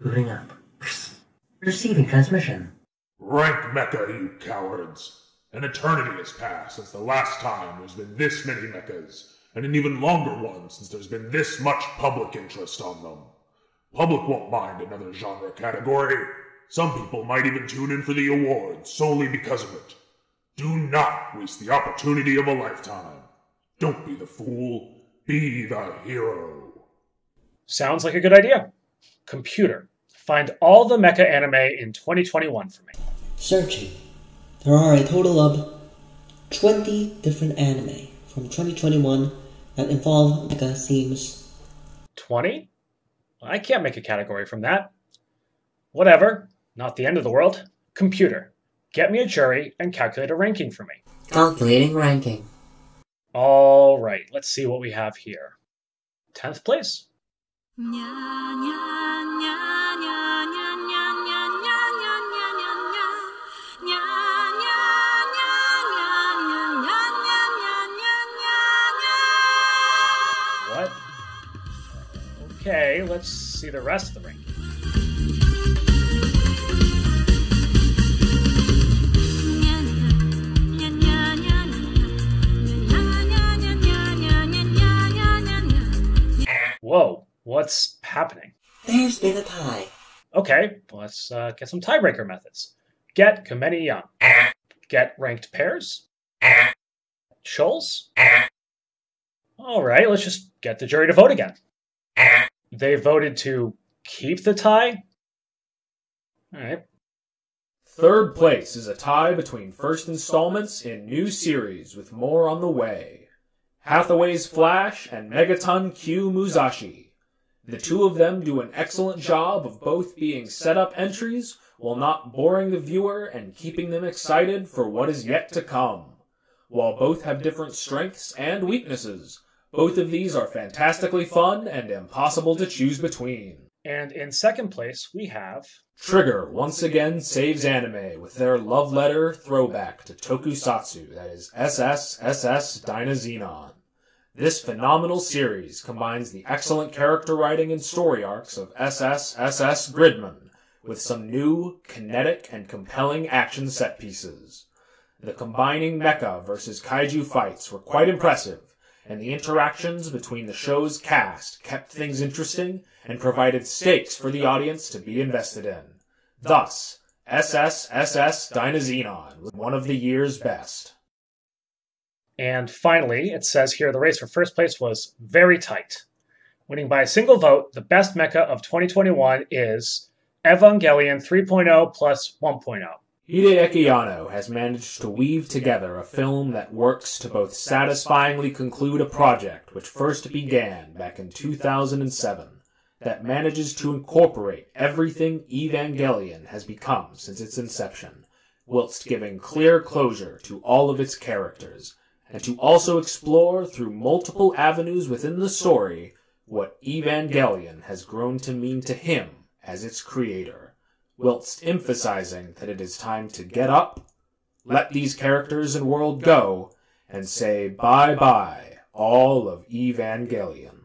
Booting up. Receiving transmission. Rank mecha, you cowards. An eternity has passed since the last time there's been this many mechas, and an even longer one since there's been this much public interest on them. Public won't mind another genre category. Some people might even tune in for the awards solely because of it. Do not waste the opportunity of a lifetime. Don't be the fool, be the hero. Sounds like a good idea. Computer, find all the mecha anime in 2021 for me. Searching. There are a total of 20 different anime from 2021 that involve mecha themes. 20? I can't make a category from that. Whatever, not the end of the world. Computer, get me a jury and calculate a ranking for me. Calculating ranking. All right, let's see what we have here. 10th place. What? Okay, let's see the rest of the ranking. Whoa, what's happening? There's been a tie. Okay, let's uh, get some tiebreaker methods. Get Kemeny-Young. Get ranked pairs. Shoals. All right, let's just get the jury to vote again. They voted to keep the tie. All right. Third place is a tie between first installments in new series with more on the way. Hathaway's Flash and Megaton-kyu Musashi. The two of them do an excellent job of both being setup entries while not boring the viewer and keeping them excited for what is yet to come. While both have different strengths and weaknesses, both of these are fantastically fun and impossible to choose between. And in second place, we have Trigger once again saves anime with their love letter throwback to tokusatsu, that is SSSS Dynazenon. This phenomenal series combines the excellent character writing and story arcs of SSSS Gridman with some new, kinetic, and compelling action set pieces. The combining mecha versus kaiju fights were quite impressive, and the interactions between the show's cast kept things interesting and provided stakes for the audience to be invested in. Thus, SSSS Dynazenon was one of the year's best. And finally, it says here the race for first place was very tight. Winning by a single vote, the best mecha of 2021 is Evangelion 3.0 plus 1.0. Hideaki Anno has managed to weave together a film that works to both satisfyingly conclude a project which first began back in 2007, that manages to incorporate everything Evangelion has become since its inception, whilst giving clear closure to all of its characters, and to also explore through multiple avenues within the story what Evangelion has grown to mean to him as its creator, whilst emphasizing that it is time to get up, let these characters and world go, and say bye bye, all of Evangelion.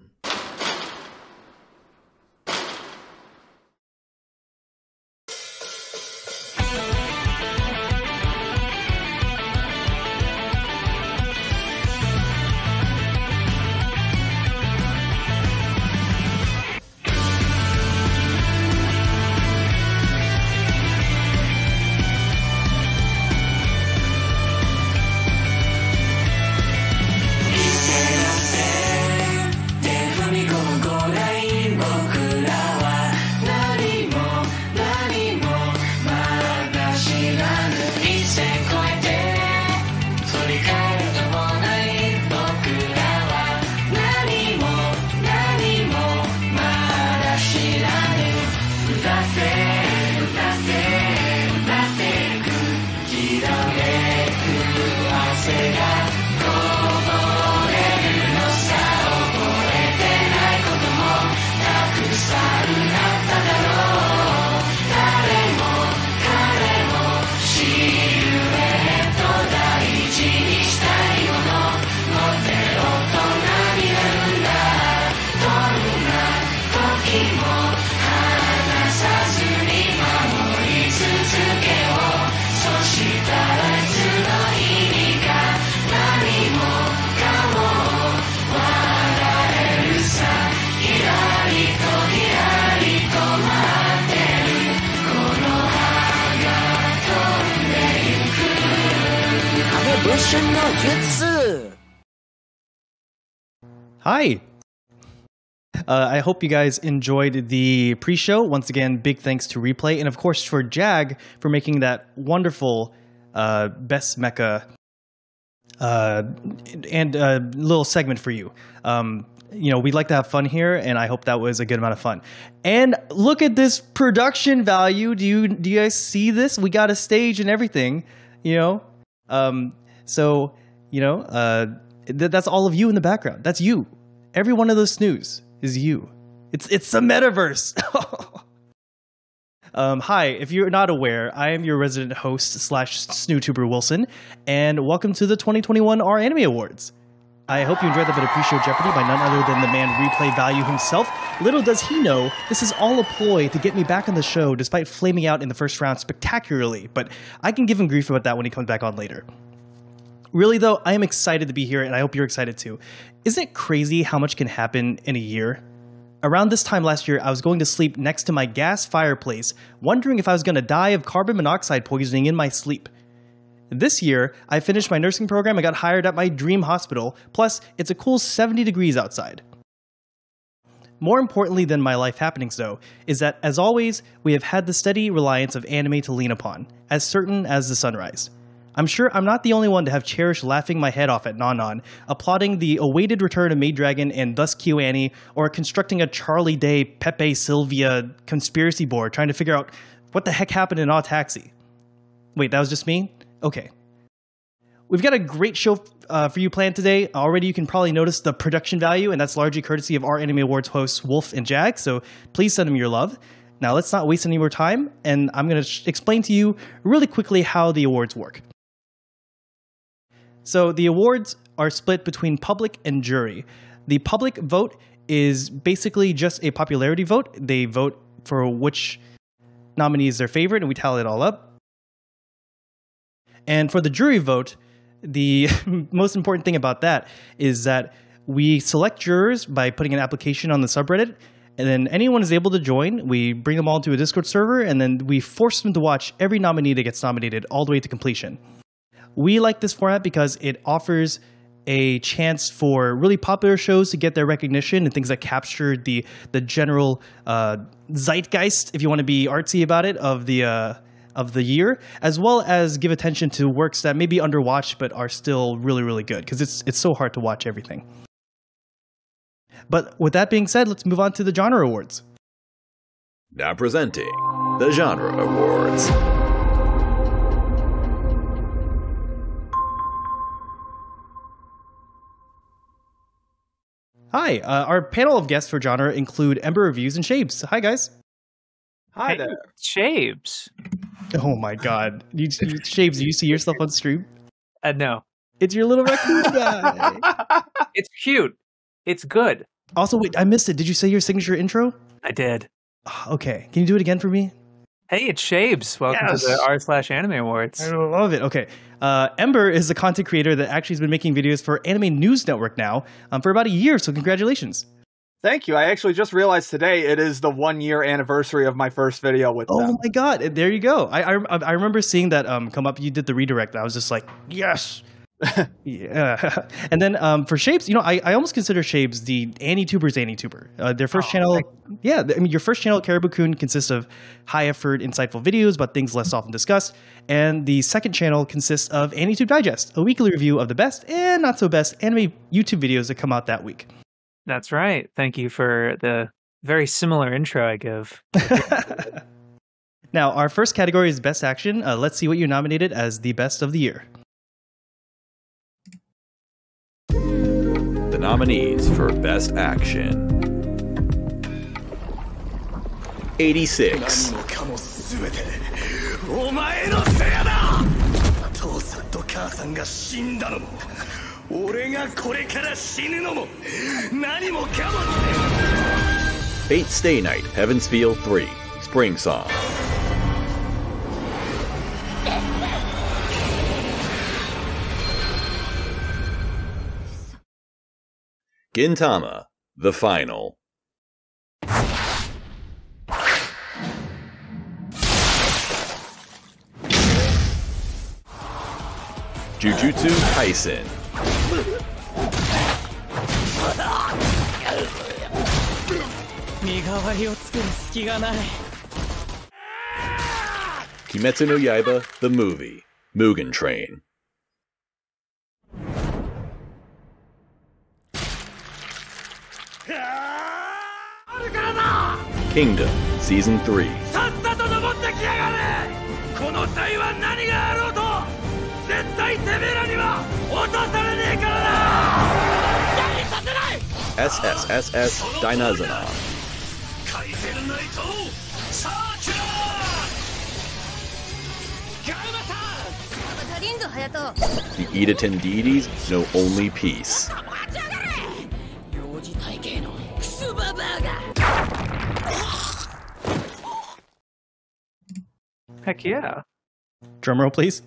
Uh, I hope you guys enjoyed the pre-show. Once again, big thanks to Replay, and of course for Jag for making that wonderful uh, best mecha uh, and a little segment for you. Um, you know, we like to have fun here, and I hope that was a good amount of fun. And look at this production value. Do you do you guys see this? We got a stage and everything. You know, um, so you know, uh, th- that's all of you in the background. That's you. Every one of those snooze is you. It's it's the metaverse. um, hi, if you're not aware, I am your resident host slash snootuber Wilson, and welcome to the 2021 R Anime Awards. I hope you enjoyed that bit of pre-show Jeopardy by none other than the man Replay Value himself. Little does he know, this is all a ploy to get me back on the show despite flaming out in the first round spectacularly, but I can give him grief about that when he comes back on later. Really, though, I am excited to be here, and I hope you're excited too. Isn't it crazy how much can happen in a year? Around this time last year, I was going to sleep next to my gas fireplace, wondering if I was going to die of carbon monoxide poisoning in my sleep. This year, I finished my nursing program and got hired at my dream hospital, plus, it's a cool 70 degrees outside. More importantly than my life happenings, though, is that, as always, we have had the steady reliance of anime to lean upon, as certain as the sunrise. I'm sure I'm not the only one to have cherished laughing my head off at Nanon, applauding the awaited return of Maid Dragon and thus Q Annie, or constructing a Charlie Day Pepe Sylvia conspiracy board trying to figure out what the heck happened in Odd Taxi. Wait, that was just me? Okay. We've got a great show uh, for you planned today. Already, you can probably notice the production value, and that's largely courtesy of our Anime Awards hosts, Wolf and Jag, so please send them your love. Now, let's not waste any more time, and I'm going to explain to you really quickly how the awards work. So the awards are split between public and jury. The public vote is basically just a popularity vote. They vote for which nominee is their favorite, and we tally it all up. And for the jury vote, the most important thing about that is that we select jurors by putting an application on the subreddit, and then anyone is able to join. We bring them all to a Discord server, and then we force them to watch every nominee that gets nominated all the way to completion. We like this format because it offers a chance for really popular shows to get their recognition and things that capture the the general uh, zeitgeist, if you want to be artsy about it, of the uh, of the year, as well as give attention to works that may be underwatched but are still really really good because it's it's so hard to watch everything. But with that being said, let's move on to the genre awards. Now presenting the Genre Awards. Hi, uh, our panel of guests for genre include Ember Reviews and Shaybs. Hi, guys. Hi Hey, there. Shaybs. Oh my God, you, you, Shaybs, do you see yourself on stream? Uh, no. It's your little raccoon guy. It's cute. It's good. also, wait, I missed it. Did you say your signature intro? I did. Ah, Okay, can you do it again for me? Hey, it's Shaybs. Welcome Yes. to the R slash Anime Awards. I love it. Okay. Uh, Ember is the content creator that actually has been making videos for Anime News Network now um, for about a year, so congratulations. Thank you. I actually just realized today it is the one year anniversary of my first video with Oh them. my god, there you go. I, I, I remember seeing that um, come up. You did the redirect. I was just like, yes. yeah. And then um, for Shaybs, you know, I, I almost consider Shaybs the AniTuber's AniTuber. Uh, their first channel, yeah, I mean, your first channel, Caribou Coon, consists of high effort, insightful videos about things less often discussed. And the second channel consists of AniTube Digest, a weekly review of the best and not so best anime YouTube videos that come out that week. That's right. Thank you for the very similar intro I give. Now, our first category is Best Action. Uh, let's see what you nominated as the best of the year. nominees for Best Action. 86. Fate/stay night, Heaven's Heavensfield 3, Spring Song. Gintama, The Final. Jujutsu Kaisen. Kimetsu no Yaiba, the movie. Mugen Train. Kingdom Season 3. さっさと登ってきやがれこの際は何があろうと絶対てめえらには落とされねえからな SSSS ダイナズナ改善ナイトサーキュラーガルマさんまたリンドハヤト The Idaten deities know only peace. Heck yeah. Drum roll, please.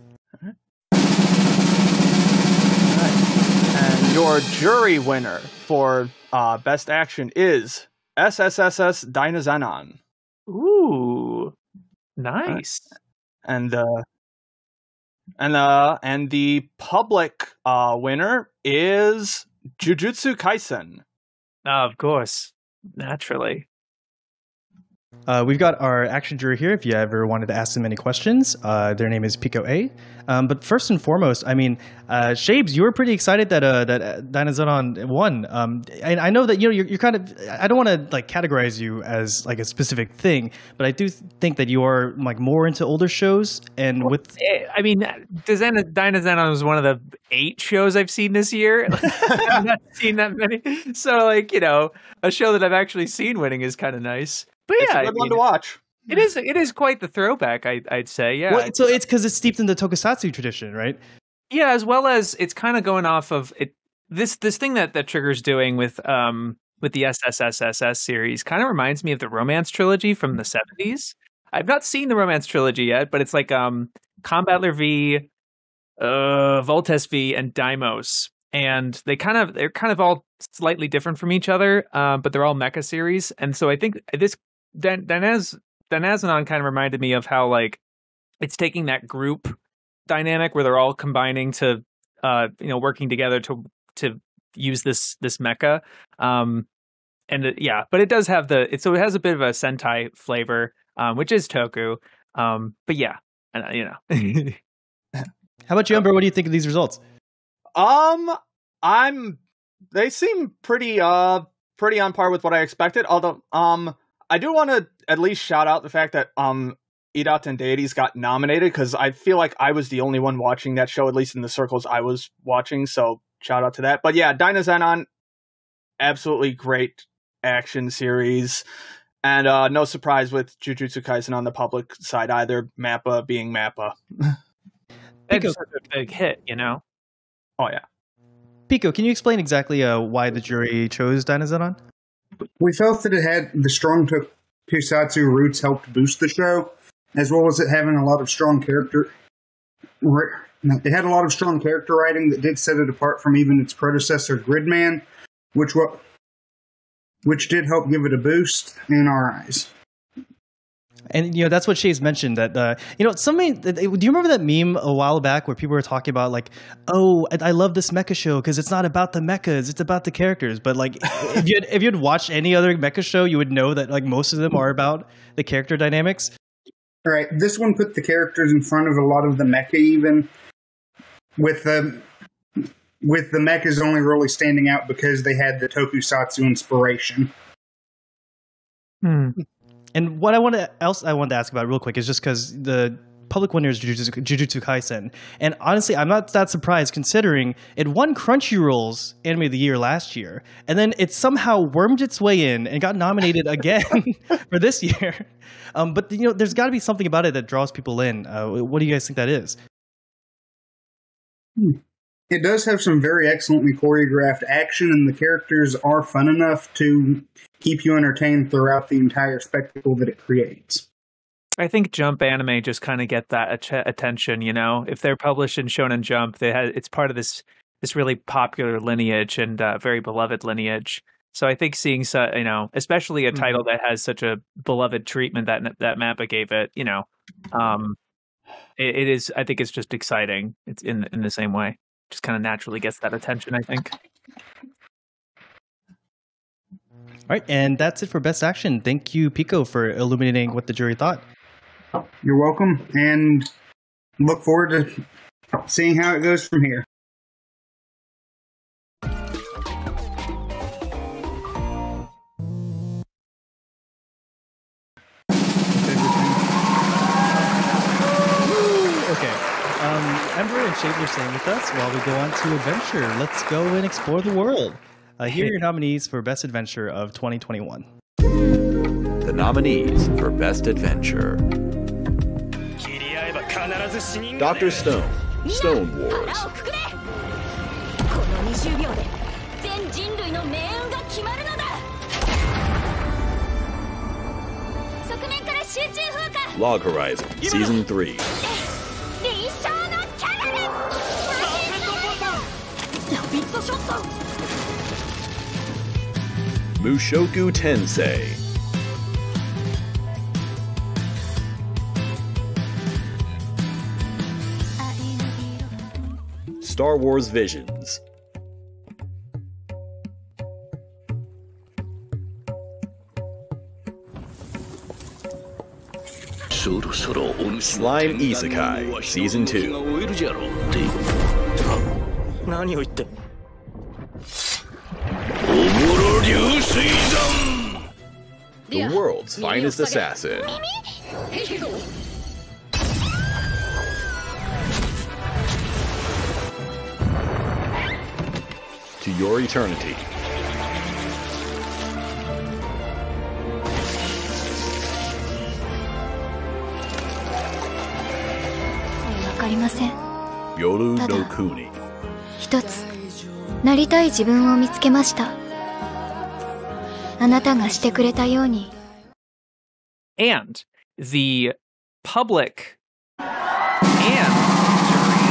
And your jury winner for uh, best action is SSSS Dynazenon. Ooh. Nice. And uh and uh and the public uh winner is Jujutsu Kaisen. of course. Naturally. Uh, we've got our action jury here. If you ever wanted to ask them any questions, uh, their name is piko-a. Um, but first and foremost, I mean, uh, Shaybs, you were pretty excited that uh, that uh, won. Um, and I know that you know you're, you're kind of. I don't want to like categorize you as like a specific thing, but I do think that you are like more into older shows and with. Eh, I mean, Dynazenon was one of the eight shows I've seen this year. I've not seen that many. So, like, you know, a show that I've actually seen winning is kind of nice. But It's yeah, a good I one to watch. It is. It is quite the throwback. I, I'd say. Yeah. Well, so it's because it's steeped in the tokusatsu tradition, right? yeah as well as it's kind of going off of it this this thing that that trigger's doing with um with the SSSSS series kind of reminds me of the romance trilogy from the 70s i've not seen the romance trilogy yet but it's like um combattler v uh voltes v and daimos and they kind of they're kind of all slightly different from each other um but they're all mecha series and so i think this Dan- Danaz Dynazenon kind of reminded me of how like it's taking that group dynamic where they're all combining to uh you know working together to to use this this mecha um and it, yeah but it does have the it, so it has a bit of a sentai flavor um which is toku um but yeah and uh, you know How about you, Ember? What do you think of these results? Um, I'm. They seem pretty uh pretty on par with what I expected. Although, um, I do want to at least shout out the fact that um Idaten Deities got nominated because I feel like I was the only one watching that show, at least in the circles I was watching. So shout out to that. But yeah, Dynazenon, absolutely great action series. And uh, no surprise with Jujutsu Kaisen on the public side either, Mappa being Mappa. it's such a big hit you know Oh yeah. piko, can you explain exactly uh, why the jury chose Dynazenon? We felt that it had the strong tokusatsu roots helped boost the show, as well as it having a lot of strong character. It had a lot of strong character writing that did set it apart from even its predecessor, Gridman, which what, which did help give it a boost in our eyes. And you know that's what Shay's mentioned that uh, you know somebody. Do you remember that meme a while back where people were talking about like, oh, I I love this mecha show because it's not about the mechas, it's about the characters. But like, if you if you'd watched any other mecha show, you would know that like most of them are about the character dynamics. All right, this one put the characters in front of a lot of the mecha, even with the with the mechas only really standing out because they had the tokusatsu inspiration. Hmm. And what I want to else I wanted to ask about real quick is just because the public winner is Jujutsu, Kaisen, and honestly, I'm not that surprised considering it won Crunchyroll's Anime of the Year last year, and then it somehow wormed its way in and got nominated again for this year. Um, but you know, there's got to be something about it that draws people in. Uh, what do you guys think that is? It does have some very excellently choreographed action, and the characters are fun enough to keep you entertained throughout the entire spectacle that it creates. I think Jump Anime just kind of get that att- attention, you know. If they're published in Shonen Jump, they had it's part of this this really popular lineage and uh, very beloved lineage. So I think seeing so, you know, especially a title that has such a beloved treatment that that Mappa gave it, you know, um, it, it is. I think it's just exciting. It's in in the same way. Just kind of naturally gets that attention. I think. All right, and that's it for best action. Thank you, piko, for illuminating what the jury thought. You're welcome, and look forward to seeing how it goes from here. appreciate your staying with us while we go on to adventure. Let's go and explore the world. Uh, here are your nominees for Best Adventure of 2021. The nominees for Best Adventure Dr. Stone, Stone Wars. Log Horizon, Season 3. Mushoku Tensei, Star Wars Visions, Slime Isekai, Season 2, 何を言って。The World's Finest Assassin, To Your Eternity, Yoru no Kuni, 一つなりたい自分を見つけましたあなたがしてくれたように and the public and jury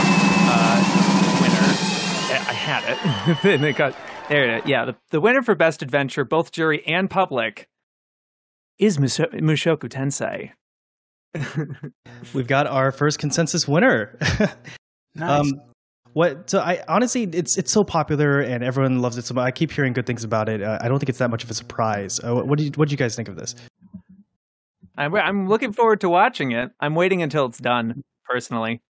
uh, winner. I I had it. and it got there. It is. Yeah, the, the winner for best adventure, both jury and public, is Musho- Mushoku Tensei. We've got our first consensus winner. Um, what? So I honestly, it's it's so popular and everyone loves it so much. I keep hearing good things about it. Uh, I don't think it's that much of a surprise. Uh, what do you what do you guys think of this? I'm I'm looking forward to watching it. I'm waiting until it's done. Personally,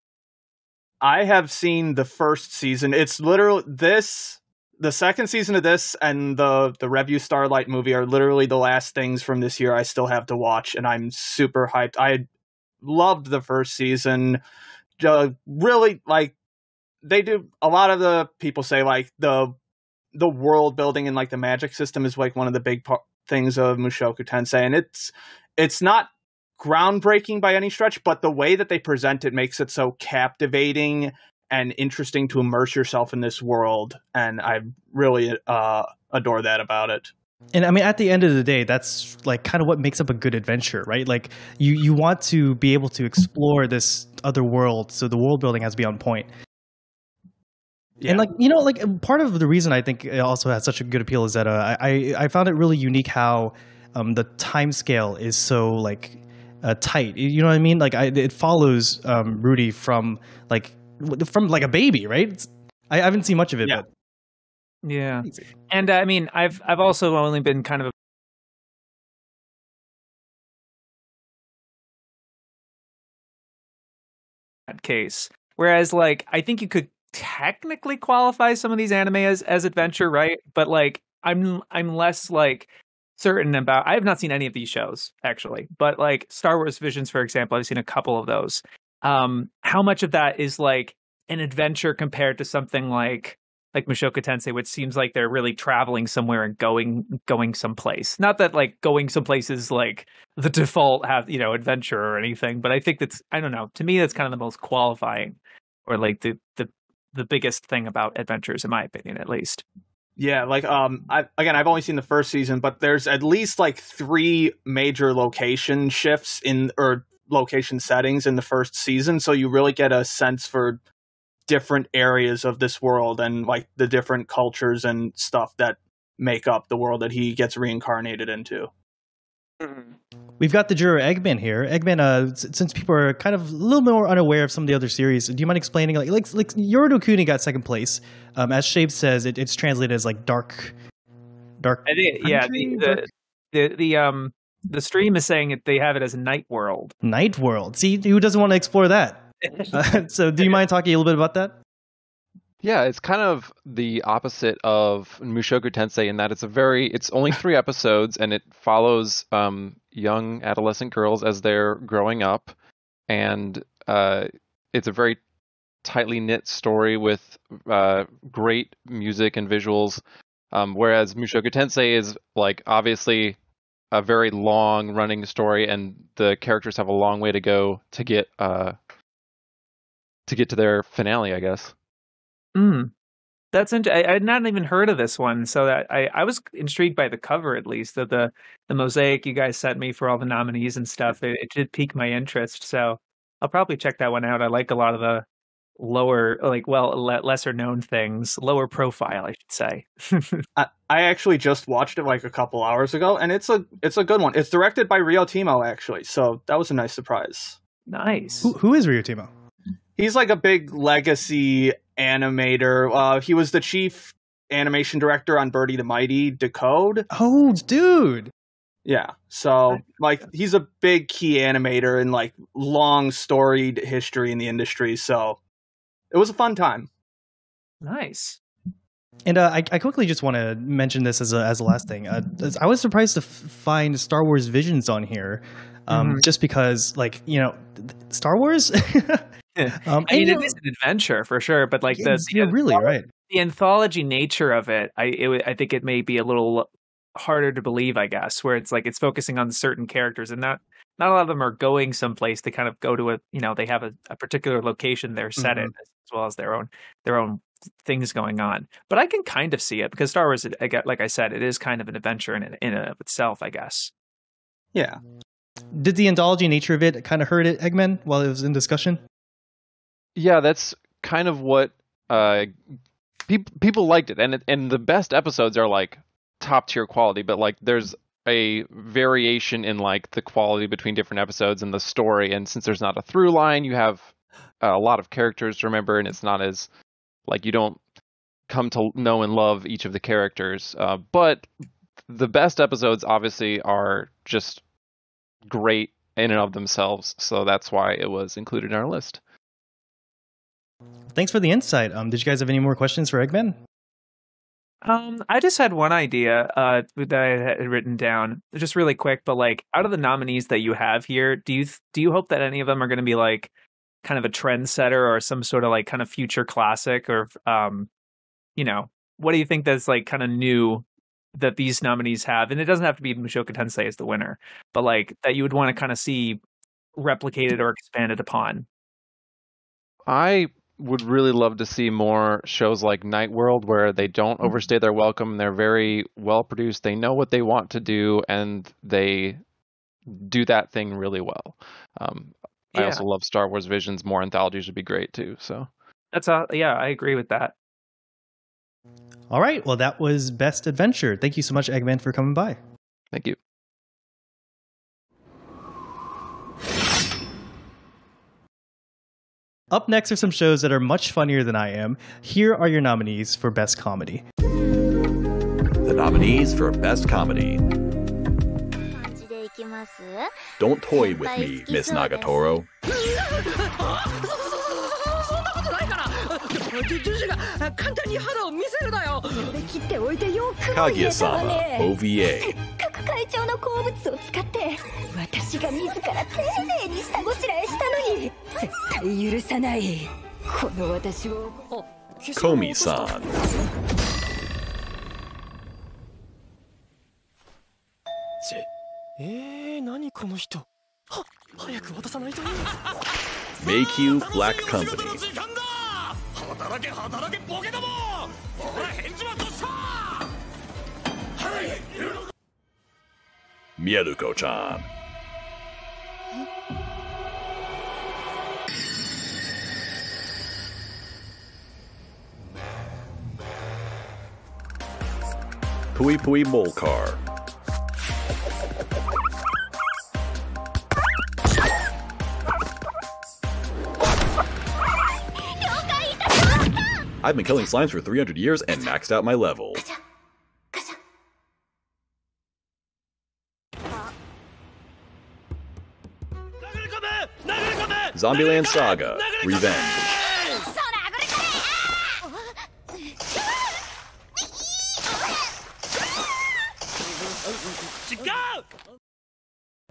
I have seen the first season. It's literally this the second season of this and the the Revue Starlight movie are literally the last things from this year I still have to watch and I'm super hyped. I loved the first season. Uh, really like they do a lot of the people say like the the world building and like the magic system is like one of the big par- things of Mushoku Tensei and it's it's not groundbreaking by any stretch, but the way that they present it makes it so captivating and interesting to immerse yourself in this world. And I really uh, adore that about it. And I mean, at the end of the day, that's like kind of what makes up a good adventure, right? Like you you want to be able to explore this other world, so the world building has to be on point. And like you know, like part of the reason I think it also has such a good appeal is that uh, I I found it really unique how um, the time scale is so like uh, tight. You know what I mean? Like I, it follows um, Rudy from like from like a baby, right? It's, I, I haven't seen much of it, but yeah. And uh, I mean, I've I've also only been kind of a that case. Whereas, like, I think you could technically qualify some of these anime as as adventure, right? But like, I'm I'm less like certain about. I have not seen any of these shows actually, but like Star Wars Visions, for example, I've seen a couple of those. Um, how much of that is like an adventure compared to something like like Mushoku Tensei, which seems like they're really traveling somewhere and going going someplace. Not that like going someplace is like the default have you know adventure or anything, but I think that's I don't know. To me, that's kind of the most qualifying, or like the the the biggest thing about adventures, in my opinion, at least. Yeah, like um, I again, I've only seen the first season, but there's at least like three major location shifts in or location settings in the first season, so you really get a sense for different areas of this world and like the different cultures and stuff that make up the world that he gets reincarnated into. We've got the juror Eggman here. Eggman, uh, s- since people are kind of a little more unaware of some of the other series, do you mind explaining? Like, like, like Kuni got second place. Um, as Shape says, it, it's translated as like dark, dark. I think yeah, the, dark the the the um the stream is saying it, they have it as Night World. night world. See, who doesn't want to explore that? Uh, so, do you mind talking a little bit about that? Yeah, it's kind of the opposite of Mushoku Tensei in that it's a very it's only three episodes and it follows um, young adolescent girls as they're growing up, and uh, it's a very tightly knit story with uh, great music and visuals. Um, whereas Mushoku Tensei is like obviously a very long running story, and the characters have a long way to go to get uh, to get to their finale, I guess. Mm. That's int- I, I had not even heard of this one, so that I, I was intrigued by the cover at least of the the mosaic you guys sent me for all the nominees and stuff. It, it did pique my interest, so I'll probably check that one out. I like a lot of the lower, like well, le- lesser known things, lower profile, I should say. I, I actually just watched it like a couple hours ago, and it's a it's a good one. It's directed by Ryochimo actually, so that was a nice surprise. Nice. Who, who is Ryochimo? He's like a big legacy animator. Uh, he was the chief animation director on Birdy the Mighty, Decode. Oh, dude. Yeah. So like he's a big key animator and like long storied history in the industry. So it was a fun time. Nice. And uh, I, I quickly just want to mention this as a as a last thing. Uh, I was surprised to f- find Star Wars Visions on here, um, Mhm. just because, like, you know, Star Wars. um, I mean, it is an adventure for sure, but like the, the you're really right. The anthology nature of it, I it, I think it may be a little harder to believe, I guess, where it's like it's focusing on certain characters and not not a lot of them are going someplace. They kind of go to a you know they have a, a particular location they're set in Mhm. as well as their own their own things going on. But I can kind of see it because Star Wars, I get like I said, it is kind of an adventure in in and of itself, I guess. Yeah. Did the anthology nature of it kind of hurt it, Eggman, while it was in discussion? Yeah, that's kind of what uh people people liked it, and and the best episodes are like top tier quality, but like there's a variation in like the quality between different episodes and the story, and since there's not a through line, you have a lot of characters to remember, and it's not as like you don't come to know and love each of the characters. Uh, but the best episodes obviously are just great in and of themselves, so that's why it was included in our list. Thanks for the insight. Um, did you guys have any more questions for Eggman? Um, I just had one idea uh, that I had written down, just really quick. But like, out of the nominees that you have here, do you do you hope that any of them are going to be like kind of a trendsetter or some sort of like kind of future classic, or um, you know, what do you think that's like kind of new that these nominees have? And it doesn't have to be Mushoku Tensei as the winner, but like that you would want to kind of see replicated or expanded upon. I would really love to see more shows like Night World where they don't Mm-hmm. overstay their welcome. They're very well produced. They know what they want to do and they do that thing really well. Um, I also love Star Wars Visions. More anthologies would be great too. So That's uh, yeah, I agree with that. All right. Well, that was Best Adventure. Thank you so much, Eggman, for coming by. thank you. Up next are some shows that are much funnier than I am. Here are your nominees for Best Comedy. The nominees for Best Comedy. Don't toy with me, Miss Nagatoro. 切っておいてよくもか言えたげさまわね OVA 各会長の好物を使って私が自ら丁寧に下ごしらえしたのに絶対許さない。この私を。Komi-san えー、何この人。は早く渡さないと Mayq Black Company 働け働けボケどもほら返事はどうしたはい Mieruko-chan ぷいぷいモーカー I've been killing slimes for 300 years and maxed out my level. Zombieland Saga Revenge.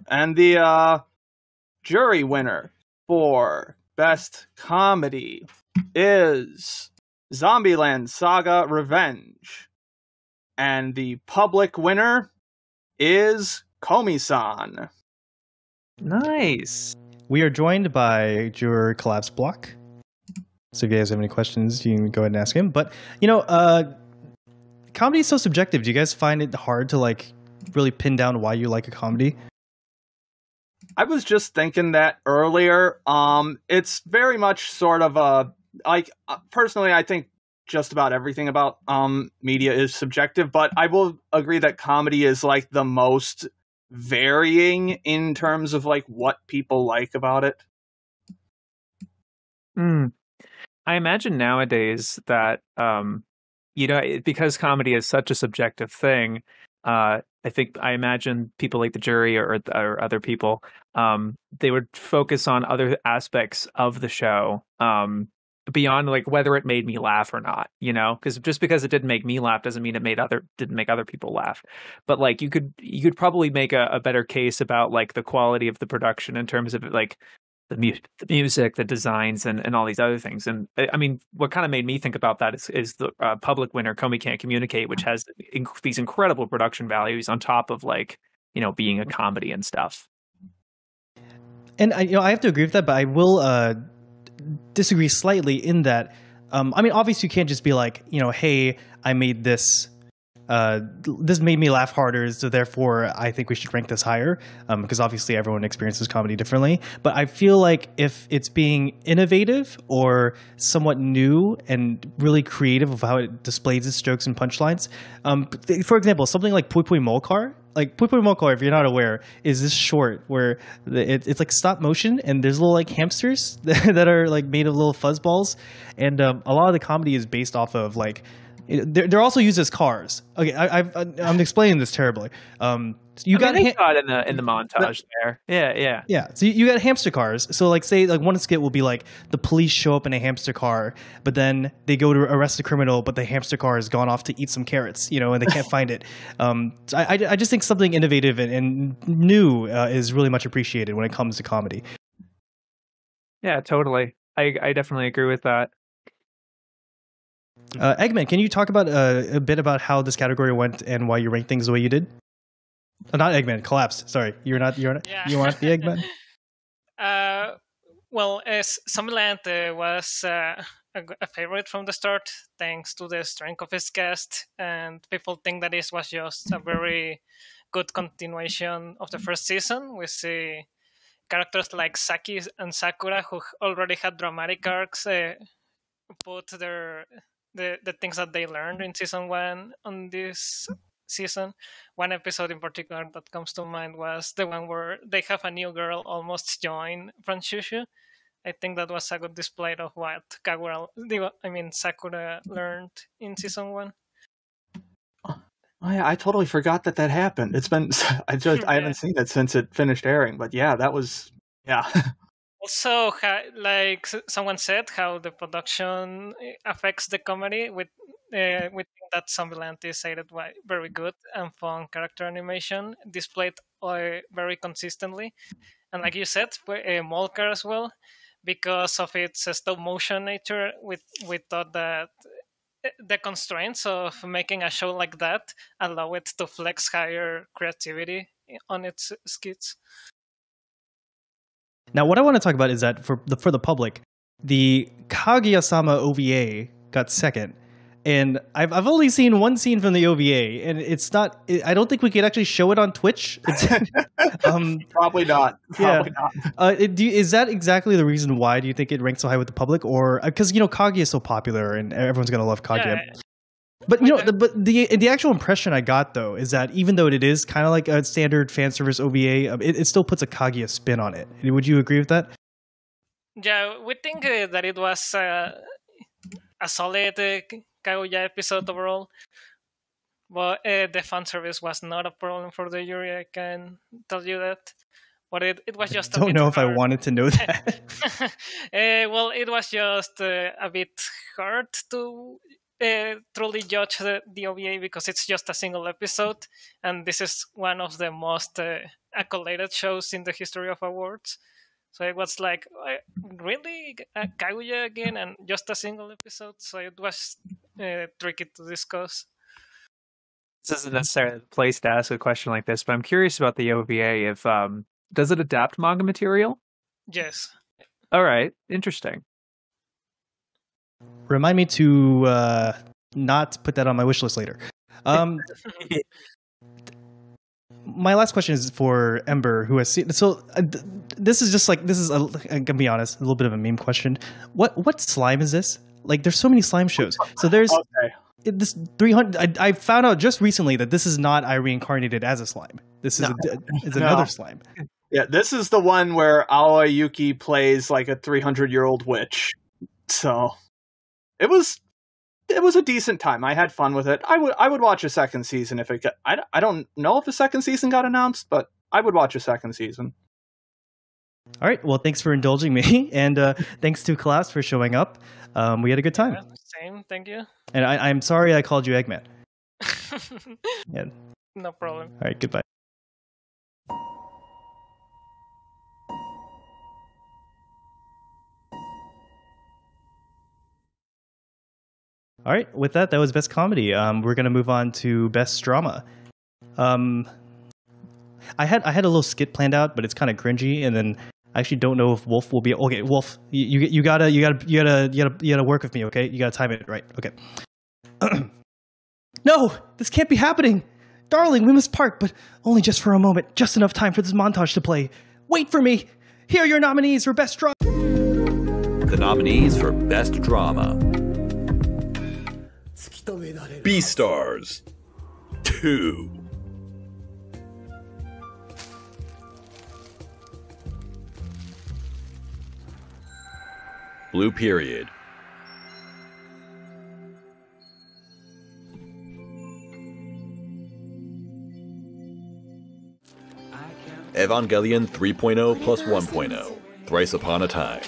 And the uh, jury winner for Best Comedy is Zombieland Saga Revenge. And the public winner is Komi-san. Nice. We are joined by juror Collapse Block. So if you guys have any questions, you can go ahead and ask him. But you know, uh, comedy is so subjective. Do you guys find it hard to like really pin down why you like a comedy? I was just thinking that earlier. Um, it's very much sort of a like uh, personally, I think just about everything about um media is subjective, but I will agree that comedy is like the most varying in terms of like what people like about it. Hmm. I imagine nowadays that um, you know, because comedy is such a subjective thing, uh, I think I imagine people like the jury or, or other people, um, they would focus on other aspects of the show um, beyond like whether it made me laugh or not. You know, because just because it didn't make me laugh doesn't mean it made other didn't make other people laugh. But like you could you could probably make a, a better case about like the quality of the production in terms of like the, mu- the music, the designs, and, and all these other things. And I mean, what kind of made me think about that is, is the uh, public winner, Komi Can't Communicate, which has inc- these incredible production values on top of like, you know, being a comedy and stuff. And I, you know, I have to agree with that, but I will uh, disagree slightly in that. Um, I mean, obviously, you can't just be like, you know, hey, I made this. Uh, this made me laugh harder, so therefore I think we should rank this higher. Um, because obviously everyone experiences comedy differently. But I feel like if it's being innovative or somewhat new and really creative of how it displays its jokes and punchlines, um, for example, something like Pui Pui Molcar, like Pui Pui Molcar, if you're not aware, is this short where it, it's like stop motion and there's little like hamsters that are like made of little fuzz balls, and um, a lot of the comedy is based off of like it- they're, they're also used as cars. Okay, I, I've, I'm explaining this terribly. Um, you I got mean, ha- saw it in the in the montage there. Yeah, yeah. yeah, so you, you got hamster cars. So like, say like one skit will be like the police show up in a hamster car, but then they go to arrest a criminal, but the hamster car has gone off to eat some carrots, you know, and they can't find it. Um, so I, I I just think something innovative and, and new uh, is really much appreciated when it comes to comedy. Yeah, totally. I I definitely agree with that. Uh, Eggman, can you talk about uh, a bit about how this category went and why you ranked things the way you did? Uh, not Eggman, collapsed. Sorry, you're not. You're not. Yeah. You aren't the Eggman. Uh, well, as Zombieland uh, was uh, a, g- a favorite from the start, thanks to the strength of its cast, and people think that this was just a very good continuation of the first season. We see characters like Saki and Sakura, who already had dramatic arcs, uh, put their the the things that they learned in season one on this season. One episode in particular that comes to mind was the one where they have a new girl almost join Franchouchou. I think that was a good display of what Kagura, I mean Sakura, learned in season one. Oh yeah, I totally forgot that that happened. It's been I just I haven't seen it since it finished airing, but yeah, that was yeah. Also, like someone said, how the production eh, affects the comedy. With uh, that Zombieland is aided by very good and fun character animation displayed uh, very consistently, and like you said, uh, as well, because of its stop motion nature. We we thought that eh, the constraints of making a show like that allow it to flex higher creativity on its skits. Now, what I want to talk about is that for the for the public, the Kaguya-sama OVA got second, and I've I've only seen one scene from the OVA, and it's not. I don't think we could actually show it on Twitch. It's, um, Probably not. Probably yeah. Uh, it- do is that exactly the reason why do you think it ranks so high with the public, or because you know Kaguya is so popular and everyone's gonna love Kaguya? But you know, the, but the the actual impression I got though is that even though it is kind of like a standard fan service OVA, um, it, it still puts a Kaguya spin on it. Would you agree with that? Yeah, we think uh, that it was uh, a solid uh, Kaguya episode overall. But uh, the fan service was not a problem for the jury. I can tell you that. But it, it was just. I don't know if I wanted to know that. uh, well, it was just uh, a bit hard to uh, truly judge the, the OVA because it's just a single episode, and this is one of the most uh, accoladed shows in the history of awards. So it was like, uh, really, Kaguya again, and just a single episode. So it was uh, tricky to discuss. This isn't necessarily the place to ask a question like this, but I'm curious about the OVA. If um, does it adapt manga material? Yes. All right, interesting. Remind me to uh, not put that on my wish list later. Um, my last question is for Ember, who has seen. So uh, th- this is just like this is. A, I'm gonna be honest, a little bit of a meme question. What what slime is this? Like, there's so many slime shows. So there's Okay. it- this 300. I, I found out just recently that this is not I reincarnated as a slime. This is No. a, is No. another slime. Yeah, this is the one where Aoi Yuki plays like a 300 year old witch. So it was it was a decent time. I had fun with it. I would I would watch a second season if it got. I, I don't know if a second season got announced, but I would watch a second season. All right. Well, thanks for indulging me, and uh, thanks to class for showing up. Um, we had a good time, Same, thank you. and I, I'm sorry I called you Eggman. Yeah. no problem. All right. Goodbye. All right. With that, that was best comedy. Um, we're gonna move on to best drama. Um, I had I had a little skit planned out, but it's kind of cringy, and then I actually don't know if Wolf will be okay. Wolf, you, you gotta you gotta you gotta you gotta you gotta work with me, okay? You gotta time it right. Okay. no, this can't be happening, darling. We must part, but only just for a moment, just enough time for this montage to play. Wait for me. Here are your nominees for best drama. The nominees for Best Drama Beastars 2. Blue Period. Evangelion 3.0 plus 1.0. Thrice Upon a Time.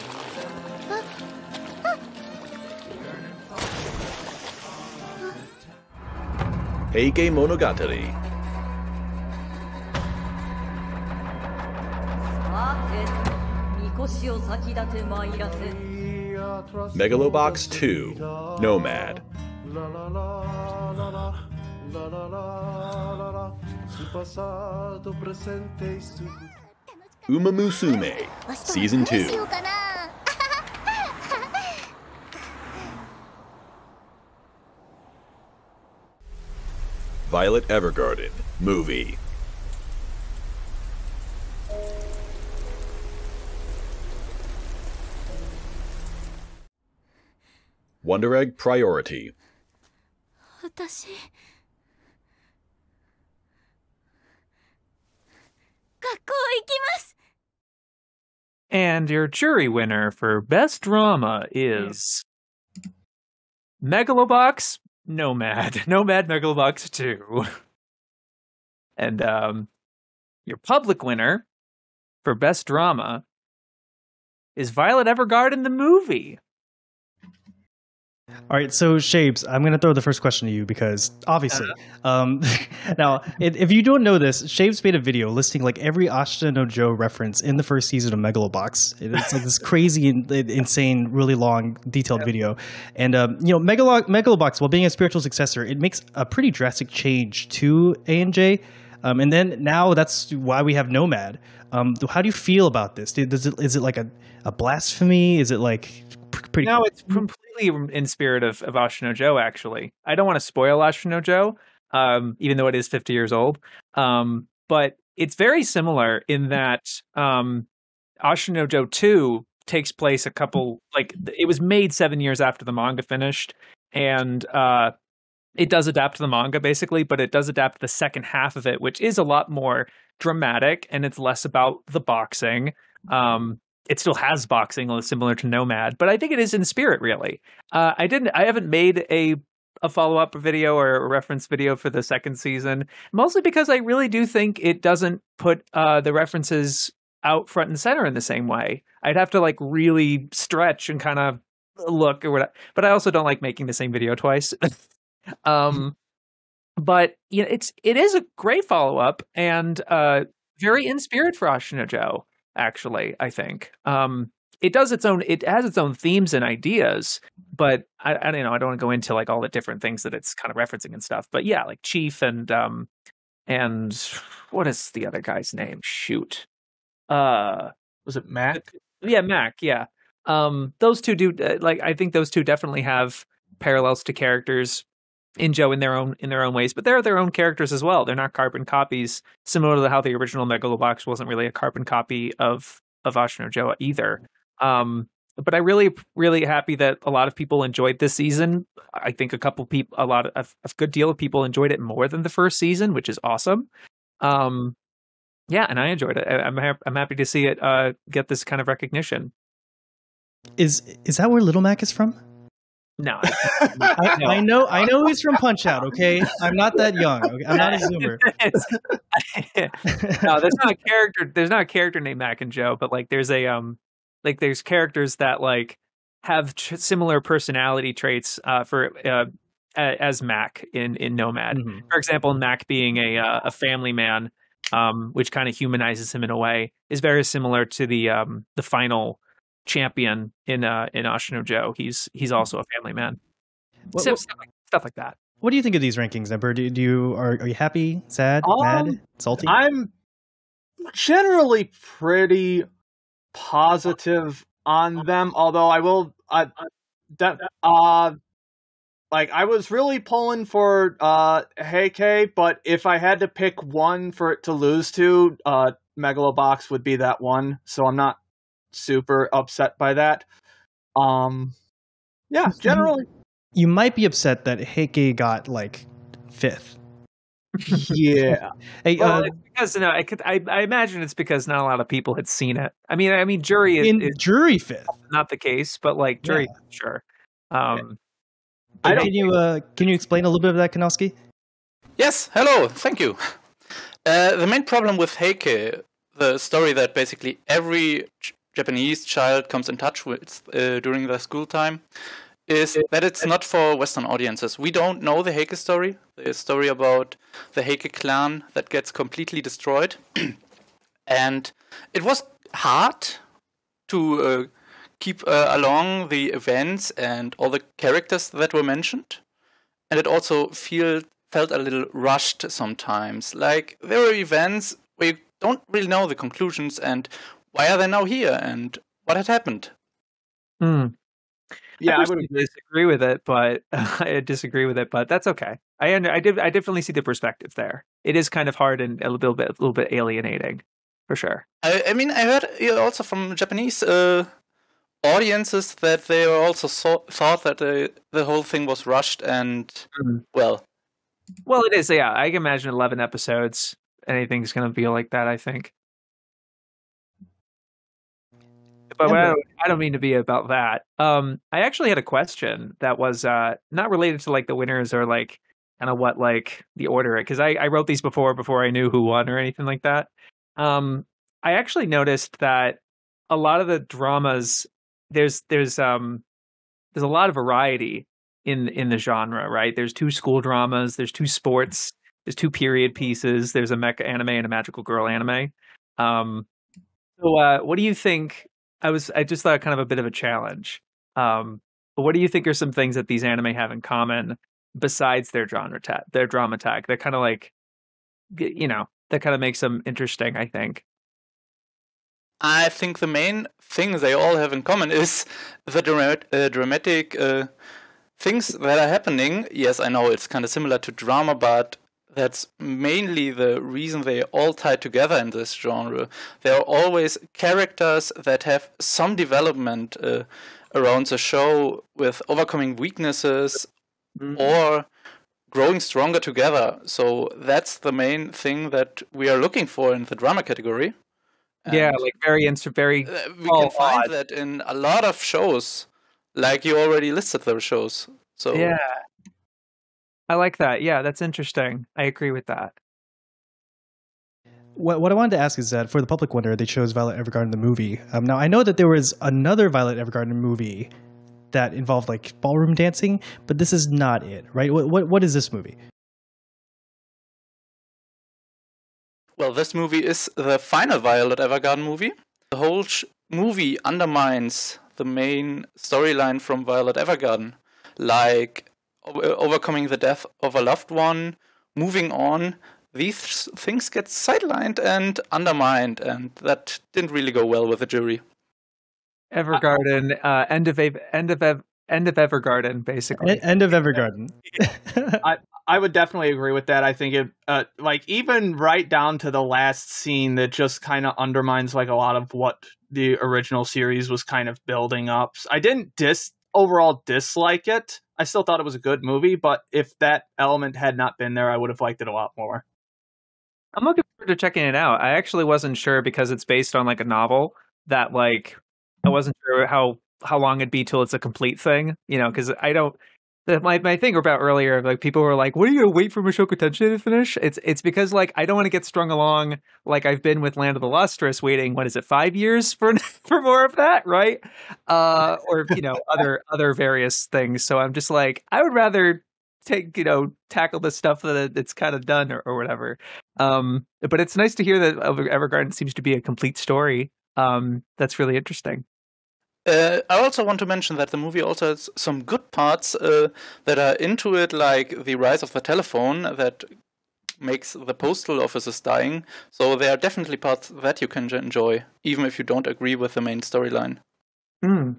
Heike Monogatari. Megalobox 2 Nomad. Umamusume Season 2. Violet Evergarden movie. Wonder Egg Priority. And your jury winner for Best Drama is Megalobox Nomad. Nomad Megalobox 2. And um your public winner for best drama is Violet Evergarden the movie. All right, so Shaybs, I'm going to throw the first question to you because obviously, um, now if, if you don't know this, Shaybs made a video listing like every Ashita no Joe reference in the first season of Megalobox. It's like this crazy, in- insane, really long, detailed video, and um, you know, Megalo- Megalobox, while being a spiritual successor, it makes a pretty drastic change to A and J. Um, and then now that's why we have Nomad. Um, how do you feel about this? Does it is it like a, a blasphemy? Is it like pretty? No, it's completely in spirit of, of Ashino Joe, actually. I don't want to spoil Ashino Joe, um, even though it is 50 years old. Um, but it's very similar in that um, Ashino Joe 2 takes place a couple, like, it was made seven years after the manga finished. And uh, it does adapt to the manga, basically, but it does adapt the second half of it, which is a lot more dramatic and it's less about the boxing. Um, it still has boxing, similar to Nomad, but I think it is in spirit. Really, uh, I didn't. I haven't made a a follow up video or a reference video for the second season, mostly because I really do think it doesn't put uh, the references out front and center in the same way. I'd have to like really stretch and kind of look or whatever. But I also don't like making the same video twice. um, but you know, it's it is a great follow up and uh, very in spirit for Ashina Joe. Actually, I think um, it does its own. It has its own themes and ideas, but I, I don't know. I don't want to go into like all the different things that it's kind of referencing and stuff. But yeah, like Chief and um, and what is the other guy's name? Shoot, uh, was it Mac? Yeah, Mac. Yeah, um, those two do uh, like. I think those two definitely have parallels to characters in Joe in their own in their own ways, but they're their own characters as well. They're not carbon copies, similar to how the original Megalobox wasn't really a carbon copy of of Ashino Joe either. Um, but I really, really happy that a lot of people enjoyed this season. I think a couple people, a lot of a good deal of people enjoyed it more than the first season, which is awesome. Um, yeah, and I enjoyed it. I'm ha- I'm happy to see it uh, get this kind of recognition. Is is that where Little Mac is from? No. I, I know I know he's from Punch Out, okay? I'm not that young. Okay? I'm not a zoomer. no, there's not a character there's not a character named Mac and Joe, but like there's a um like there's characters that like have tr- similar personality traits uh for uh as Mac in in Nomad. Mm-hmm. For example, Mac being a uh, a family man um which kind of humanizes him in a way is very similar to the um the final champion in uh in Ashino Joe. He's he's also a family man. What- So, what- stuff, like, stuff like that. What do you think of these rankings, Ember? Do, do you are, are you happy, sad, Um, mad, salty? I'm generally pretty positive on them, although I will uh, that uh like I was really pulling for uh Heike, but if I had to pick one for it to lose to, uh Megalobox would be that one. So I'm not super upset by that. Um yeah, generally you might be upset that Heike got like fifth. yeah. Hey, Well, uh, because no, I could I, I imagine it's because not a lot of people had seen it. I mean, I mean, jury is, in is jury fifth. not the case, but like jury, sure. Um, Can you uh, can you explain a little bit of that, Kenalski? Yes, hello, thank you. Uh, the main problem with Heike, the story that basically every J- Japanese child comes in touch with uh, during their school time, is that it's not for Western audiences. We don't know the Heike story, the story about the Heike clan that gets completely destroyed. and it was hard to uh, keep uh, along the events and all the characters that were mentioned and it also feel felt a little rushed sometimes. Like there were events where you don't really know the conclusions and why are they now here and what had happened. hmm. Yeah, I, I would disagree with it, but I disagree with it, but that's okay. I under, I did I definitely see the perspective there. It is kind of hard and a little bit a little bit alienating, for sure. I, I mean, I heard also from Japanese uh, audiences that they also saw, thought that the the whole thing was rushed and well, Well, it is. Yeah, I can imagine eleven episodes. Anything's going to be like that. I think. But I don't, I don't mean to be about that. Um, I actually had a question that was uh, not related to like the winners or like kind of what like the order because I, I wrote these before before I knew who won or anything like that. Um, I actually noticed that a lot of the dramas there's there's um there's a lot of variety in in the genre, right? There's two school dramas, there's two sports, there's two period pieces, there's a mecha anime and a magical girl anime. Um, so, uh, what do you think? I was I just thought kind of a bit of a challenge. Um, but what do you think are some things that these anime have in common besides their genre tag, their drama tag? That kind of like, you know, that kind of makes them interesting. I think. I think the main thing they all have in common is the dramat- uh, dramatic uh, things that are happening. Yes, I know it's kind of similar to drama, but that's mainly the reason they all tie together in this genre. There are always characters that have some development uh, around the show with overcoming weaknesses or growing stronger together. So that's the main thing that we are looking for in the drama category. yeah, like very inter- very. uh, we can find odd. that in a lot of shows, like you already listed those shows. So Yeah. I like that. Yeah, that's interesting. I agree with that. What, what I wanted to ask is that for the public wonder, they chose Violet Evergarden the movie. Um, now I know that there was another Violet Evergarden movie that involved like ballroom dancing, but this is not it, right? What what, what is this movie? Well, this movie is the final Violet Evergarden movie. The whole sh- movie undermines the main storyline from Violet Evergarden, like o- overcoming the death of a loved one, moving on. These things get sidelined and undermined, and that didn't really go well with the jury. Evergarden, uh, end of end of end of Evergarden, basically. End of Evergarden. I I would definitely agree with that. I think it uh, like even right down to the last scene that just kind of undermines like a lot of what the original series was kind of building up. I didn't dis overall dislike it. I still thought it was a good movie, but if that element had not been there, I would have liked it a lot more. I'm looking forward to checking it out. I actually wasn't sure because it's based on like a novel that like I wasn't sure how how long it'd be till it's a complete thing. You know, because I don't. The, my my thing about earlier, like people were like, "What are you gonna wait for Mushoku Tensei to finish?" It's it's because like I don't want to get strung along like I've been with Land of the Lustrous, waiting what is it five years for for more of that, right? Uh, or you know other other various things. So I'm just like I would rather take you know tackle the stuff that it's kind of done or, or whatever. Um, but it's nice to hear that Ever- Evergarden seems to be a complete story. Um, that's really interesting. Uh, I also want to mention that the movie also has some good parts uh, that are into it, like the rise of the telephone that makes the postal offices dying. So there are definitely parts that you can enjoy, even if you don't agree with the main storyline. Hmm.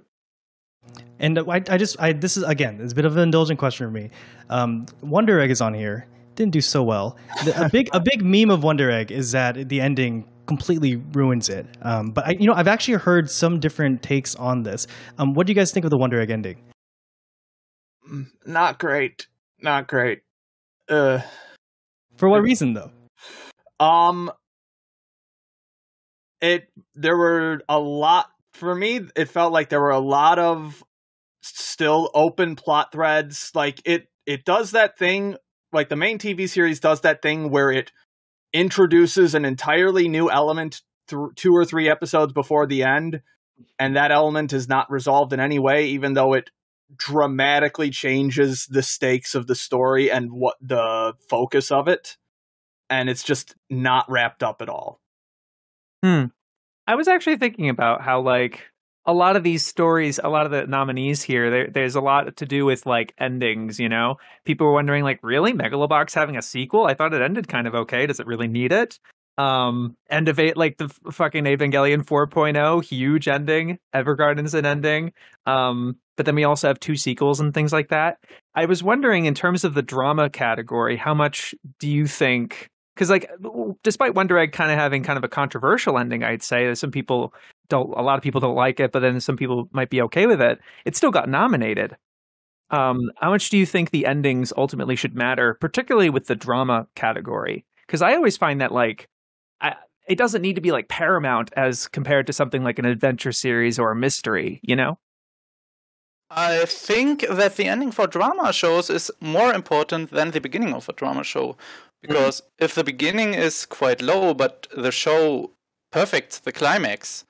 And I, I just, I this is again, it's a bit of an indulgent question for me. Um, Wonder Egg is on here. Didn't do so well. The, a big, a big meme of Wonder Egg is that the ending completely ruins it. Um, but I, you know, I've actually heard some different takes on this. Um, what do you guys think of the Wonder Egg ending? Not great. Not great. Uh, For what reason, though? Um, it there were a lot for me. It felt like there were a lot of still open plot threads. Like it, it does that thing. Like the main TV series does that thing where it introduces an entirely new element th- two or three episodes before the end, and that element is not resolved in any way, even though it dramatically changes the stakes of the story and what the focus of it and it's just not wrapped up at all. Hmm. I was actually thinking about how like a lot of these stories, a lot of the nominees here, there, there's a lot to do with like endings. You know, people were wondering like, really, Megalobox having a sequel? I thought it ended kind of okay. Does it really need it? Um, end of it, like the fucking Evangelion 4.0, huge ending. Evergarden's an ending. Um, but then we also have two sequels and things like that. I was wondering, in terms of the drama category, how much do you think? Because like, despite Wonder Egg kind of having kind of a controversial ending, I'd say some people don't. A lot of people don't like it, but then some people might be okay with it. It still got nominated. Um, how much do you think the endings ultimately should matter, particularly with the drama category? Because I always find that like, I, it doesn't need to be like paramount as compared to something like an adventure series or a mystery. You know? I think that the ending for drama shows is more important than the beginning of a drama show. Because if the beginning is quite low, but the show perfects the climax,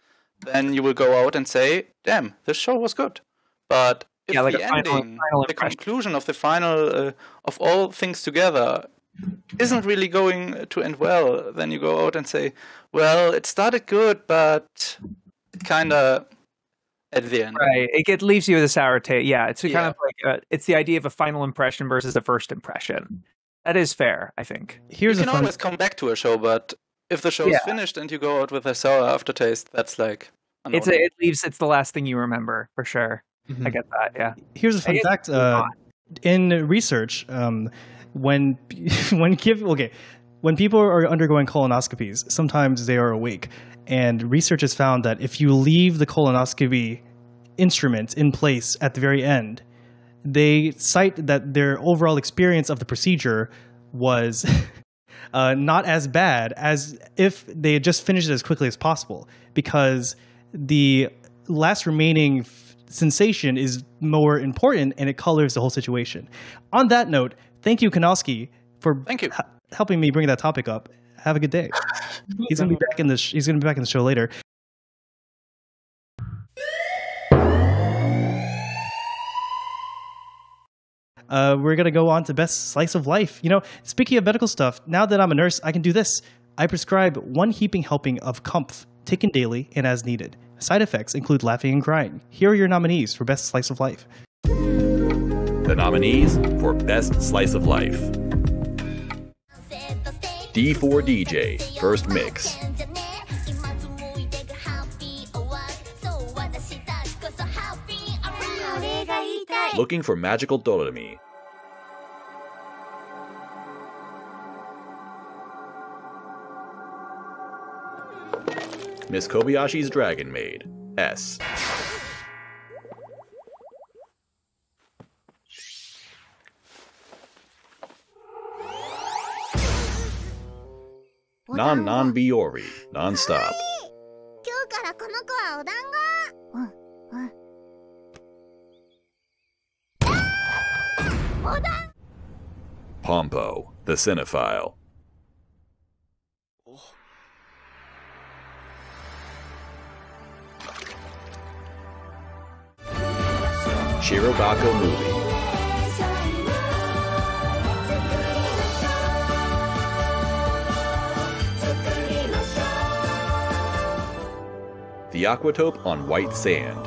then you will go out and say, damn, this show was good. But if Yeah, like the a final- ending, final the conclusion of the final, uh, of all things together, isn't really going to end well, then you go out and say, well, it started good, but it kind of at the end. Right. It, it leaves you with a sour taste. Yeah, it's a kind of like uh, it's the idea of a final impression versus a first impression. That is fair, I think. Here's you a can fun. always come back to a show, but if the show Yeah. is finished and you go out with a sour aftertaste, that's like It's a, it leaves it's the last thing you remember for sure. Mm-hmm. I get that. Yeah. Here's a I fun guess fact. Uh, in research, um, when when give okay, when people are undergoing colonoscopies, sometimes they are awake, and research has found that if you leave the colonoscopy instrument in place at the very end, they cite that their overall experience of the procedure was uh, not as bad as if they had just finished it as quickly as possible because the last remaining f- sensation is more important and it colors the whole situation. On that note, thank you, Kenalski, for thank you. helping me bring that topic up. Have a good day. He's gonna be back in the sh- he's gonna be back in the show later. Uh, we're gonna go on to best slice of life. You know, speaking of medical stuff, now that I'm a nurse, I can do this. I prescribe one heaping helping of Comf, taken daily and as needed. Side effects include laughing and crying. Here are your nominees for best slice of life. The nominees for Best Slice of Life D4DJ, First Mix. Looking for Magical Doremi. Miss Kobayashi's Dragon Maid, S. Non Non Biyori, non-stop. Pompo, the cinephile. Shirobako Movie. The Aquatope on White Sand.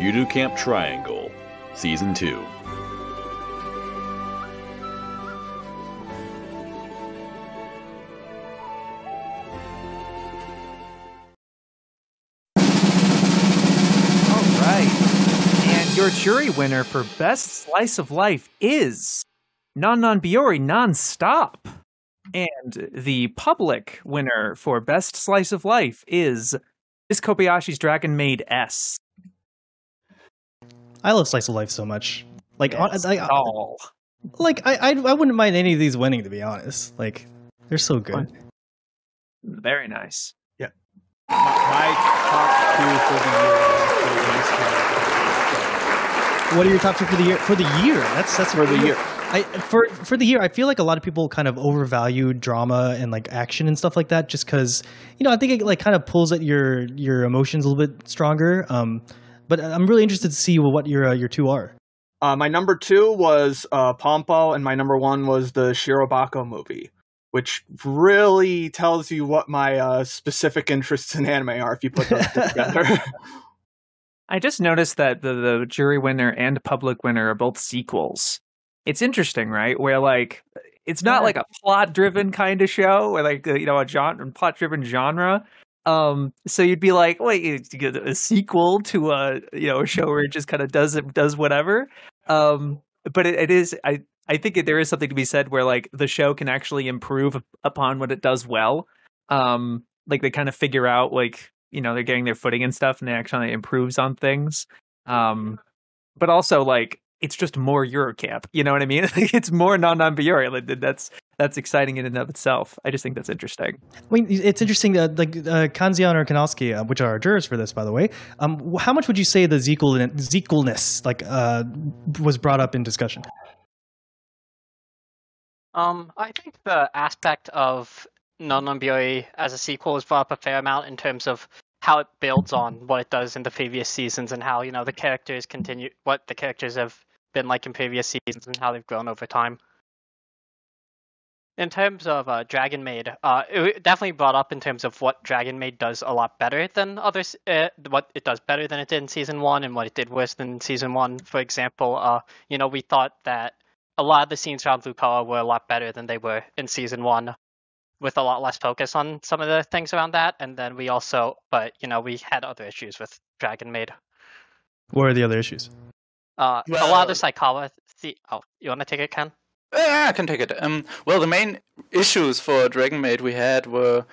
Yuru Camp Triangle, Season 2. Right. Jury winner for best slice of life is Non Non Biyori Non-Stop. And the public winner for best slice of life is Miss Kobayashi's Dragon Maid S. I love slice of life so much. Like, on, Yes, I, all. like I, I, I wouldn't mind any of these winning to be honest. Like, they're so good. Very nice. Yeah. My top two for the year. What are your top two for the year? For the year, that's that's For the year. I for for the year, I feel like a lot of people kind of overvalue drama and like action and stuff like that, just because you know I think it like kind of pulls at your your emotions a little bit stronger. Um, but I'm really interested to see what your uh, your two are. Uh, my number two was uh, Pompo, and my number one was the Shirobako movie, which really tells you what my uh, specific interests in anime are if you put those together. I just noticed that the, the jury winner and public winner are both sequels. It's interesting, right? Where like it's not like a plot driven kind of show, or like uh, you know a genre plot driven genre. Um, so you'd be like, wait, a sequel to a you know a show where it just kind of does it does whatever. Um, but it, it is I I think it, there is something to be said where like the show can actually improve upon what it does well. Um, like they kind of figure out like you know they're getting their footing and stuff, and they actually improves on things. Um, but also like it's just more Yuru Camp. You know what I mean? it's more non non Biyori. Like, that's that's exciting in and of itself. I just think that's interesting. I mean, it's interesting that like uh, Kanzeon or Kenalski, uh, which are our jurors for this, by the way. Um, how much would you say the Zequel Zequelness like uh, was brought up in discussion? Um, I think the aspect of Non Biyori as a sequel is brought up a fair amount in terms of how it builds on what it does in the previous seasons and how you know the characters continue what the characters have been like in previous seasons and how they've grown over time. In terms of uh, Dragon Maid, uh, it definitely brought up in terms of what Dragon Maid does a lot better than others. Uh, what it does better than it did in season one, and what it did worse than season one. For example, uh, you know, we thought that a lot of the scenes around Lucoa were a lot better than they were in season one, with a lot less focus on some of the things around that. And then we also, but you know, we had other issues with Dragon Maid. What are the other issues? Uh, a lot of the psychology. Oh, you want to take it, Ken? Yeah, I can take it. Um, well, the main issues for Dragon Maid we had were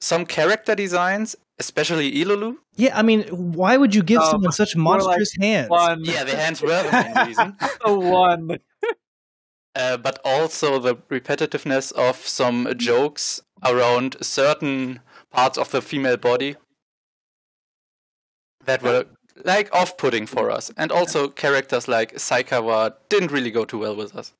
some character designs, especially Ilulu. Yeah, I mean, why would you give Um, someone such more like monstrous hands? Yeah, the hands were the main reason. the one. Uh, but also the repetitiveness of some jokes around certain parts of the female body that were like off-putting for us, and also characters like Saikawa didn't really go too well with us.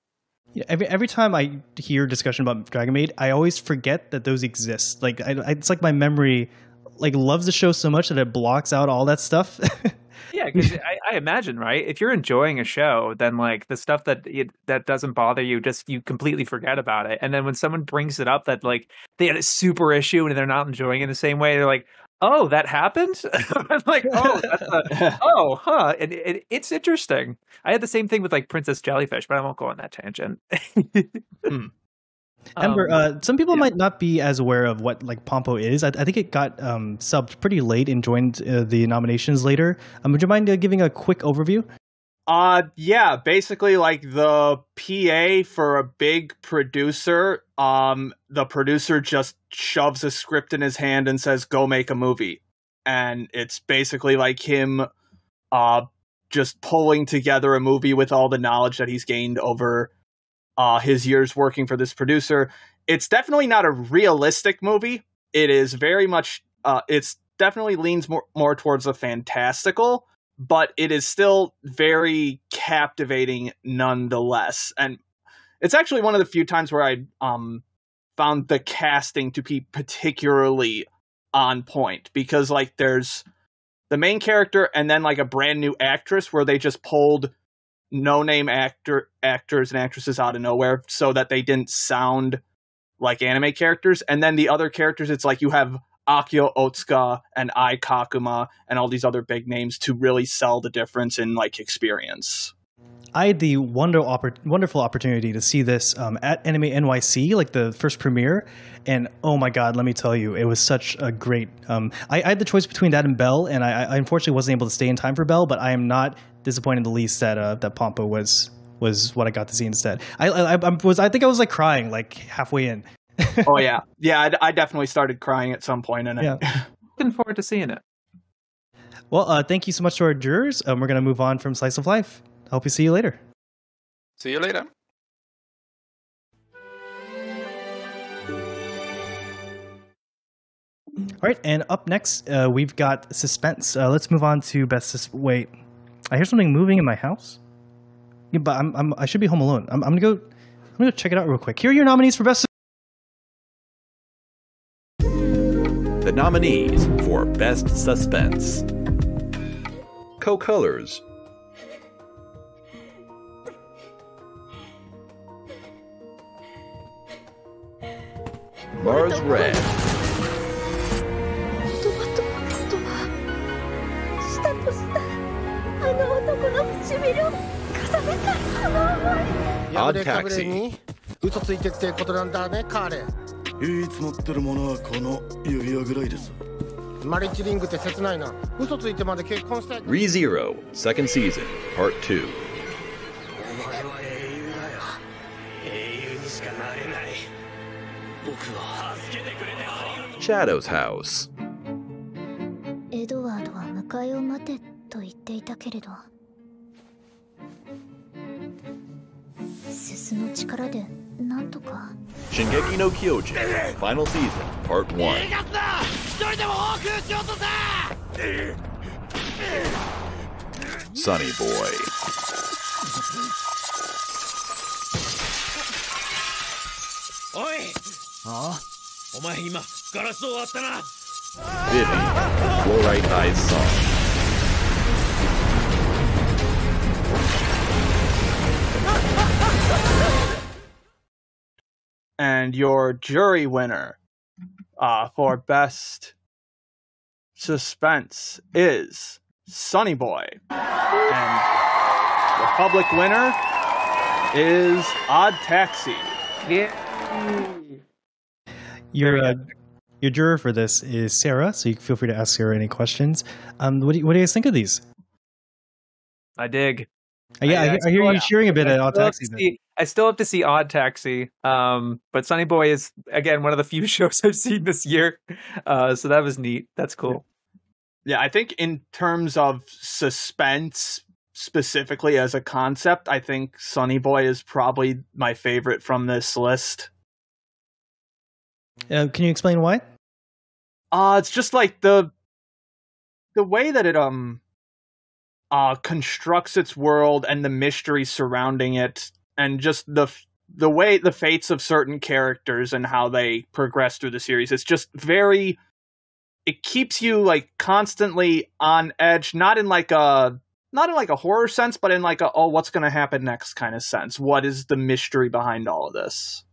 Yeah, every every time I hear discussion about Dragon Maid, I always forget that those exist. Like, I, I- it's like my memory like loves the show so much that it blocks out all that stuff. Yeah, because I, I imagine, right? If you're enjoying a show, then like the stuff that it, that doesn't bother you, just you completely forget about it. And then when someone brings it up that like they had a super issue and they're not enjoying it the same way, they're like, "Oh, that happened." I'm like, "Oh, that's a, oh, huh." And it, it's interesting. I had the same thing with like Princess Jellyfish, but I won't go on that tangent. Hmm. Ember, Um, uh, some people might not be as aware of what like Pompo is. I, I think it got um, subbed pretty late and joined uh, the nominations later. Um, would you mind uh, giving a quick overview? Uh yeah, basically like the PA for a big producer, um the producer just shoves a script in his hand and says go make a movie. And it's basically like him uh just pulling together a movie with all the knowledge that he's gained over uh his years working for this producer. It's definitely not a realistic movie. It is very much uh it's definitely leans more more towards the fantastical but it is still very captivating nonetheless. And it's actually one of the few times where I um found the casting to be particularly on point because like there's the main character and then like a brand new actress where they just pulled no name actor actors and actresses out of nowhere so that they didn't sound like anime characters and then the other characters it's like you have Akio Otsuka and Ai Kakuma and all these other big names to really sell the difference in like experience. I had the wonder oppor- wonderful opportunity to see this um, at Anime NYC, like the first premiere, and oh my god, let me tell you, it was such a great. Um, I, I had the choice between that and Bell, and I, I unfortunately wasn't able to stay in time for Bell, but I am not disappointed in the least that uh, that Pompo was was what I got to see instead. I, I, I was I think I was like crying like halfway in. oh yeah, yeah. I, I definitely started crying at some point in it. Yeah. Looking forward to seeing it. Well, uh, thank you so much to our jurors. Um, we're gonna move on from Slice of Life. Hope you see you later. See you later. All right, and up next, uh, we've got suspense. Uh, let's move on to best. Sus- Wait, I hear something moving in my house. Yeah, but I'm, I'm I should be home alone. I'm, I'm gonna go. I'm gonna go check it out real quick. Here are your nominees for best. The nominees for Best Suspense Co Colors Mars Red 重ねたこの思いオッ破れかぶれ Taxi に嘘ついてってことなんだね彼唯一持ってるものはこの指輪ぐらいですマリッジリングって切ないな嘘ついてまで結婚したい ReZero Second Season Part 2お前は英雄だよ英雄にしかなれない僕を助けてくれてありがとう Shadow's House エドワードは迎えを待てと言っていたけれど セスの力でなんとか「」ファイナルシーズパート1お,前今ガラスを割ったな And your jury winner uh, for best suspense is Sonny Boy. And the public winner is Odd Taxi. Yeah. Your uh, your juror for this is Sarah, so you feel free to ask Sarah any questions. Um, what do you, what do you guys think of these? I dig. Uh, yeah, I, I- I hear I- you cheering a bit I at Odd still have Taxi. to see- I still have to see Odd Taxi. Um, but Sonny Boy is again one of the few shows I've seen this year. Uh, so that was neat. That's cool. Yeah, I think in terms of suspense specifically as a concept, I think Sonny Boy is probably my favorite from this list. Uh, can you explain why? Uh it's just like the the way that it um uh constructs its world and the mystery surrounding it and just the the way the fates of certain characters and how they progress through the series. It's just very it keeps you like constantly on edge not in like a not in like a horror sense but in like a oh what's going to happen next kind of sense? What is the mystery behind all of this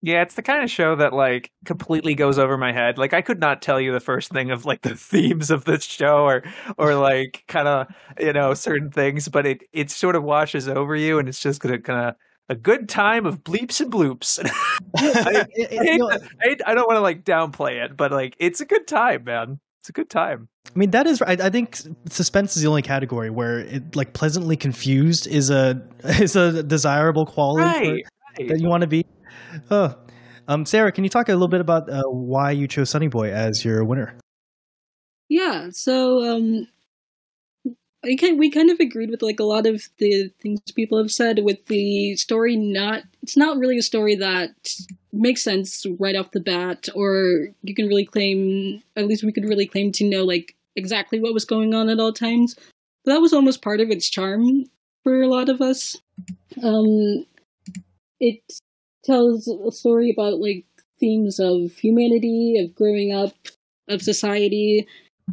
Yeah, it's the kind of show that like completely goes over my head. Like I could not tell you the first thing of like the themes of this show or or like kind of you know certain things, but it it sort of washes over you, and it's just gonna kind of a good time of bleeps and bloops. I, I, to- I, I don't want to like downplay it, but like it's a good time, man. It's a good time. I mean, that is. I, I think suspense is the only category where it like pleasantly confused is a is a desirable quality for- Right, right. that you want to be. Oh. Um, Sarah, can you talk a little bit about uh, why you chose Sonny Boy as your winner? Yeah, so um kind we kind of agreed with like a lot of the things people have said with the story not it's not really a story that makes sense right off the bat or you can really claim at least we could really claim to know like exactly what was going on at all times. But that was almost part of its charm for a lot of us. Um it tells a story about like themes of humanity, of growing up, of society,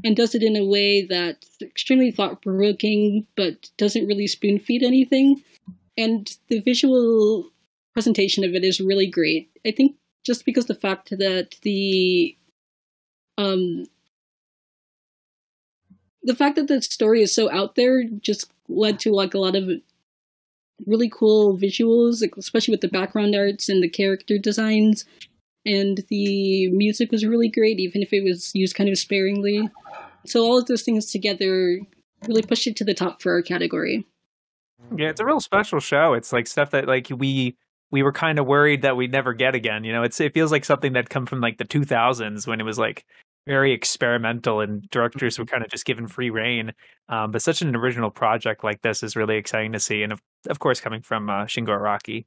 and does it in a way that's extremely thought provoking, but doesn't really spoon feed anything. And the visual presentation of it is really great. I think just because the fact that the um the fact that the story is so out there just led to like a lot of really cool visuals, especially with the background arts and the character designs. And the music was really great, even if it was used kind of sparingly. So all of those things together really pushed it to the top for our category. Yeah, it's a real special show. It's like stuff that like we we were kind of worried that we'd never get again. You know, it's it feels like something that come from like the 2000s when it was like very experimental and directors were kind of just given free reign. Um, but such an original project like this is really exciting to see, and of, of course coming from uh, Shingo Araki.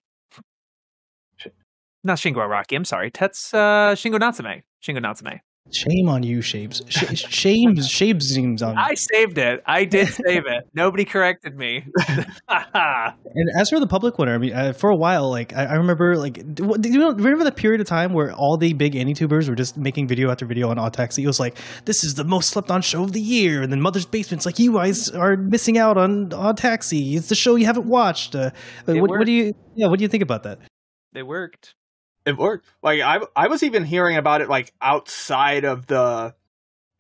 Not Shingo Araki. I'm sorry. Tets uh, Shingo Natsume. Shingo Natsume. Shame on you, Shaybs. Sh- shame, shame seems on. I saved it. I did save it. Nobody corrected me. And as for the public winner, I mean, uh, for a while, like I, I remember, like, do, what- do you know, remember the period of time where all the big AniTubers were just making video after video on Odd Taxi? It was like, this is the most slept on show of the year, and then Mother's Basement's like, you guys are missing out on Odd Taxi. It's the show you haven't watched. Uh, what, what do you, yeah, what do you think about that? It worked. It worked. Like I I was even hearing about it like outside of the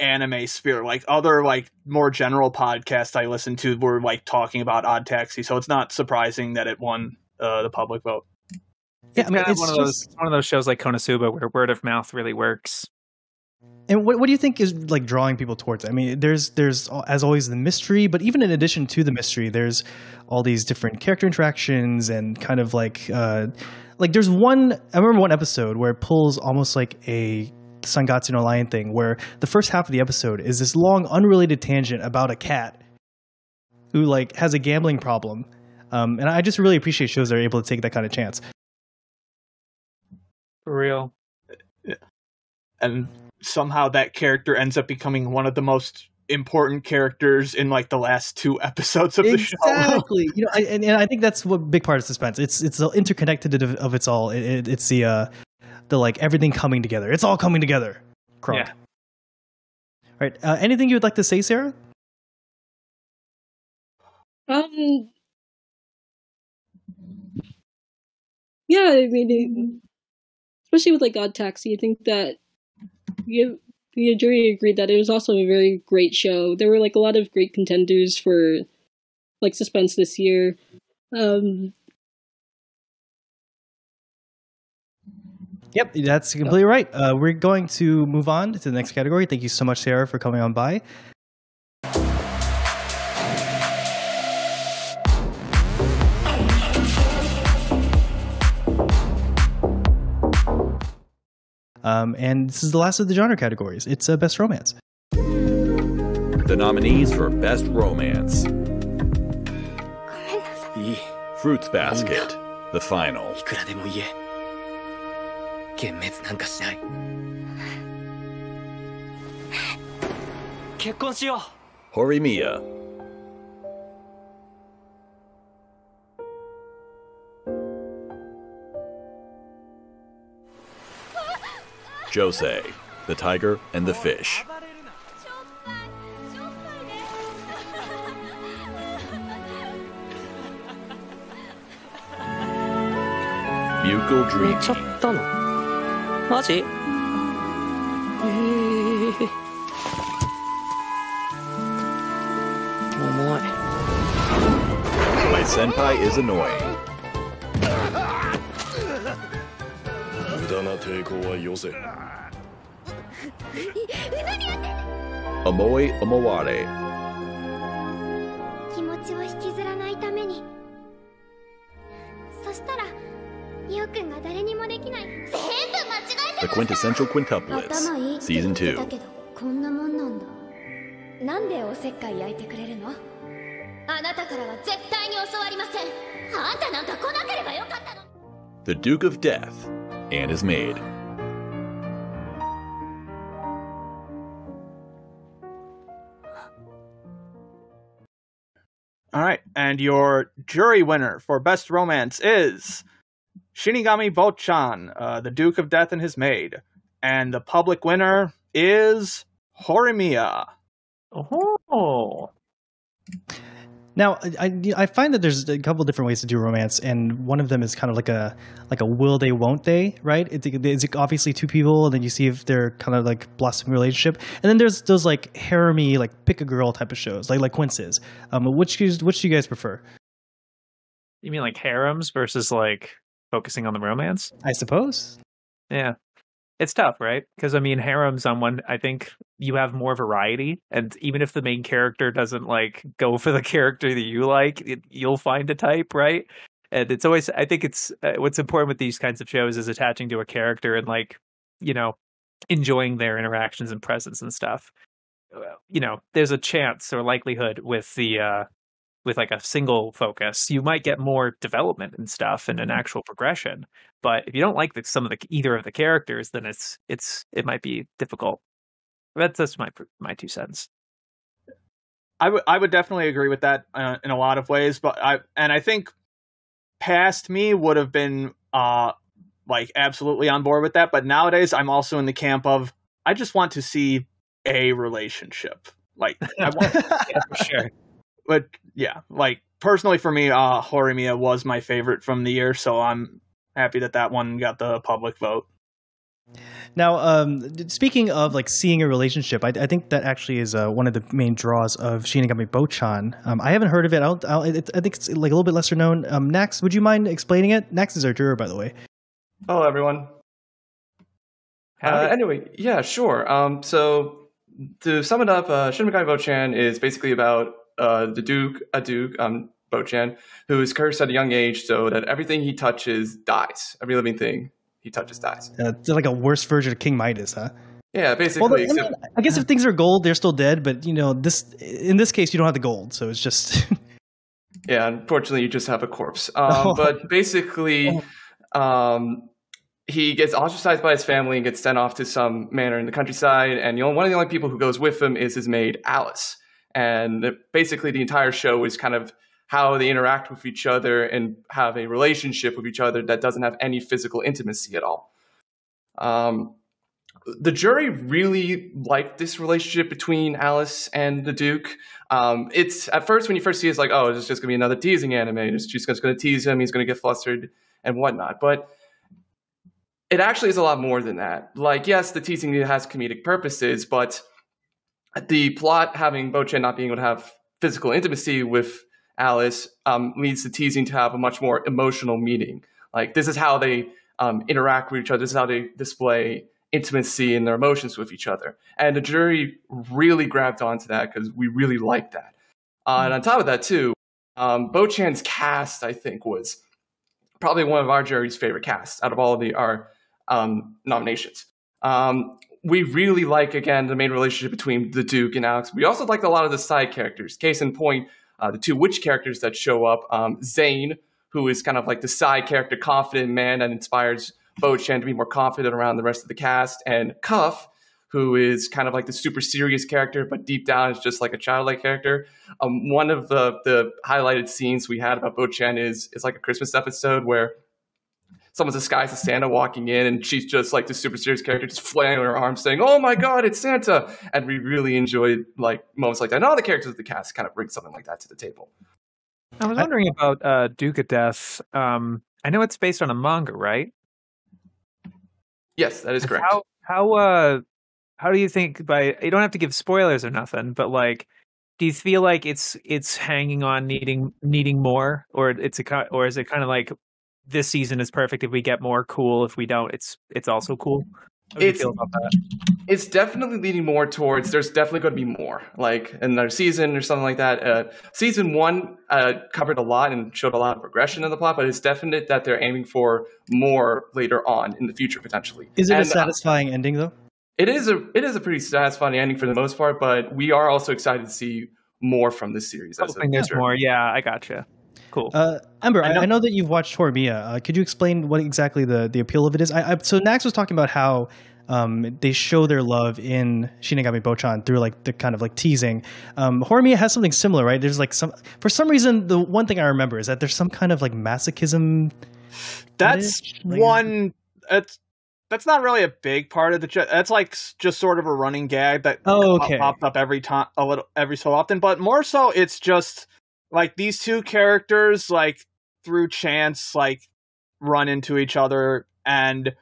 anime sphere. Like other like more general podcasts I listened to were like talking about Odd Taxi, so it's not surprising that it won uh, the public vote. Yeah, it's I mean, kind of it's one of those one of those shows like Konosuba where word of mouth really works. And what, what do you think is like drawing people towards it? I mean, there's there's as always the mystery, but even in addition to the mystery, there's all these different character interactions and kind of like uh, like there's one. I remember one episode where it pulls almost like a Sangatsu no Lion thing, where the first half of the episode is this long, unrelated tangent about a cat who like has a gambling problem, um, and I just really appreciate shows that are able to take that kind of chance. For real. And somehow that character ends up becoming one of the most important characters in like the last two episodes of the show. Exactly. you know, I, and, and I think that's what big part of suspense. It's it's the interconnected of, of its all. It, it, it's the uh, the like everything coming together. It's all coming together. Kronk. Yeah. All right. Uh, anything you would like to say, Sarah? Um. Yeah, I mean, especially with like Odd Taxi, I think that you, the jury agreed that it was also a very great show. There were like a lot of great contenders for like suspense this year. Um, Yep, that's completely right. Uh, we're going to move on to the next category. Thank you so much, Sarah, for coming on by. Um, and this is the last of the genre categories. It's uh, Best Romance. The nominees for Best Romance. Fruits Basket, the final. Horimiya, Josee, the tiger, and the fish. Buccal dreaming. My senpai is annoying. 駄な抵抗はよせ。Amoy Amaware, 気持ちを引きずらないために。そしたらリオくんが誰にもできない。全部間違え The Quintessential 頭 Quintuplets, いいって Season 言ってた 2. けどこんなもんなんだ。なんでおせっかい焼いてくれるの？あなたからは絶対に教わりません。あんたなんか来なければよかったの。The Duke of Death, and is made. All right, and your jury winner for best romance is Shinigami Bochan, uh, the Duke of Death and his maid, and the public winner is Horimiya. Oh. Now, I, I find that there's a couple different ways to do romance, and one of them is kind of like a like a will they won't they, right? It's, it's obviously two people, and then you see if they're kind of like blossoming relationship, and then there's those like harem like pick a girl type of shows, like like Quince's. Um, which which do you guys prefer? You mean like harems versus like focusing on the romance? I suppose. Yeah. It's tough, right? Because I mean, harems on one, I think you have more variety, and even if the main character doesn't like go for the character that you like, it, you'll find a type, right? And it's always, I think it's uh, what's important with these kinds of shows is attaching to a character and like, you know, enjoying their interactions and presence and stuff. Uh, You know, there's a chance or likelihood with the uh with like a single focus, you might get more development and stuff and an actual progression. But if you don't like the, some of the either of the characters, then it's it's it might be difficult. That's that's my my two cents. I would I would definitely agree with that uh, in a lot of ways, but I and I think past me would have been uh like absolutely on board with that, but nowadays I'm also in the camp of I just want to see a relationship. Like I want yeah, for sure. But yeah, like personally for me, uh Horimiya was my favorite from the year, so I'm happy that that one got the public vote. Now, um, speaking of like seeing a relationship, I, I think that actually is uh, one of the main draws of Shinigami Bochan. Um, I haven't heard of it. I'll, I'll, it. I think it's like a little bit lesser known. Um, Nax, would you mind explaining it? Nax is our juror, by the way. Hello, everyone. Uh, anyway, yeah, sure. Um, so to sum it up, uh, Shinigami Bochan is basically about uh, the Duke, a Duke, um, Bochan, who is cursed at a young age so that everything he touches dies. Every living thing he touches dies. Uh, it's like a worse version of King Midas, huh? Yeah, basically. Well, I, mean, I guess if things are gold, they're still dead. But you know, this in this case, you don't have the gold, so it's just Yeah, unfortunately, you just have a corpse. Um, but basically, um, he gets ostracized by his family and gets sent off to some manor in the countryside. And you know, one of the only people who goes with him is his maid, Alice. And basically, the entire show is kind of how they interact with each other and have a relationship with each other that doesn't have any physical intimacy at all. Um, the jury really liked this relationship between Alice and the Duke. Um, it's at first when you first see it, it's like, oh, it's just gonna be another teasing anime. It's just gonna tease him. He's gonna get flustered and whatnot. But it actually is a lot more than that. Like, yes, the teasing has comedic purposes, but the plot having Bochan not being able to have physical intimacy with Alice um, leads the teasing to have a much more emotional meaning. Like, this is how they um, interact with each other. This is how they display intimacy and their emotions with each other. And the jury really grabbed onto that because we really liked that. Uh, and on top of that, too, um, Bochan's cast, I think, was probably one of our jury's favorite casts out of all of the our um, nominations. Um, we really like again the main relationship between the Duke and Alice. We also liked a lot of the side characters. Case in point, uh, the two witch characters that show up. Um, Zain, who is kind of like the side character, confident man that inspires Bo-chan to be more confident around the rest of the cast, and Caff, who is kind of like the super serious character, but deep down is just like a childlike character. Um, one of the the highlighted scenes we had about Bo-chan is is like a Christmas episode where someone's disguised as Santa walking in, and she's just like the super serious character, just flailing her arms, saying, "Oh my God, it's Santa!" And we really enjoyed like moments like that. And all the characters of the cast kind of bring something like that to the table. I was wondering about uh, Duke of Death. Um, I know it's based on a manga, right? Yes, that is correct. How how uh how do you think by you don't have to give spoilers or nothing, but like do you feel like it's it's hanging on needing needing more or it's a ki- or is it kind of like this season is perfect if we get more cool if we don't it's it's also cool how do you It's- feel about that It's definitely leaning more towards there's definitely going to be more, like another season or something like that. Uh, season one uh, covered a lot and showed a lot of progression in the plot, but it's definite that they're aiming for more later on in the future potentially. Is it And, a uh, satisfying ending though? It is a it is a pretty satisfying ending for the most part, but we are also excited to see more from this series. as a hoping there's more yeah i gotcha cool Uh, Ember, I know, I know that you've watched Horimiya. Uh, could you explain what exactly the, the appeal of it is? I, I, so Nax was talking about how um, they show their love in Shinigami Bochan through like the kind of like teasing. Um, Horimiya has something similar, right? There's like some for some reason the one thing I remember is that there's some kind of like masochism. That's like- one. It's that's not really a big part of the. That's like just sort of a running gag that Oh, pop- okay. popped up every time, a little every so often. But more so, it's just like these two characters, like through chance, like run into each other and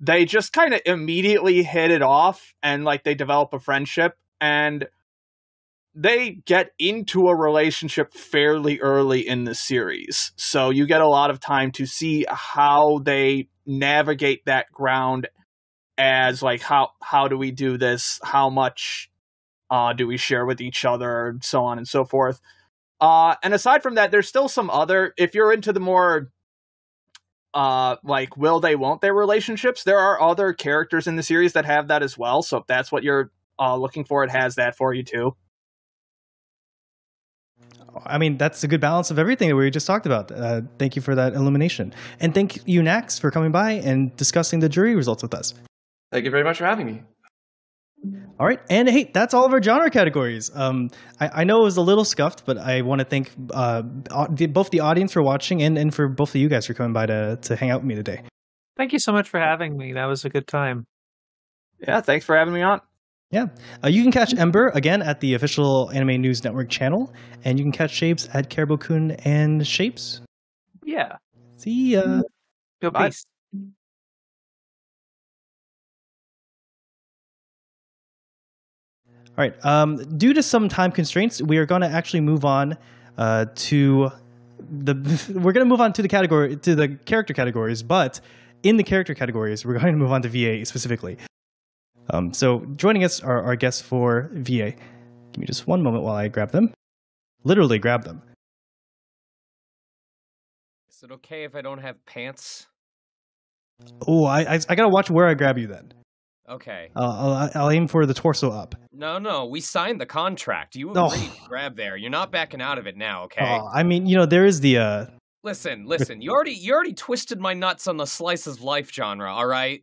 they just kind of immediately hit it off and like they develop a friendship and they get into a relationship fairly early in the series. So you get a lot of time to see how they navigate that ground as like how how do we do this? How much uh do we share with each other and so on and so forth. Uh and aside from that there's still some other if you're into the more uh like will they won't they relationships there are other characters in the series that have that as well so if that's what you're uh looking for it has that for you too I mean, that's a good balance of everything that we just talked about. Uh, thank you for that illumination, and thank you Nax for coming by and discussing the jury results with us. Thank you very much for having me. All right, and hey, that's all of our genre categories. Um, I, I know it was a little scuffed, but I want to thank uh, both the audience for watching and, and for both of you guys for coming by to to hang out with me today. thank you so much for having me that was a good time yeah thanks for having me on Yeah, uh, you can catch Ember again at the official Anime News Network channel, and you can catch Shaybs at Caribou-kun and Shaybs. yeah See ya. Go Bye. peace All right. Um, due to some time constraints, we are going to actually move on uh, to the. We're going to move on to the category to the character categories, but in the character categories, we're going to move on to VA specifically. Um, so joining us are our guests for VA. Give me just one moment while I grab them. Literally grab them. Is it okay if I don't have pants? Oh, I, I I gotta watch where I grab you then. Okay. Uh, I'll, I'll aim for the torso up. No, no, we signed the contract. You No. agreed to grab there. You're not backing out of it now, okay? Uh, I mean, you know, there is the uh, Listen, listen. You already you already twisted my nuts on the slice of life genre, all right?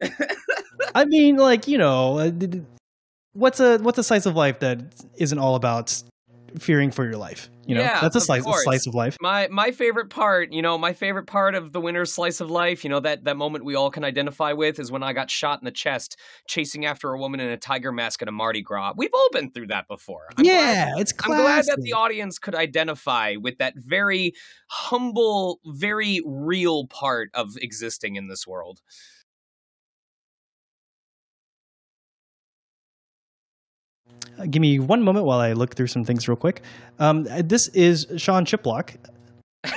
I mean, like you know, uh, d- d- what's a what's a slice of life that isn't all about fearing for your life? You know, yeah, that's a slice a slice of life. My my favorite part, you know, my favorite part of the winner's slice of life, you know, that that moment we all can identify with is when I got shot in the chest chasing after a woman in a tiger mask at a Mardi Gras. We've all been through that before. I'm yeah, glad, it's I'm glad that the audience could identify with that very humble, very real part of existing in this world. Give me one moment while I look through some things real quick. Um, this is Sean Chiplock.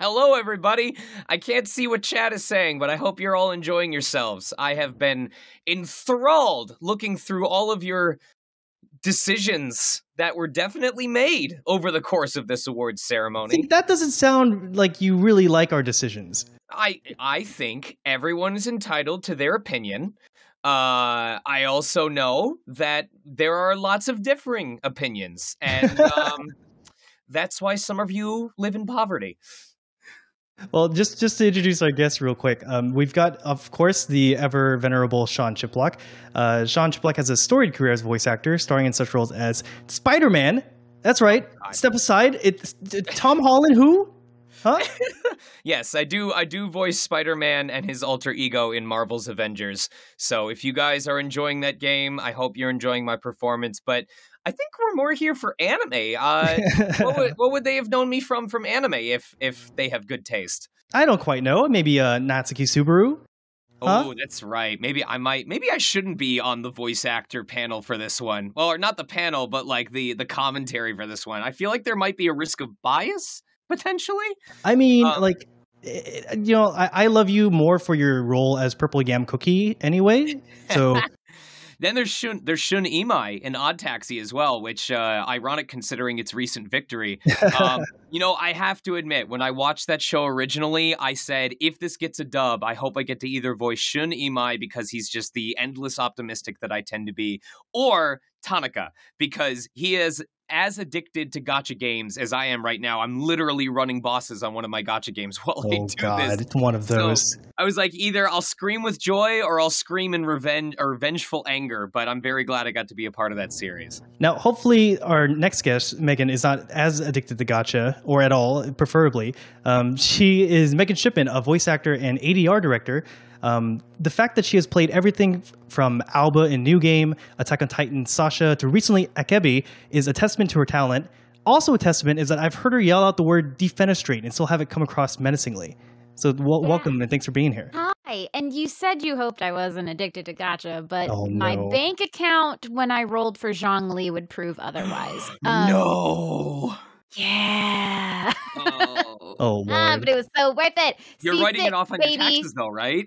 Hello, everybody. I can't see what chat is saying, but I hope you're all enjoying yourselves. I have been enthralled looking through all of your decisions that were definitely made over the course of this awards ceremony. See, that doesn't sound like you really like our decisions. I I think everyone is entitled to their opinion. Uh, I also know that there are lots of differing opinions, and um, that's why some of you live in poverty. Well, just just to introduce our guests real quick, um, we've got, of course, the ever venerable Sean Chiplock. Uh, Sean Chiplock has a storied career as a voice actor, starring in such roles as Spider Man. That's right. Step aside. It's Tom Holland. Who? Huh? yes, I do. I do voice Spider-Man and his alter ego in Marvel's Avengers. So if you guys are enjoying that game, I hope you're enjoying my performance. But I think we're more here for anime. Uh, what, would, what would they have known me from from anime if if they have good taste? I don't quite know. Maybe uh, Natsuki Subaru. Huh? Oh, that's right. Maybe I might. Maybe I shouldn't be on the voice actor panel for this one. Well, or not the panel, but like the the commentary for this one. I feel like there might be a risk of bias potentially. I mean, Um, like, eh, you know, I, I love you more for your role as Purple Yam Cookie anyway. So Then there's Shun there's Shun Imai in Odd Taxi as well, which uh, ironic considering its recent victory. Um, you know, I have to admit, when I watched that show originally, I said if this gets a dub, I hope I get to either voice Shun Imai because he's just the endless optimistic that I tend to be, or Tanaka because he is as addicted to gacha games as I am right now. I'm literally running bosses on one of my gacha games while I oh do god, this. it's one of So, those. I was like, either I'll scream with joy or I'll scream in revenge or vengeful anger. But I'm very glad I got to be a part of that series. Now, hopefully, our next guest, Megan, is not as addicted to gacha, or at all, preferably. Um, she is Megan Shipman, a voice actor and ADR director. Um, the fact that she has played everything from Aoba in New Game, Attack on Titan, Sasha, to recently Akebi is a testament to her talent. Also, a testament is that I've heard her yell out the word defenestrate and still have it come across menacingly. So, wel- welcome and thanks for being here. Hi, and you said you hoped I wasn't addicted to gacha, but Oh, my bank account when I rolled for Zhongli would prove otherwise. Um, no. Yeah. Oh, Ah, but it was so worth it. You're writing it off on baby. your taxes, though, right?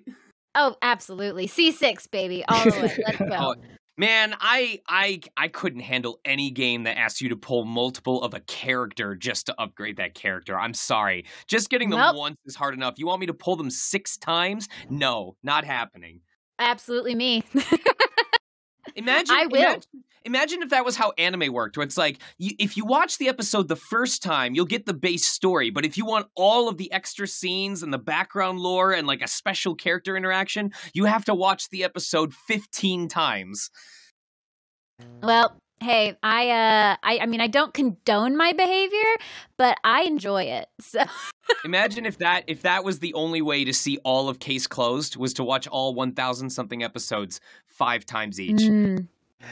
Oh, absolutely. C6, baby. All the way. Let's oh, go. Oh, man, I I I couldn't handle any game that asks you to pull multiple of a character just to upgrade that character. I'm sorry. Just getting them Nope. once is hard enough. You want me to pull them six times? No, not happening. Absolutely me. Imagine, I will. Imagine, imagine if that was how anime worked, where it's like, you, if you watch the episode the first time, you'll get the base story. But if you want all of the extra scenes and the background lore and like a special character interaction, you have to watch the episode 15 times. Well, hey, I uh I I mean I don't condone my behavior, but I enjoy it. So Imagine if that if that was the only way to see all of Case Closed was to watch all 1000 something episodes 5 times each. Mm.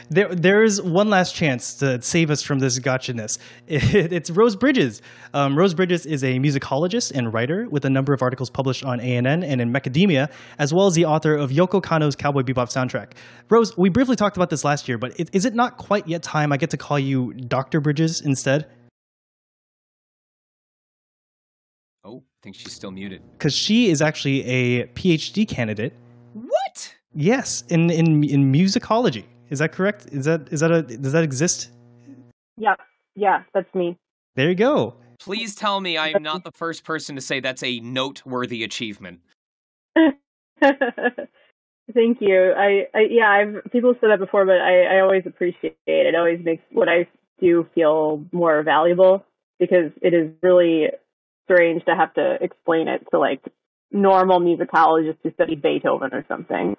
There, there's one last chance to save us from this gachaness. It, it's Rose Bridges. Um, Rose Bridges is a musicologist and writer with a number of articles published on ANN and in Mechademia, as well as the author of Yoko Kanno's Cowboy Bebop soundtrack. Rose, we briefly talked about this last year, but it, is it not quite yet time I get to call you Dr. Bridges instead? Oh, I think she's still muted. Because she is actually a PhD candidate. What? Yes, in, in in musicology. Is that correct? Is that is that a does that exist? Yeah, yeah, that's me. There you go. Please tell me I am not the first person to say that's a noteworthy achievement. Thank you. I, I yeah, I've people said that before, but I, I always appreciate it. It always makes what I do feel more valuable because it is really strange to have to explain it to like normal musicologists who study Beethoven or something.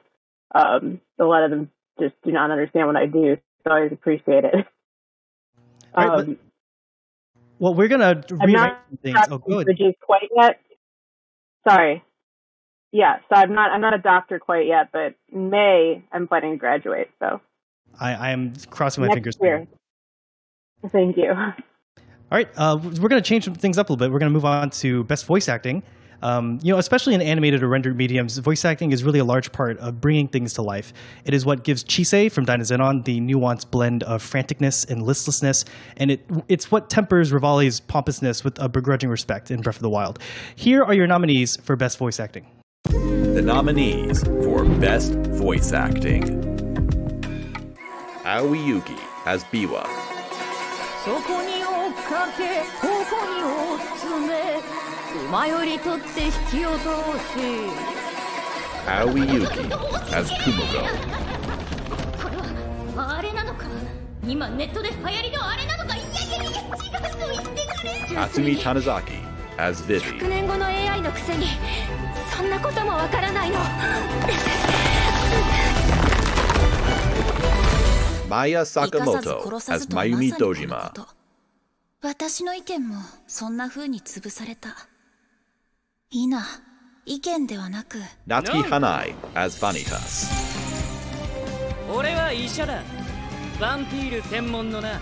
Um, a lot of them just do not understand what I do, so I always appreciate it. All right, Um, Well, we're gonna I'm not things. Oh, good. Quite yet. Sorry. Yeah, so I'm not I'm not a doctor quite yet, but May I'm planning to graduate. So I, I am crossing my next fingers. year. Thank you. All right, uh, we're going to change some things up a little bit. We're going to move on to best voice acting. Um, you know, especially in animated or rendered mediums, voice acting is really a large part of bringing things to life. It is what gives Chise from Dynazenon the nuanced blend of franticness and listlessness, and it it's what tempers Revali's pompousness with a begrudging respect in Breath of the Wild. Here are your nominees for best voice acting. The nominees for Best Voice Acting Aoi Yuki as Biwa, 馬より取って引き落とし。Aoi Yuki as Kumiko. これはあれなのか？今ネットで流行りのあれなのか？いやいやいや違うと言ってくれ。Tatsumi Tanizaki as Vivi. 100年後の AI のくせにそんなこともわからないの。Maya 生かさず Sakamoto 殺さ as 私の意見もそんな風に潰されたいいな。意見ではなく。Natsuki Hanai as Vanitas. 俺は医者だ。ヴァンピール専門のな。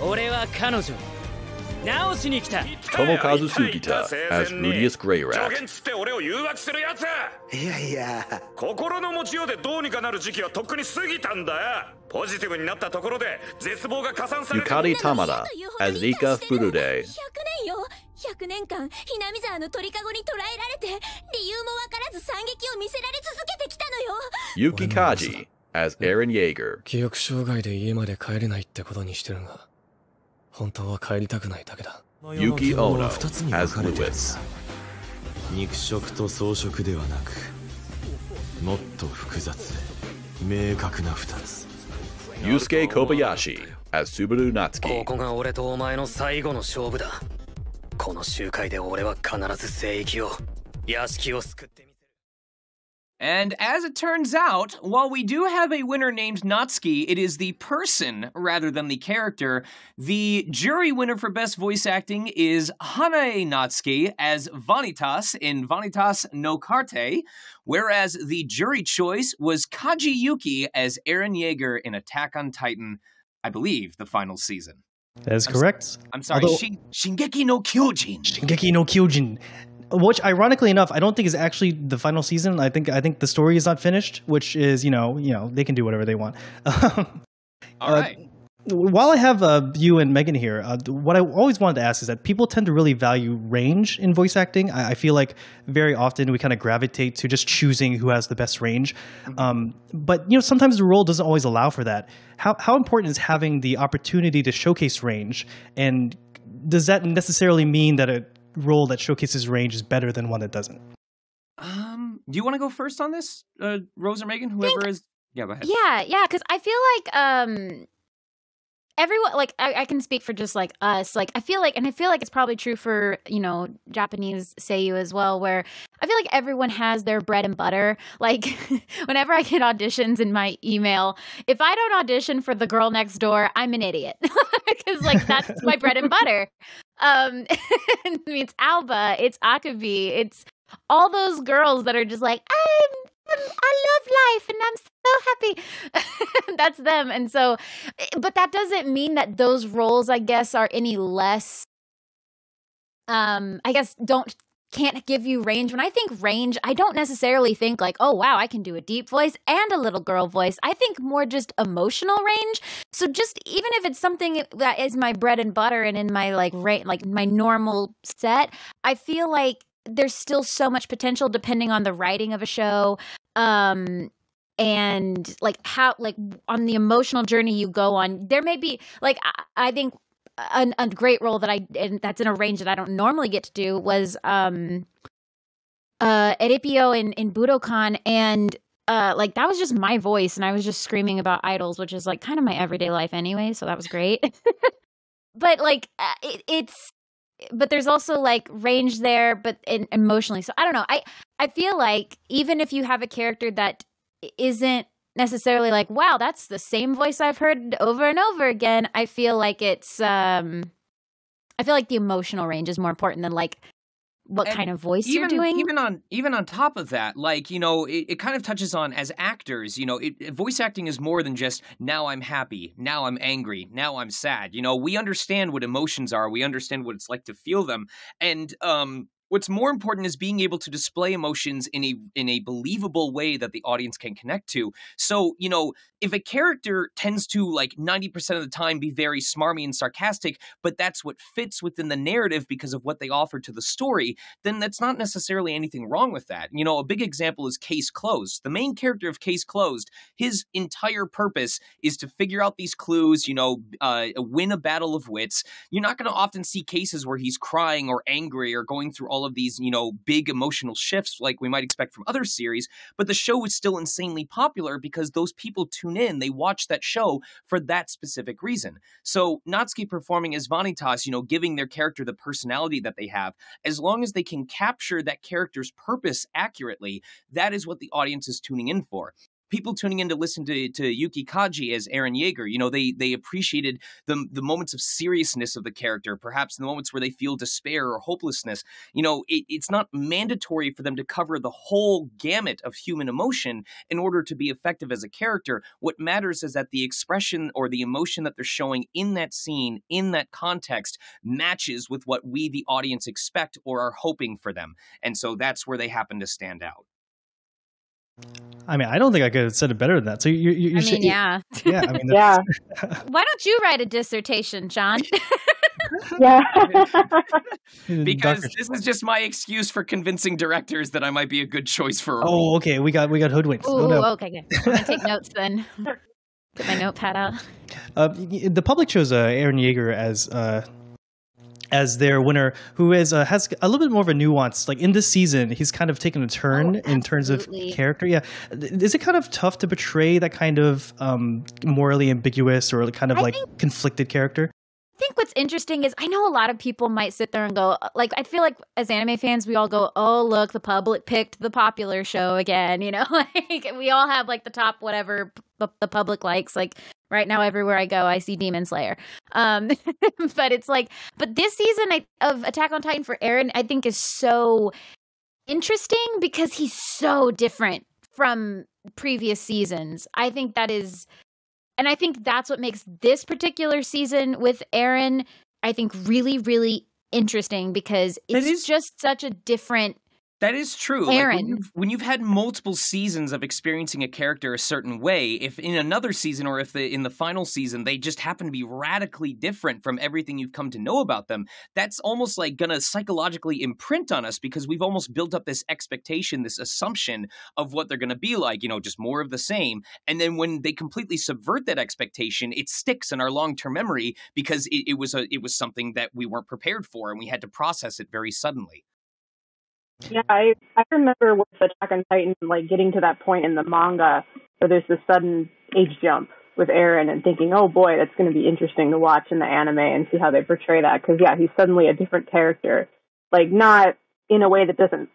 俺は彼女。治しに来た。Tomokazu Sugita as Rudius Grey 助 Rat. 言つって俺を誘惑するやついやいや。心の持ちようでどうにかなる時期はとっくに過ぎたんだ。よポジティブになったところで絶望が加算されて Yukari Tamada as Rika Furude. 100年よ100年間ひなみ沢の鳥かごに捕らえられて理由もわからず惨劇を見せられ続けてきたのよ Yuki Kaji as Aaron Yeager. 記憶障害で家まで帰れないってことにしてるが本当は帰りたくないだけだ Yuki Ono は二つに分 as かれてる Lewis. 肉食と草食ではなくもっと複雑で明確な二つ Yusuke Kobayashi as Subaru こ Natsuki. こが俺とお前の最後の勝負だこの集会で俺は必ず聖域を屋敷を救ってみせる And as it turns out, while we do have a winner named Natsuki, it is the person rather than the character. The jury winner for best voice acting is Hanae Natsuki as Vanitas in Vanitas no Karte, whereas the jury choice was Kaji Yuki as Aaron Yeager in Attack on Titan, I believe, the final season. That is I'm correct. I'm sorry, Although- Shin- Shingeki no Kyojin. Shingeki no Kyojin, which ironically enough, I don't think is actually the final season. I think I think the story is not finished, which is you know you know they can do whatever they want. Um, All uh, right. While I have uh, you and Megan here, uh, what I always wanted to ask is that people tend to really value range in voice acting. I, I feel like very often we kind of gravitate to just choosing who has the best range, um, but you know sometimes the role doesn't always allow for that. How how important is having the opportunity to showcase range, and does that necessarily mean that a role that showcases range is better than one that doesn't? Um, do you want to go first on this, uh, Rose or Megan? Whoever is. Yeah, go ahead. Yeah, yeah, because I feel like um everyone like I, I can speak for just like us. Like I feel like and I feel like it's probably true for, you know, Japanese Seiyu as well, where I feel like everyone has their bread and butter. Like whenever I get auditions in my email, if I don't audition for the girl next door, I'm an idiot. Because like that's my bread and butter. Um it's Aoba, it's Akebi, it's all those girls that are just like, I'm, I love life and I'm so happy. That's them. And so, eh, but that doesn't mean that those roles, I guess, are any less, um, I guess, don't, can't give you range. When I think range, I don't necessarily think like, oh, wow, I can do a deep voice and a little girl voice. I think more just emotional range. So just even if it's something that is my bread and butter and in my like, ra- like my normal set, I feel like there's still so much potential depending on the writing of a show um and like how like on the emotional journey you go on there may be like i, I think a, a great role that i and that's in a range that i don't normally get to do was um uh Eripiyo in in budokan and uh like that was just my voice and i was just screaming about idols which is like kind of my everyday life anyway so that was great. But like uh, it, it's but there's also like range there but in, emotionally so i don't know i i feel like even if you have a character that isn't necessarily like wow that's the same voice i've heard over and over again i feel like it's um i feel like the emotional range is more important than like what And kind of voice even, you're doing Even on even on top of that, like you know, it, it kind of touches on as actors. You know, it, voice acting is more than just now I'm happy, now I'm angry, now I'm sad. You know, we understand what emotions are. We understand what it's like to feel them, and um, What's more important is being able to display emotions in a in a believable way that the audience can connect to. So, you know, if a character tends to like 90% of the time be very smarmy and sarcastic, but that's what fits within the narrative because of what they offer to the story, then that's not necessarily anything wrong with that. You know, a big example is Case Closed. The main character of Case Closed, his entire purpose is to figure out these clues, you know, uh, win a battle of wits. You're not going to often see cases where he's crying or angry or going through all of these, you know, big emotional shifts like we might expect from other series, but the show is still insanely popular because those people tune in, they watch that show for that specific reason. So Natsuki performing as Vanitas, you know, giving their character the personality that they have, as long as they can capture that character's purpose accurately, that is what the audience is tuning in for people tuning in to listen to, to Yuki Kaji as Aaron Yeager, you know, they they appreciated the the moments of seriousness of the character, perhaps the moments where they feel despair or hopelessness. You know, it, it's not mandatory for them to cover the whole gamut of human emotion in order to be effective as a character. What matters is that the expression or the emotion that they're showing in that scene, in that context, matches with what we, the audience, expect or are hoping for them. And so that's where they happen to stand out. I mean, I don't think I could have said it better than that. So you, you, you I should, mean, yeah. yeah. I mean, yeah. Why don't you write a dissertation, John? yeah. because this is just my excuse for convincing directors that I might be a good choice for a role. Oh, okay. We got we got hoodwinked. Ooh, oh, no. okay, good. I'm gonna take notes then. Get my notepad out. Uh, the public chose uh, Aaron Yeager as uh, as their winner, who is uh, has a little bit more of a nuance. Like in this season, he's kind of taken a turn in terms of character. Yeah, is it kind of tough to portray that kind of um, morally ambiguous or kind of like conflicted character? I think what's interesting is I know a lot of people might sit there and go, like, I feel like as anime fans, we all go, oh, look, the public picked the popular show again. You know, like we all have like the top whatever the public likes. Like right now, everywhere I go, I see Demon Slayer. Um, but it's like, but this season of Attack on Titan for Aaron, I think is so interesting because he's so different from previous seasons. I think that is and I think that's what makes this particular season with Aaron, I think, really, really interesting because it's just such a different. That is true. Like, when, you've, when you've had multiple seasons of experiencing a character a certain way, if in another season or if the, in the final season they just happen to be radically different from everything you've come to know about them, that's almost like gonna psychologically imprint on us because we've almost built up this expectation, this assumption of what they're gonna be like, you know, just more of the same. And then when they completely subvert that expectation, it sticks in our long term memory because it, it was a it was something that we weren't prepared for and we had to process it very suddenly. Yeah, I I remember with Attack on Titan, like getting to that point in the manga where there's this sudden age jump with Aaron, and thinking, oh boy, that's going to be interesting to watch in the anime and see how they portray that. Because yeah, he's suddenly a different character, like not in a way that doesn't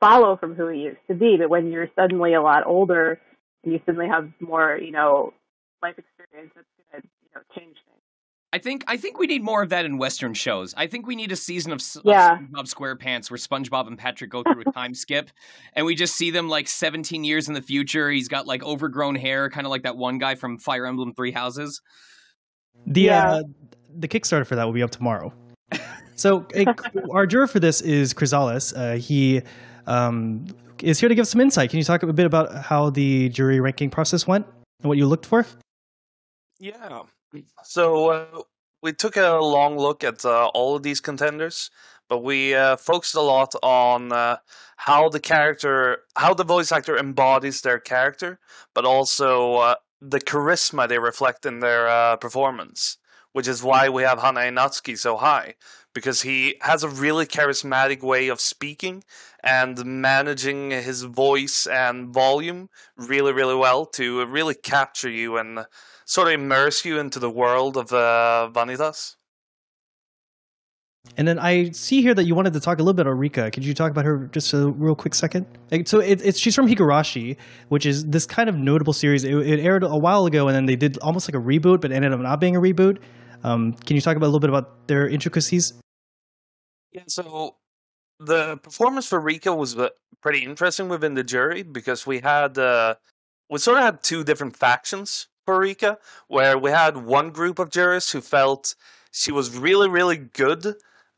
follow from who he used to be, but when you're suddenly a lot older and you suddenly have more, you know, life experience, that's going to you know change. I think I think we need more of that in Western shows. I think we need a season of, S- of Yeah. SpongeBob SquarePants where SpongeBob and Patrick go through a time skip, and we just see them like 17 years in the future. He's got like overgrown hair, kind of like that one guy from Fire Emblem Three Houses. The uh, the Kickstarter for that will be up tomorrow. So uh, our juror for this is Cryzzalis. Uh, he um, is here to give some insight. Can you talk a bit about how the jury ranking process went and what you looked for? Yeah. So uh, we took a long look at uh, all of these contenders, but we uh, focused a lot on uh, how the character, how the voice actor embodies their character, but also uh, the charisma they reflect in their uh, performance. Which is why we have Hanae Natsuki so high, because he has a really charismatic way of speaking and managing his voice and volume really, really well to really capture you and sort of immerse you into the world of uh, Vanitas. And then I see here that you wanted to talk a little bit about Rika. Could you talk about her just a real quick second? So it, it's she's from Higurashi, which is this kind of notable series. It, it aired a while ago, and then they did almost like a reboot, but ended up not being a reboot. Um, can you talk about a little bit about their intricacies? Yeah, so the performance for Rika was uh, pretty interesting within the jury because we had uh, we sort of had two different factions for Rika, where we had one group of jurors who felt she was really, really good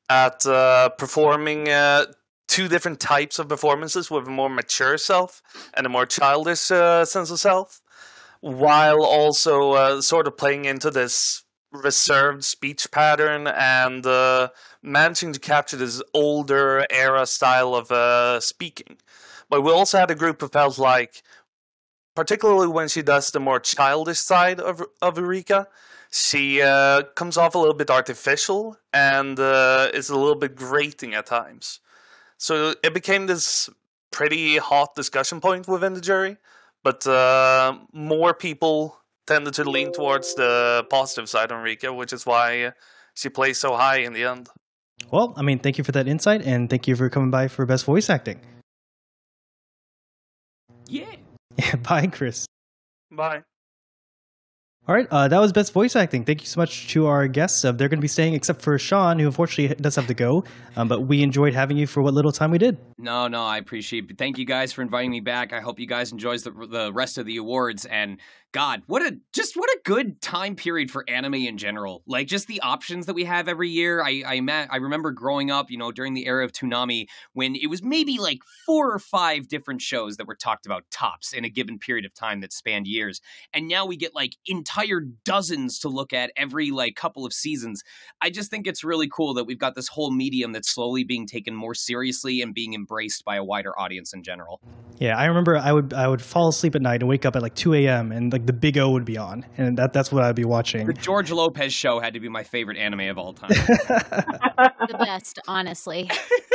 at uh, performing uh, two different types of performances with a more mature self and a more childish uh, sense of self, while also uh, sort of playing into this reserved speech pattern and uh, managing to capture this older era style of uh, speaking. But we also had a group who felt like, particularly when she does the more childish side of of Eureka, she uh, comes off a little bit artificial and uh, is a little bit grating at times. So it became this pretty hot discussion point within the jury, but uh, more people tended to lean towards the positive side on Rika, which is why she plays so high in the end. Well, I mean, thank you for that insight, and thank you for coming by for best voice acting. Yeah, bye, Chris. Bye. All right, uh, that was best voice acting. Thank you so much to our guests. Uh, they're going to be staying, except for Sean, who unfortunately does have to go. Um, but we enjoyed having you for what little time we did. No, no, I appreciate it. Thank you guys for inviting me back. I hope you guys enjoys the the rest of the awards. And God, what a just what a good time period for anime in general. Like just the options that we have every year. I I, I remember growing up, you know, during the era of Toonami when it was maybe like four or five different shows that were talked about tops in a given period of time that spanned years. And now we get like entire dozens to look at every like couple of seasons. I just think it's really cool that we've got this whole medium that's slowly being taken more seriously and being embraced by a wider audience in general. Yeah, I remember I would I would fall asleep at night and wake up at like 2 a.m. and like the Big O would be on, and that that's what I'd be watching. The George Lopez show had to be my favorite anime of all time. the best, honestly.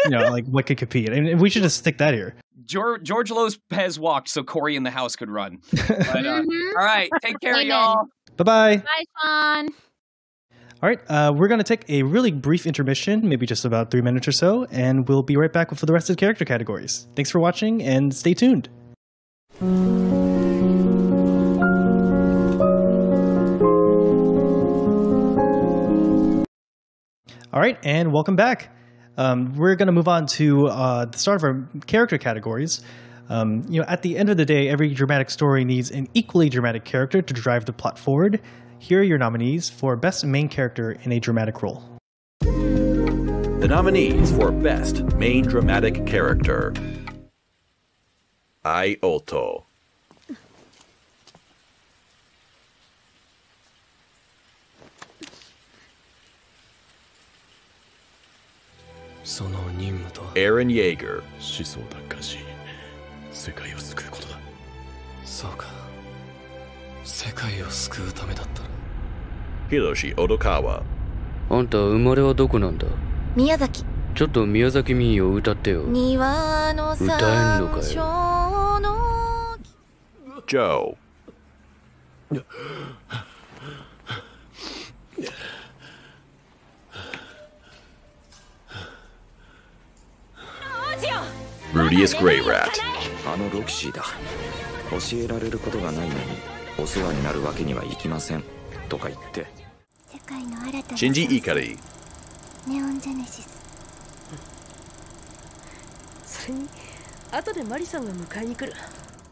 you know, like what could compete? And we should just stick that here. George, George Lopez walked so Cory in the house could run. But, uh, all right, take care, Amen. y'all. Bye bye. Bye, Sean. All right, uh, we're going to take a really brief intermission, maybe just about three minutes or so, and we'll be right back for the rest of the character categories. Thanks for watching, and stay tuned. All right, and welcome back. Um, we're going to move on to uh, the start of our character categories. Um, you know, at the end of the day, every dramatic story needs an equally dramatic character to drive the plot forward. Here are your nominees for Best Main Character in a Dramatic Role. The nominees for Best Main Dramatic Character Ai Oto. その任務とは？Aaron Yeager. 始祖奪還し世界を救うことだ。そうか。世界を救うためだったら Hiroshi Odokawa. あんた生まれはどこなんだ？宮崎。ちょっと宮崎民謡歌ってよ。庭の歌えんのかよ。山の Joe. 王子よ Rudius Grey Rat. あのロキシーだ。教えられることがないのにお世話になるわけにはいきません。とか言って。世界の新たな Shinji Ikari. ネオンジェネシス。それに後でマリさんが迎えに来る。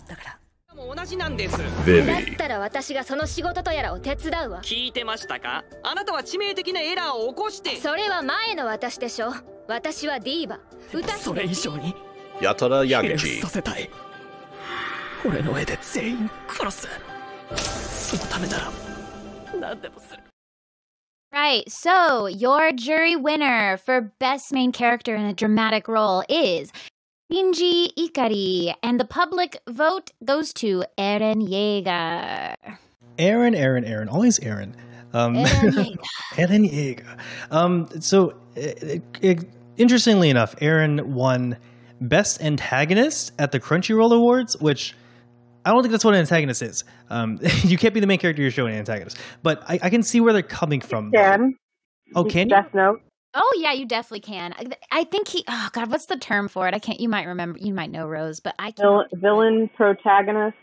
だから。も同じなんですだ Vivi. ったら私がその仕事とやらを手伝うわ。聞いてましたか？あなたは致命的なエラーを起こして。それは前の私でしょ。私はディーバ。歌それ以上に Yatara ヘレス Yaguchi. させたい俺の絵で全員殺すそのためなら何でもする Right, so your jury winner for Best Main Character in a Dramatic Role is Shinji Ikari, and the public vote goes to Eren Yeager. Aaron, Aaron, Aaron, always Aaron. Um, Eren Yeager. Eren Yeager. Um, so, uh, uh, interestingly enough, Aaron won Best Antagonist at the Crunchyroll Awards, which I don't think that's what an antagonist is. Um, you can't be the main character of your show an antagonist, but I, I can see where they're coming from. Can. Oh, can you? Death Note. Oh yeah, you definitely can. I- I think he. Oh God, what's the term for it? I can't. You might remember. You might know Rose, but I Villain, can't. villain protagonist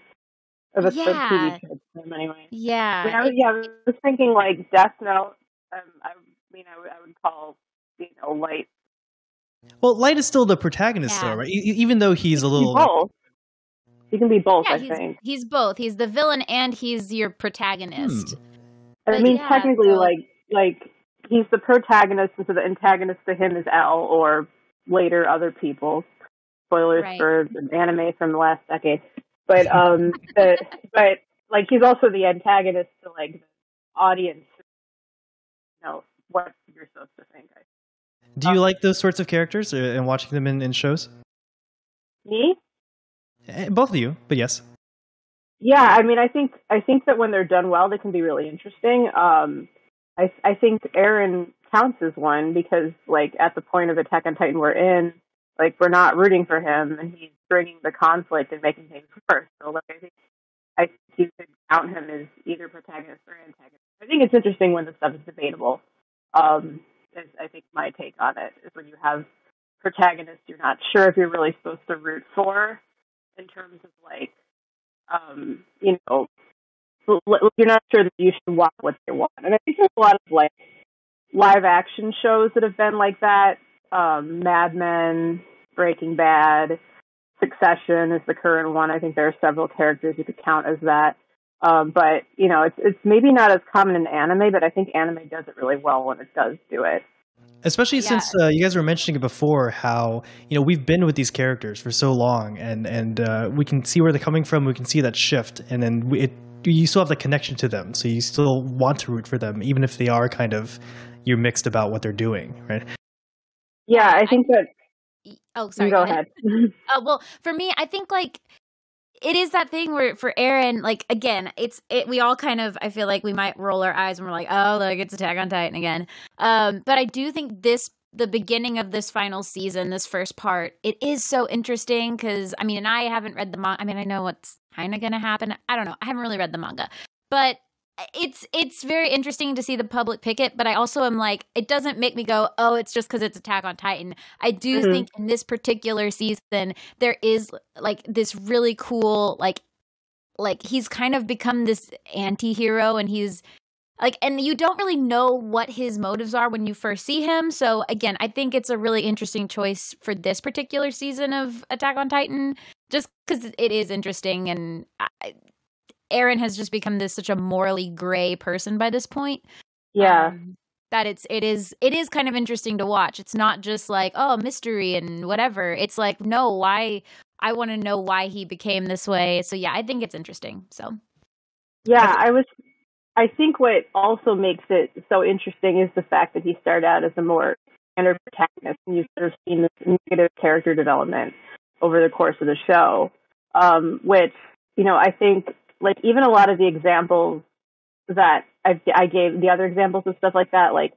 of a Yeah. TV show. Anyway. Yeah, Yeah, I was, yeah, I was thinking like Death Note. Um, I mean, I would, I would call you know light. Well, Light is still the protagonist, Yeah. though, right? E- even though he's a little. both. He can be both. Yeah, I he's, think. he's both. He's the villain and he's your protagonist. I But mean, yeah, technically, so- like like he's the protagonist, and so the antagonist to him is L, or later other people. Spoilers Right. for an anime from the last decade, but um, the, but like he's also the antagonist to like the audience. You know what you're supposed to think. Do you like those sorts of characters uh, and watching them in, in shows? Me? Eh, Both of you, but yes. Yeah, I mean, I think I think that when they're done well, they can be really interesting. Um, I I think Aaron counts as one because, like, at the point of Attack on Titan we're in, like, we're not rooting for him, and he's bringing the conflict and making things worse. So, like, I think I think you could count him as either protagonist or antagonist. I think it's interesting when the stuff is debatable. Um, is I think my take on it is when you have protagonists you're not sure if you're really supposed to root for in terms of like um, you know, you're not sure that you should want what they want. And I think there's a lot of like live action shows that have been like that. Um, Mad Men, Breaking Bad, Succession is the current one. I think there are several characters you could count as that. Um, but you know, it's it's maybe not as common in anime, but I think anime does it really well when it does do it. Especially since uh, you guys were mentioning it before, how you know we've been with these characters for so long, and and uh, we can see where they're coming from. We can see that shift, and then we, it, you still have the connection to them, so you still want to root for them, even if they are kind of you're mixed about what they're doing, right? Yeah, I think that. Oh, sorry. Go ahead. uh, well, for me, I think like it is that thing where for Eren, like again, it's it. We all kind of, I feel like we might roll our eyes and we're like, oh, look, it's Attack on Titan again. Um, but I do think this, the beginning of this final season, this first part, it is so interesting because I mean, and I haven't read the manga. I mean, I know what's kind of gonna happen. I don't know. I haven't really read the manga, but it's it's very interesting to see the public pick it, but I also am like, it doesn't make me go, oh, it's just because it's Attack on Titan. I do Mhm. think in this particular season there is like this really cool like like he's kind of become this anti-hero and he's like and you don't really know what his motives are when you first see him so again i think it's a really interesting choice for this particular season of attack on titan just because it is interesting and I, Eren has just become this such a morally gray person by this point Yeah. um, that it's it is it is kind of interesting to watch it's not just like oh mystery and whatever it's like no why i want to know why he became this way so yeah i think it's interesting so Yeah, I was. I think what also makes it so interesting is the fact that he started out as a more standard protagonist, and you've sort of seen this negative character development over the course of the show. Um, which you know, I think like even a lot of the examples that I, I gave, the other examples of stuff like that, like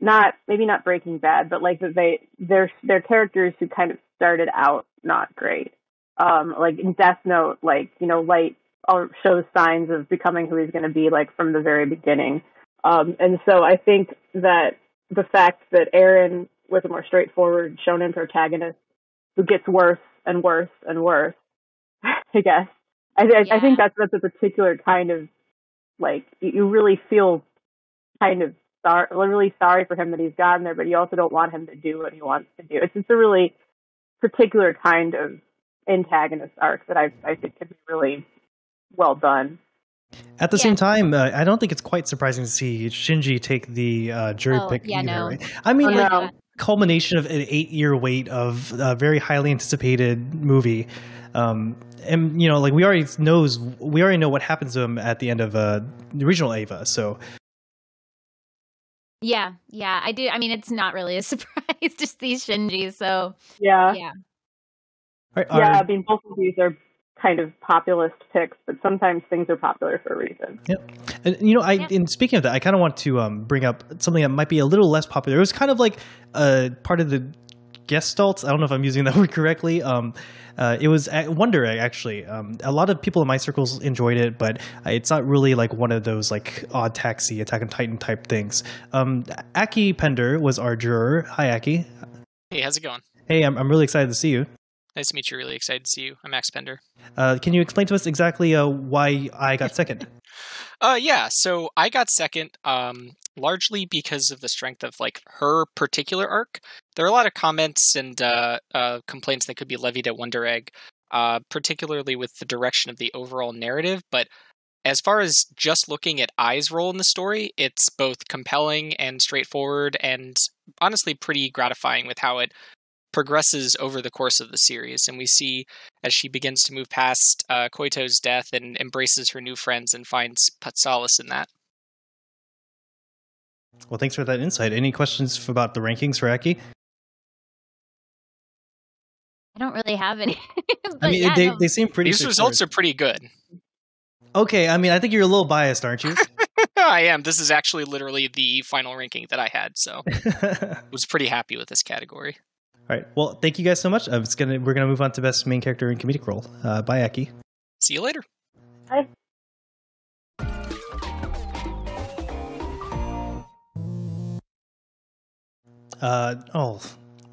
not maybe not Breaking Bad, but like that they they're they're characters who kind of started out not great. Um, like in Death Note, like you know, Light shows signs of becoming who he's going to be, like from the very beginning. Um, and so I think that the fact that Eren was a more straightforward shonen protagonist who gets worse and worse and worse, I guess. I, I, I think that's that's a particular kind of like you, you really feel kind of sorry, really sorry for him that he's gotten there, but you also don't want him to do what he wants to do. It's just a really particular kind of antagonist arc that I I think can be really well done. At the same time, uh, I don't think it's quite surprising to see Shinji take the uh, jury Oh, pick yeah, either. no. Right? I mean, Oh, like, no. Culmination of an eight-year wait of a very highly anticipated movie, um, and you know, like we already knows we already know what happens to him at the end of uh, the original Eva. So yeah yeah i do i mean it's not really a surprise to see shinji so Yeah. yeah Right, Yeah, are- I mean both of these are kind of populist picks, but sometimes things are popular for a reason. Yep. And you know, I in speaking of that, I kind of want to um, bring up something that might be a little less popular. It was kind of like uh, part of the gestalt. I don't know if I'm using that word correctly. Um, uh, it was at Wonder Egg actually. Um, a lot of people in my circles enjoyed it, but uh, it's not really like one of those like odd taxi Attack on Titan type things. Um, Accipender was our juror. Hi, Aki. Hey, how's it going? Hey, I'm I'm really excited to see you. Nice to meet you. Really excited to see you. I'm Accipender. Uh, can you explain to us exactly uh, why Ai got second? Uh, yeah. So Ai got second, um, largely because of the strength of like her particular arc. There are a lot of comments and uh, uh, complaints that could be levied at Wonder Egg, uh, particularly with the direction of the overall narrative. But as far as just looking at Ai's role in the story, it's both compelling and straightforward, and honestly pretty gratifying with how it progresses over the course of the series, and we see as she begins to move past uh, Koito's death and embraces her new friends and finds solace in that. Well, thanks for that insight. Any questions about the rankings for Aki? I don't really have any. I mean, yeah, they, no. they seem pretty. These results are pretty good. Okay, I mean, I think you're a little biased, aren't you? I am. This is actually literally the final ranking that I had, so I was pretty happy with this category. All right. Well, thank you guys so much. Uh, it's gonna we're gonna move on to best main character in comedic role. Uh, bye, Aki. See you later. Bye. Uh oh,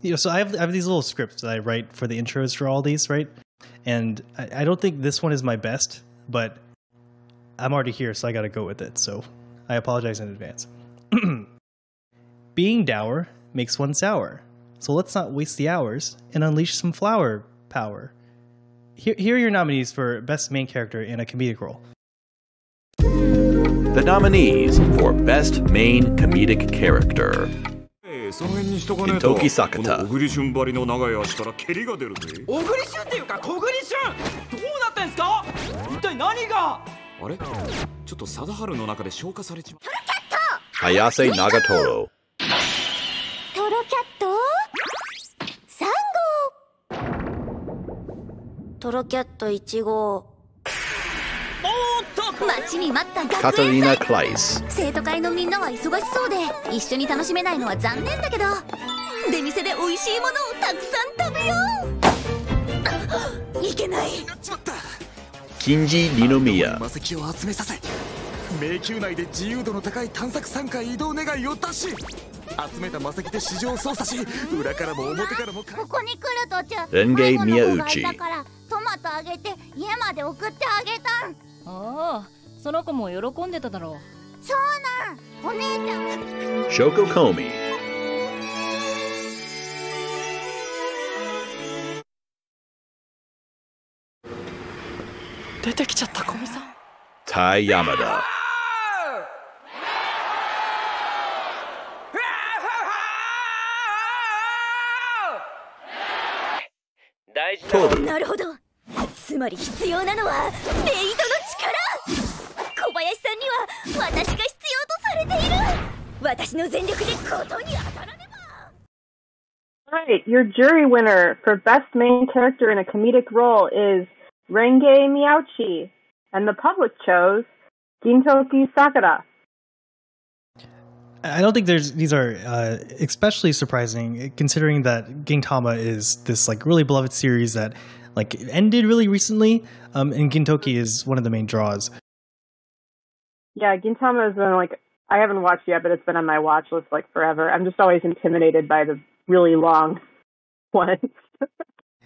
you know, so I have I have these little scripts that I write for the intros for all these, right? And I, I don't think this one is my best, but I'm already here, so I got to go with it. So I apologize in advance. Being dour makes one sour, so let's not waste the hours and unleash some flower power. Here, here are your nominees for Best Main Character in a Comedic Role. The nominees for Best Main Comedic Character Toki Sakata. Hayase Nagatoro. トロキャット1号。待ちに待った学園祭。Kleis 生徒会のみんなは忙しそうで一緒に楽しめないのは残念だけど。出店で美味しいものをたくさん食べよう。いけない。Kinji Ninomiya 魔石を集めさせ迷宮内で自由度の高い探索3回移動願いを出し集めた魔石で市場を操作し裏からも表からもここに来る途中レンゲイ迷子の子がい Miyauchi たからトマトあげて家まで送ってあげたん。ああその子も喜んでただろそうなんお姉ちゃん。Shoko Komi 出てきちゃった古見さん。Tai Yamada 大通るなるほど。つまり必要なのはメイドの力。小林さんには私が必要とされている。私の全力でことに当たらねば。Your jury winner for best main character in a comedic role is Renge Miyauchi, and the public chose Gintoki Sakata. I don't think there's these are uh, especially surprising considering that Gintama is this like really beloved series that like ended really recently, um, and Gintoki is one of the main draws. Yeah, Gintama has been like I haven't watched yet, but it's been on my watch list like forever. I'm just always intimidated by the really long ones.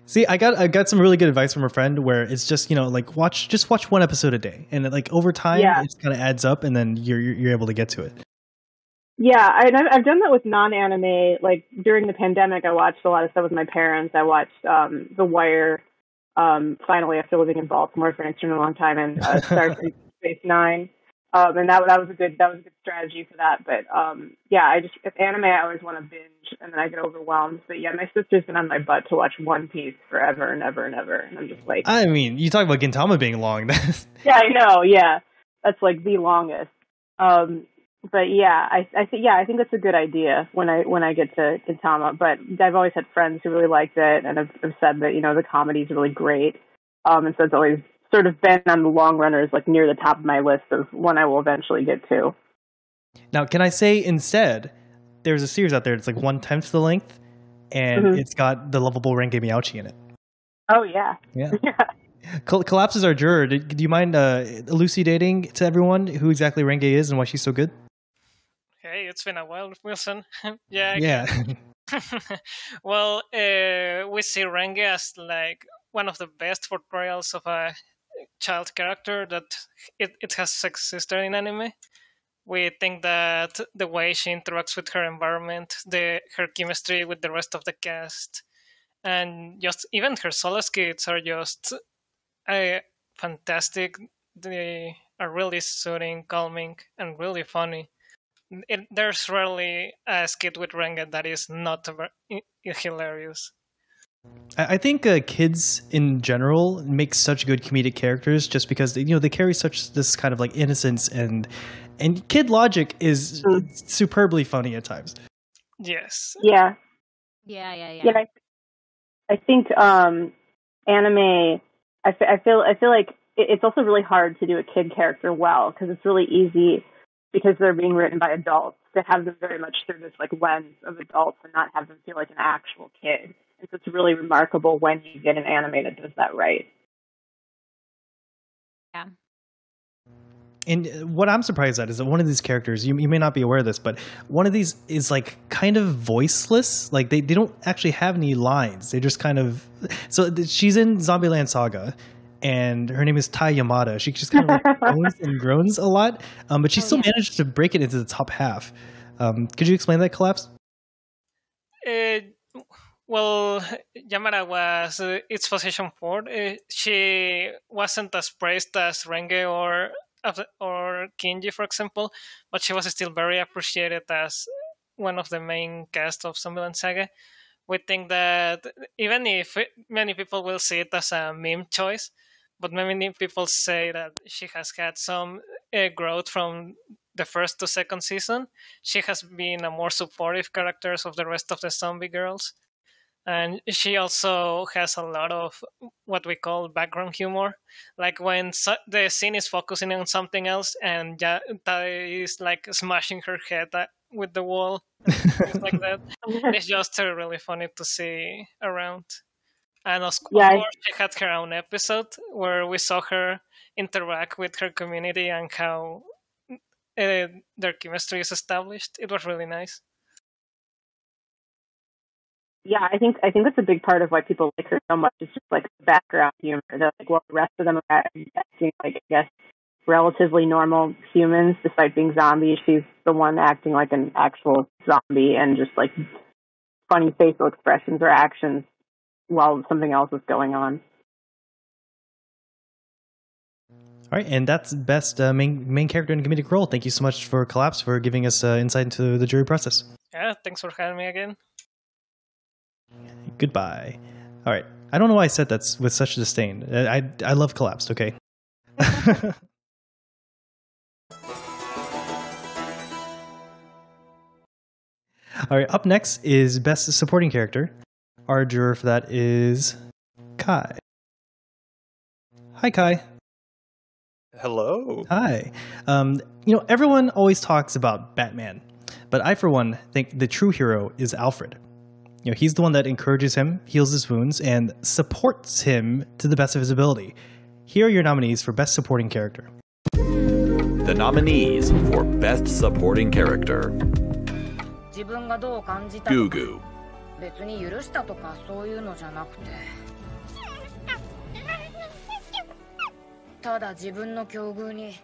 See, I got I got some really good advice from a friend where it's just you know like watch just watch one episode a day, and like over time Yeah. it kind of adds up, and then you're you're you're able to get to it. Yeah, I, and I've I've done that with non-anime. Like during the pandemic, I watched a lot of stuff with my parents. I watched um, The Wire. Um, finally, after living in Baltimore for an extremely long time, and uh, Star Trek Space Nine. Um, and that that was a good that was a good strategy for that. But um, yeah, I just if anime, I always want to binge, and then I get overwhelmed. But yeah, my sister's been on my butt to watch One Piece forever and ever and ever, and I'm just like, I mean, you talk about Gintama being long. yeah, I know. Yeah, that's like the longest. Um, but yeah, I I think yeah, I think that's a good idea when I when I get to Gintama. But I've always had friends who really liked it and have, have said that you know the comedy's really great. Um, and so it's always sort of been on the long runners, like near the top of my list of one I will eventually get to. now, can I say instead, there's a series out there that's like one tenth the length, and Mhm. it's got the lovable Renge Miyauchi in it. Oh yeah, Yeah. Col- Collapses our juror. Do, do you mind uh, elucidating to everyone who exactly Renge is and why she's so good? Hey, it's been a while, Wilson. yeah. Yeah. well, uh, we see Renge as like one of the best portrayals of a child character that it, it has existed in anime. We think that the way she interacts with her environment, the her chemistry with the rest of the cast, and just even her solo skits are just uh, fantastic. They are really soothing, calming, and really funny. It, there's rarely a skit with Renge that is not ver- i- hilarious. I I think uh, kids in general make such good comedic characters just because you know they carry such this kind of like innocence and and kid logic is superbly funny at times. Yes. Yeah. Yeah, yeah, yeah. Yeah, I, I think um, anime. I, I feel I feel like it's also really hard to do a kid character well because it's really easy because they're being written by adults to have them very much through this like lens of adults and not have them feel like an actual kid. And so it's really remarkable when you get an anime that does that right. Yeah. And what I'm surprised at is that one of these characters, you, you may not be aware of this, but one of these is like kind of voiceless. Like they, they don't actually have any lines. They just kind of. So she's in Zombieland Saga, and her name is Tai Yamada. She just kind of like groans and groans a lot, um, but she still managed to break it into the top half. Um, could you explain that collapse? Uh, well, Yamada was uh, its position four. Uh, she wasn't as praised as Renge or or Kinji, for example, but she was still very appreciated as one of the main cast of Zombieland Saga. We think that even if many people will see it as a meme choice, but many people say that she has had some uh, growth from the first to second season. She has been a more supportive character of the rest of the zombie girls. And she also has a lot of what we call background humor. Like when so- the scene is focusing on something else and ja- is like smashing her head at- with the wall, things like that. It's just uh, really funny to see around. And of Yeah, course, she had her own episode where we saw her interact with her community and how uh, their chemistry is established. It was really nice. Yeah, I think I think that's a big part of why people like her so much. It's just like background humor. They're like, well, the rest of them are acting like I guess relatively normal humans, despite being zombies. She's the one acting like an actual zombie and just like funny facial expressions or actions while something else is going on. All right, and that's best uh, main main character in a comedic role. Thank you so much for Collapse for giving us uh, insight into the jury process. Yeah, thanks for having me again. Goodbye. All right, I don't know why I said that with such disdain. I I, I love Collapsed. Okay. All right, up next is best supporting character. Our juror for that is Kai. Hi, Kai. Hello. Hi. Um, you know, everyone always talks about Batman, but I, for one, think the true hero is Alfred. You know, he's the one that encourages him, heals his wounds, and supports him to the best of his ability. Here are your nominees for Best Supporting Character. The nominees for Best Supporting Character 自別に許したとかそういうのじゃなくて。ただ自分の境遇に。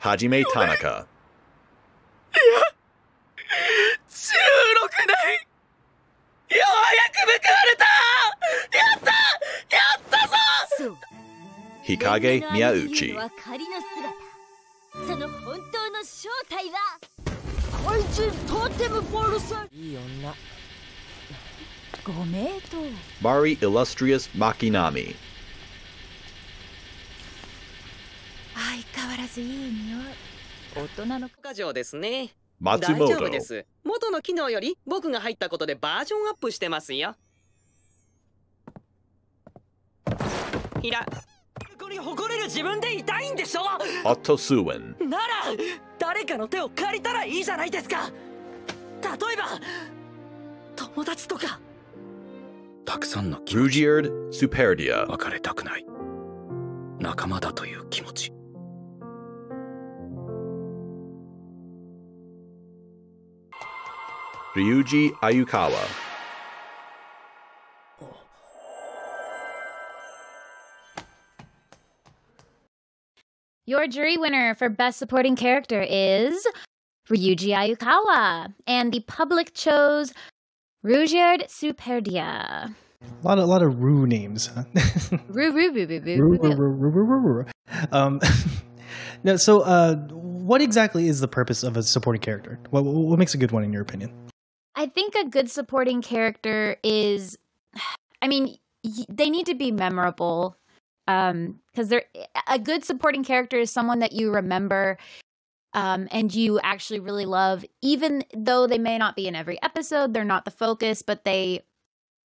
Hajime Tanaka, 16年ようやく報われた。やった！やったぞ！そう。Hikage Miyauchi, は仮の姿。その本当の正体は？怪人トーテムボルサいい女ご名答 Mari Illustrious Makinami, 相変わらずいい匂い。大人の過剰ですね。大丈夫です。元の機能より僕が入ったことでバージョンアップしてますよ。ひらここに誇れる自分でいたいんでしょ？Otto Suin, なら誰かの手を借りたらいいじゃないですか。例えば友達とかたくさんの気持ち。Ruijerd Superdia. 別れたくない。仲間だという気持ち。Ryuji Ayukawa. Your jury winner for Best Supporting Character is Ryuji Ayukawa, and the public chose Ruijerd Superdia. A lot of, a lot of Rue names. Huh? Rue, rue, rue, rue, rue, rue. Um, no, so uh, what exactly is the purpose of a supporting character? What, what makes a good one in your opinion? I think a good supporting character is I mean, they need to be memorable. Um, because they're a good supporting character is someone that you remember um, and you actually really love, even though they may not be in every episode, they're not the focus, but they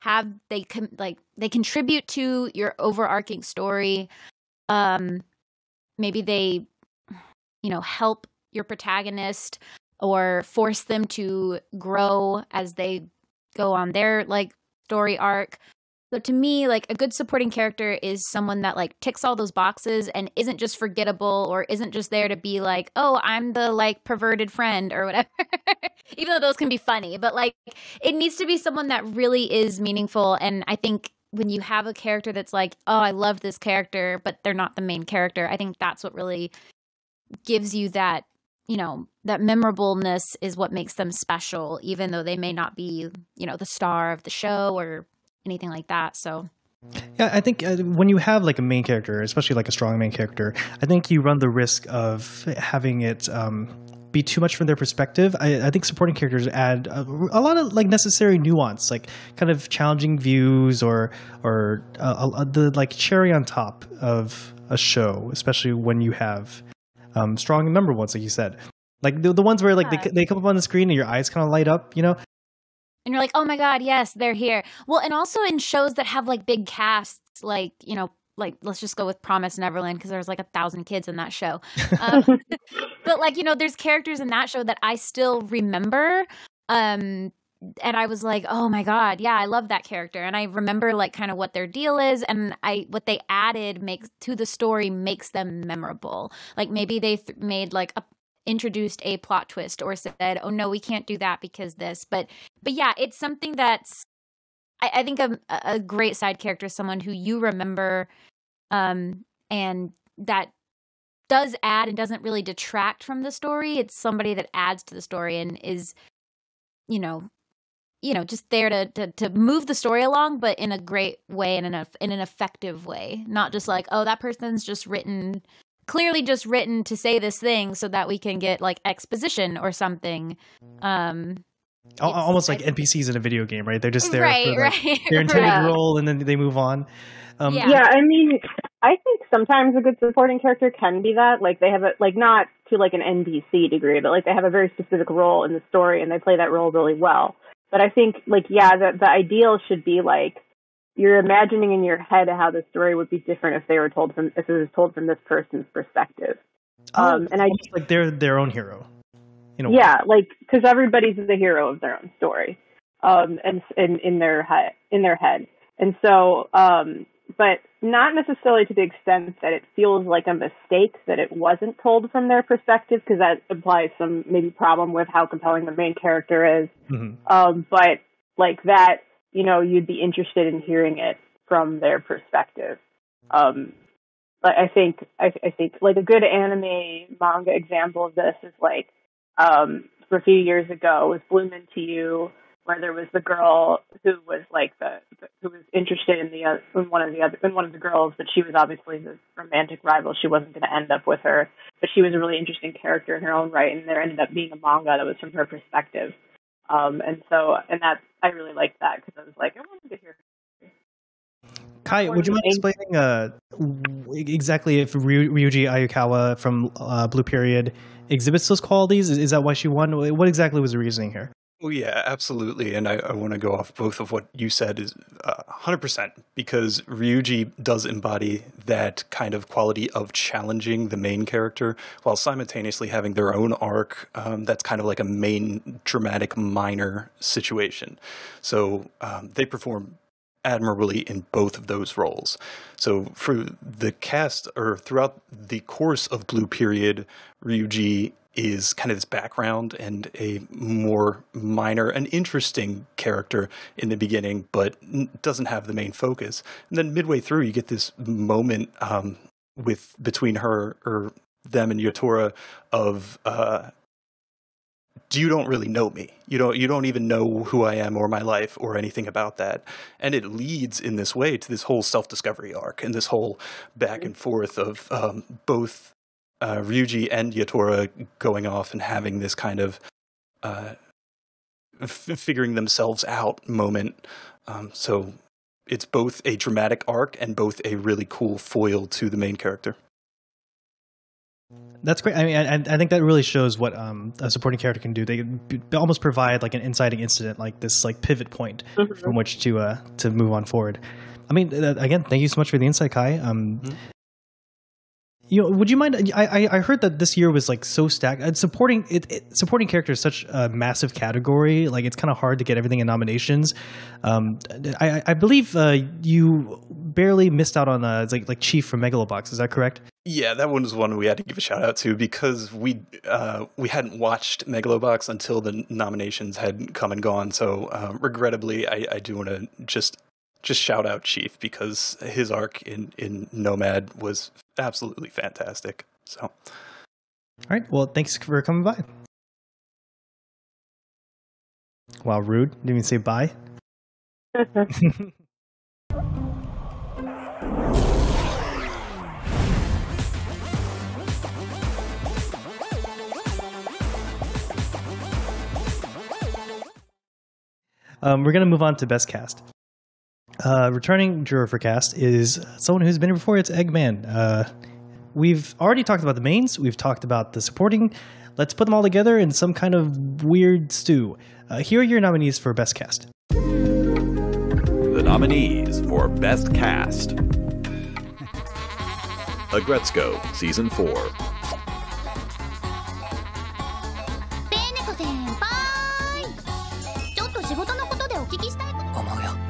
have they com- like they contribute to your overarching story. Um, maybe they, you know, help your protagonist or force them to grow as they go on their like story arc. So to me, like a good supporting character is someone that like ticks all those boxes and isn't just forgettable or isn't just there to be like, oh, I'm the like perverted friend or whatever. Even though those can be funny, but like it needs to be someone that really is meaningful. And I think when you have a character that's like, oh, I love this character, but they're not the main character, I think that's what really gives you that, you know, that memorableness is what makes them special, even though they may not be, you know, the star of the show or anything like that. So Yeah, I think uh, when you have like a main character, especially like a strong main character, I think you run the risk of having it um, be too much from their perspective. I, I think supporting characters add a, a, lot of like necessary nuance, like kind of challenging views or or uh, uh, the like cherry on top of a show, especially when you have um, strong memorable ones, like you said. Like the, the ones where like yeah. they, they come up on the screen and your eyes kind of light up, you know and you're like, oh my god, yes, they're here. Well, and also in shows that have like big casts, like you know, like let's just go with Promise Neverland because there's like a thousand kids in that show. Um, but like you know, there's characters in that show that I still remember. Um, and I was like, oh my god, yeah, I love that character, and I remember like kind of what their deal is, and I what they added makes to the story makes them memorable. Like maybe they th- made like a introduced a plot twist or said, "Oh no, we can't do that because this." But but yeah, it's something that's I, I think a, a great side character is someone who you remember, um, and that does add and doesn't really detract from the story. It's somebody that adds to the story and is, you know, you know, just there to to, to move the story along, but in a great way and in a in an effective way, not just like, oh, that person's just written clearly just written to say this thing so that we can get like exposition or something. Um, almost like NPCs in a video game, right? They're just there right, for like, right, their intended right. role, and then they move on. Um, yeah. yeah, I mean, I think sometimes a good supporting character can be that. Like they have a like not to like an NPC degree, but like they have a very specific role in the story, and they play that role really well. But I think like yeah, the the ideal should be like you're imagining in your head how the story would be different if they were told from if it was told from this person's perspective. Oh, Um, and I almost like they're their own hero. A way. yeah, like because everybody's the hero of their own story, um, and in in their head in their head, and so um, but not necessarily to the extent that it feels like a mistake that it wasn't told from their perspective, because that implies some maybe problem with how compelling the main character is. Mhm. Um, but like that, you know, you'd be interested in hearing it from their perspective. Um, but I think I, I think like a good anime manga example of this is like um, a few years ago was Bloom into You, where there was the girl who was like the who was interested in the uh, in one of the other in one of the girls, but she was obviously the romantic rival. She wasn't going to end up with her, but she was a really interesting character in her own right, and there ended up being a manga that was from her perspective. Um, and so, and that I really liked that because I was like, I wanted to hear. Kai, would you mind explaining uh, exactly if Ryu- Ryuji Ayukawa from uh, Blue Period exhibits those qualities? Is, is that why she won? What exactly was the reasoning here? Oh yeah, absolutely. And I, I want to go off both of what you said is uh, 100% because Ryuji does embody that kind of quality of challenging the main character while simultaneously having their own arc um, that's kind of like a main dramatic minor situation. So um, they perform admirably in both of those roles. So for the cast or throughout the course of Blue Period, Ryuji is kind of this background and a more minor and interesting character in the beginning, but doesn't have the main focus. And then midway through, you get this moment um, with between her or them and Yatora of uh, you don't really know me. You don't you don't even know who I am or my life or anything about that. And it leads in this way to this whole self-discovery arc and this whole back and forth of um, both uh, Ryuji and Yatora going off and having this kind of uh, f- figuring themselves out moment. Um, so it's both a dramatic arc and both a really cool foil to the main character. That's great. I mean, I, I think that really shows what um, a supporting character can do. They b- almost provide like an inciting incident, like this like pivot point Mhm. from which to uh, to move on forward. I mean, uh, again, thank you so much for the insight, Kai. Um, You know, would you mind? I, I heard that this year was like so stacked. And supporting it, it supporting character is such a massive category. Like it's kind of hard to get everything in nominations. Um, I I- I believe uh, you barely missed out on uh, like like Chief from Megalobox. Is that correct? Yeah, that one was one we had to give a shout out to because we uh, we hadn't watched Megalobox until the nominations had come and gone. So uh, regrettably, I, I do want to just just shout out Chief because his arc in in Nomad was absolutely fantastic. So All right. Well, thanks for coming by. Wow, rude. Didn't even say bye. Um, we're going to move on to best cast. Uh, returning juror for cast is someone who's been here before. It's Eggman. Uh, we've already talked about the mains. We've talked about the supporting. Let's put them all together in some kind of weird stew. Uh, here are your nominees for best cast. The nominees for Best Cast Aggretsuko, Season 4.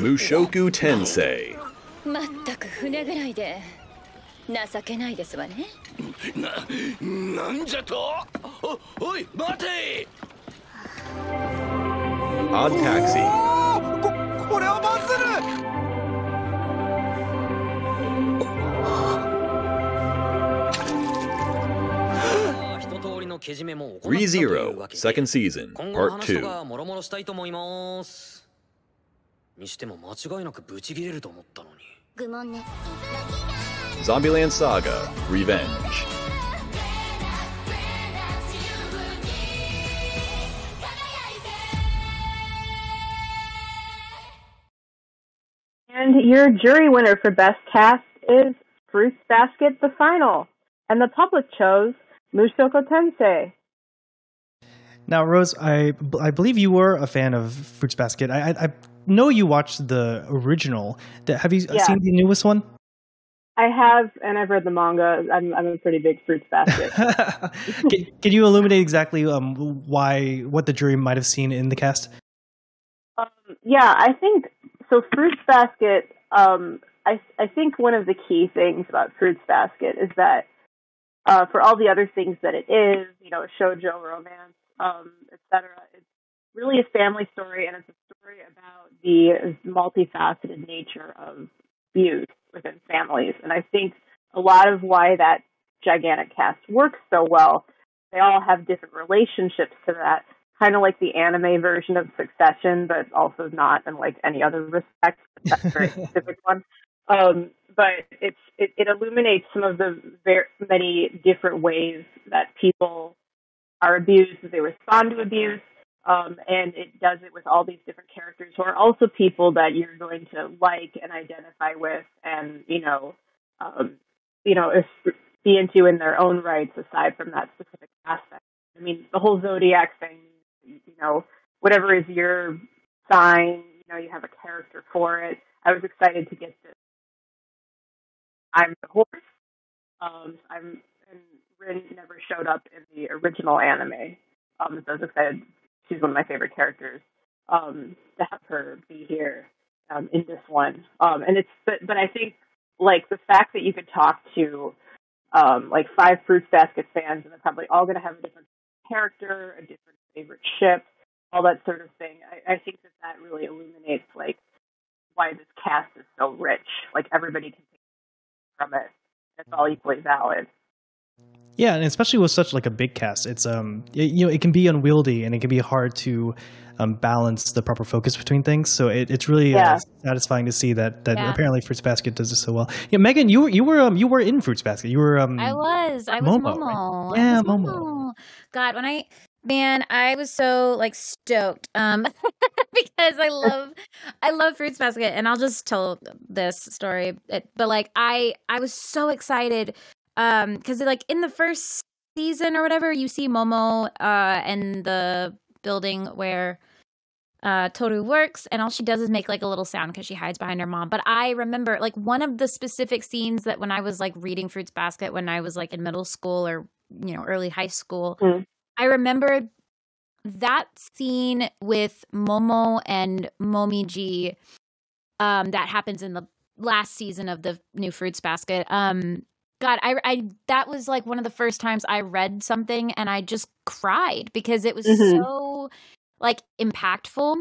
Mushoku Tensei, まったく船ぐらいで情けないですわね。な、なんじゃと？お、おい、待て！Odd Taxi, ここれはまずる！一通りのけじめも行ったというわけで。Second Season, 今後の Part 話と 2. かもろもろしたいと思います にしても間違いなくブチギレると思ったのに愚問ね Zombieland Saga, Revenge. And your jury winner for Best Cast is Fruits Basket The Final. And the public chose Mushoku Tensei. Now, Rose, I I believe you were a fan of Fruits Basket. I I, I know you watched the original. Have you Yeah. seen the newest one? I have, and I've read the manga. I'm, I'm a pretty big Fruits Basket. can, can you illuminate exactly um, why what the jury might have seen in the cast? Um, yeah, I think so. Fruits Basket. Um, I I think one of the key things about Fruits Basket is that uh, for all the other things that it is, you know, a shoujo romance, um, etc. It's really a family story, and it's a story about the multifaceted nature of abuse within families. And I think a lot of why that gigantic cast works so well, they all have different relationships to that kind of like the anime version of Succession, but also not in like any other respect. That's a very specific one. Um, but it's it, it illuminates some of the very many different ways that people are abused, that they respond to abuse, um, and it does it with all these different characters who are also people that you're going to like and identify with, and you know, um, you know, be into in their own rights aside from that specific aspect. I mean, the whole zodiac thing, you know, whatever is your sign, you know, you have a character for it. I was excited to get this. I'm the horse. Um, I'm and Rin never showed up in the original anime. Um, so I was excited. She's one of my favorite characters. Um, to have her be here um, in this one. Um, and it's but but I think like the fact that you could talk to um, like five Fruits Basket fans and they're probably all going to have a different character, a different favorite ship. all that sort of thing. I, I think that that really illuminates like why this cast is so rich. Like everybody can take from it. It's all equally valid. Yeah, and especially with such like a big cast, it's um it, you know it can be unwieldy and it can be hard to um, balance the proper focus between things. So it, it's really Yeah. uh, satisfying to see that that Yeah. apparently Fruits Basket does it so well. Yeah, Megan, you were you were um you were in Fruits Basket. You were um I was. I was Momo, Momo. right? Yeah, was Momo. God, when I man, I was so like stoked. Um because I love I love Fruits Basket and I'll just tell this story. But like I I was so excited um cuz like in the first season or whatever you see Momo uh in the building where uh Toru works and all she does is make like a little sound because she hides behind her mom. But I remember like one of the specific scenes that when I was like reading Fruits Basket when I was like in middle school or you know early high school, I remember that scene with Momo and Momiji um that happens in the last season of the new Fruits Basket. Um God, I, I that was like one of the first times I read something and I just cried because it was Mhm. so like impactful.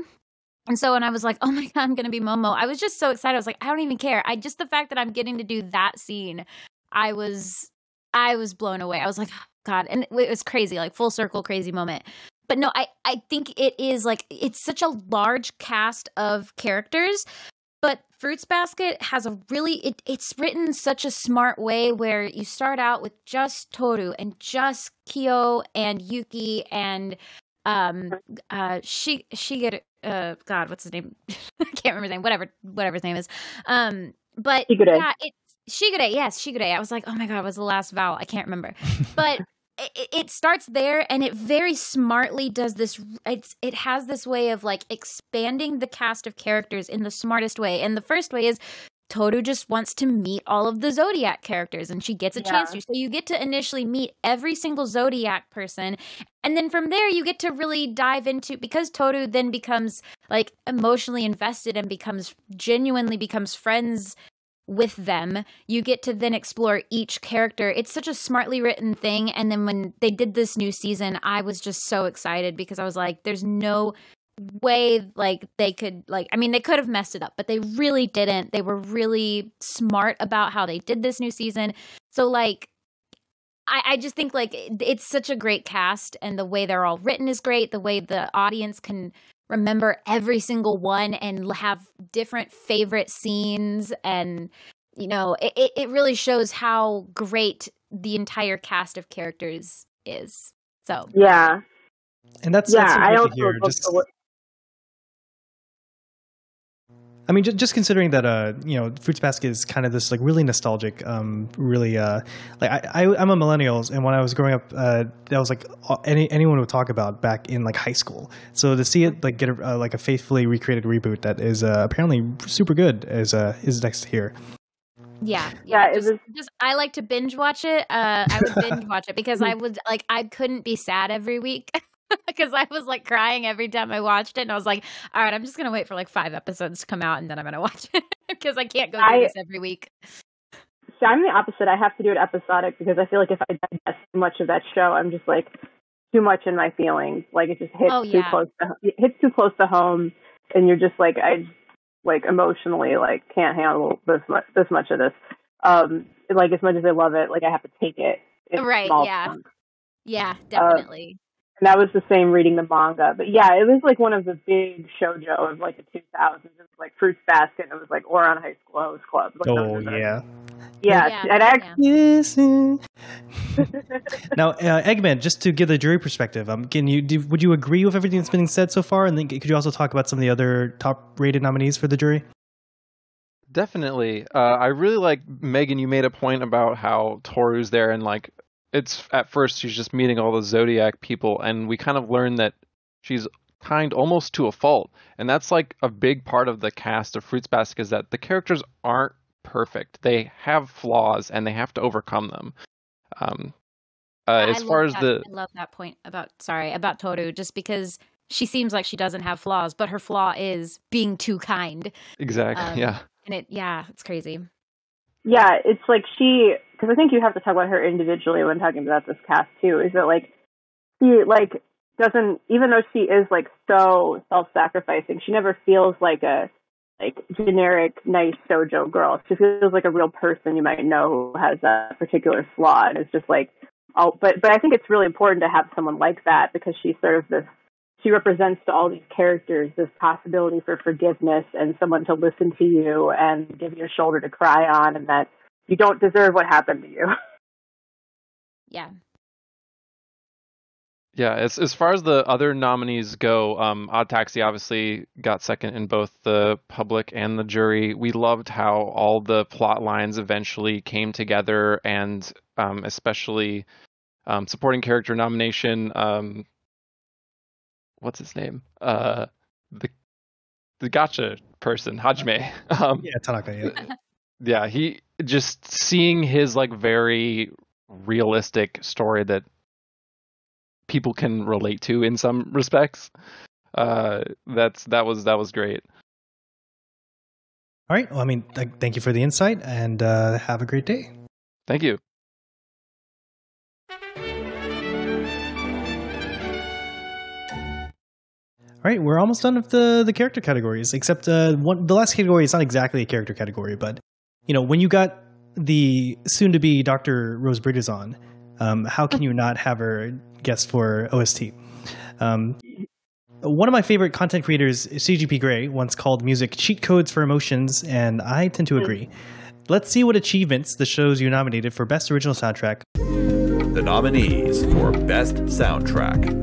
And so when I was like, "Oh my god, I'm gonna be Momo," I was just so excited. I was like, "I don't even care." I just the fact that I'm getting to do that scene, I was, I was blown away. I was like, oh, "God," and it was crazy, like full circle, crazy moment. But no, I I think it is like it's such a large cast of characters, but Fruits Basket has a really it, it's written such a smart way where you start out with just Toru and just Kyo and Yuki and um uh she Shigeru uh god what's his name? I can't remember his name whatever whatever his name is. Um but Shigure. yeah it's Shigure yes Shigure I was like oh my god what was the last vowel? I can't remember. But it, it starts there and it very smartly does this it's it has this way of like expanding the cast of characters in the smartest way and the first way is Toru just wants to meet all of the Zodiac characters and she gets a chance to. So you get to initially meet every single Zodiac person. And then from there, you get to really dive into because Toru then becomes like emotionally invested and becomes genuinely becomes friends with them. You get to then explore each character. It's such a smartly written thing. And then when they did this new season, I was just so excited because I was like, there's no way like they could like i mean they could have messed it up but they really didn't they were really smart about how they did this new season so like i i just think like it's such a great cast and the way they're all written is great the way the audience can remember every single one and have different favorite scenes and you know it, it- it really shows how great the entire cast of characters is so Yeah. And that's yeah. that's I great to also hear. Just- I mean, just, just considering that, uh, you know, Fruits Basket is kind of this like really nostalgic, um, really, uh, like I, I, I'm a millennial, and when I was growing up, uh, that was like any anyone would talk about back in like high school. So to see it like get a, uh, like a faithfully recreated reboot that is uh, apparently super good is uh, is next to hear. Yeah, Yeah, it just, was- just I like to binge watch it. Uh, I would binge watch it because I would like I couldn't be sad every week because I was like crying every time I watched it, and I was like, all right, I'm just gonna wait for like five episodes to come out, and then I'm gonna watch it because I can't go do I- this every week. See, I'm the opposite. I have to do it episodic because I feel like if I digest too much of that show, I'm just like too much in my feelings. Like it just hits Oh, too close to it hits too close to home, and you're just like I like emotionally like can't handle this much this much of this. Um, like as much as I love it, like I have to take it. Right, yeah. chunks. Yeah, Uh, definitely. And that was the same reading the manga. But yeah, it was like one of the big shoujo of like the 2000s. It was like Fruits Basket. And it was like Ouran High School Host Club. Like, Oh yeah. Yeah, Yeah, and actually, Yes. now, uh, Eggman, just to give the jury perspective, um, can you do, would you agree with everything that's been said so far? And then could you also talk about some of the other top-rated nominees for the jury? Definitely. Uh, I really like Megan. You made a point about how Toru's there, and like it's at first she's just meeting all the Zodiac people, and we kind of learn that she's kind almost to a fault, and that's like a big part of the cast of Fruits Basket is that the characters aren't perfect. They have flaws, and they have to overcome them. Um, uh, I as love far as that- the I love that point about sorry about Toru, just because she seems like she doesn't have flaws, but her flaw is being too kind. exactly, Um, yeah. and it yeah, it's crazy. yeah, it's like she, because I think you have to talk about her individually when talking about this cast too. Is that like she, like doesn't even though she is like so self-sacrificing, she never feels like a like generic nice shoujo girl. She feels like a real person you might know who has a particular flaw and it's just like oh but but I think it's really important to have someone like that because she's sort of this she represents to all these characters this possibility for forgiveness and someone to listen to you and give you a shoulder to cry on and that you don't deserve what happened to you. Yeah. Yeah, as as far as the other nominees go, um, Odd Taxi obviously got second in both the public and the jury. We loved how all the plot lines eventually came together, and um, especially um, supporting character nomination. Um, what's his name? Uh, the the gacha person, Hajime. Um, yeah, Tanaka. Yeah. yeah, he just seeing his like very realistic story that people can relate to in some respects. Uh, that's that was that was great. All right. Well, I mean, th- thank you for the insight, and uh, have a great day. Thank you. All right, we're almost done with the the character categories. Except uh, one, the last category is not exactly a character category, but you know, when you got the soon-to-be Dr. Rose Bridges on, um, how can you not have her guest for OST? Um, one of my favorite content creators, CGP Grey, once called music cheat codes for emotions, and I tend to agree. Let's see what achievements the shows you nominated for Best Original Soundtrack. The nominees for Best Soundtrack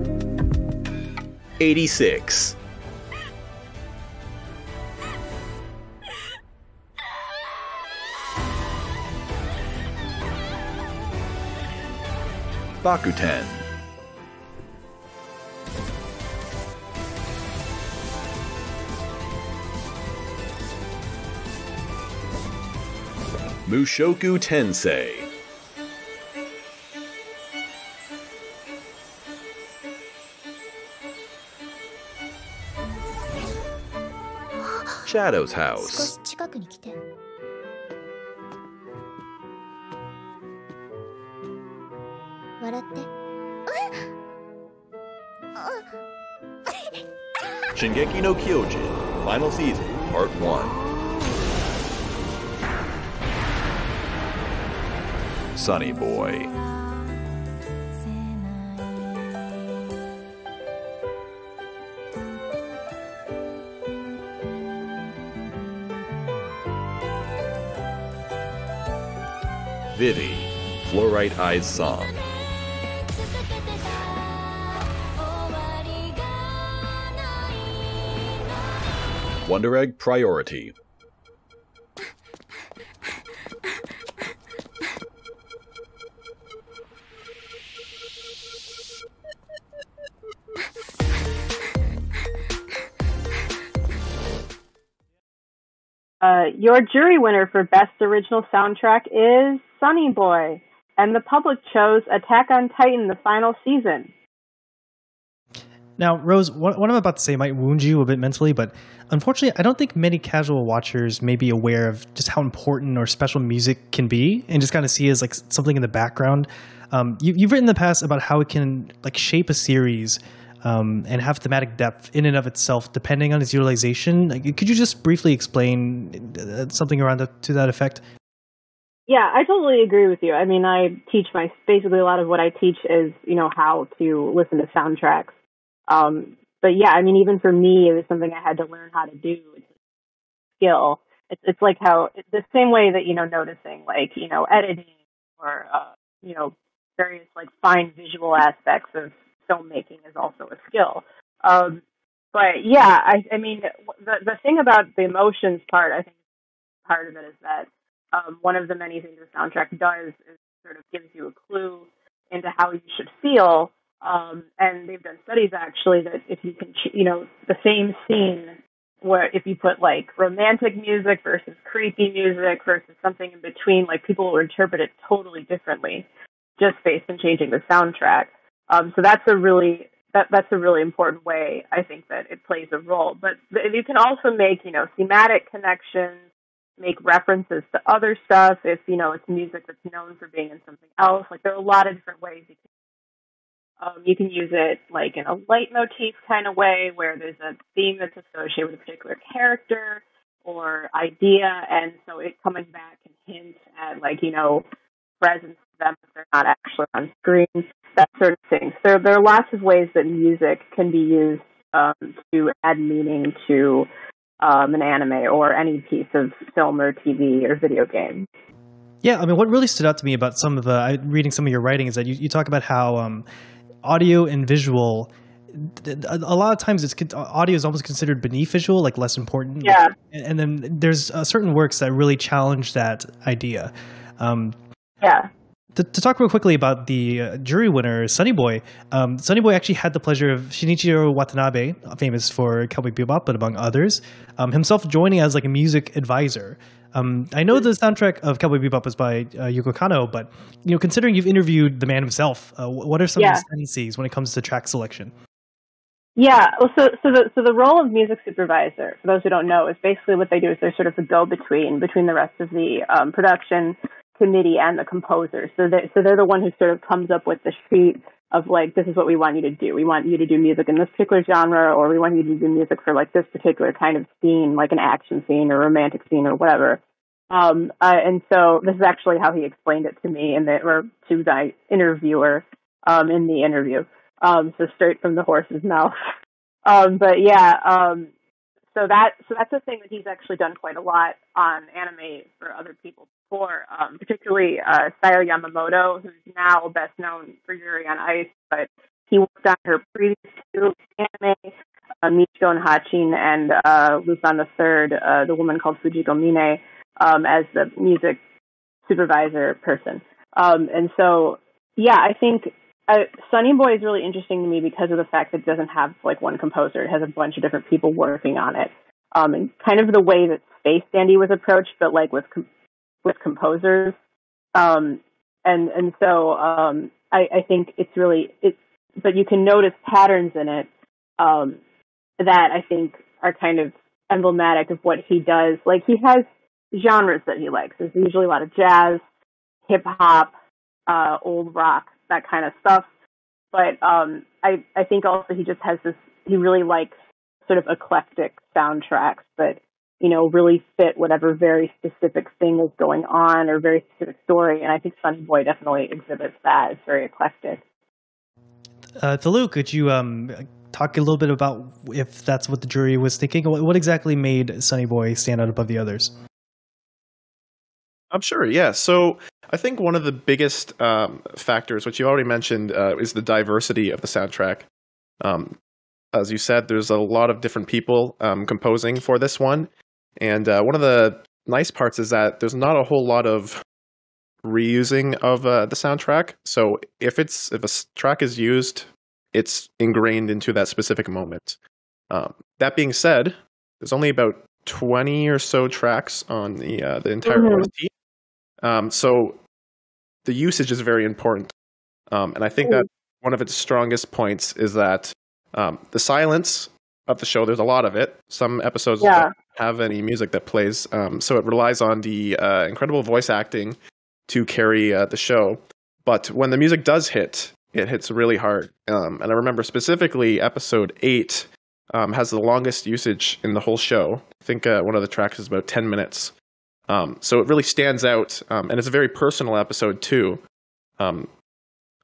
86. Bakuten. Mushoku Tensei. Shadow's House. 笑って。Shingeki no Kyojin, Final Season, Part 1. Sonny Boy. Vivy, Fluorite Eyes Song. Wonder Egg Priority. Uh, your jury winner for Best Original Soundtrack is Sonny Boy, and the public chose Attack on Titan, the final season. Now, Rose, what, I'm about to say might wound you a bit mentally, but unfortunately, I don't think many casual watchers may be aware of just how important or special music can be, and just kind of see as like something in the background. Um, you, you've written in the past about how it can like shape a series um, and have thematic depth in and of itself, depending on its utilization. Like, could you just briefly explain uh, something around that, to that effect? Yeah, I totally agree with you. I mean, I teach my basically a lot of what I teach is you know how to listen to soundtracks. Um, but yeah, I mean, even for me, it was something I had to learn how to do. It's a skill. It's it's like how it's the same way that you know noticing like you know editing or uh, you know various like fine visual aspects of filmmaking is also a skill. Um, but yeah, I I mean the the thing about the emotions part, I think part of it is that um, one of the many things the soundtrack does is sort of gives you a clue into how you should feel. Um, and they've done studies actually that if you can, you know, the same scene where if you put like romantic music versus creepy music versus something in between, like people will interpret it totally differently just based on changing the soundtrack. Um, so that's a really that that's a really important way I think that it plays a role. But you can also make you know thematic connections, make references to other stuff if you know it's music that's known for being in something else. Like there are a lot of different ways you can Um, you can use it like in a leitmotif kind of way, where there's a theme that's associated with a particular character or idea, and so it coming back can hint at like you know presence of them if they're not actually on screen, that sort of thing. So there, are lots of ways that music can be used um, to add meaning to um, an anime or any piece of film or TV or video game. Yeah, I mean, what really stood out to me about some of the I, reading some of your writing is that you, you talk about how um, audio and visual. A lot of times, it's audio is almost considered beneath visual, like less important. Yeah. And, and then there's uh, certain works that really challenge that idea. Um, yeah. To, to talk real quickly about the uh, jury winner, Sonny Boy. Um, Sonny Boy actually had the pleasure of Shinichiro Watanabe, famous for Cowboy Bebop, but among others, um, himself joining as like a music advisor. Um, I know the soundtrack of Cowboy Bebop is by uh, Yoko Kanno, but you know, considering you've interviewed the man himself, uh, what are some Yeah. of his tendencies when it comes to track selection? Yeah, well, so so the so the role of music supervisor, for those who don't know, is basically what they do is they're sort of the go between between the rest of the um, production committee and the composer. So they so they're the one who sort of comes up with the sheet of like this is what we want you to do. We want you to do music in this particular genre, or we want you to do music for like this particular kind of scene, like an action scene or romantic scene or whatever. Um, uh, and so this is actually how he explained it to me and the or to the interviewer um, in the interview. Um, so straight from the horse's mouth. Um, but yeah, um, so that so that's a thing that he's actually done quite a lot on anime for other people before, um, particularly uh, Sayo Yamamoto, who's now best known for Yuri on Ice, but he worked on her previous two anime, uh, Michiko and Hatchin, and uh, the Third, uh, the woman called Fujiko Mine, um, as the music supervisor person. Um, and so, yeah, I think uh, Sonny Boy is really interesting to me because of the fact that it doesn't have like one composer; it has a bunch of different people working on it, um, and kind of the way that Space Dandy was approached, but like with com- with composers. Um, and and so um, I, I think it's really it's, but you can notice patterns in it um, that I think are kind of emblematic of what he does. Like he has genres that he likes. There's usually a lot of jazz, hip hop, uh, old rock, that kind of stuff. But um, I I think also he just has this. He really likes sort of eclectic soundtracks that you know really fit whatever very specific thing is going on or very specific story. And I think Sonny Boy definitely exhibits that. It's very eclectic. Uh, theleux, could you um, talk a little bit about if that's what the jury was thinking? What, what exactly made Sonny Boy stand out above the others? I'm sure, yeah. So I think one of the biggest um, factors, which you already mentioned, uh, is the diversity of the soundtrack. Um, as you said, there's a lot of different people um, composing for this one, and uh, one of the nice parts is that there's not a whole lot of reusing of uh, the soundtrack. So if it's if a track is used, it's ingrained into that specific moment. Um, that being said, there's only about 20 or so tracks on the uh, the entire Mhm. OST. Um, so the usage is very important, um, and I think that one of its strongest points is that um, the silence of the show. There's a lot of it. Some episodes Yeah. don't have any music that plays, um, so it relies on the uh, incredible voice acting to carry uh, the show. But when the music does hit, it hits really hard. Um, and I remember specifically episode eight um, has the longest usage in the whole show. I think uh, one of the tracks is about 10 minutes. Um, so it really stands out. Um, and it's a very personal episode, too. Um,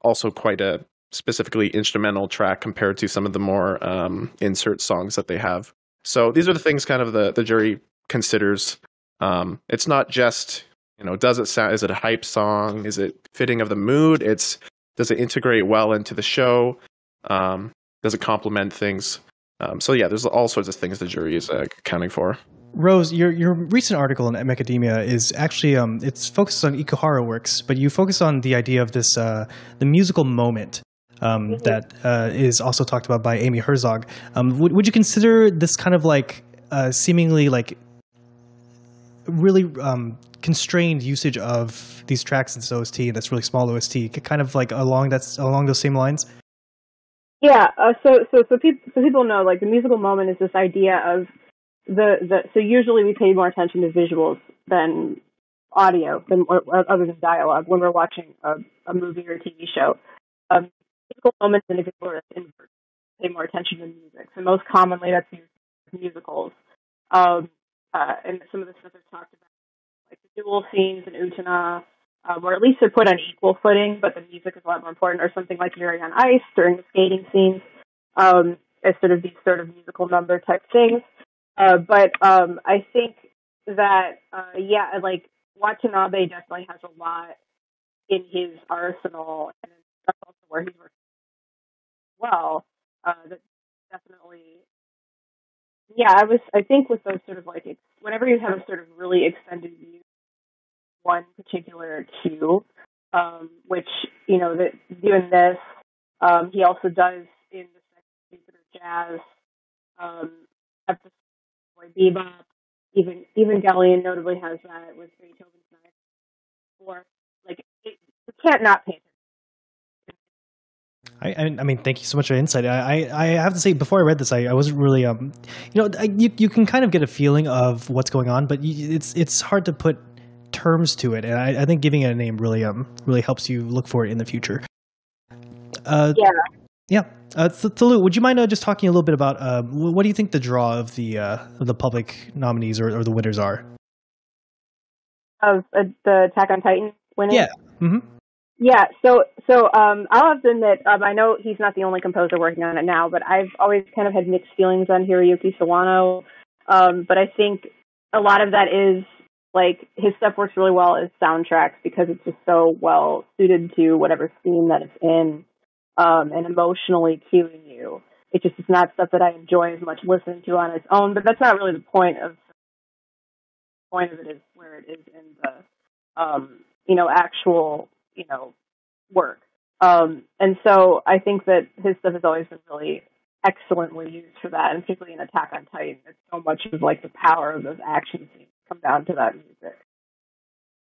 also, quite a specifically instrumental track compared to some of the more um, insert songs that they have. So these are the things kind of the, the jury considers. Um, it's not just you know does it sound is it a hype song is it fitting of the mood it's does it integrate well into the show um, does it complement things so yeah there's all sorts of things the jury is uh, accounting for Rose, your your recent article in Mechademia is actually um, it's focused on Ikuhara works, but you focus on the idea of this uh, the musical moment um, that uh, is also talked about by Amy Herzog. Um, would would you consider this kind of like uh, seemingly like really um, constrained usage of these tracks in this OST and this really small OST, kind of like along that's along those same lines? Yeah, uh, so so so people so people know like the musical moment is this idea of the the so usually we pay more attention to visuals than audio than or, or other than dialogue when we're watching a, a movie or a TV show. Um, musical moments in a good or invert, pay more attention to music. So most commonly that's musicals. Um, uh, and some of the stuff I've talked about, like the duel scenes in Utena, um, or at least they're put on equal footing, but the music is a lot more important, or something like Yuri on Ice during the skating scenes, um, as sort of these sort of musical number type things. Uh, but um, I think that, uh, yeah, like Watanabe definitely has a lot in his arsenal, and that's also where he's working well. Uh, that definitely, yeah, I was. I think with those sort of like, whenever you have a sort of really extended view, one particular cue, um, which you know that doing this, um, he also does in the second Jupiter Jazz um, episode, Boy Bebop. Even Evangelion notably has that with Beethoven's Ninth. Or like, it, you can't not pay. I, I, mean, thank you so much for the insight. I, I, I have to say, before I read this, I, I wasn't really, um, you know, I, you, you can kind of get a feeling of what's going on, but you, it's it's hard to put terms to it, and I, I think giving it a name really um really helps you look for it in the future. Uh, yeah. Yeah. Uh, Th- theleux, would you mind uh, just talking a little bit about uh, what do you think the draw of the uh, of the public nominees or, or the winners are? Of uh, the Attack on Titan winning. Yeah. hmm Yeah, so so um, I'll have to admit, um, I know he's not the only composer working on it now, but I've always kind of had mixed feelings on Hiroyuki Sawano. Um, but I think a lot of that is like his stuff works really well as soundtracks because it's just so well suited to whatever scene that it's in, um, and emotionally cueing you. It just is not stuff that I enjoy as much listening to on its own. But that's not really the point of the point of it is where it is in the um, you know actual you know work. Um, and so I think that his stuff has always been really excellently used for that, and particularly in Attack on Titan, it's so much of like the power of those action scenes come down to that music.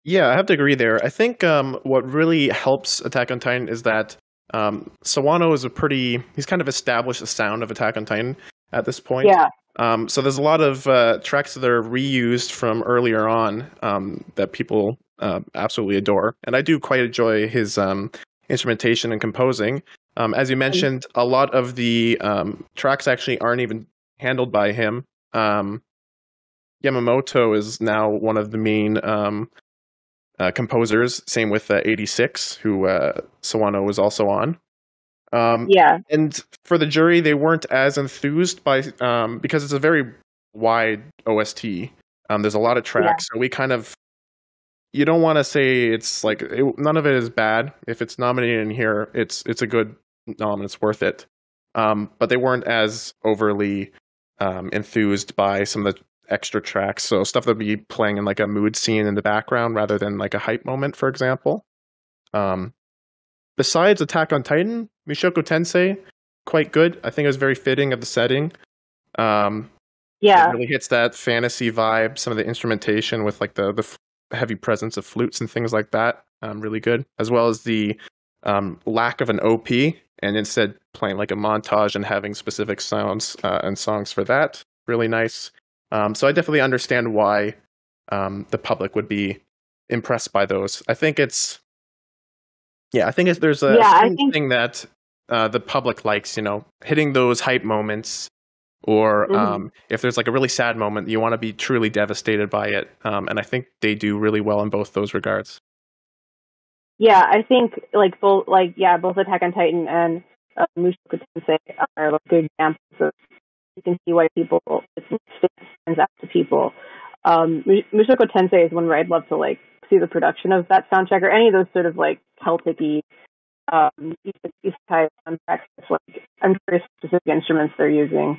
Yeah, I have to agree there. I think um, what really helps Attack on Titan is that um, Sawano is a pretty, he's kind of established the sound of Attack on Titan at this point. Yeah. Um, so there's a lot of uh, tracks that are reused from earlier on um, that people uh, absolutely adore. And I do quite enjoy his um, instrumentation and composing. Um, as you mentioned, a lot of the um, tracks actually aren't even handled by him. Um, Yamamoto is now one of the main um, uh, composers. Same with uh, 86, who uh, Sawano was also on. Um, Yeah. And for the jury, they weren't as enthused by um, because it's a very wide OST. Um, there's a lot of tracks, so we kind of you don't want to say it's like it, none of it is bad. If it's nominated in here, it's it's a good nom and it's worth it. Um, but they weren't as overly um, enthused by some of the extra tracks. So stuff that would be playing in like a mood scene in the background rather than like a hype moment, for example. Um, besides Attack on Titan, Mushoku Tensei, quite good. I think it was very fitting of the setting. Um, Yeah. it really hits that fantasy vibe. Some of the instrumentation with like the the f- heavy presence of flutes and things like that, um, really good. As well as the um, lack of an OP and instead playing like a montage and having specific sounds uh, and songs for that, really nice. Um, so I definitely understand why um, the public would be impressed by those. I think it's yeah, I think it's, there's a Yeah, think- thing that uh, the public likes, you know, hitting those hype moments, or Mhm. um, if there's like a really sad moment, you want to be truly devastated by it. Um, and I think they do really well in both those regards. Yeah, I think like both like yeah, both Attack on Titan and uh, Mushoku Tensei are like good examples of you can see why people it stands out to people. Um, Mu- Mushoku Tensei is one where I'd love to like see the production of that soundtrack or any of those sort of like Celtic-y um, isekai soundtracks. It's like I'm curious specific instruments they're using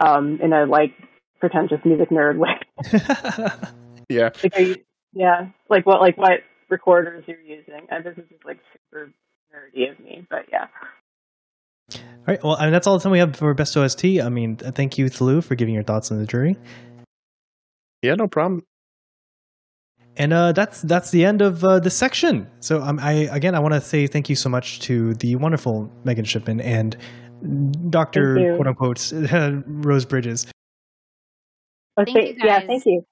um, in a like pretentious music nerd way. Yeah. like, are you, yeah, like what like what recorders you're using. Uh, this is just like super nerdy of me, but yeah. All right. Well, I mean, that's all the time we have for best OST. I mean, thank you, theleux, for giving your thoughts on the jury. Yeah, no problem. And uh, that's that's the end of uh, this section. So um, I again I want to say thank you so much to the wonderful Megan Shipman and Doctor quote unquote Rose Bridges. Oh, Thank thank- you, yeah, thank you.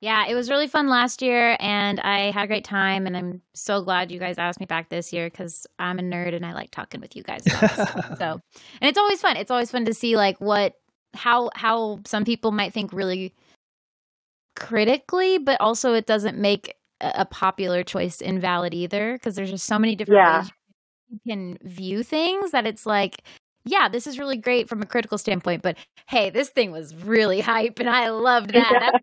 Yeah, it was really fun last year, and I had a great time. And I'm so glad you guys asked me back this year because I'm a nerd and I like talking with you guys. About this stuff. so, and it's always fun. It's always fun to see like what how how some people might think really critically, but also it doesn't make a popular choice invalid either because there's just so many different Yeah. ways you can view things that it's like. Yeah, this is really great from a critical standpoint, but hey, this thing was really hype and I loved that.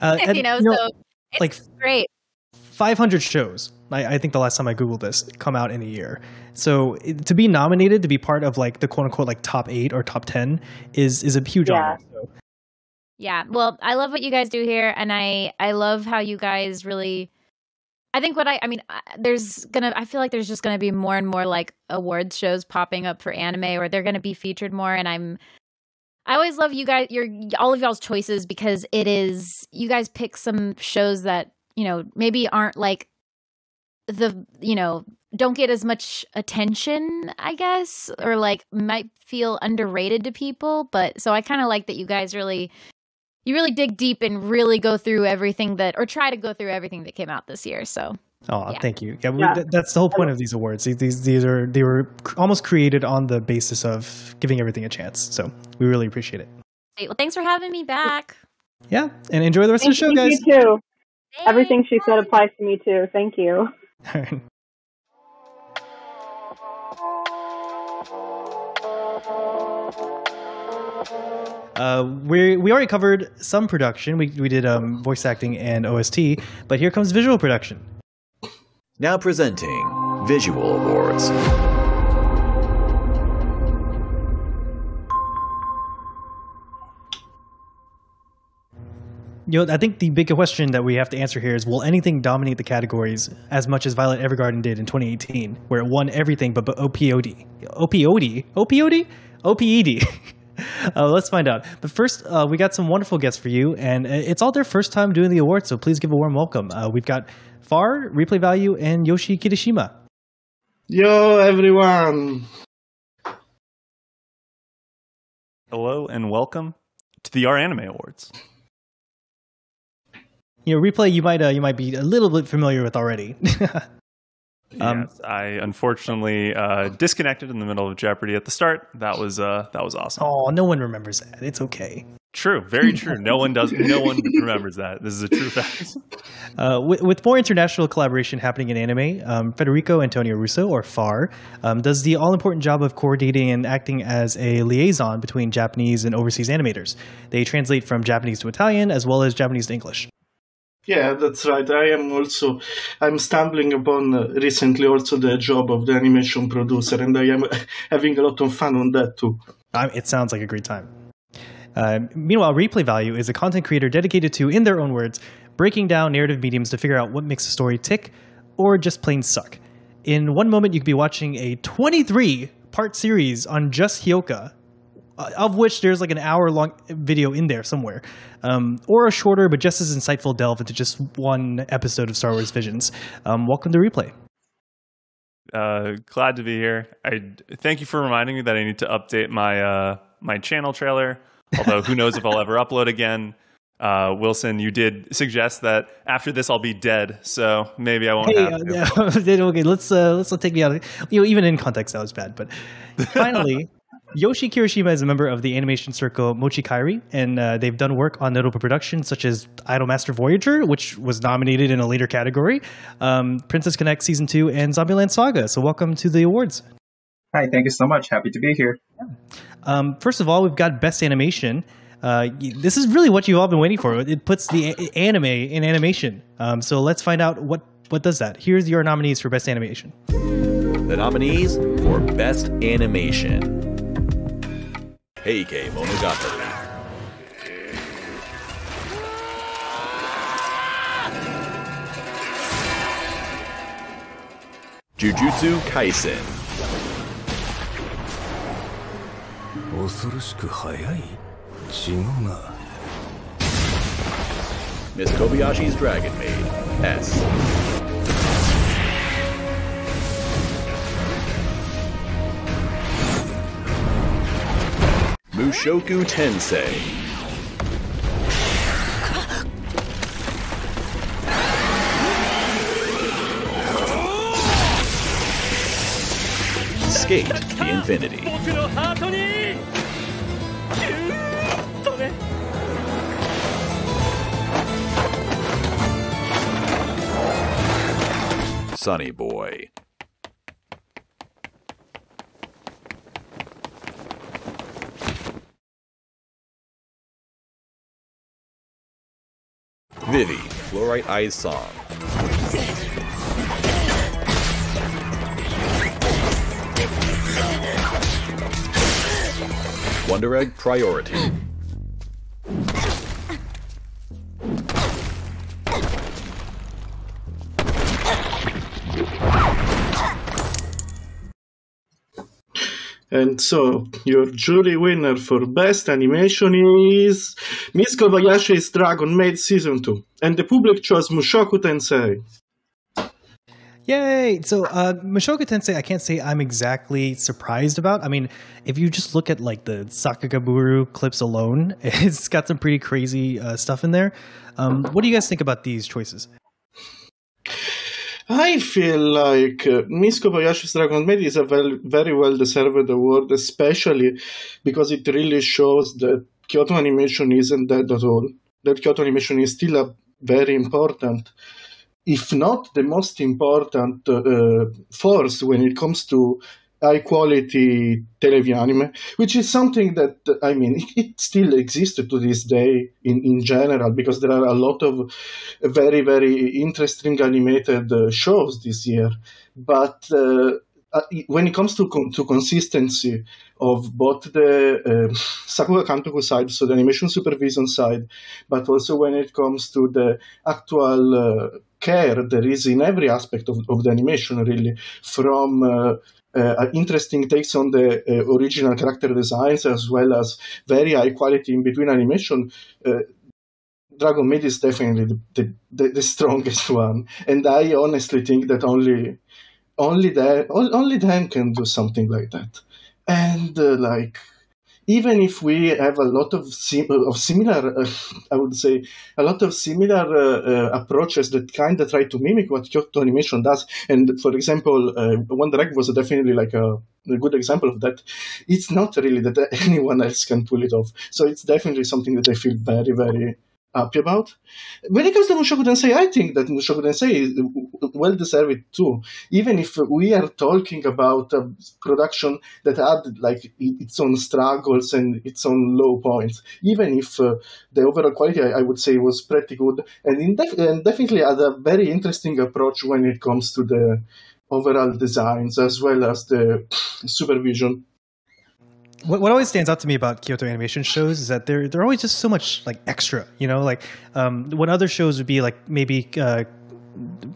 Uh, and, you know, you know, so it's like great. 500 shows. I, I think the last time I googled this come out in a year. So it- to be nominated to be part of like the quote unquote like top eight or top ten is is a huge Yeah. honor. So, Yeah. Well, I love what you guys do here and I I love how you guys really I think what I I mean I- there's going to I feel like there's just going to be more and more like awards shows popping up for anime or they're going to be featured more and I'm I always love you guys your all of y'all's choices because it is you guys pick some shows that, you know, maybe aren't like the you know don't get as much attention i guess or like might feel underrated to people. But so i kind of like that you guys really you really dig deep and really go through everything that or try to go through everything that came out this year. So oh, Yeah. thank you. Yeah, we, Yeah. th- that's the whole point of these awards. These, these these are they were cr- almost created on the basis of giving everything a chance. So we really appreciate it. Hey, well thanks for having me back Yeah, and enjoy the rest of the show, Thank guys. you too. Everything she said applies to me too. Thank you. Uh, we we already covered some production. We we did um, voice acting and OST, but here comes visual production. Now presenting Visual Awards. You know, I think the big question that we have to answer here is: Will anything dominate the categories as much as Violet Evergarden did in 2018, where it won everything but, but OPOD, OPOD, OPOD, OPED? uh, let's find out. But first, uh, we got some wonderful guests for you, and uh, it's all their first time doing the awards, so please give a warm welcome. Uh, we've got Far, Replay Value, and Yoshi Kirishima. Yo, everyone! Hello and welcome to the R Anime Awards. You know, Replay, you might uh, you might be a little bit familiar with already. Um, yes, I unfortunately uh, disconnected in the middle of Jeopardy at the start. That was uh, that was awesome. Oh, no one remembers that. It's okay. True, very true. No one does. No one remembers that. This is a true fact. Uh, with, with more international collaboration happening in anime, um, Federico Antonio Russo, or FAR, um, does the all important job of coordinating and acting as a liaison between Japanese and overseas animators. They translate from Japanese to Italian as well as Japanese to English. Yeah, that's right. I am also, I'm stumbling upon uh, recently also the job of the animation producer, and I am having a lot of fun on that too. It sounds like a great time. Uh, meanwhile, Replay Value is a content creator dedicated to, in their own words, breaking down narrative mediums to figure out what makes a story tick or just plain suck. In one moment, you could be watching a 23 part series on just Hyoka, of which there's like an hour long video in there somewhere, um, or a shorter but just as insightful delve into just one episode of Star Wars Visions. Um, welcome to Replay. Uh, glad to be here. I thank you for reminding me that I need to update my uh, my channel trailer. Although who knows if I'll ever upload again. Uh, Wilson, you did suggest that after this I'll be dead, so maybe I won't Hey, have to. uh, yeah, okay, let's uh, let's not take me out. Of, you know, even in context, that was bad. But finally, Yoshi Kirishima is a member of the animation circle Mochi Kairi, and uh, they've done work on notable productions such as Idolmaster Voyager, which was nominated in a later category, um, Princess Connect season two, and Zombieland Saga. So, welcome to the awards. Hi, thank you so much. Happy to be here. Um, first of all, we've got Best Animation. Uh, this is really what you've all been waiting for. It puts the a- anime in animation. Um, so let's find out what what does that. Here's your nominees for Best Animation. The nominees for Best Animation Heike Monogatari. Jujutsu Kaisen. 恐ろしく早い違うな Miss Kobayashi's Dragon Maid. S. Mushoku Tensei. Skate the Infinity. Sonny Boy. Vivy, Fluorite Eyes Song. Wonder Egg Priority. And so, your jury winner for best animation is Miss Kobayashi's Dragon Maid Season 2. And the public chose Mushoku Tensei. Yay! So, uh, Mushoku Tensei, I can't say I'm exactly surprised about. I mean, if you just look at like the Sakugabooru clips alone, it's got some pretty crazy uh, stuff in there. Um, what do you guys think about these choices? I feel like uh, Miss Kobayashi's Dragon Maid is a very, very well deserved award, especially because it really shows that Kyoto Animation isn't dead at all. That Kyoto Animation is still a very important, if not the most important uh, force when it comes to high quality television anime, which is something that I mean it, still exists to this day in, in general because there are a lot of very very interesting animated uh, shows this year. But uh, uh, when it comes to to consistency of both the uh, Sakuga Kantoku side, so the animation supervision side, but also when it comes to the actual uh, care there is in every aspect of, of the animation, really, from uh, uh, interesting takes on the uh, original character designs as well as very high quality in between animation. Uh, Dragon Maid is definitely the, the, the, strongest one, and I honestly think that only only that only them can do something like that. And uh, like even if we have a lot of, sim- of similar, uh, I would say, a lot of similar uh, uh, approaches that kind of try to mimic what Kyoto Animation does. And for example, uh, Wonder Egg was definitely like a, a, good example of that. It's not really that anyone else can pull it off. So it's definitely something that I feel very, very happy about. When it comes to Mushoku Tensei, I think that Mushoku Tensei is well deserved too. Even if we are talking about a production that had like its own struggles and its own low points, even if uh, the overall quality, I, I, would say, was pretty good, and, def- and definitely had a very interesting approach when it comes to the overall designs as well as the supervision what, what always stands out to me about Kyoto Animation shows is that they're they're always just so much like extra. You know, like um, when other shows would be like maybe uh,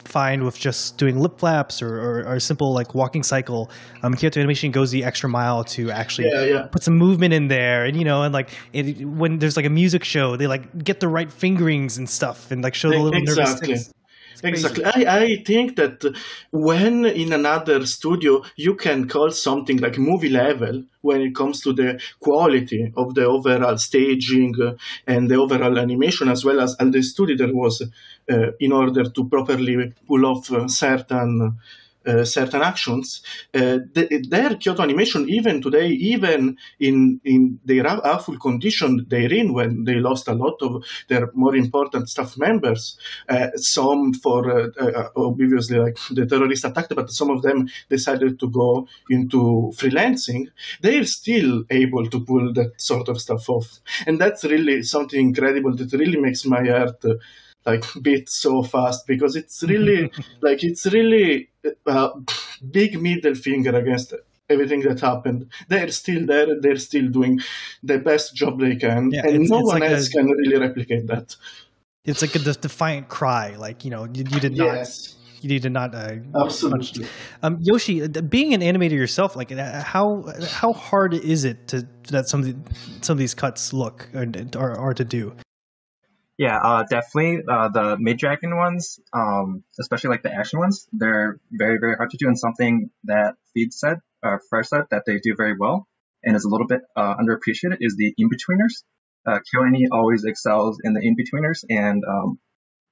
fine with just doing lip flaps or, or, or a simple like walking cycle. Um, Kyoto Animation goes the extra mile to actually yeah, yeah. put some movement in there, and you know, and like it, when there's like a music show, they like get the right fingerings and stuff, and like show the little exactly. nervous. Exactly. I, I think that when in another studio you can call something like movie level when it comes to the quality of the overall staging and the overall animation as well as and the studio was uh, in order to properly pull off certain uh, certain actions. Uh, the, their Kyoto Animation, even today, even in in their awful condition they're in, when they lost a lot of their more important staff members, uh, some for obviously like the terrorist attack, but some of them decided to go into freelancing. They're still able to pull that sort of stuff off, and that's really something incredible. That really makes my heart like beat so fast because it's really like it's really uh, big middle finger against everything that happened. They're still there. They're still doing the best job they can, yeah, and no one like else a, can really replicate that. It's like a defiant cry, like you know, you, you did not. Yes. You did not uh, absolutely. Um, Yoshi, being an animator yourself, like how how hard is it to that some of the, some of these cuts look or are to do? Yeah, uh, definitely. Uh, the mid dragon ones, um, especially like the action ones, they're very, very hard to do. And something that Feed said, or Fresh said, that they do very well and is a little bit uh, underappreciated is the in betweeners. Uh, KyoAni always excels in the in betweeners, and um,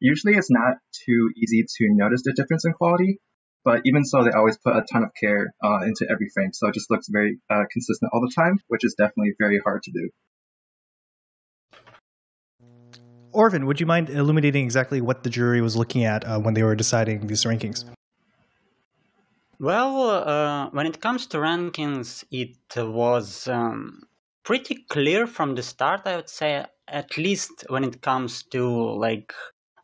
usually it's not too easy to notice the difference in quality. but even so, they always put a ton of care uh, into every frame, so it just looks very uh, consistent all the time, which is definitely very hard to do. Orophin, would you mind illuminating exactly what the jury was looking at uh, when they were deciding these rankings? Well, uh, when it comes to rankings, it was um, pretty clear from the start. I would say, at least when it comes to like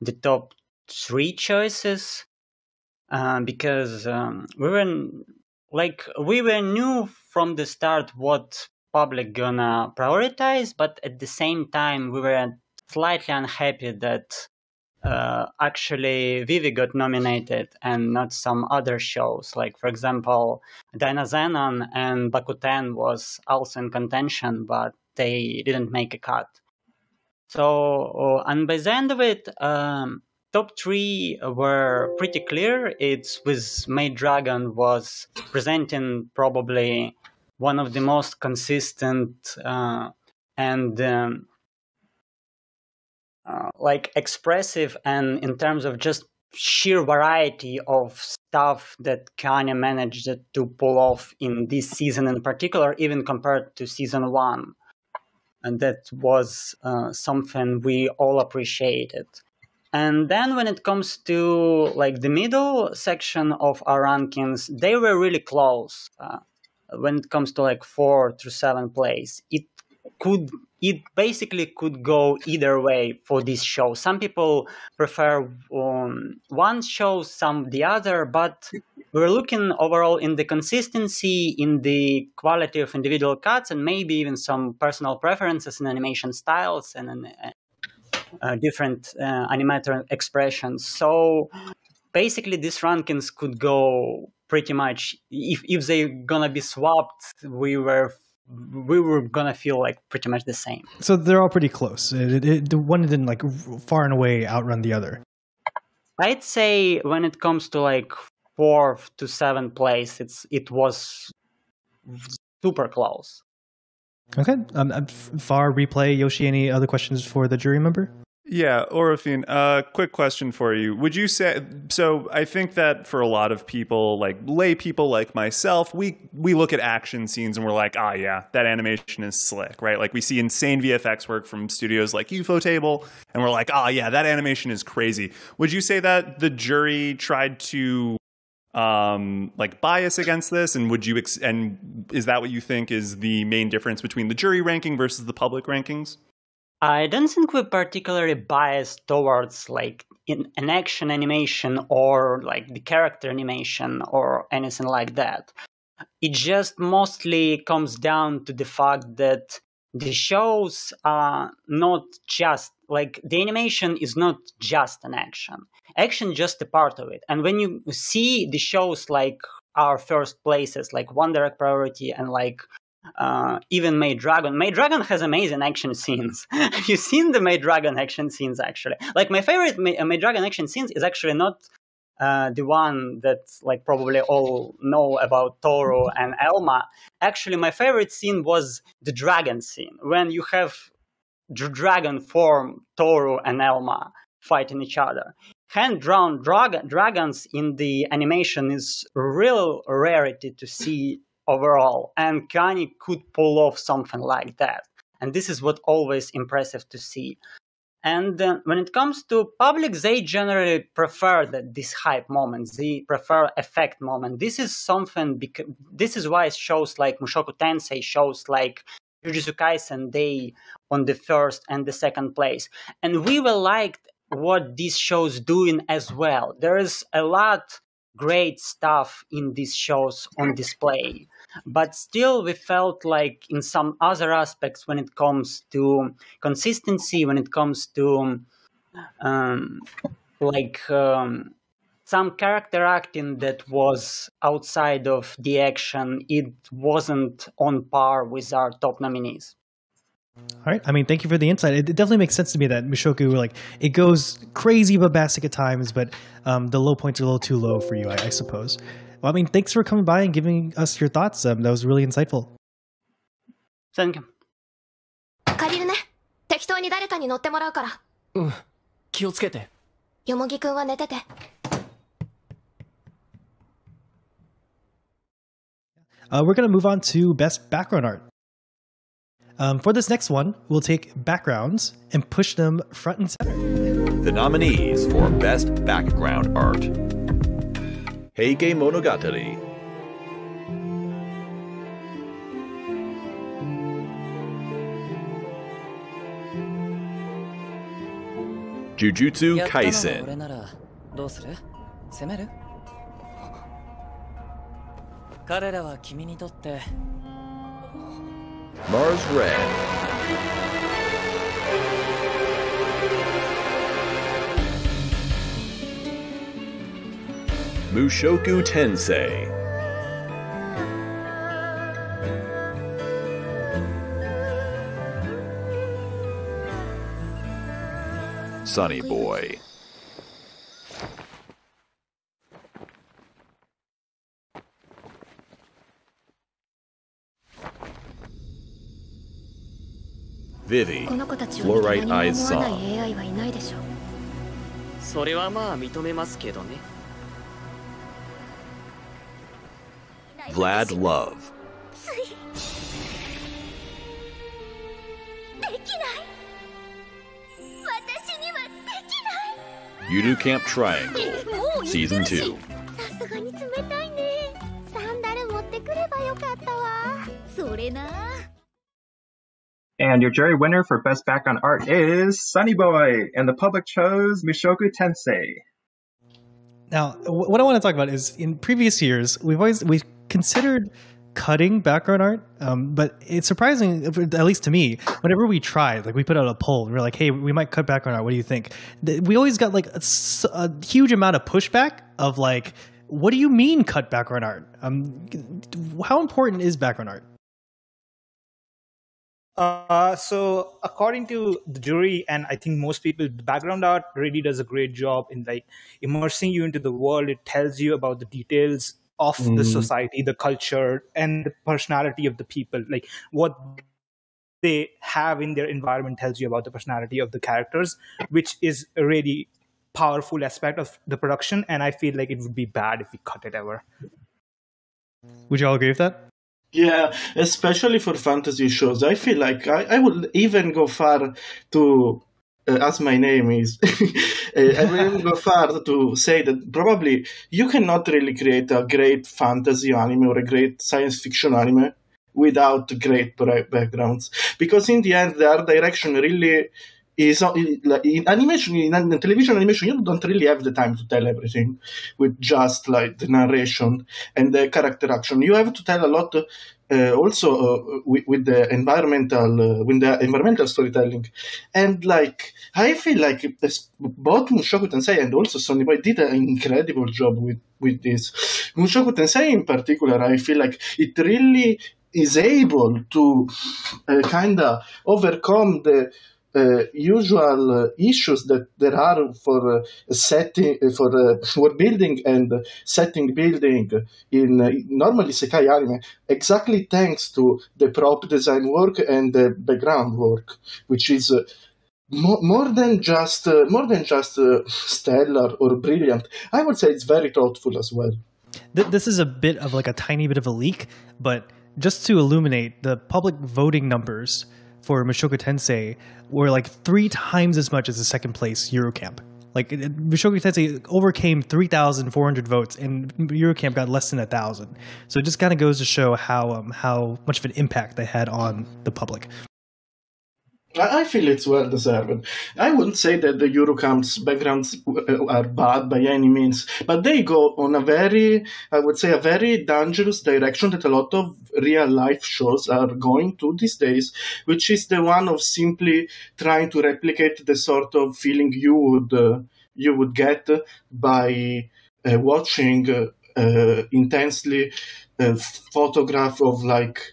the top three choices, uh, because um, we were like we were knew from the start what public gonna prioritize, but at the same time we were slightly unhappy that uh, actually Vivy got nominated and not some other shows. Like for example, Dynazenon and Bakuten was also in contention, but they didn't make a cut. So and by the end of it, um, top three were pretty clear. It's with Maid Dragon was presenting probably one of the most consistent uh, and um, uh, like expressive and in terms of just sheer variety of stuff that KyoAni managed to pull off in this season in particular, even compared to season one. And that was uh, something we all appreciated. And then when it comes to like the middle section of our rankings, they were really close. Uh, when it comes to like four to seven place, it could it basically could go either way for this show. Some people prefer um, one show, some the other, but we're looking overall in the consistency, in the quality of individual cuts, and maybe even some personal preferences in animation styles and uh, different uh, animator expressions. So basically, these rankings could go pretty much if if they're gonna be swapped. We were we were gonna feel like pretty much the same. So they're all pretty close. It, it, the one didn't like far and away outrun the other. I'd say when it comes to like fourth to seventh place, it's it was super close. Okay. Um, far replay Yoshi. Any other questions for the jury member? Yeah, Orophin, uh, quick question for you. Would you say so? I think that for a lot of people, like lay people like myself, we we look at action scenes and we're like, ah, yeah, that animation is slick, right? Like we see insane VFX work from studios like Ufotable, and we're like, ah, yeah, that animation is crazy. Would you say that the jury tried to um like bias against this and would you ex- and is that what you think is the main difference between the jury ranking versus the public rankings I don't think we're particularly biased towards like in an action animation or like the character animation or anything like that. It just mostly comes down to the fact that the shows are not just like the animation is not just an action. Action just a part of it. And when you see the shows like our first places, like Wonder Egg Priority and like uh, even Maid Dragon. Maid Dragon has amazing action scenes. Have you seen the Maid Dragon action scenes? Actually, like my favorite May, uh, Maid Dragon action scenes is actually not uh, the one that like probably all know about Tohru and Elma. Actually, my favorite scene was the dragon scene when you have dragon form Tohru and Elma fighting each other. Hand-drawn drag- dragons in the animation is real rarity to see overall. And KyoAni could pull off something like that. And this is what always impressive to see. And uh, when it comes to public, they generally prefer that this hype moment. They prefer effect moment. This is something. Because, this is why shows like Mushoku Tensei, shows like Jujutsu Kaisen, they on the first and the second place. And we were liked what these shows doing as well. There is a lot great stuff in these shows on display. But still we felt like in some other aspects when it comes to consistency when it comes to um, like um, some character acting that was outside of the action it wasn't on par with our top nominees all right. I mean, thank you for the insight. It, definitely makes sense to me that Mushoku, like, it goes crazy bombastic at times, but um, the low points are a little too low for you, I, I suppose. Well, I mean, thanks for coming by and giving us your thoughts. Um, that was really insightful. Thank you. 借りるね。適当に誰かに乗ってもらうから。うん。気をつけて。よもぎくんは寝てて。 Uh, we're going to move on to best background art. Um, for this next one, we'll take backgrounds and push them front and center. The nominees for Best Background Art Heike Monogatari, Jujutsu Kaisen. Mars Red. Mushoku Tensei. Sonny Boy. Vivi, この子たちを見て Fluorite 何も Eyes 思わない Song, AI はいないでしょそれはまあ認めますけどね。Vlad Love, できない。私にはできない。Yudu Camp Triangle, Season るし 2. さすがに冷たいね。サンダル持ってくればよかったわ。それな And your jury winner for best background art is Sonny Boy, and the public chose Mushoku Tensei. Now, what I want to talk about is in previous years, we've always we've considered cutting background art, um, but it's surprising, at least to me, whenever we tried, like we put out a poll, we were like, "Hey, we might cut background art. What do you think?" We always got like a huge amount of pushback of like, "What do you mean cut background art? Um, how important is background art?" Uh, so according to the jury and i think most people the background art really does a great job in like immersing you into the world it tells you about the details of the Mm. society the culture and the personality of the people like what they have in their environment tells you about the personality of the characters which is a really powerful aspect of the production and i feel like it would be bad if we cut it ever Would you all agree with that? Yeah, especially for fantasy shows. I feel like I, I would even go far to, uh, as my name is, uh, I even go far to say that probably you cannot really create a great fantasy anime or a great science fiction anime without great backgrounds. Because in the end, the art direction really is in animation in, television animation you don't really have the time to tell everything with just like the narration and the character action. You have to tell a lot uh, also uh, with, with the environmental uh, with the environmental storytelling. And like i feel like both mushoku tensei and also Sonny Boy did an incredible job with with this. Mushoku tensei in particular i feel like it really is able to uh, kind of overcome the uh, usual uh, issues that there are for uh, setting for for building and setting building in normally sekai anime exactly thanks to the prop design work and the background work which is more, than just more than just stellar or brilliant. I would say it's very thoughtful as well. Th- this is a bit of like a tiny bit of a leak, but just to illuminate, the public voting numbers for Mushoku Tensei were like three times as much as the second place Yuru Camp. Like Mushoku Tensei overcame 3,400 votes, and Yuru Camp got less than a thousand. So it just kind of goes to show how um, how much of an impact they had on the public. I feel it's well deserved. I wouldn't say that the Yuru Camp's backgrounds uh, are bad by any means, but they go on a very, I would say, a very dangerous direction that a lot of real life shows are going to these days, which is the one of simply trying to replicate the sort of feeling you would uh, you would get by uh, watching uh, uh, intensely uh, photograph of like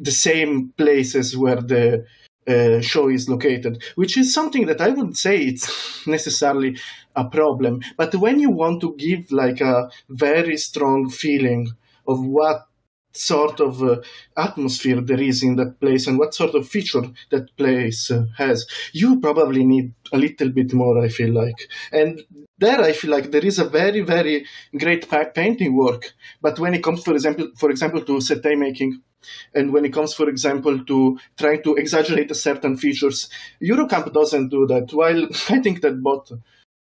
the same places where the uh, show is located, which is something that I wouldn't say it's necessarily a problem. But when you want to give like a very strong feeling of what sort of uh, atmosphere there is in that place and what sort of feature that place uh, has, you probably need a little bit more, I feel like. And there I feel like there is a very very great pa- painting work. But when it comes, for example, for example, to settei making, and when it comes, for example, to trying to exaggerate certain features, Yuru Camp doesn't do that. While I think that both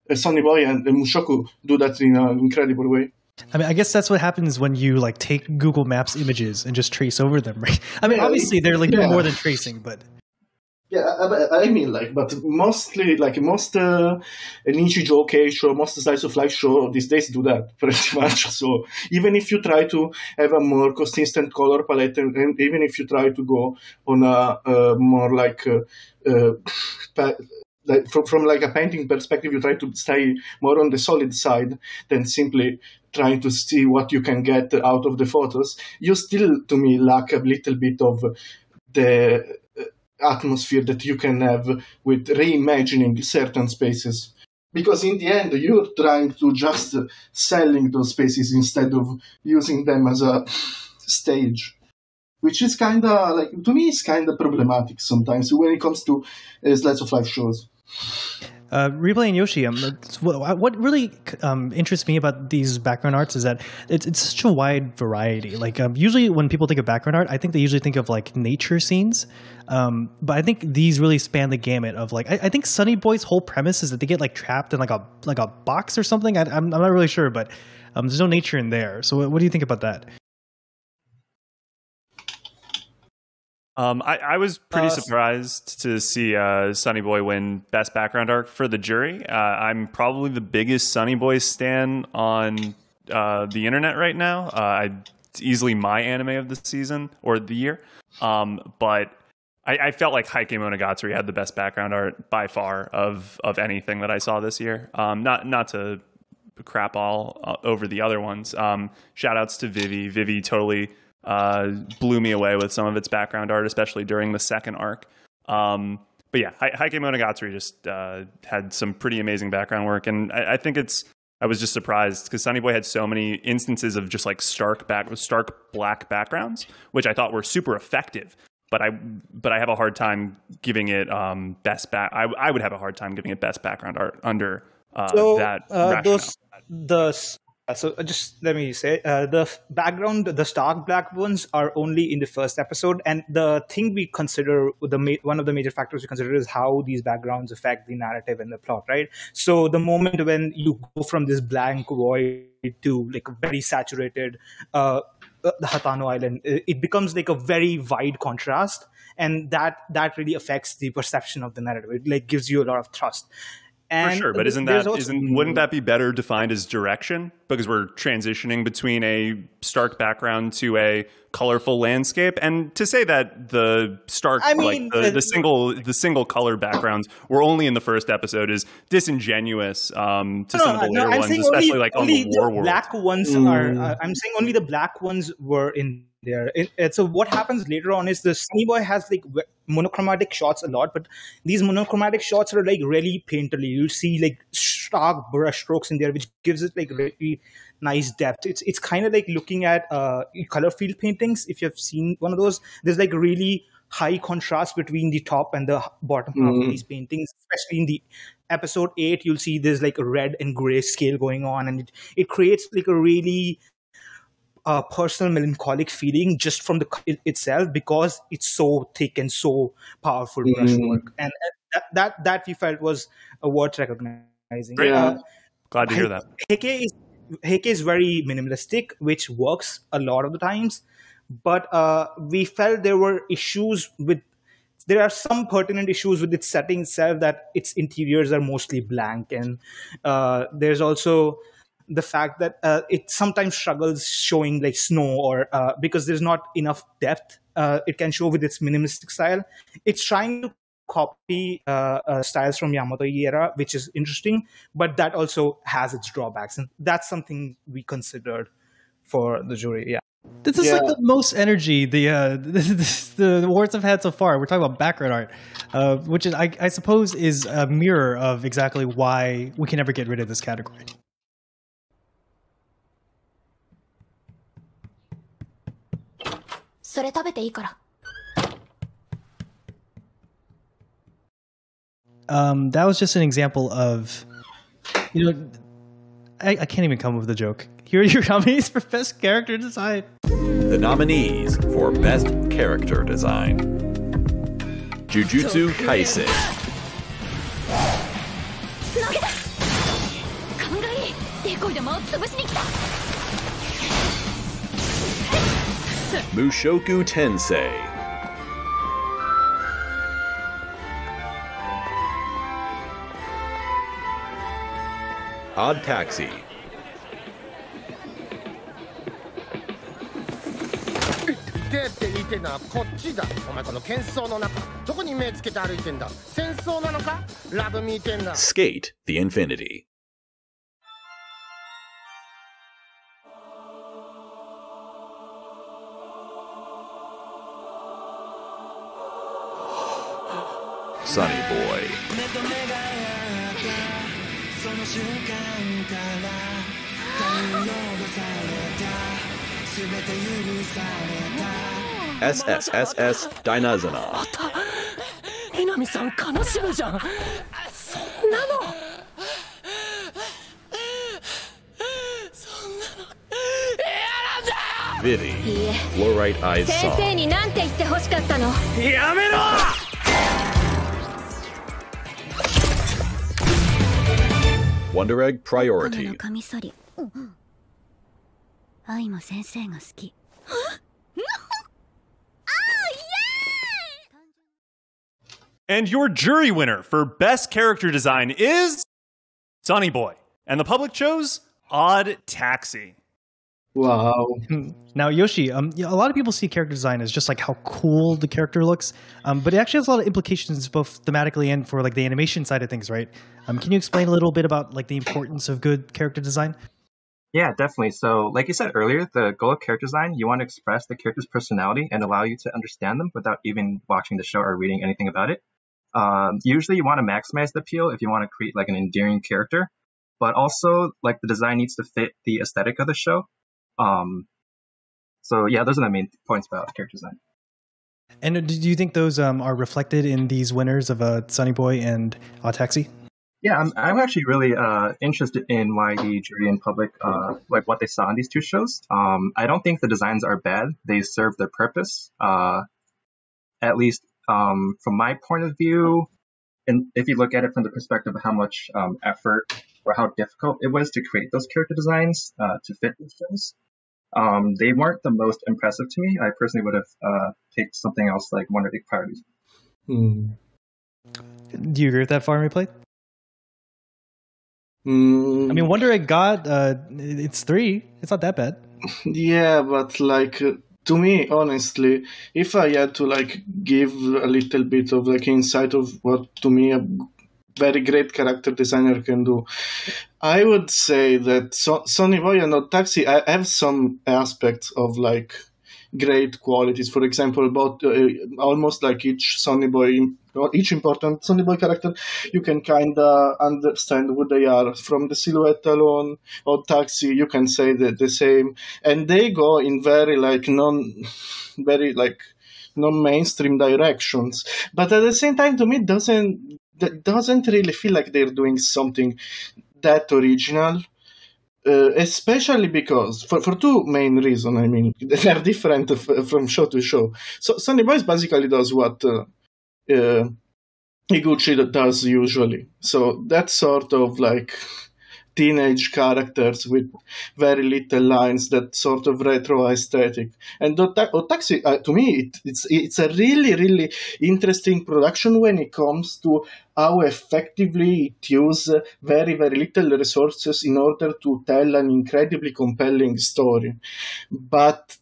uh, Sonny Boy and Mushoku do that in an incredible way. I mean, I guess that's what happens when you like take Google Maps images and just trace over them, right? I mean, Yeah, obviously they're like yeah. more than tracing, but Yeah, I, I mean, like, but mostly, like, most uh, Nichijou-kei show, most slice of life show these days do that pretty much. So even if you try to have a more consistent color palette, and, and even if you try to go on a uh, more like, uh, uh, like from, from like a painting perspective, you try to stay more on the solid side than simply trying to see what you can get out of the photos. You still, to me, lack a little bit of the atmosphere that you can have with reimagining certain spaces. Because in the end you're trying to just selling those spaces instead of using them as a stage which is kind of like to me it's kind of problematic sometimes when it comes to uh, slice of life shows Uh, Replay and Yoshi, um, what what really um, interests me about these background arts is that it's, it's such a wide variety. Like um, usually when people think of background art, I think they usually think of like nature scenes, um, but I think these really span the gamut of like I, I think Sonny Boy's whole premise is that they get like trapped in like a like a box or something. I, I'm I'm not really sure, but um, there's no nature in there. So what, what do you think about that? Um, I, I was pretty Uh, surprised to see uh, Sonny Boy win Best Background Arc for the jury. Uh, I'm probably the biggest Sonny Boy stan on uh, the internet right now. Uh, I, it's easily my anime of the season or the year. Um, but I, I felt like Heike Monogatari had the best background art by far of of anything that I saw this year. Um, not not to crap all uh, over the other ones. Um, shout outs to Vivy. Vivy totally uh, blew me away with some of its background art, especially during the second arc. Um, but yeah, Heike Monogatari just uh, had some pretty amazing background work, and I, I think it's. I was just surprised because Sonny Boy had so many instances of just like stark back, stark black backgrounds, which I thought were super effective. But I, but I have a hard time giving it um, best back. I, I would have a hard time giving it best background art under uh, so that uh, rationale. those the so uh, just let me say uh, the background the stark black ones are only in the first episode and the thing we consider the ma- one of the major factors we consider is how these backgrounds affect the narrative and the plot right so the moment when you go from this blank void to like a very saturated uh, uh, the Hatano Island, it becomes like a very wide contrast, and that that really affects the perception of the narrative. It like gives you a lot of trust. And For sure, but isn't there's that also- not wouldn't that be better defined as direction because we're transitioning between a stark background to a colorful landscape? And to say that the stark, I mean, like the, uh, the single the single color backgrounds were only in the first episode is disingenuous um, to some of the later ones, especially like on only the war world. black ones Mm. are. Uh, I'm saying only the black ones were in there. It, it- so what happens later on is the Sonny Boy has like monochromatic shots a lot, but these monochromatic shots are like really painterly. You see like stark brush strokes in there, which gives it like really nice depth. It's it's kind of like looking at uh, color field paintings. If you've seen one of those, there's like really high contrast between the top and the bottom half of Mhm. these paintings, especially in the episode 8 you'll see there's like a red and gray scale going on and it, it creates like a really uh, personal melancholic feeling just from the it itself because it's so thick and so powerful Mhm. brushwork and that, that that we felt was uh, worth recognizing Great. Uh, Glad to hear that. Heike is Heike is very minimalistic, which works a lot of the times. But uh, we felt there were issues with. There are some pertinent issues with its setting itself that its interiors are mostly blank, and uh, there's also the fact that uh, it sometimes struggles showing like snow or uh, because there's not enough depth uh, it can show with its minimalistic style. It's trying to copy uh, uh, styles from Yamato era, which is interesting, but that also has its drawbacks, and that's something we considered for the jury. Yeah. This is like the most energy the uh, the, the awards have had so far. We're talking about background art, uh, which is I, I suppose is a mirror of exactly why we can never get rid of this category. Um, that was just an example of, you know, I, I can't even come up with a joke. Here are your nominees for best character design. The nominees for Best Character Design. Jujutsu Kaisen, Mushoku Tensei, Odd Taxi, 手って言ってんのはこっちだお前この喧騒の中どこに目つけて歩いてんだ戦争なのかラブミーテンだ Skate the Infinity. Sunny Boy. あ SSSS ダイナズナまた南さん悲んそなのそんなの。嫌な Vivi, Fluorite Eyes に何て言ってほしかったの？Wonder Egg カメ Priority, のカミソリ愛も先生が好き And your jury winner for best character design is Sonny Boy. And the public chose Odd Taxi. Wow. Now, Yoshi, um, a lot of people see character design as just like how cool the character looks, um, but it actually has a lot of implications both thematically and for like the animation side of things, right? Um, can you explain a little bit about like the importance of good character design? Yeah, definitely. So, like you said earlier, the goal of character design, you want to express the character's personality and allow you to understand them without even watching the show or reading anything about it. Um, usually, you want to maximize the appeal if you want to create like an endearing character, but also like the design needs to fit the aesthetic of the show. Um, so yeah, those are the main points about character design. And do you think those um, are reflected in these winners of uh, Sonny Boy and uh, Taxi? Yeah, I'm, I'm actually really uh, interested in why the jury and public, uh, like what they saw in these two shows. Um, I don't think the designs are bad. They serve their purpose. Uh, at least um, from my point of view, and if you look at it from the perspective of how much um, effort or how difficult it was to create those character designs uh, to fit these shows, um, they weren't the most impressive to me. I personally would have uh, picked something else like Wonder Egg Priorities. Hmm. Do you agree with that, Farm Replay? Mm, I mean, Wonder Egg God, uh, it's three. It's not that bad. yeah, but like uh, to me, honestly, if I had to like give a little bit of like insight of what to me a very great character designer can do, I would say that so- Sonny Boy and Odd Taxi I have some aspects of like great qualities. For example, about uh, almost like each Sonny Boy, each important Sonny Boy character, you can kind of understand who they are from the silhouette alone. Odd Taxi, you can say the, the same, and they go in very like non, very like non-mainstream directions. But at the same time, to me, doesn't that doesn't really feel like they're doing something that original. Uh, especially because for, for two main reasons. I mean, they are different f- from show to show. So Sonny Boys basically does what uh, uh, Eguchi does usually. So that sort of like teenage characters with very little lines, that sort of retro aesthetic. And Ota- Odd Taxi, uh, to me, it, it's it's a really really interesting production when it comes to how effectively it uses very very little resources in order to tell an incredibly compelling story. But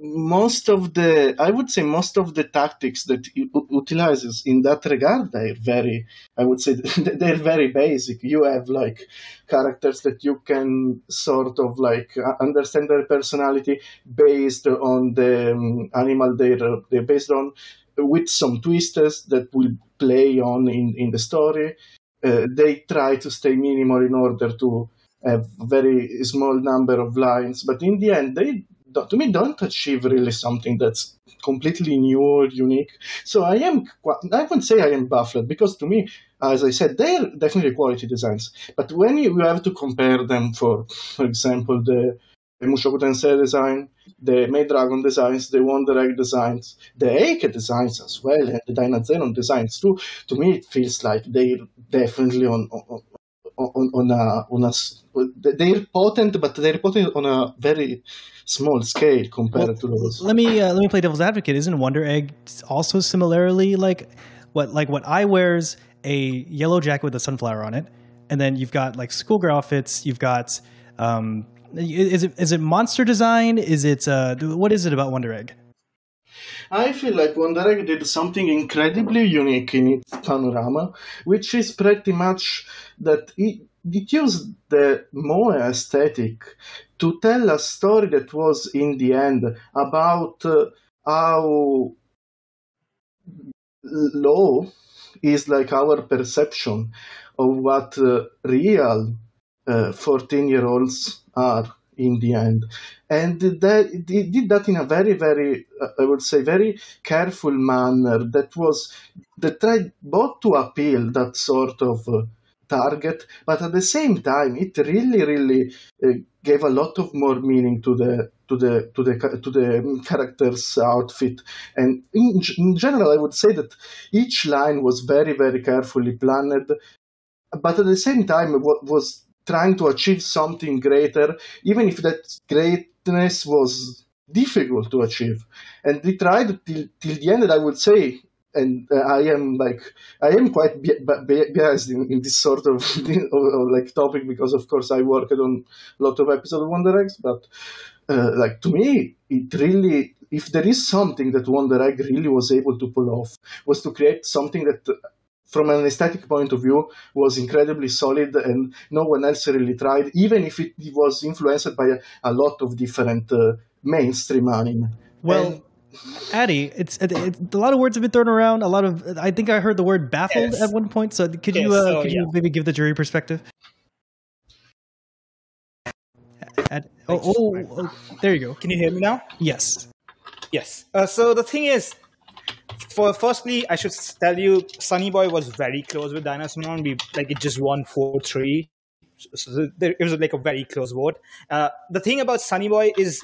most of the i would say most of the tactics that it utilizes in that regard they're very i would say they're very basic. You have like characters that you can sort of like understand their personality based on the um, animal they're, they're based on with some twists that will play on in, in the story. Uh, they try to stay minimal in order to have very small number of lines but in the end they to me don't achieve really something that's completely new or unique. So I am I wouldn't say I am baffled because to me, as I said, they're definitely quality designs. But when you have to compare them for, for example, the Mushoku Tensei design, the Maid Dragon designs, the Wonder Egg designs, the Heike designs as well, and the Dynazenon designs too. To me, it feels like they're definitely on on on, on a on a they're potent, but they're potent on a very small scale compared Well, to those. Let me uh, let me play devil's advocate. Isn't Wonder Egg also similarly like what like what Ai wears a yellow jacket with a sunflower on it, and then you've got like schoolgirl outfits. You've got um, is it is it monster design? Is it uh, what is it about Wonder Egg? I feel like Wonder Egg did something incredibly unique in its panorama, which is pretty much that it, it used the Moe aesthetic to tell a story that was, in the end, about uh, how low is like our perception of what uh, real 14 year olds are in the end. And that it did that in a very very uh, i would say very careful manner that was that tried both to appeal that sort of uh, target but at the same time it really really uh, gave a lot of more meaning to the to the to the to the character's outfit. And in, in general i would say that each line was very very carefully planned but at the same time what was trying to achieve something greater even if that greatness was difficult to achieve. And they tried till, till the end and i would say and uh, i am like i am quite bi- bi- biased in, in this sort of like topic because of course i worked on a lot of episodes of wonder eggs but uh, like to me it really if there is something that wonder egg really was able to pull off was to create something that from an aesthetic point of view was incredibly solid and no one else really tried even if it was influenced by a, a lot of different uh, mainstream anime Well, Adi, it's, it's a lot of words have been thrown around. A lot of I think I heard the word baffled Yes. at one point. So could you uh, so, could you maybe give the jury perspective? Ad- oh, oh, oh, there you go. Can you hear me now? Yes. Yes. Uh, so the thing is, for firstly, I should tell you, Sonny Boy was very close with Dynazenon. We like it just won four three. So it was like a very close vote. Uh, the thing about Sonny Boy is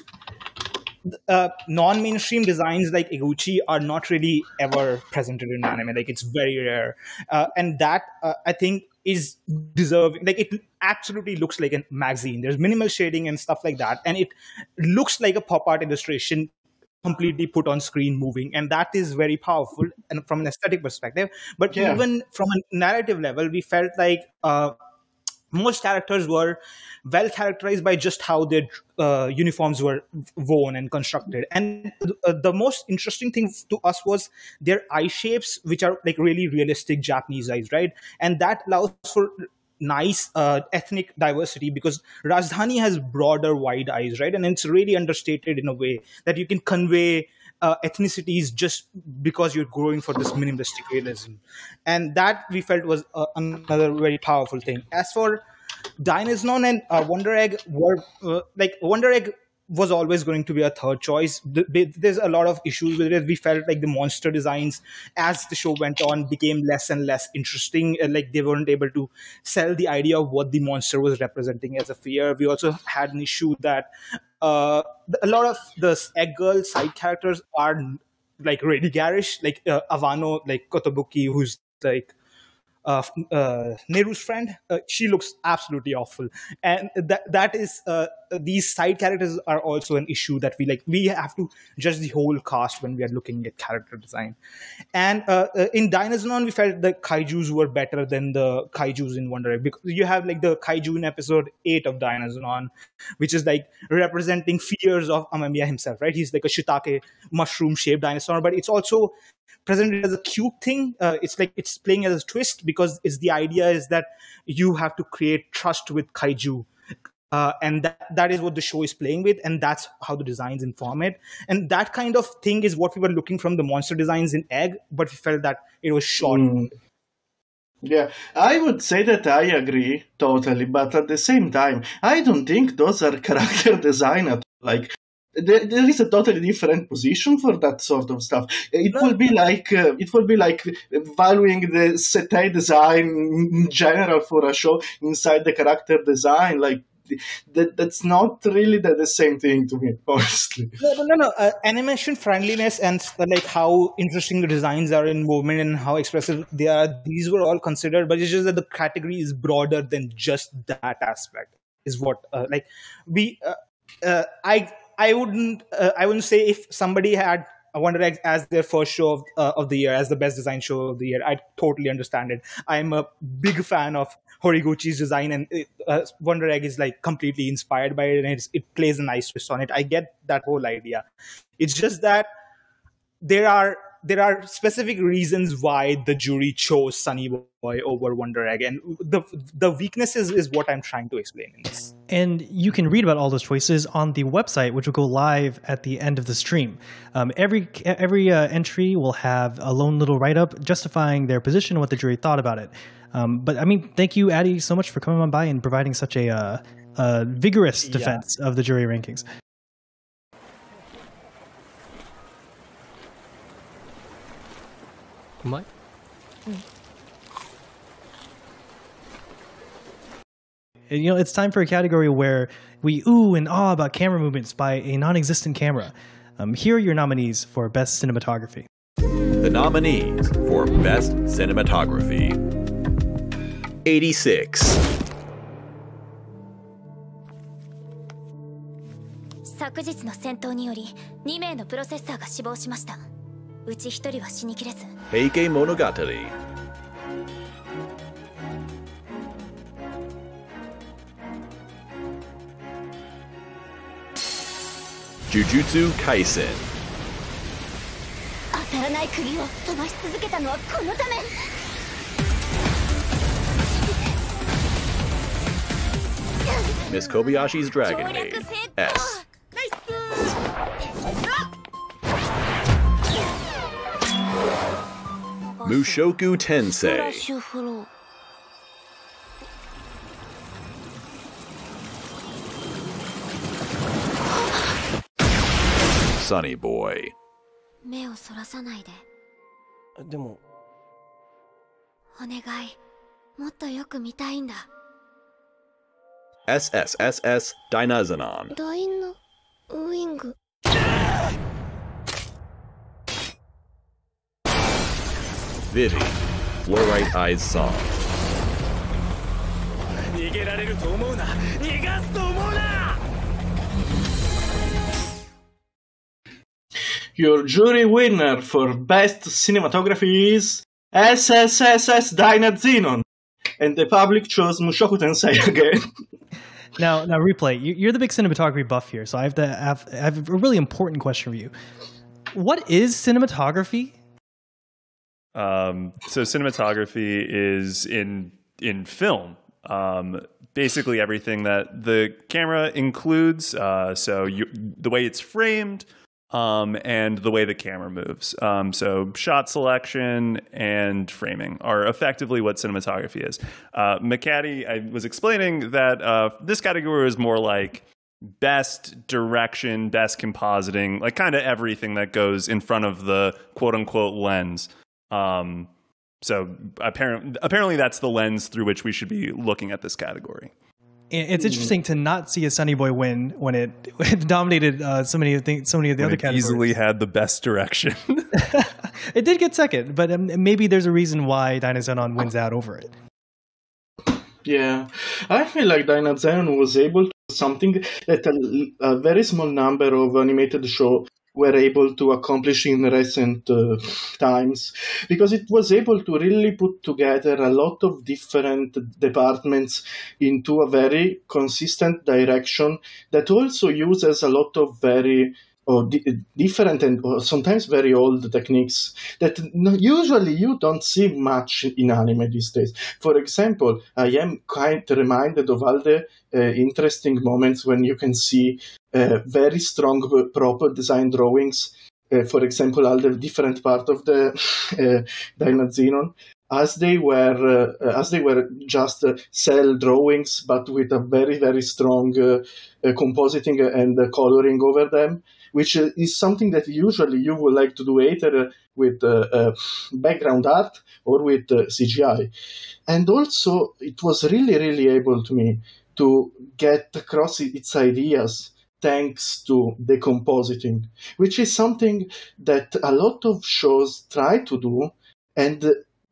uh, non-mainstream designs like Eguchi are not really ever presented in anime. Like it's very rare, uh, and that uh, I think is deserving. Like it absolutely looks like a magazine. There's minimal shading and stuff like that, and it looks like a pop art illustration completely put on screen moving and that is very powerful and from an aesthetic perspective. But Yeah. even from a narrative level we felt like uh, most characters were well characterized by just how their uh, uniforms were worn and constructed. And uh, the most interesting thing to us was their eye shapes which are like really realistic japanese eyes right? And that allows for nice uh, ethnic diversity because rajdhani has broader wide eyes right? And it's really understated in a way that you can convey uh, ethnicities just because you're growing for this minimalistic realism and that we felt was uh, another very powerful thing. As for Dynazenon and uh, Wonder Egg were uh, like Wonder Egg was always going to be a third choice. Th- th- There's a lot of issues with it. We felt like the monster designs, as the show went on, became less and less interesting. Like they weren't able to sell the idea of what the monster was representing as a fear. We also had an issue that uh, a lot of the egg girl side characters are like really garish. Like uh, Avano, like Kotobuki, who's like uh, uh, Neru's friend, uh, she looks absolutely awful, and that that is uh, these side characters are also an issue that we like. We have to judge the whole cast when we are looking at character design. And uh, in Dynazenon, we felt the kaiju's were better than the kaiju's in Wonder Egg because you have like the kaiju in episode eight of Dynazenon, which is like representing fears of Amamiya himself, right? He's like a shiitake mushroom shaped dinosaur, but it's also presented as a cute thing. Uh, it's like it's playing as a twist because it's the idea is that you have to create trust with kaiju. Uh, and that, that is what the show is playing with, and that's how the designs inform it. And that kind of thing is what we were looking from the monster designs in Egg, but we felt that it was short. Mm. Yeah, I would say that I agree totally, but at the same time, I don't think those are character design at like there, there is a totally different position for that sort of stuff. It will be like uh, it will be like valuing the set design in general for a show inside the character design. Like that, that's not really the, the same thing to me, honestly. No, no, no. no. Uh, animation friendliness and uh, like how interesting the designs are in movement and how expressive they are. These were all considered, but it's just that the category is broader than just that aspect. Is what uh, like we. Uh, uh, I I wouldn't uh, I wouldn't say if somebody had Wonder Egg as their first show of, uh, of the year, as the best design show of the year. I totally understand it. I'm a big fan of Horiguchi's design, and it, uh, Wonder Egg is like completely inspired by it, and it plays a nice twist on it. I get that whole idea. It's just that there are there are specific reasons why the jury chose Sonny Boy over Wonder Egg, and the the weaknesses is what I'm trying to explain in this. And you can read about all those choices on the website, which will go live at the end of the stream. Um, every every uh, entry will have a lone little write up justifying their position and what the jury thought about it. Um, but I mean, thank you, Adi, so much for coming on by and providing such a uh, uh, vigorous defense yeah. of the jury rankings. Mike? You know, it's time for a category where we ooh and ah about camera movements by a non-existent camera. Um, here are your nominees for Best Cinematography. The nominees for Best Cinematography 86. 昨日の戦闘により2名のプロセッサーが死亡しました うち一人は死にきれず。平家物語呪術回戦当たらない釘を飛ばし続けたのはこのため。Miss Kobayashi's Dragon Mushoku Tensei Sunny Boy 目をそらさないででもお願いもっとよく見たいんだ SSSS ダイナウイング Vivy, Fluorite Eyes Song. Your jury winner for Best Cinematography is SSSS Dynazenon. and the public chose Mushoku Tensei again. now, now, replay. You're the big cinematography buff here, so I have to have, I have a really important question for you. What is cinematography, um, so cinematography is in in film. Um, basically everything that the camera includes. Uh, so you, the way it's framed, um, and the way the camera moves. Um, so shot selection and framing are effectively what cinematography is. Uh, McCaddy, I was explaining that uh, this category is more like best direction, best compositing, like kind of everything that goes in front of the quote unquote lens. Um, so apparently, apparently that's the lens through which we should be looking at this category. It's interesting to not see a Sonny Boy win when it, it dominated uh, so many of the, so many of the when other categories. Easily had the best direction. it did get second, but um, maybe there's a reason why Dynazenon wins out over it. Yeah, I feel like Dynazenon was able to do something that a, a very small number of animated show were able to accomplish in recent uh, times. Because it was able to really put together a lot of different departments into a very consistent direction that also uses a lot of very or di- different and or sometimes very old techniques that usually you don't see much in anime these days. For example, I am quite reminded of all the uh, interesting moments when you can see uh, very strong, proper design drawings. Uh, for example, all the different part of the uh, as they were uh, as they were just uh, cell drawings, but with a very very strong uh, uh compositing and coloring over them, which uh, is something that usually you would like to do either uh, with uh, background art or with CGI. And also, it was really really able to me to get across its ideas thanks to decompositing, which is something that a lot of shows try to do and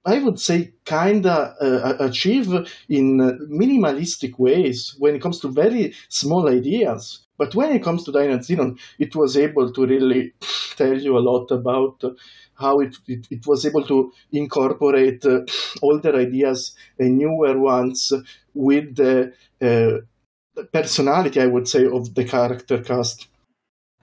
I would say kinda uh, achieve in minimalistic ways when it comes to very small ideas. But when it comes to Dynazenon, it was able to really tell you a lot about how it, it, it was able to incorporate uh, older ideas and newer ones with the uh, personality, I would say, of the character cast.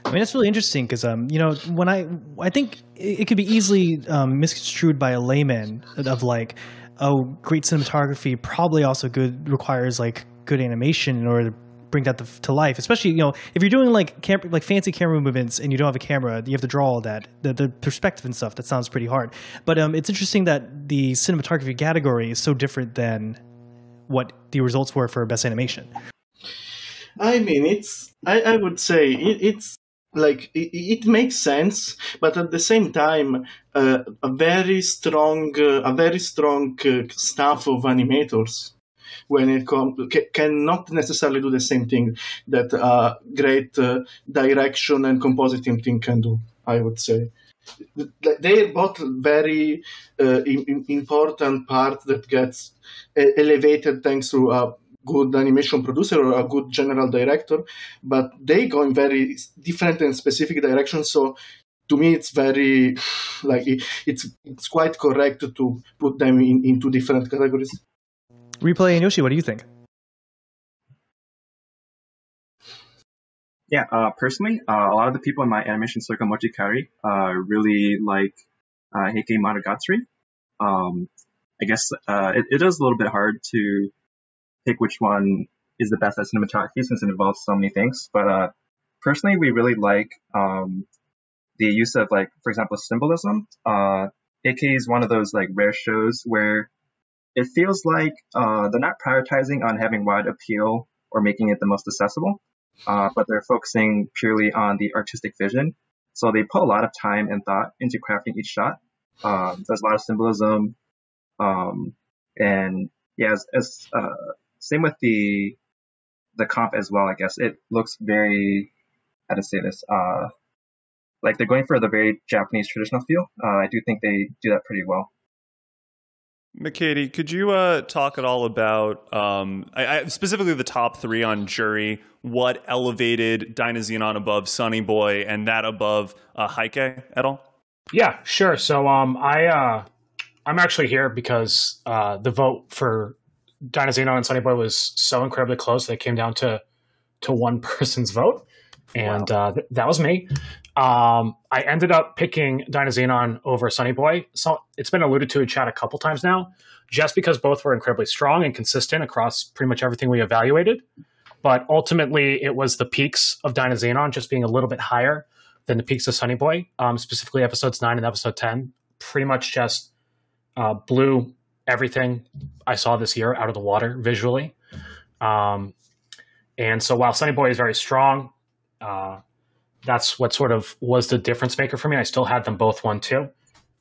I mean, that's really interesting because, um, you know, when I, I think it, it could be easily um, misconstrued by a layman of like, oh, great cinematography probably also good requires like good animation in order to bring that to life. Especially, you know, if you're doing like like fancy camera movements and you don't have a camera, you have to draw all that, the, the perspective and stuff. That sounds pretty hard. But um, it's interesting that the cinematography category is so different than what the results were for best animation. I mean, it's I, I would say it, it's like it, it, makes sense but at the same time uh, a very strong uh, a very strong uh, staff of animators when it comes ca- cannot necessarily do the same thing that a great uh, direction and compositing team can do i would say. They're both very uh, important part that gets uh, elevated thanks to a good animation producer or a good general director, but they go in very different and specific directions. So to me, it's very like it's it's quite correct to put them in, into different categories. Replay and Yoshi, what do you think? Yeah, uh, personally, uh, a lot of the people in my animation circle, Mochikari, uh, really like uh, Heike Monogatari. Um, I guess uh, it, it is a little bit hard to pick which one is the best at cinematography since it involves so many things. But uh, personally, we really like um, the use of like, for example, symbolism. Uh, Heike is one of those like rare shows where it feels like uh, they're not prioritizing on having wide appeal or making it the most accessible, uh, but they're focusing purely on the artistic vision. So they put a lot of time and thought into crafting each shot. Um, there's a lot of symbolism, um, and yeah, as, as uh, same with the the comp as well. I guess it looks very how to say this. Uh, like they're going for the very Japanese traditional feel. Uh, I do think they do that pretty well. McKady, could you uh, talk at all about um, I, I, specifically the top three on Jury? What elevated Dynazenon above Sonny Boy and that above uh, Heike at all? Yeah, sure. So um, I uh, I'm actually here because uh, the vote for Dynazenon and Sonny Boy was so incredibly close that it came down to to one person's vote, and wow. uh, th- that was me. Um, I ended up picking Dynazenon over Sonny Boy. So it's been alluded to in chat a couple times now, just because both were incredibly strong and consistent across pretty much everything we evaluated. But ultimately, it was the peaks of Dynazenon just being a little bit higher than the peaks of Sonny Boy, um, specifically episodes nine and episode ten. Pretty much just uh, blew everything I saw this year out of the water visually. Um, and so while Sonny Boy is very strong, uh, that's what sort of was the difference maker for me. I still had them both one two.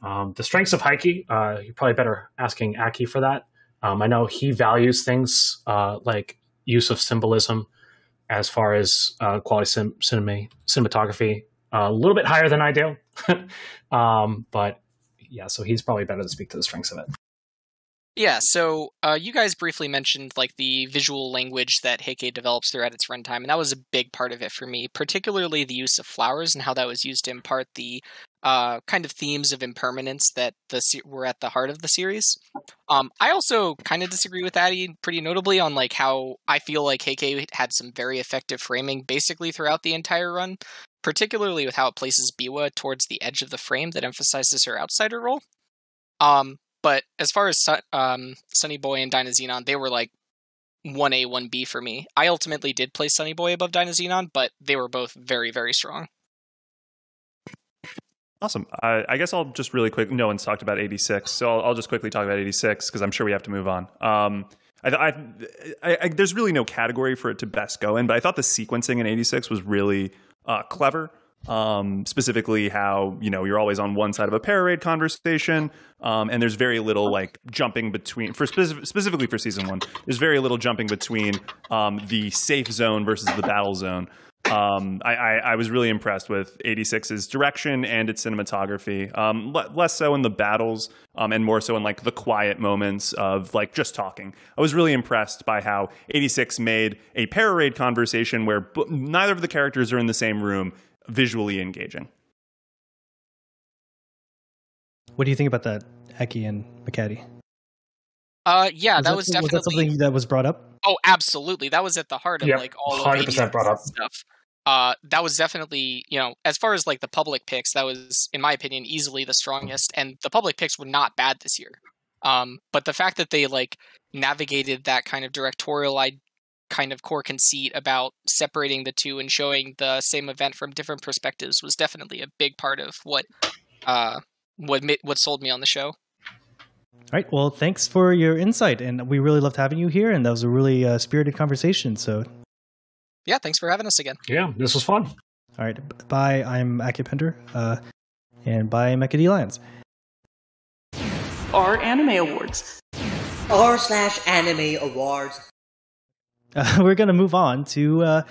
Um, the strengths of Heike, uh, you're probably better asking Aki for that. Um, I know he values things uh, like use of symbolism as far as uh, quality cinema, cinematography uh, a little bit higher than I do. um, but yeah, so he's probably better to speak to the strengths of it. Yeah, so uh, you guys briefly mentioned like the visual language that Heike develops throughout its runtime, and that was a big part of it for me, particularly the use of flowers and how that was used to impart the uh, kind of themes of impermanence that the were at the heart of the series. Um, I also kind of disagree with Adi pretty notably on like how I feel like Heike had some very effective framing basically throughout the entire run, particularly with how it places Biwa towards the edge of the frame that emphasizes her outsider role. Um, but as far as um, Sonny Boy and Dynazenon, they were like 1A, 1B for me. I ultimately did play Sonny Boy above Dynazenon, but they were both very, very strong. Awesome. I, I guess I'll just really quick. No one's talked about 86, so I'll, I'll just quickly talk about 86 because I'm sure we have to move on. Um, I, I, there's really no category for it to best go in, but I thought the sequencing in 86 was really uh, clever. Um, specifically, how you know you're always on one side of a parade conversation, um, and there's very little like jumping between. For specific, specifically for season one, there's very little jumping between um, the safe zone versus the battle zone. Um, I, I, I, was really impressed with 86's direction and its cinematography. Um, le- less so in the battles, um, and more so in like the quiet moments of like just talking. I was really impressed by how 86 made a parade conversation where b- neither of the characters are in the same room, visually engaging. What do you think about that, Aki and McCaddy? Uh, yeah, was that, was definitely was that something that was brought up. Oh, absolutely. That was at the heart of Yep, like all of 100% brought up. stuff. Uh, that was definitely, you know, as far as like the public picks, that was, in my opinion, easily the strongest. And the public picks were not bad this year. Um, but the fact that they like navigated that kind of directorial I kind of core conceit about separating the two and showing the same event from different perspectives was definitely a big part of what uh what what sold me on the show. All right. Well, thanks for your insight, and we really loved having you here, and that was a really uh, spirited conversation. So, Yeah, thanks for having us again. Yeah, this was fun. all right. Bye. I'm Aki uh, and bye, Mecha D Lions. Our Anime Awards. R slash Anime Awards. Uh, we're gonna move on to. Uh,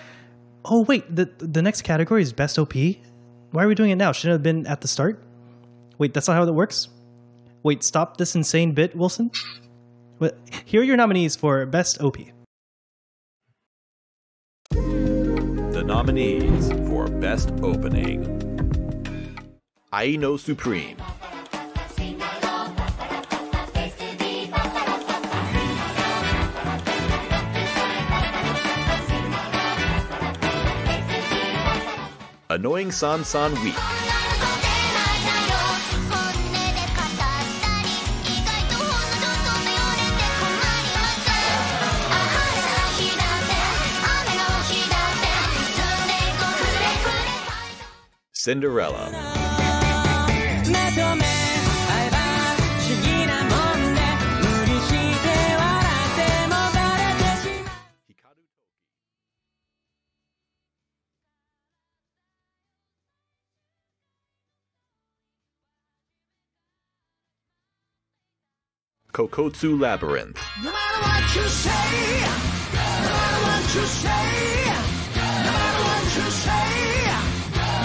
oh wait, the the next category is best OP. Why are we doing it now? Shouldn't it have been at the start. Wait, that's not how that works. Wait, stop this insane bit, Wilson. What? Here are your nominees for best OP. The nominees for Best Opening Ai no Supreme, Annoying San San Week, Cinderella, Kokotsu Labyrinth, No matter what you say, no matter what you say, no matter what you say,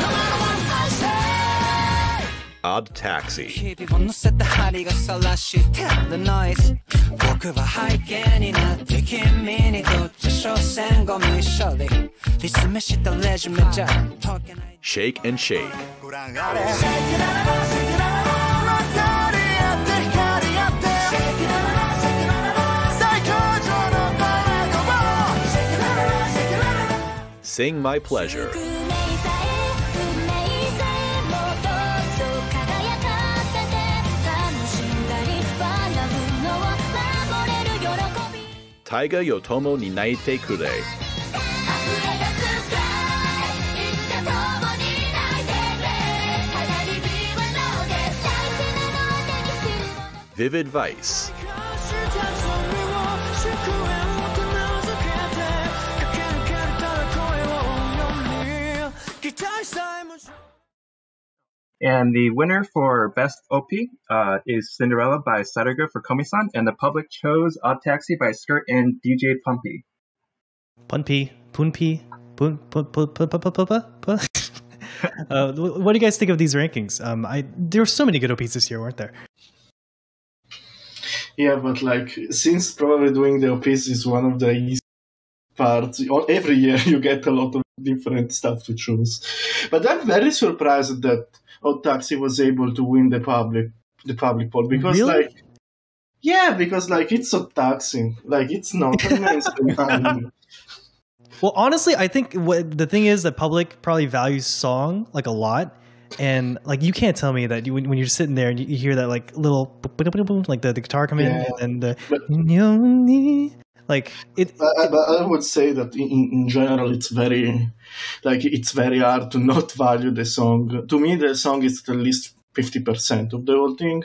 no matter what I say. Odd Taxi, 日々を Sing My Pleasure. Taiga Yotomo ni Ninaite Kure. Vivid Vice. And the winner for Best OP uh, is Cinderella by Cidergirl for Komi-san, and the public chose Odd Taxi by Skirt and DJ Pumpy. Pumpy, Pumpy, Pun, Pun, Pun, Pun, Pun, uh, what do you guys think of these rankings? Um, I there were so many good OPs this year, weren't there? Yeah, but like since probably doing the OPs is one of the easiest parts, or every year you get a lot of different stuff to choose. But I'm very surprised that Odd Taxi was able to win the public the public poll because Really? like yeah, because like it's so taxing. Like it's not a mainstream. Well, honestly, I think what the thing is that public probably values song like a lot, and like you can't tell me that you, when, when you're sitting there and you, you hear that like little boop, like the, the guitar come in Yeah. and the Like it. I- I would say that in, in general, it's very, like, it's very hard to not value the song. To me, the song is at least fifty percent of the whole thing.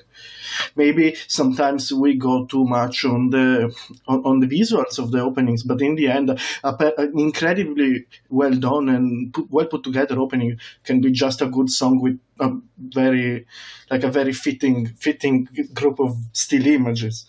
Maybe sometimes we go too much on the on, on the visuals of the openings, but in the end, an incredibly well done and put, well put together opening can be just a good song with a very, like a very fitting fitting group of still images.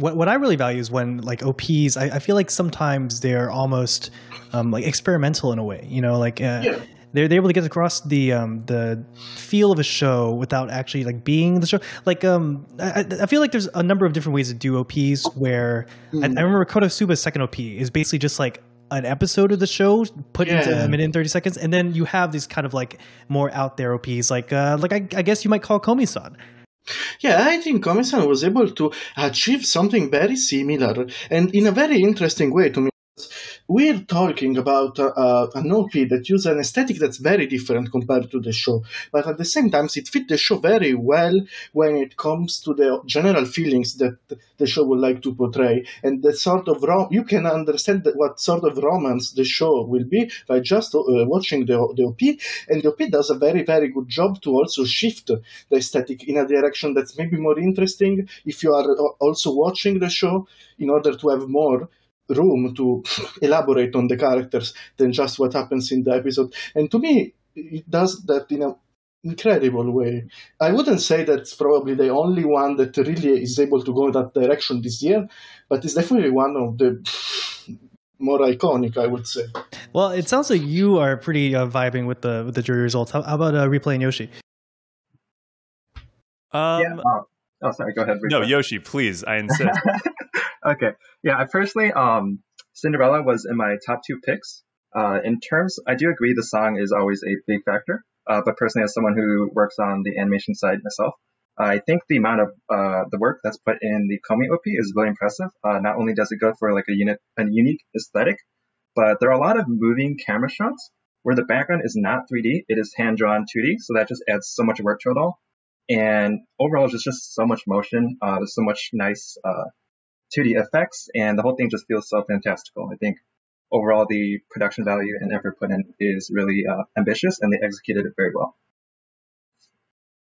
What what I really value is when like OPs. I, I feel like sometimes they're almost um, like experimental in a way. You know, like uh, Yeah. they're they're able to get across the um, the feel of a show without actually like being the show. Like um, I, I- feel like there's a number of different ways to do OPs. Where I, I remember Konosuba's second OP is basically just like an episode of the show put into a minute and 30 seconds and then you have these kind of like more out there ops like uh like i, I guess you might call komi-san Yeah, I think Komi-san was able to achieve something very similar and in a very interesting way to me. We're talking about uh, uh, an OP that uses an aesthetic that's very different compared to the show, but at the same time, it fits the show very well when it comes to the general feelings that the show would like to portray, and the sort of rom- you can understand what sort of romance the show will be by just uh, watching the, the OP, and the OP does a very very good job to also shift the aesthetic in a direction that's maybe more interesting if you are uh, also watching the show in order to have more room to elaborate on the characters than just what happens in the episode. And to me, it does that in an incredible way. I wouldn't say that's probably the only one that really is able to go in that direction this year, but it's definitely one of the more iconic, I would say. Well, it sounds like you are pretty uh, vibing with the with the jury results. How, how about uh, replaying Yoshi? Um, yeah. Oh, oh, sorry. Go ahead. no, Yoshi, please. I insist. okay. Yeah, I personally, um, Cinderella was in my top two picks. Uh, in terms, I do agree the song is always a big factor. Uh, but personally, as someone who works on the animation side myself, I think the amount of uh, the work that's put in the Komi OP is really impressive. Uh, not only does it go for like a unit, a unique aesthetic, but there are a lot of moving camera shots where the background is not 3D; it is hand drawn 2D. So that just adds so much work to it all. And overall, there's just so much motion. Uh, there's so much nice uh, 2D effects, and the whole thing just feels so fantastical. I think overall the production value and effort put in is really uh, ambitious, and they executed it very well.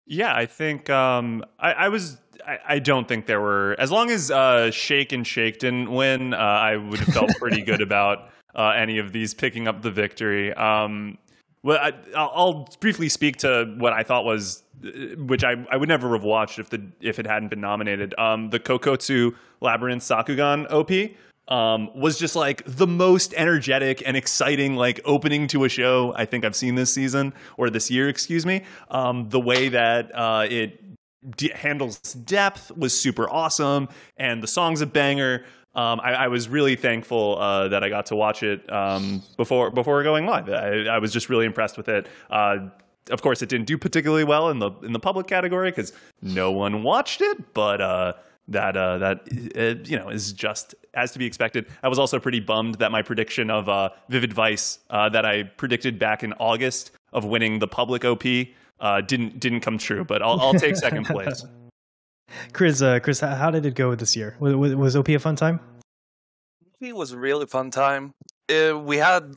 Yeah, I think um, I, I was. I, I don't think there were as long as uh, Shake and Shake didn't win. Uh, I would have felt pretty good about uh, any of these picking up the victory. Um, well, I, I'll, I'll briefly speak to what I thought was, uh, which I, I would never have watched if the if it hadn't been nominated. Um, the Kokotsu Labyrinth Sakugan OP um, was just like the most energetic and exciting like opening to a show I think I've seen this season or this year, excuse me. Um, the way that uh, it d- handles depth was super awesome, and the song's a banger. Um, I, I was really thankful uh, that I got to watch it um, before before going live. I, I was just really impressed with it. Uh, of course, it didn't do particularly well in the in the public category because no one watched it, but uh, that uh, that you know is just as to be expected. I was also pretty bummed that my prediction of uh, Vivid Vice uh, that I predicted back in August of winning the public OP uh, didn't didn't come true. But I'll, I'll take second place. Chris, uh, Chris, how how did it go this year? Was, was, was OP a fun time? It was a really fun time. Uh, we had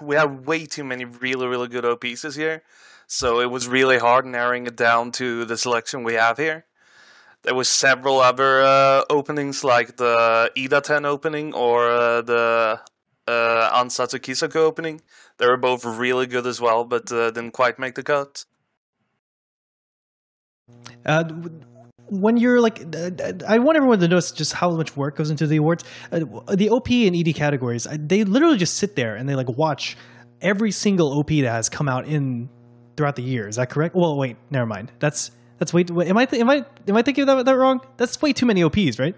we had way too many really really good OPs this year, so it was really hard narrowing it down to the selection we have here. There was several other uh, openings like the Idaten opening or uh, the uh, Ansatsu Kizoku opening. They were both really good as well, but uh, didn't quite make the cut. Uh, when you're like, uh, I want everyone to notice just how much work goes into the awards. Uh, the OP and ED categories, uh, they literally just sit there and they like watch every single OP that has come out in throughout the year. Is that correct? Well, wait, never mind. That's that's way. Too, am I th- am I am I thinking that that wrong? That's way too many OPs, right?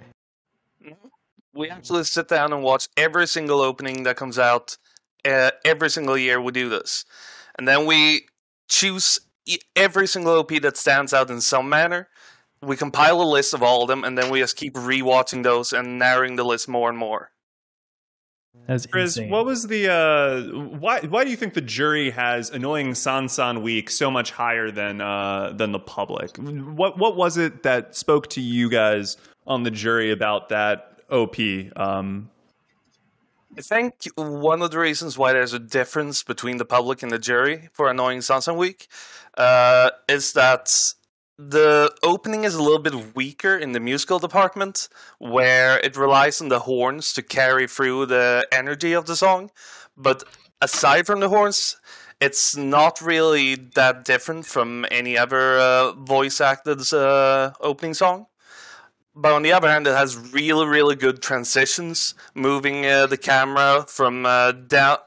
We actually sit down and watch every single opening that comes out uh, every single year. We do this, and then we choose every single OP that stands out in some manner. We compile a list of all of them, and then we just keep rewatching those and narrowing the list more and more. That's Chris, insane. what was the uh, why? Why do you think the jury has annoying Sansan Week so much higher than uh, than the public? What what was it that spoke to you guys on the jury about that OP. Um, I think one of the reasons why there's a difference between the public and the jury for Annoying Sansan Week uh, is that the opening is a little bit weaker in the musical department, where it relies on the horns to carry through the energy of the song. But aside from the horns, it's not really that different from any other uh, voice acted uh, opening song. But on the other hand, it has really, really good transitions, moving uh, the camera from uh, down,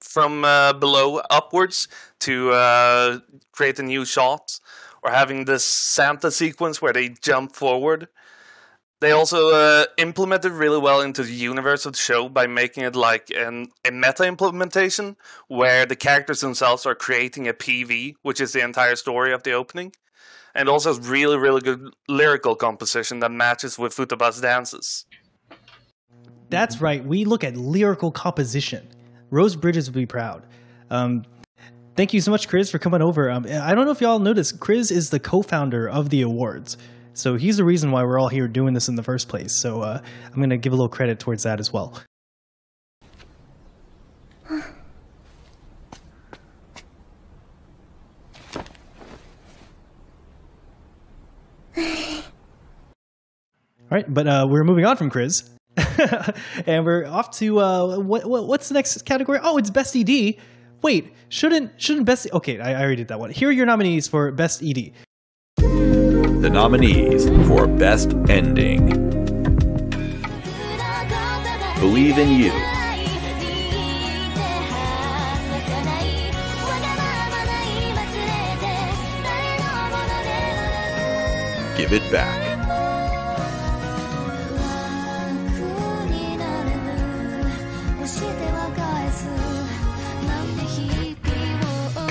from uh, below upwards to uh, create a new shot, or having this Santa sequence where they jump forward. They also uh, implemented really well into the universe of the show by making it like an, a meta implementation where the characters themselves are creating a PV, which is the entire story of the opening and also has really, really good lyrical composition that matches with Futaba's dances. That's right. We look at lyrical composition. Rose Bridges would be proud. Um, thank you so much, Chris, for coming over. Um, I don't know if y'all noticed, Chris is the co-founder of the awards. So he's the reason why we're all here doing this in the first place. So uh, I'm going to give a little credit towards that as well. All right, but uh, we're moving on from Chris, and we're off to uh, what, what? What's the next category? Oh, it's best ED. Wait, shouldn't shouldn't best? Okay, I, I already did that one. Here are your nominees for best ED. The nominees for Best Ending Believe in You, Give It Back,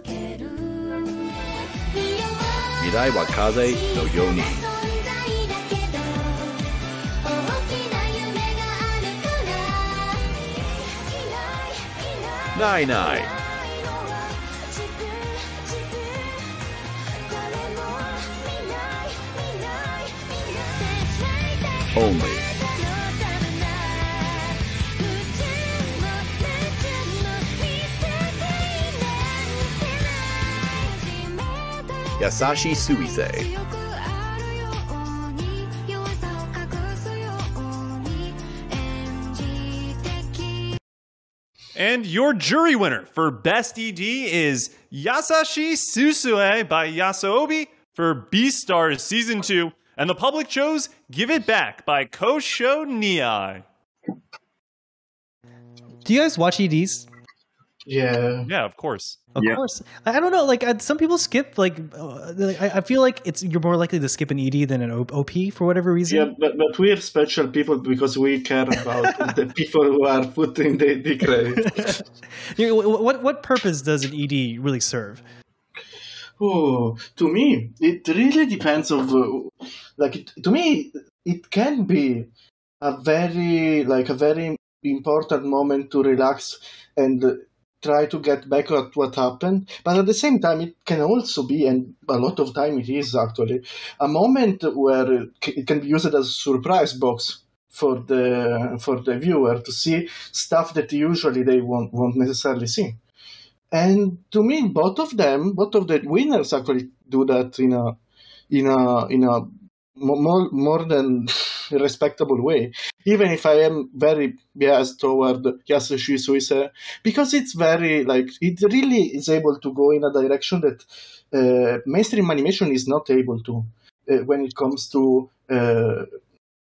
ける Mirai wa Kaze no Yoni, 大き Only, Yasashii Suisei, And your jury winner for Best ED is Yasashii Suisei by YOASOBI for Beastars Season 2. And the public chose Give It Back by Kosho Niai. Do you guys watch EDs? Yeah. Yeah, of course. Of course. I I don't know. Like uh, some people skip. Like, uh, like, I I feel like it's you're more likely to skip an ED than an OP for whatever reason. Yeah, but, but we are special people because we care about the people who are putting the, the credit. You know, wh- what what purpose does an ED really serve? Oh, to me, it really depends of uh, like it, to me, it can be a very like a very important moment to relax and try to get back at what happened. But at the same time, it can also be, and a lot of time it is actually, a moment where it it can be used as a surprise box for the for the viewer to see stuff that usually they won't won't necessarily see. And to me, both of them, both of the winners actually do that in a in a in a more more than respectable way. Even if I am very biased toward Yasashii Suisei, because it's very like it really is able to go in a direction that uh, mainstream animation is not able to uh, when it comes to uh,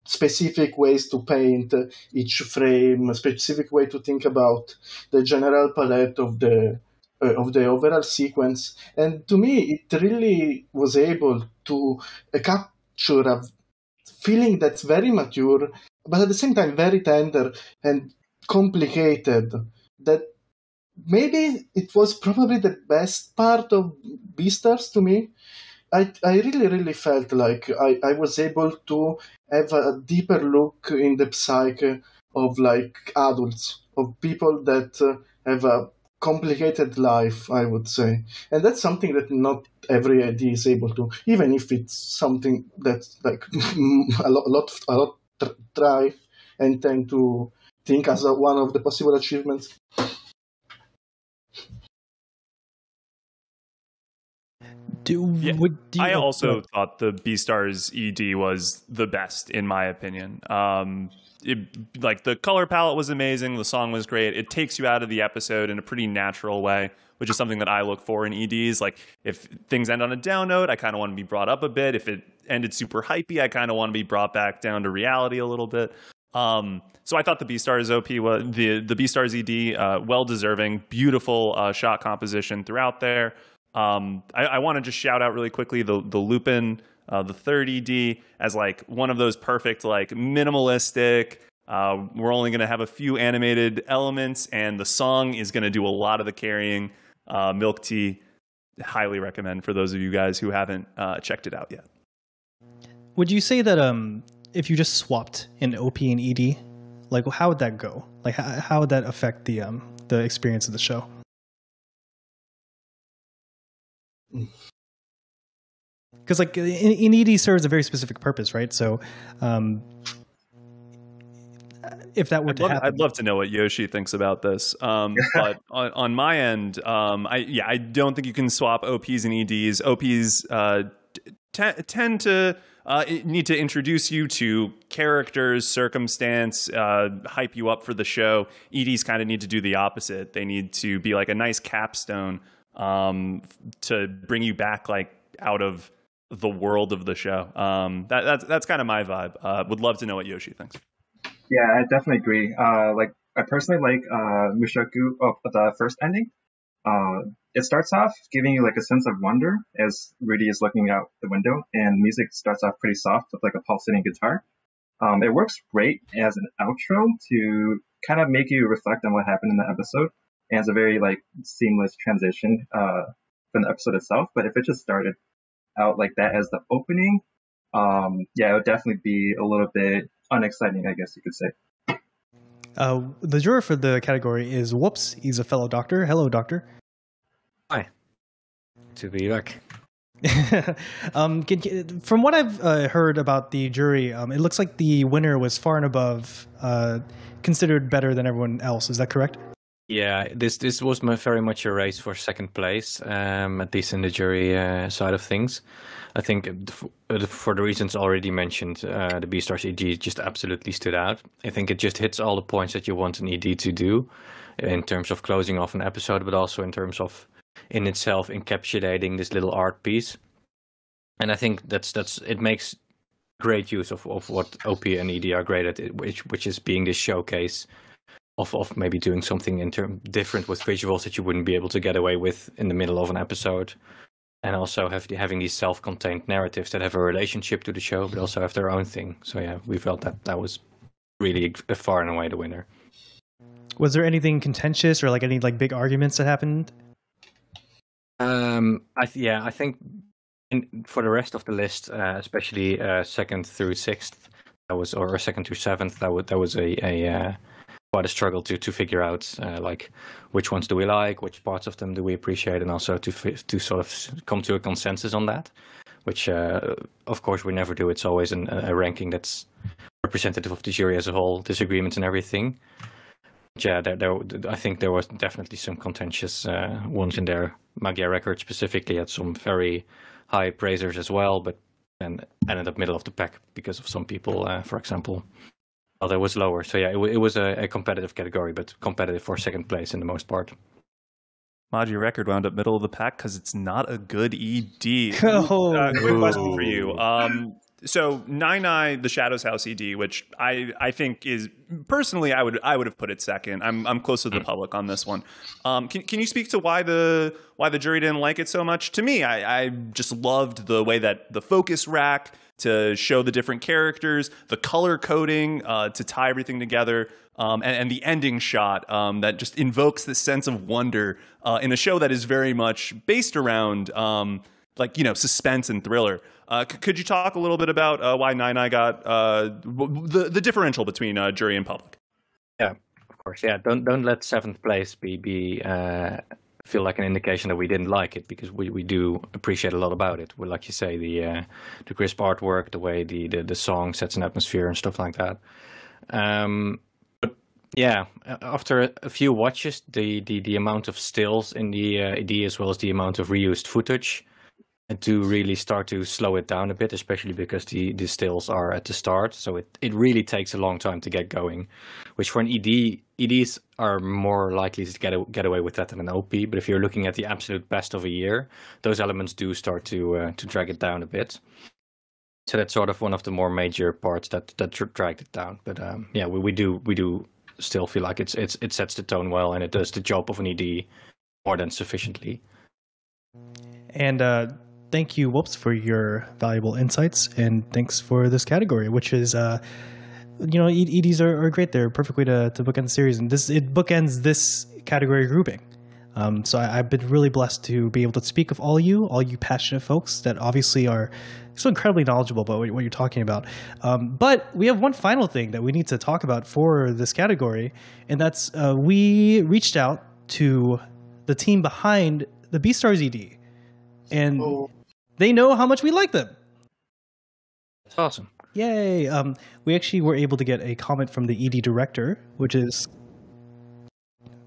specific ways to paint each frame, a specific way to think about the general palette of the of the overall sequence. And to me, it really was able to uh, capture a feeling that's very mature, but at the same time very tender and complicated. That maybe it was probably the best part of Beastars to me. I, I really, really felt like I, I was able to have a deeper look in the psyche of like adults, of people that uh, have a complicated life, I would say. And that's something that not every ID is able to, even if it's something that's like a lot, a lot, a lot tr- try and tend to think as a, one of the possible achievements. Do, would, do you, I also go thought the Beastars ED was the best in my opinion. Um, it, like the color palette was amazing, the song was great. It takes you out of the episode in a pretty natural way, which is something that I look for in EDs. Like if things end on a down note, I kind of want to be brought up a bit. If it ended super hypey, I kind of want to be brought back down to reality a little bit. Um, so I thought the Beastars OP was the the Beastars ED uh, well deserving, beautiful uh, shot composition throughout there. Um, I, I want to just shout out really quickly the the Lupin, uh, the 30D as like one of those perfect like minimalistic. Uh, we're only going to have a few animated elements, and the song is going to do a lot of the carrying. Uh, Milk Tea, highly recommend for those of you guys who haven't uh, checked it out yet. Would you say that um, if you just swapped in OP and ED, like how would that go? Like how, how would that affect the um, the experience of the show? Because like in, in ED serves a very specific purpose, right? So um, if that were I'd to love, happen, I'd love to know what Yoshi thinks about this. Um, but on, on my end, um, I yeah, I don't think you can swap OPs and EDs. OPs uh, t- tend to uh, need to introduce you to characters, circumstance, uh, hype you up for the show. EDs kind of need to do the opposite. They need to be like a nice capstone um, to bring you back like out of the world of the show. Um, that, that's that's kind of my vibe. Uh, would love to know what Yoshi thinks. Yeah, I definitely agree. Uh, like I personally like uh, Mushoku of the first ending. Uh, it starts off giving you like a sense of wonder as Rudy is looking out the window, and music starts off pretty soft with like a pulsating guitar. Um, it works great as an outro to kind of make you reflect on what happened in the episode, and it's a very like seamless transition uh, from the episode itself. But if it just started out like that as the opening, um, yeah, it would definitely be a little bit unexciting, I guess you could say. uh, the juror for the category is Whoops. He's a fellow doctor. Hello, doctor. Hi. To be back. um, can, can- from what I've uh, heard about the jury, um, it looks like the winner was far and above uh, considered better than everyone else. Is that correct? Yeah, this this was my, very much a race for second place, um, at least in the jury uh, side of things. I think uh, for the reasons already mentioned, uh, the Beastars ED just absolutely stood out. I think it just hits all the points that you want an ED to do in terms of closing off an episode, but also in terms of in itself encapsulating this little art piece. And I think that's that's it makes great use of, of what OP and ED are great at, which which is being this showcase of, of maybe doing something in term different with visuals that you wouldn't be able to get away with in the middle of an episode. And also have having these self-contained narratives that have a relationship to the show, but also have their own thing. So yeah, we felt that that was really far and away the winner. Was there anything contentious or like any like big arguments that happened? Um, I th- yeah, I think in, for the rest of the list, uh, especially uh, second through sixth, that was or second through seventh, that was that was a, a uh, quite a struggle to to figure out uh, like which ones do we like, which parts of them do we appreciate, and also to to sort of come to a consensus on that. Which uh, of course we never do. It's always an, a ranking that's representative of the jury as a whole, disagreements and everything. Yeah, there, there, I think there was definitely some contentious uh, ones in there. Magia Records specifically had some very high praisers as well, but and ended up middle of the pack because of some people, uh, for example. Other was lower. So yeah, it, it was a, a competitive category, but competitive for second place in the most part. Magia Record wound up middle of the pack because it's not a good ED. Oh. Uh, quick question for you. Um, so Nai Nai, the Shadows House ED, which I I think is personally I would I would have put it second. I'm I'm close to the public on this one. Um, can can you speak to why the why the jury didn't like it so much? To me, I I just loved the way that the focus rack to show the different characters, the color coding uh, to tie everything together, um, and, and the ending shot um, that just invokes this sense of wonder uh, in a show that is very much based around um, like you know suspense and thriller. Uh, c- could you talk a little bit about uh, why Nai Nai got uh, the the differential between uh, jury and public? Yeah, of course. Yeah, don't don't let seventh place be be uh, feel like an indication that we didn't like it because we, we do appreciate a lot about it. Well, like you say, the uh, the crisp artwork, the way the, the the song sets an atmosphere and stuff like that. Um, but yeah, after a- few watches, the the, the amount of stills in the uh, ED as well as the amount of reused footage do really start to slow it down a bit, especially because the, the stills are at the start. So it, it really takes a long time to get going, which for an ED, EDs are more likely to get, a, get away with that than an OP. But if you're looking at the absolute best of a year, those elements do start to uh, to drag it down a bit. So that's sort of one of the more major parts that that dra- dragged it down. But um, yeah, we, we do we do still feel like it's it's it sets the tone well and it does the job of an ED more than sufficiently. And uh, thank you, Whoops, for your valuable insights, and thanks for this category, which is, uh, you know, EDs are, are great. They're a perfect way to, to bookend the series, and this it bookends this category grouping. Um, so I, I've been really blessed to be able to speak with all you, all you passionate folks that obviously are so incredibly knowledgeable about what, you're talking about. Um, but we have one final thing that we need to talk about for this category, and that's uh, we reached out to the team behind the B Beastars ED, and they know how much we like them. That's awesome. Yay! Um, we actually were able to get a comment from the ED director, which is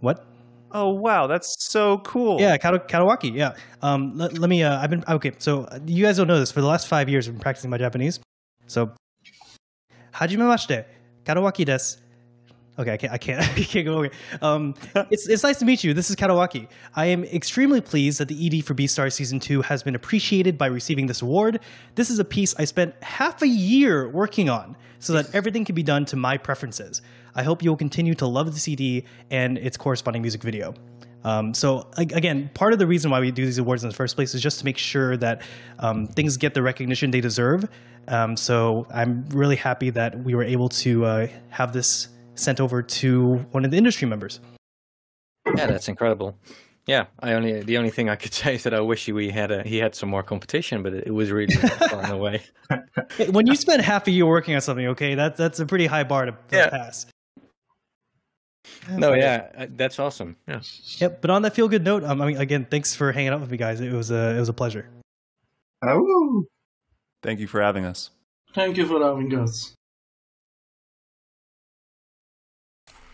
what? Oh wow, that's so cool. Yeah, Kata- Kadowaki. Yeah. Um, let, let me. Uh, I've been okay. So uh, you guys don't know this. For the last five years, I've been practicing my Japanese. So, hajime mashite, Kadowaki desu. Okay, I can't. I can't. I can't go. Okay. Um, it's it's nice to meet you. This is Kadowaki. I am extremely pleased that the ED for Beastar Season Two has been appreciated by receiving this award. This is a piece I spent half a year working on, so that everything can be done to my preferences. I hope you'll continue to love the CD and its corresponding music video. Um, so again, part of the reason why we do these awards in the first place is just to make sure that um, things get the recognition they deserve. Um, so I'm really happy that we were able to uh, have this sent over to one of the industry members. Yeah, that's incredible. Yeah, I only the only thing I could say is that I wish we had a, he had some more competition, but it, it was really far and away. Hey, when you spend half a year working on something, okay, that, that's a pretty high bar to, to pass. No, yeah, uh, that's awesome. Yeah. Yep. But on that feel good note, um, I mean, again, thanks for hanging out with me, guys. It was a it was a pleasure. Oh, Thank you for having us. thank you for having us.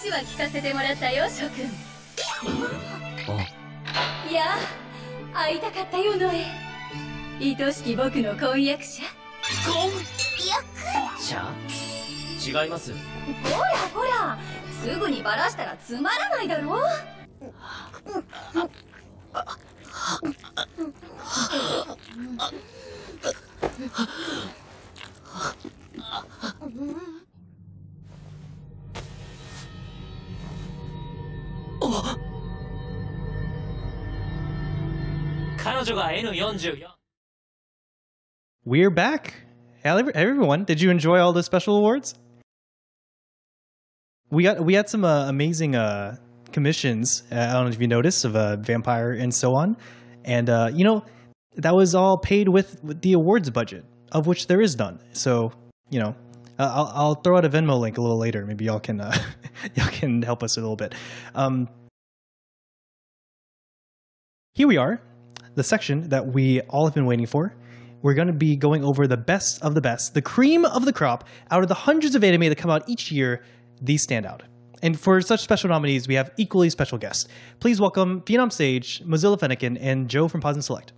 話は聞かせてもらったよ諸君。いや会いたかったよノエ愛しき僕の婚約者。婚約者？違います。こらこら。すぐにバラしたらつまらないだろ 彼女が N44 We're back. Hey, everyone, did you enjoy all the special awards? we got we had some uh, amazing uh, commissions. Uh, I don't know if you noticed of uh, vampire and so on, and uh, you know that was all paid with, with the awards budget, of which there is none. So you know, uh, I'll, I'll throw out a Venmo link a little later. Maybe y'all can uh, y'all can help us a little bit. Um, here we are, the section that we all have been waiting for. We're going to be going over the best of the best, the cream of the crop out of the hundreds of anime that come out each year. These stand out. And for such special nominees, we have equally special guests. Please welcome Phenom Sage, Mozilla Fennekin, and Joe from Pause and Select.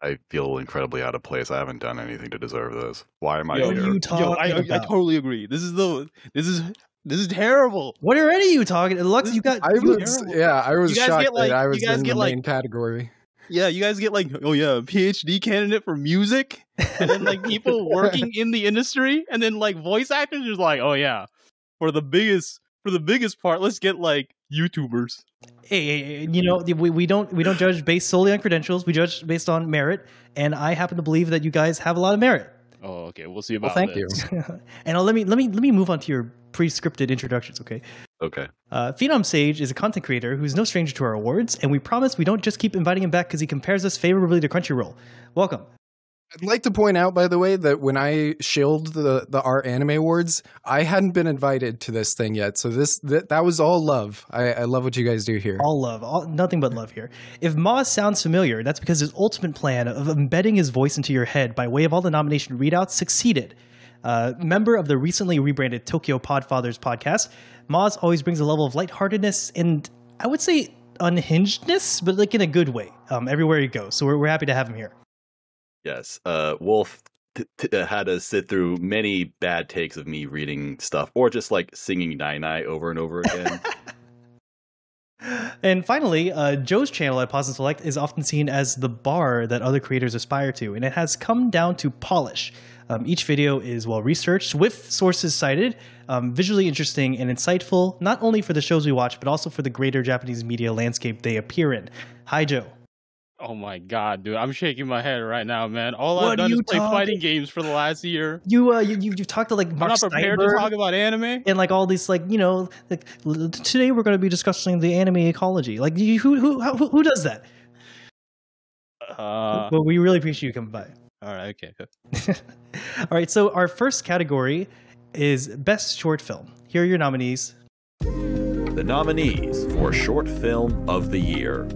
I feel incredibly out of place. I haven't done anything to deserve this. Why am I Yo, here? you Yo, I, I, I totally agree. This is the this is this is terrible. What are any of you talking? Lux, you got. I was yeah, I was You shocked get, like- that I was guys in the like- main category. Yeah, you guys get like, oh yeah, PhD candidate for music, and then like people working in the industry, and then like voice actors is like, oh yeah, for the biggest for the biggest part, let's get like YouTubers. Hey, hey, hey, you know, we, we don't we don't judge based solely on credentials. We judge based on merit, and I happen to believe that you guys have a lot of merit. Oh, okay, we'll see Well, about thank this. and uh, let me let me let me move on to your pre-scripted introductions, okay? Okay. Uh, Phenom Sage is a content creator who's no stranger to our awards, and we promise we don't just keep inviting him back because he compares us favorably to Crunchyroll. Welcome. I'd like to point out, by the way, that when I shilled the the r/anime Awards, I hadn't been invited to this thing yet. So this that, that was all love. I, I love what you guys do here. All love, all, nothing but love here. If Moz sounds familiar, that's because his ultimate plan of embedding his voice into your head by way of all the nomination readouts succeeded. Uh, member of the recently rebranded Tokyo Podfathers podcast, Moz always brings a level of lightheartedness and I would say unhingedness, but like in a good way, um, everywhere he goes. So we're, we're happy to have him here. Yes. Uh, Wolf t- t- uh, had to sit through many bad takes of me reading stuff or just like singing Nai Nai over and over again. And finally, uh, Joe's channel at Pause and Select is often seen as the bar that other creators aspire to, and it has come down to polish. Um, each video is well researched, with sources cited, um, visually interesting and insightful, not only for the shows we watch, but also for the greater Japanese media landscape they appear in. Hi, Joe. Oh my god, dude, I'm shaking my head right now, man. All What I've done is play talking- fighting games for the last year. You uh, you you you've talked to like Mark I'm not prepared to talk about anime? and like all these like you know like today we're going to be discussing the anime ecology. Like you, who who who who does that? Uh, but we really appreciate you coming by. All right, okay. All right, so our first category is best short film. Here are your nominees. The nominees for Short Film of the Year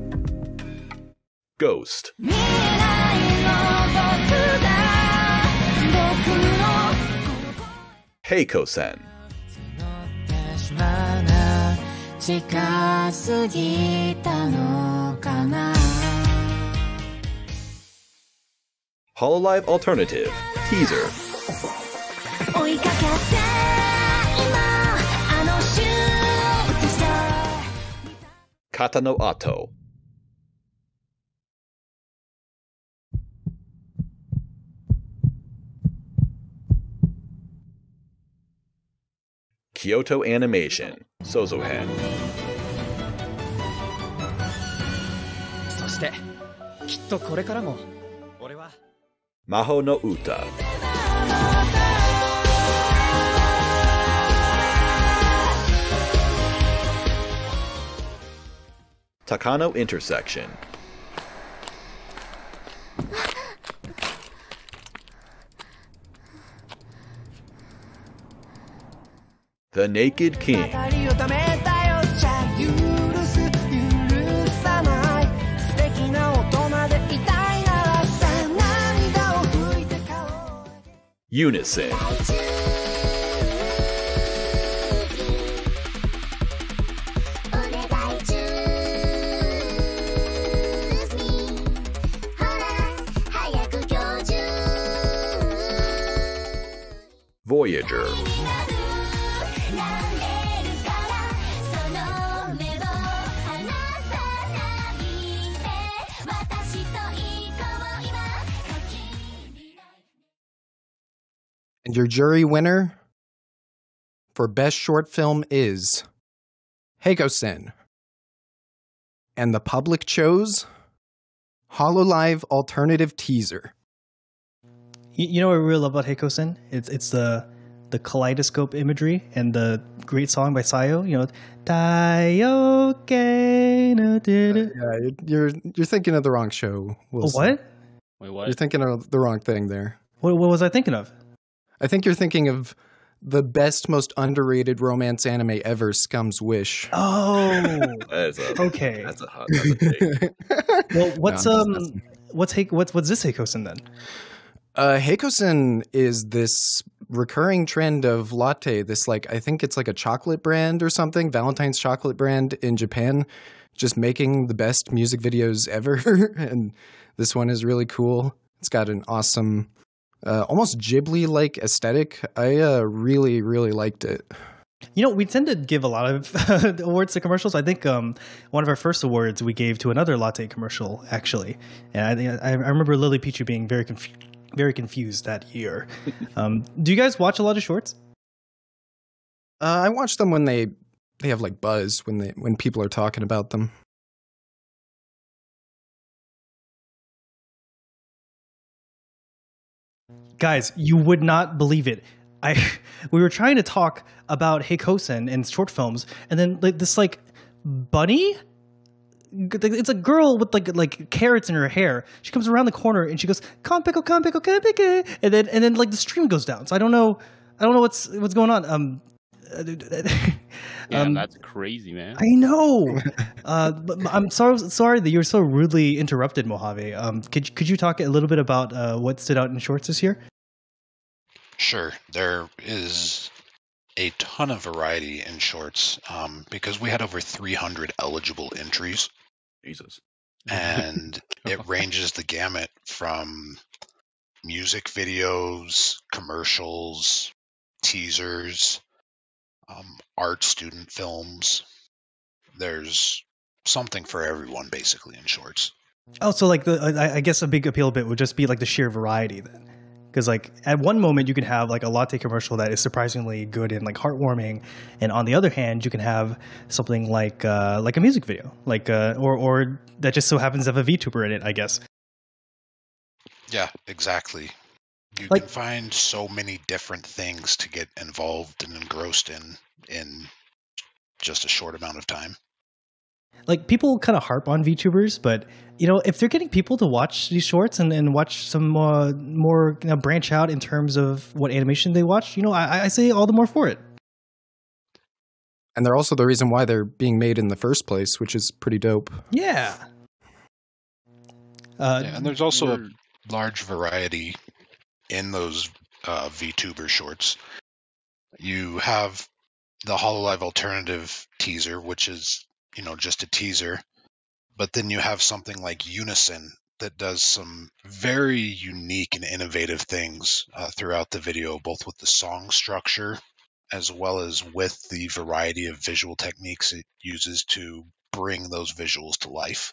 Ghost, Heiko Sen, ホロライブアルターナティブティーザー追いかけて今あのシューカィスター肩の後キヨトアニメーションソゾ編そしてきっとこれからも。Maho no Uta, Takano Intersection, The Naked King, Unison. Voyager. Your jury winner for best short film is Heiko-sen. And the public chose Hololive Alternative Teaser. You, you know what I really love about Heiko-sen? It's it's the the kaleidoscope imagery and the great song by Sayo. You know, Taioke no diru- uh, Yeah, you're, you're you're thinking of the wrong show. Wilson. what? Wait, what? You're thinking of the wrong thing there. What, what was I thinking of? I think you're thinking of the best, most underrated romance anime ever, Scum's Wish. Oh, That is a, okay. That's a hot. That's a. Well, what's No, um, just what's Heik- what's what's this Heikosen then? Uh, Heikosen is this recurring trend of Lotte. This like I think it's like a chocolate brand or something, Valentine's chocolate brand in Japan, just making the best music videos ever. and this one is really cool. It's got an awesome, uh, almost Ghibli like aesthetic. I uh, really really liked it. You know, we tend to give a lot of awards to commercials. I think um, one of our first awards we gave to another Lotte commercial, actually. And I, I, remember Lily Pichu being very very confused that year. um, do you guys watch a lot of shorts? Uh, I watch them when they they have like buzz when they when people are talking about them. Guys, you would not believe it. I we were trying to talk about Heikosen and short films, and then like this like bunny. It's a girl with like like carrots in her hair. She comes around the corner and she goes, "Con pickle, con pickle, con pickle," and then and then like the stream goes down. So I don't know, I don't know what's what's going on. Um, Yeah, um, that's crazy, man. I know. uh, but I'm sorry, sorry that you were so rudely interrupted, Mojave. Um, could you- could you talk a little bit about uh, what stood out in shorts this year? Sure, there is a ton of variety in shorts um, because we had over 300 eligible entries. Jesus. And it ranges the gamut from music videos, commercials, teasers, um, art student films. There's something for everyone basically in shorts. Oh, so like the I, I guess a big appeal bit would just be like the sheer variety then, because like at one moment you can have like a latte commercial that is surprisingly good and like heartwarming, and on the other hand you can have something like uh, like a music video, like uh, or or that just so happens to have a VTuber in it, I guess. Yeah, exactly. You Like- can find so many different things to get involved and engrossed in in just a short amount of time. Like people kind of harp on VTubers, but you know, if they're getting people to watch these shorts and, and watch some uh, more you know, branch out in terms of what animation they watch, you know, I, I say all the more for it. And they're also the reason why they're being made in the first place, which is pretty dope. Yeah. Uh, yeah, and there's also a large variety in those uh, VTuber shorts. You have the Hololive alternative teaser, which is you know just a teaser, but then you have something like Unison that does some very unique and innovative things uh, throughout the video, both with the song structure as well as with the variety of visual techniques it uses to bring those visuals to life.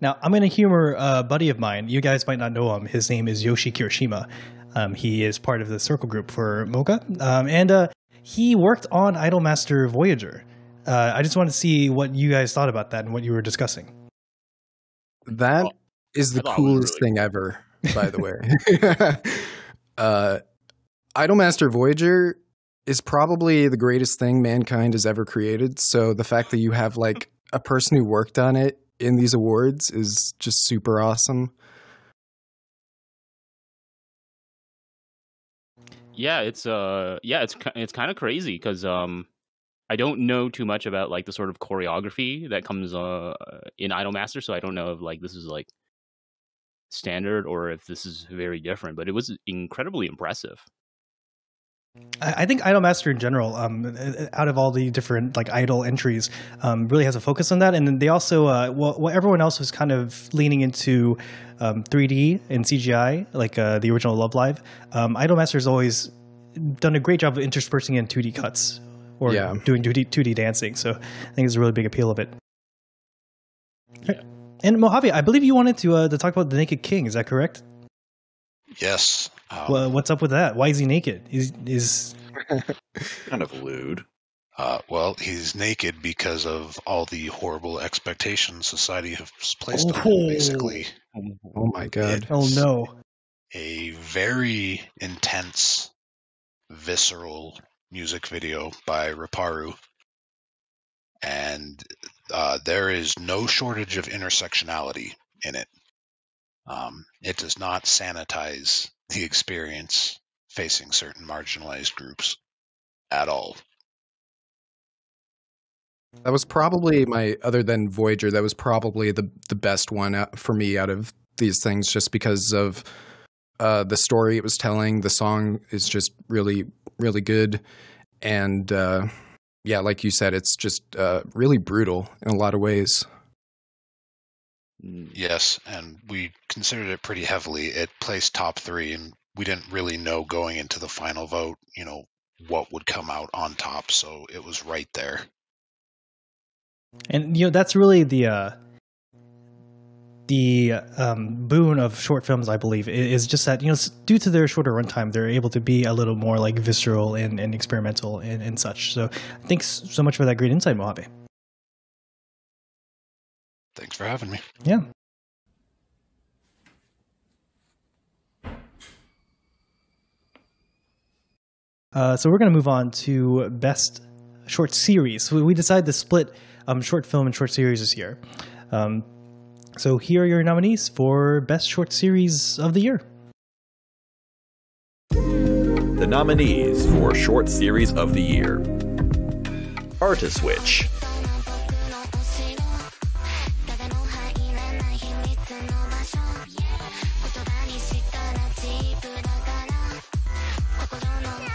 Now, I'm going to humor a buddy of mine. You guys might not know him. His name is Yoshi Kirishima. Um, he is part of the circle group for Mocha. Um, and uh, he worked on Idolmaster Voyager. Uh, I just want to see what you guys thought about that and what you were discussing. That is the I thought it was coolest thing ever, by the way. uh, Idolmaster Voyager is probably the greatest thing mankind has ever created. So the fact that you have like a person who worked on it in these awards is just super awesome. Yeah, it's uh, yeah, it's it's kind of crazy because um, I don't know too much about like the sort of choreography that comes uh in Idolmaster, so I don't know if like this is like standard or if this is very different. But it was incredibly impressive. I think Idolmaster in general, um, out of all the different like idol entries, um, really has a focus on that. And then they also, uh, well, well, everyone else was kind of leaning into um, 3D and CGI, like uh, the original Love Live. Um, Idolmaster has always done a great job of interspersing in 2D cuts or Yeah. doing 2D, 2D dancing. So I think it's a really big appeal of it. And Mojave, I believe you wanted to uh, to talk about the Naked King. Is that correct? Yes. Um, well, what's up with that? Why is he naked? Is is kind of lewd. Uh, well, he's naked because of all the horrible expectations society has placed on him, basically. Oh my god. Oh no. A very intense visceral music video by Raparu. And uh, there is no shortage of intersectionality in it. Um, it does not sanitize the experience facing certain marginalized groups at all. That was probably my other than Voyager. That was probably the the best one for me out of these things, just because of uh, the story it was telling. The song is just really really good, and uh, yeah, like you said, it's just uh, really brutal in a lot of ways. Yes, and we considered it pretty heavily. It placed top three, and we didn't really know going into the final vote, you know, what would come out on top. So it was right there. And you know that's really the uh, the um, boon of short films, I believe, is just that you know due to their shorter runtime, they're able to be a little more like visceral and, and experimental and, and such. So thanks so much for that great insight, Mojave. Thanks for having me. Yeah. Uh, so we're going to move on to best short series. We, we decided to split um, short film and short series this year. Um, so here are your nominees for best short series of the year. The nominees for Short Series of the Year Artist Switch,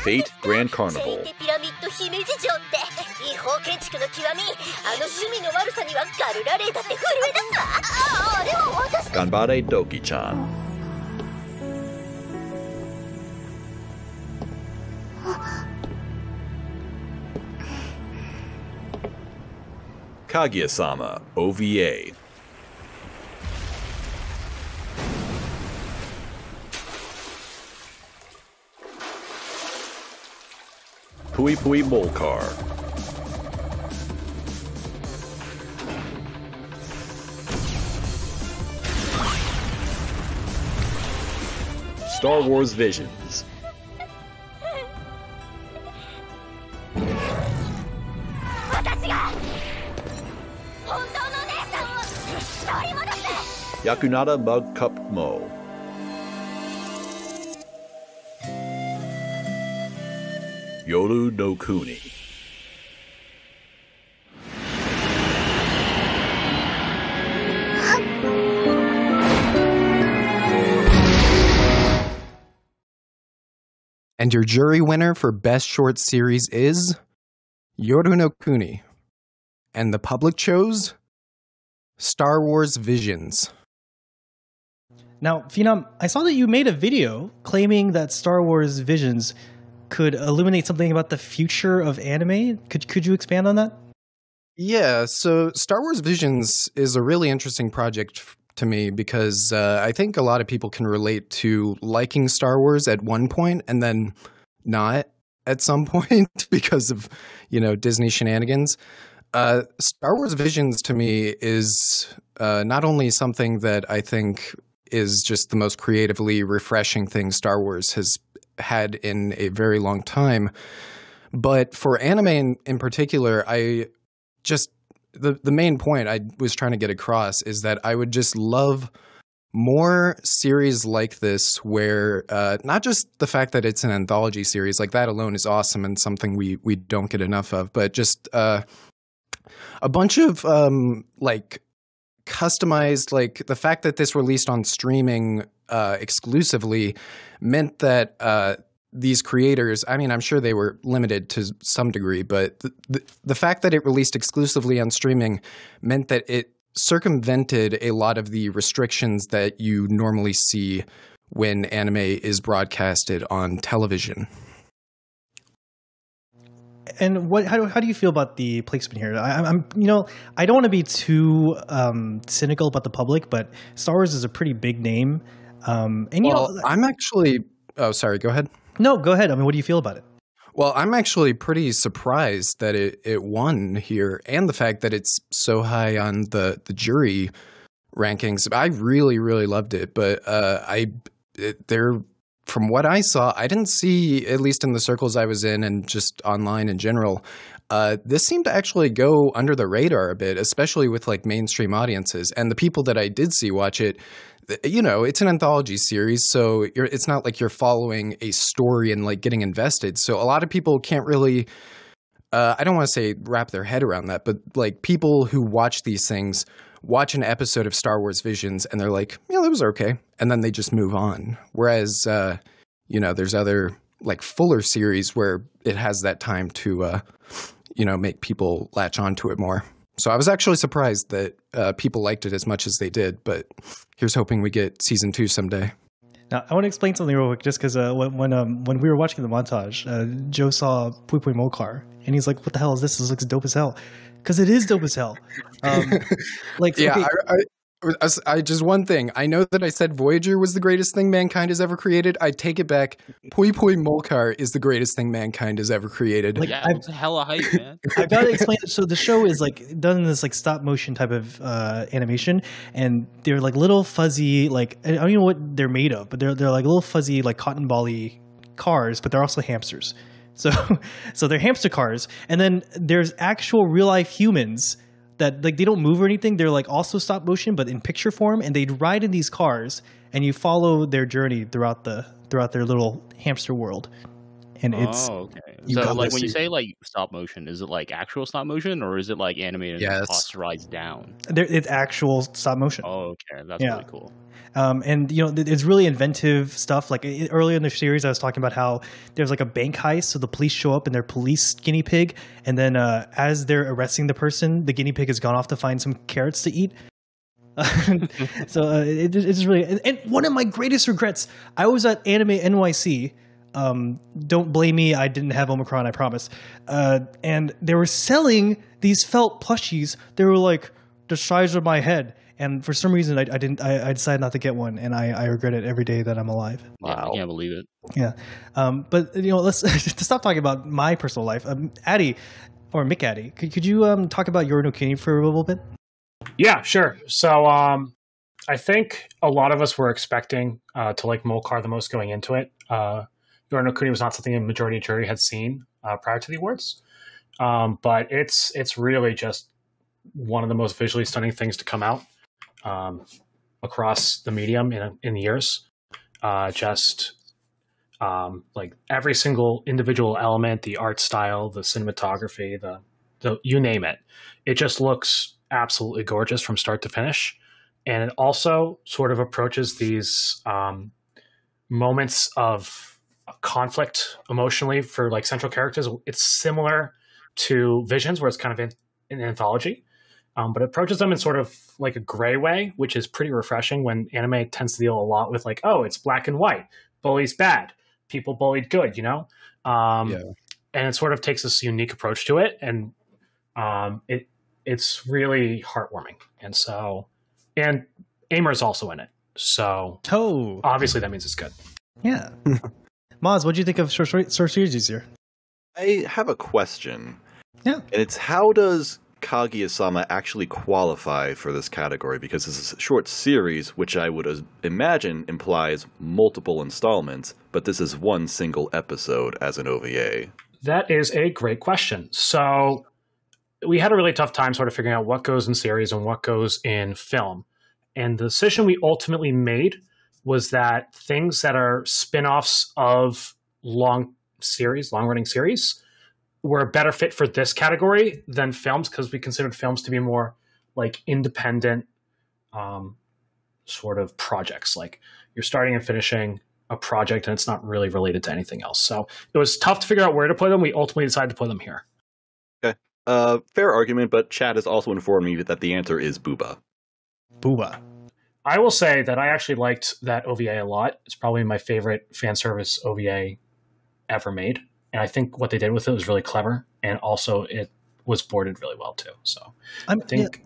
Fate Grand Carnival, ピラミッド姫路城って違法建築の極みあの趣味の悪さにはガルラレーだって震え出すわあああれは私 Ganbare Doki-chan, Kaguya-sama OVA, Pui Pui Molcar. Star Wars Visions. Yakunara Mug Cup Mo. Yoru no Kuni, And your jury winner for best short series is Yoru no Kuni, and the public chose Star Wars Visions. Now, Phenom, I saw that you made a video claiming that Star Wars Visions could illuminate something about the future of anime. Could could you expand on that? Yeah, so Star Wars Visions is a really interesting project to me because uh, I think a lot of people can relate to liking Star Wars at one point and then not at some point because of, you know, Disney shenanigans. Uh, Star Wars Visions to me is uh, not only something that I think is just the most creatively refreshing thing Star Wars has had in a very long time, but for anime in, in particular, I just the the main point I was trying to get across is that I would just love more series like this where uh, not just the fact that it's an anthology series like that alone is awesome and something we we don't get enough of but just uh, a bunch of um, like customized like the fact that this released on streaming uh, exclusively meant that uh, these creators i mean i'm sure they were limited to some degree but the, the, the fact that it released exclusively on streaming meant that it circumvented a lot of the restrictions that you normally see when anime is broadcasted on television And what how do, how do you feel about the placement here? I, I'm you know I don't want to be too um, cynical about the public, but Star Wars is a pretty big name. Um, and you well, know, i'm actually oh sorry go ahead no, go ahead. I mean, what do you feel about it? Well, I'm actually pretty surprised that it, it won here, and the fact that it's so high on the, the jury rankings. I really, really loved it, but uh, I it, there from what I saw, I didn't see, at least in the circles I was in and just online in general, uh, this seemed to actually go under the radar a bit, especially with like mainstream audiences. And the people that I did see watch it, you know, it's an anthology series, so it's not like you're following a story and like getting invested. So a lot of people can't really. Uh, I don't want to say wrap their head around that, but like people who watch these things watch an episode of Star Wars Visions and they're like, yeah, that was okay. And then they just move on. Whereas, uh, you know, there's other like fuller series where it has that time to, uh, you know, make people latch onto it more. So I was actually surprised that uh, people liked it as much as they did, but here's hoping we get season two someday. Now, I want to explain something real quick, just because uh, when when, um, when we were watching the montage, uh, Joe saw Pui Pui Molcar, and he's like, "What the hell is this? This looks dope as hell." Because it is dope as hell. Um, like, yeah, okay, I, I, I, I just one thing. I know that I said Voyager was the greatest thing mankind has ever created. I take it back. Pui Pui Molcar is the greatest thing mankind has ever created. yeah, it's hella hype, man. I gotta explain. it. So the show is like done in this like stop motion type of uh, animation, and they're like little fuzzy, like I don't even know what they're made of, but they're they're like little fuzzy like cotton bally cars, but they're also hamsters. So so they're hamster cars, and then there's actual real life humans that like they don't move or anything. They're like also stop motion, but in picture form, and they ride in these cars, and you follow their journey throughout the throughout their little hamster world. And it's oh, okay. So, like, when you say like stop motion, is it like actual stop motion or is it like animated Yeah, and it's- posterized down? there, it's actual stop motion. Oh, okay, that's Yeah. really cool. Um, and you know, it's really inventive stuff. Like i- earlier in the series, I was talking about how there's like a bank heist, so the police show up and they're police guinea pig, and then uh, as they're arresting the person, the guinea pig has gone off to find some carrots to eat. so uh, it, it's really and, and one of my greatest regrets. I was at Anime NYC. Um, don't blame me. I didn't have Omicron. I promise. Uh, and they were selling these felt plushies. They were like the size of my head. And for some reason, I, I didn't. I, I decided not to get one, and I, I regret it every day that I'm alive. Yeah, I can't believe it. Yeah, um, but you know, let's to stop talking about my personal life. Um, Addy or Mick Addy, could, could you um, talk about Yoru no Kuni for a little bit? Yeah, sure. So um, I think a lot of us were expecting uh, to like Molcar the most going into it. Uh, Yoru no Kuni was not something a majority of jury had seen uh, prior to the awards, um, but it's it's really just one of the most visually stunning things to come out um, across the medium in in years. Uh, just um, like every single individual element, the art style, the cinematography, the, the you name it, it just looks absolutely gorgeous from start to finish. And it also sort of approaches these um, moments of conflict emotionally for like central characters. It's similar to Visions, where it's kind of in, an anthology, um, but it approaches them in sort of like a gray way, which is pretty refreshing when anime tends to deal a lot with like, oh, it's black and white, bullies bad, people bullied good, you know? Um, Yeah. And it sort of takes this unique approach to it, and um, it it's really heartwarming. And so, and Aimer's also in it, so oh, obviously that means it's good. Yeah. Maz, what do you think of Short Short Series this year? I have a question. Yeah. And it's how does Kaguya-sama actually qualify for this category? Because this is a short series, which I would imagine implies multiple installments, but this is one single episode as an OVA. That is a great question. So we had a really tough time sort of figuring out what goes in series and what goes in film. And the decision we ultimately made was that things that are spin-offs of long series, long-running series, were a better fit for this category than films because we considered films to be more like independent um, sort of projects. Like you're starting and finishing a project and it's not really related to anything else. So it was tough to figure out where to put them. We ultimately decided to put them here. Okay. Uh, fair argument, but Chad has also informed me that the answer is Booba. Booba. I will say that I actually liked that OVA a lot. It's probably my favorite fan service OVA ever made. And I think what they did with it was really clever. And also it was boarded really well too. So I'm, I think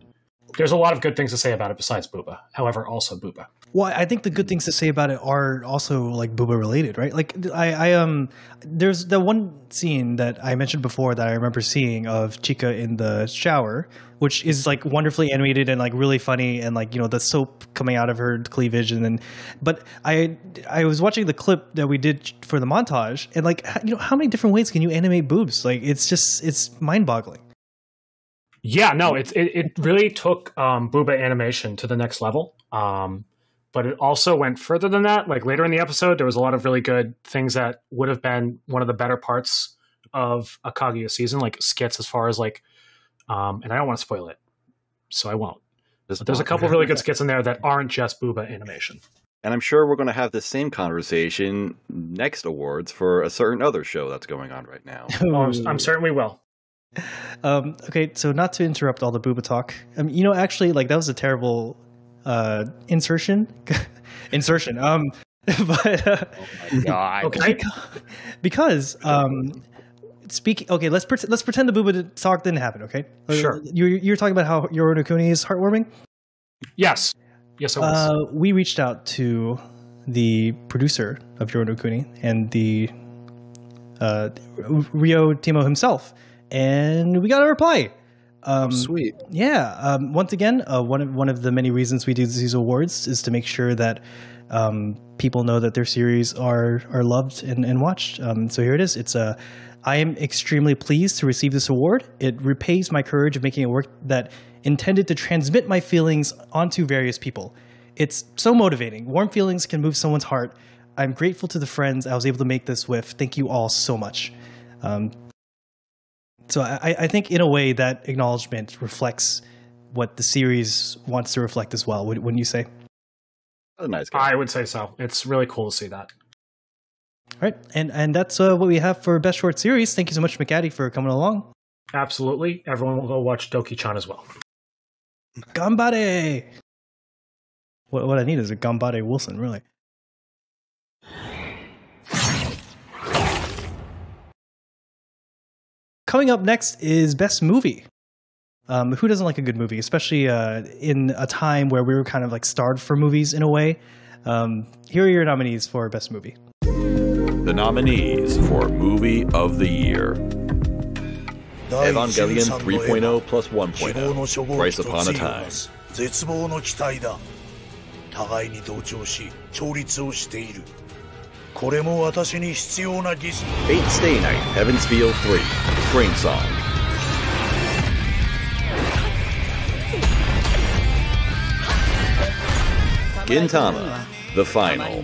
there's a lot of good things to say about it besides Booba. However, also Booba. Well, I think the good things to say about it are also like Booba related, right? Like I, I um, there's the one scene that I mentioned before that I remember seeing of Chika in the shower, which is like wonderfully animated and like really funny, and like you know the soap coming out of her cleavage, and then, but I, I was watching the clip that we did for the montage, and like you know how many different ways can you animate boobs? Like it's just it's mind boggling. Yeah, no, it it, it really took um, Booba animation to the next level. Um, but it also went further than that. Like later in the episode, there was a lot of really good things that would have been one of the better parts of a Kaguya season, like skits as far as like, um, and I don't want to spoil it, so I won't. But there's a couple of really good skits in there that aren't just Booba animation. And I'm sure we're going to have the same conversation next awards for a certain other show that's going on right now. Oh, I'm, I'm certain we will. Um, okay, so not to interrupt all the booba talk, um, you know, actually, like that was a terrible uh, insertion, insertion. Um, but uh, God. Okay. because um, speaking, okay, let's pretend let's pretend the booba talk didn't happen. Okay, Uh, Sure. You're you're talking about how Yoru no Kuni is heartwarming. Yes, yes, I was. Uh, we reached out to the producer of Yoru no Kuni and the uh, Ryochimo himself, and we got a reply. Um, Sweet. Yeah. Um, once again, uh, one of one of the many reasons we do these awards is to make sure that um, people know that their series are are loved and, and watched. Um, so here it is. It's a. I am extremely pleased to receive this award. It repays my courage of making a work that intended to transmit my feelings onto various people. It's so motivating. Warm feelings can move someone's heart. I'm grateful to the friends I was able to make this with. Thank you all so much. Um, so I, I think in a way that acknowledgement reflects what the series wants to reflect as well. Wouldn't wouldn't you say? A nice I would say so. It's really cool to see that. All right, and and that's uh, what we have for best short series. Thank you so much, McAddy, for coming along. Absolutely. Everyone will go watch Doki-chan as well. Gambare. What what I need is a Gambare Wilson, really. Coming up next is Best Movie. Um, who doesn't like a good movie, especially uh, in a time where we were kind of like starved for movies in a way? Um, here are your nominees for Best Movie. The nominees for Movie of the Year Evangelion 3.0 plus 1.0 Thrice Upon a Time. これも私に必要な儀式 Fate Stay Night Heaven's Feel 3 Spring Song Gintama The Final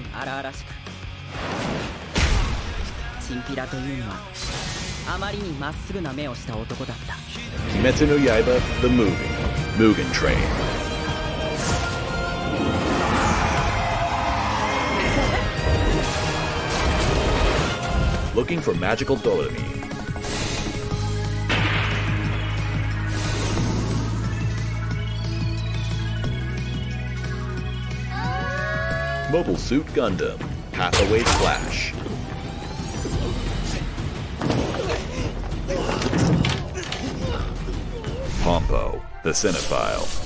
チンピラというのはあまりにまっすぐな目をした男だった Kimetsu no Yaiba The Movie Mugen Train Looking for Magical Doremi Mobile Suit Gundam Hathaway Flash Pompo, the cinephile.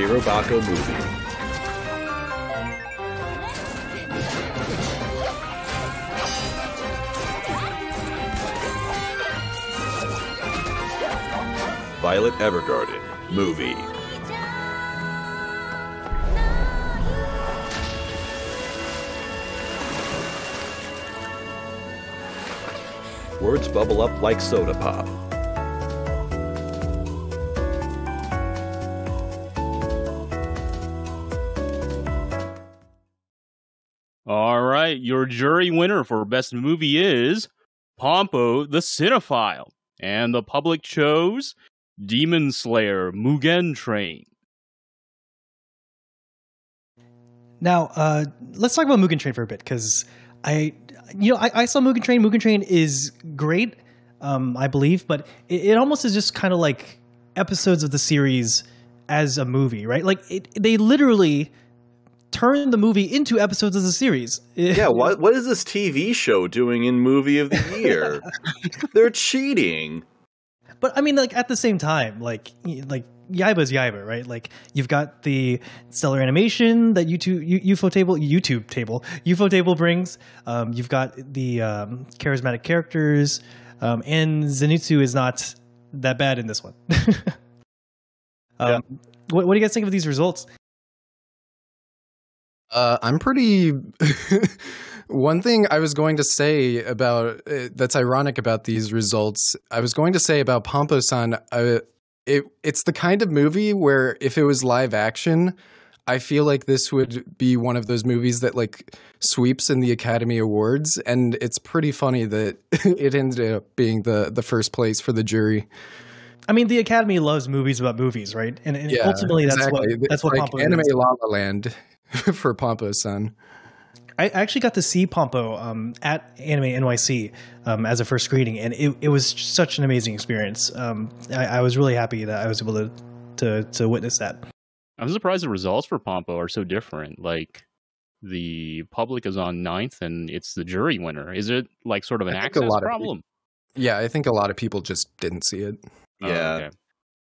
Shirobako movie. Violet Evergarden movie. Words bubble up like soda pop. Your jury winner for best movie is Pompo the Cinephile, and the public chose Demon Slayer Mugen Train. Now, uh, let's talk about Mugen Train for a bit because I, you know, I, I saw Mugen Train. Mugen Train is great, um, I believe, but it, it almost is just kind of like episodes of the series as a movie, right? Like it, they literally turn the movie into episodes of the series. Yeah, what what is this TV show doing in movie of the year? They're cheating. But I mean, like at the same time, like like Yaiba's Yaiba, right? Like you've got the stellar animation that YouTube U- ufotable YouTube table ufotable brings. Um, you've got the um, charismatic characters, um, and Zenitsu is not that bad in this one. um, what, what do you guys think of these results? Uh, I'm pretty. One thing I was going to say about uh, that's ironic about these results, I was going to say about Pompo-san. Uh, it it's the kind of movie where if it was live action, I feel like this would be one of those movies that like sweeps in the Academy Awards, and it's pretty funny that it ended up being the the first place for the jury. I mean, the Academy loves movies about movies, right? And, and Yeah, ultimately, that's exactly. what that's It's what like Pompo anime is. La La Land for Pompo-san. I actually got to see Pompo um, at Anime NYC um, as a first screening, and it, it was such an amazing experience. Um, I, I was really happy that I was able to to, to witness that. I'm surprised the results for Pompo are so different. Like the public is on ninth and it's the jury winner. Is it like sort of an I a access lot of problem? Yeah, I think a lot. of people just didn't see it. Yeah.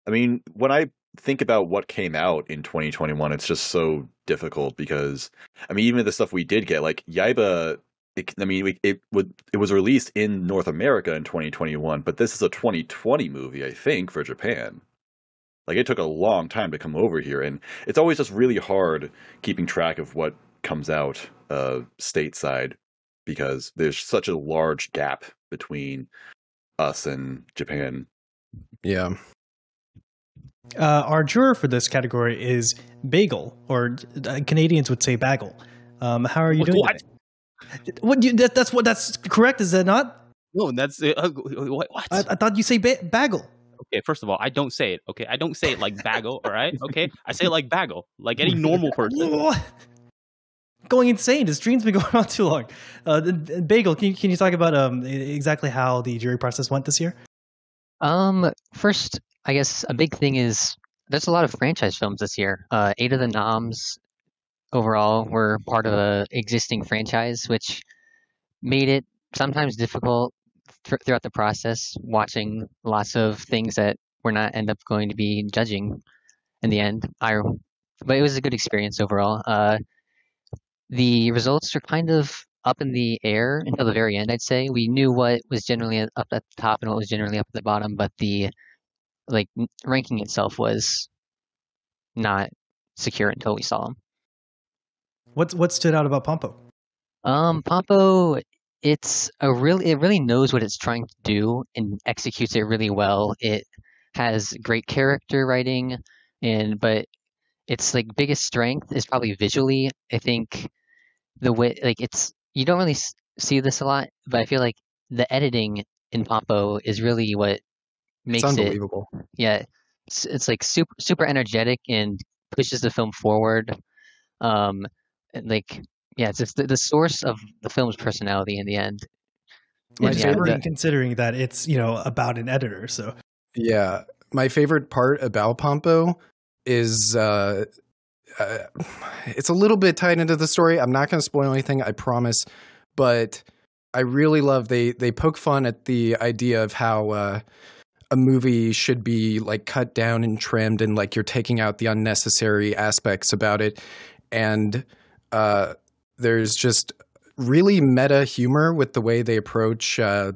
I mean, when I think about what came out in 2021, it's just so difficult because, I mean, even the stuff we did get, like Yaiba, it, I mean, we- it would it was released in North America in 2021, but this is a 2020 movie, I think, for Japan. Like it took a long time to come over here, and it's always just really hard keeping track of what comes out uh, stateside because there's such a large gap between us and Japan. Yeah. Uh, our juror for this category is Bagel, or uh, Canadians would say Bagel. Um, how are you doing? What? What? You, that, that's what. That's correct. Is that not? No, that's uh, what? what? I, I thought you say ba- Bagel. Okay, first of all, I don't say it. Okay, I don't say it like bagel. all right, okay, I say it like bagel, like any normal person. Going insane. This stream's been going on too long. Uh, the- the Bagel, can you, can you talk about um exactly how the jury process went this year? Um, first, I guess a big thing is there's a lot of franchise films this year. Uh, eight of the noms overall were part of a existing franchise, which made it sometimes difficult thr throughout the process. Watching lots of things that we're not end up going to be judging in the end. I, but it was a good experience overall. Uh, the results are kind of up in the air until the very end, I'd say. We knew what was generally up at the top and what was generally up at the bottom, but the like ranking itself was not secure until we saw them. What what stood out about Pompo? Um, Pompo, it's a really it really knows what it's trying to do and executes it really well. It has great character writing, and but its like biggest strength is probably visually. I think the way like it's you don't really see this a lot, but I feel like the editing in Pompo is really what makes it unbelievable. yeah, it's, it's like super super energetic and pushes the film forward. Um, like yeah, it's just the, the source of the film's personality in the end. My yeah, favorite, the- considering that it's you know about an editor. So Yeah, my favorite part about Pompo is uh, uh, it's a little bit tied into the story. I'm not going to spoil anything, I promise, but I really love they they poke fun at the idea of how uh, a movie should be like cut down and trimmed, and like you're taking out the unnecessary aspects about it, and uh, there's just really meta humor with the way they approach uh,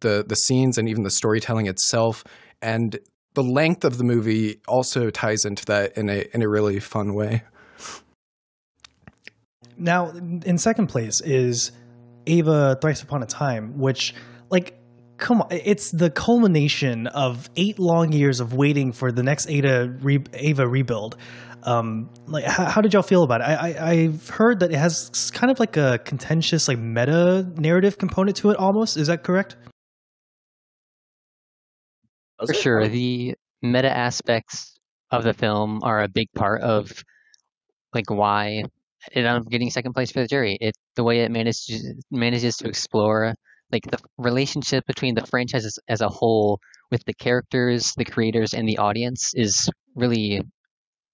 the the scenes and even the storytelling itself and the length of the movie also ties into that in a in a really fun way. now in second place is Eva Thrice Upon a Time, which like come on, it's the culmination of eight long years of waiting for the next Ada re- Eva rebuild. Um, like how, how did y'all feel about it? I, I I've heard that it has kind of like a contentious like meta narrative component to it. Almost is that correct? For sure, the meta aspects of the film are a big part of like why it ended up getting second place for the jury. It the way it manages manages to explore like the relationship between the franchise as, as a whole with the characters, the creators, and the audience is really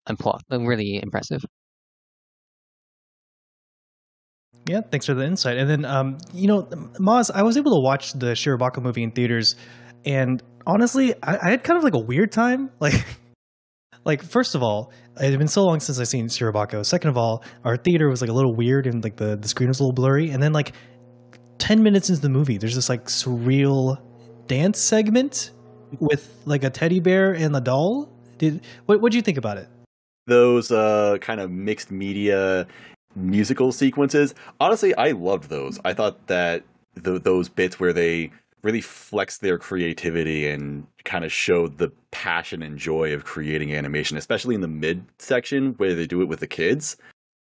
impl- really impressive. Yeah, thanks for the insight. And then, um, you know, Maz, I was able to watch the Shirobako movie in theaters, and honestly, I, I had kind of like a weird time. Like, like first of all, it had been so long since I seen Shirobako. Second of all, our theater was like a little weird and like the, the screen was a little blurry. And then like ten minutes into the movie, there's this like surreal dance segment with like a teddy bear and a doll. Did what? What do you think about it? those uh, kind of mixed media musical sequences. Honestly, I loved those. I thought that th- those bits where they really flexed their creativity and kind of showed the passion and joy of creating animation, especially in the mid section where they do it with the kids.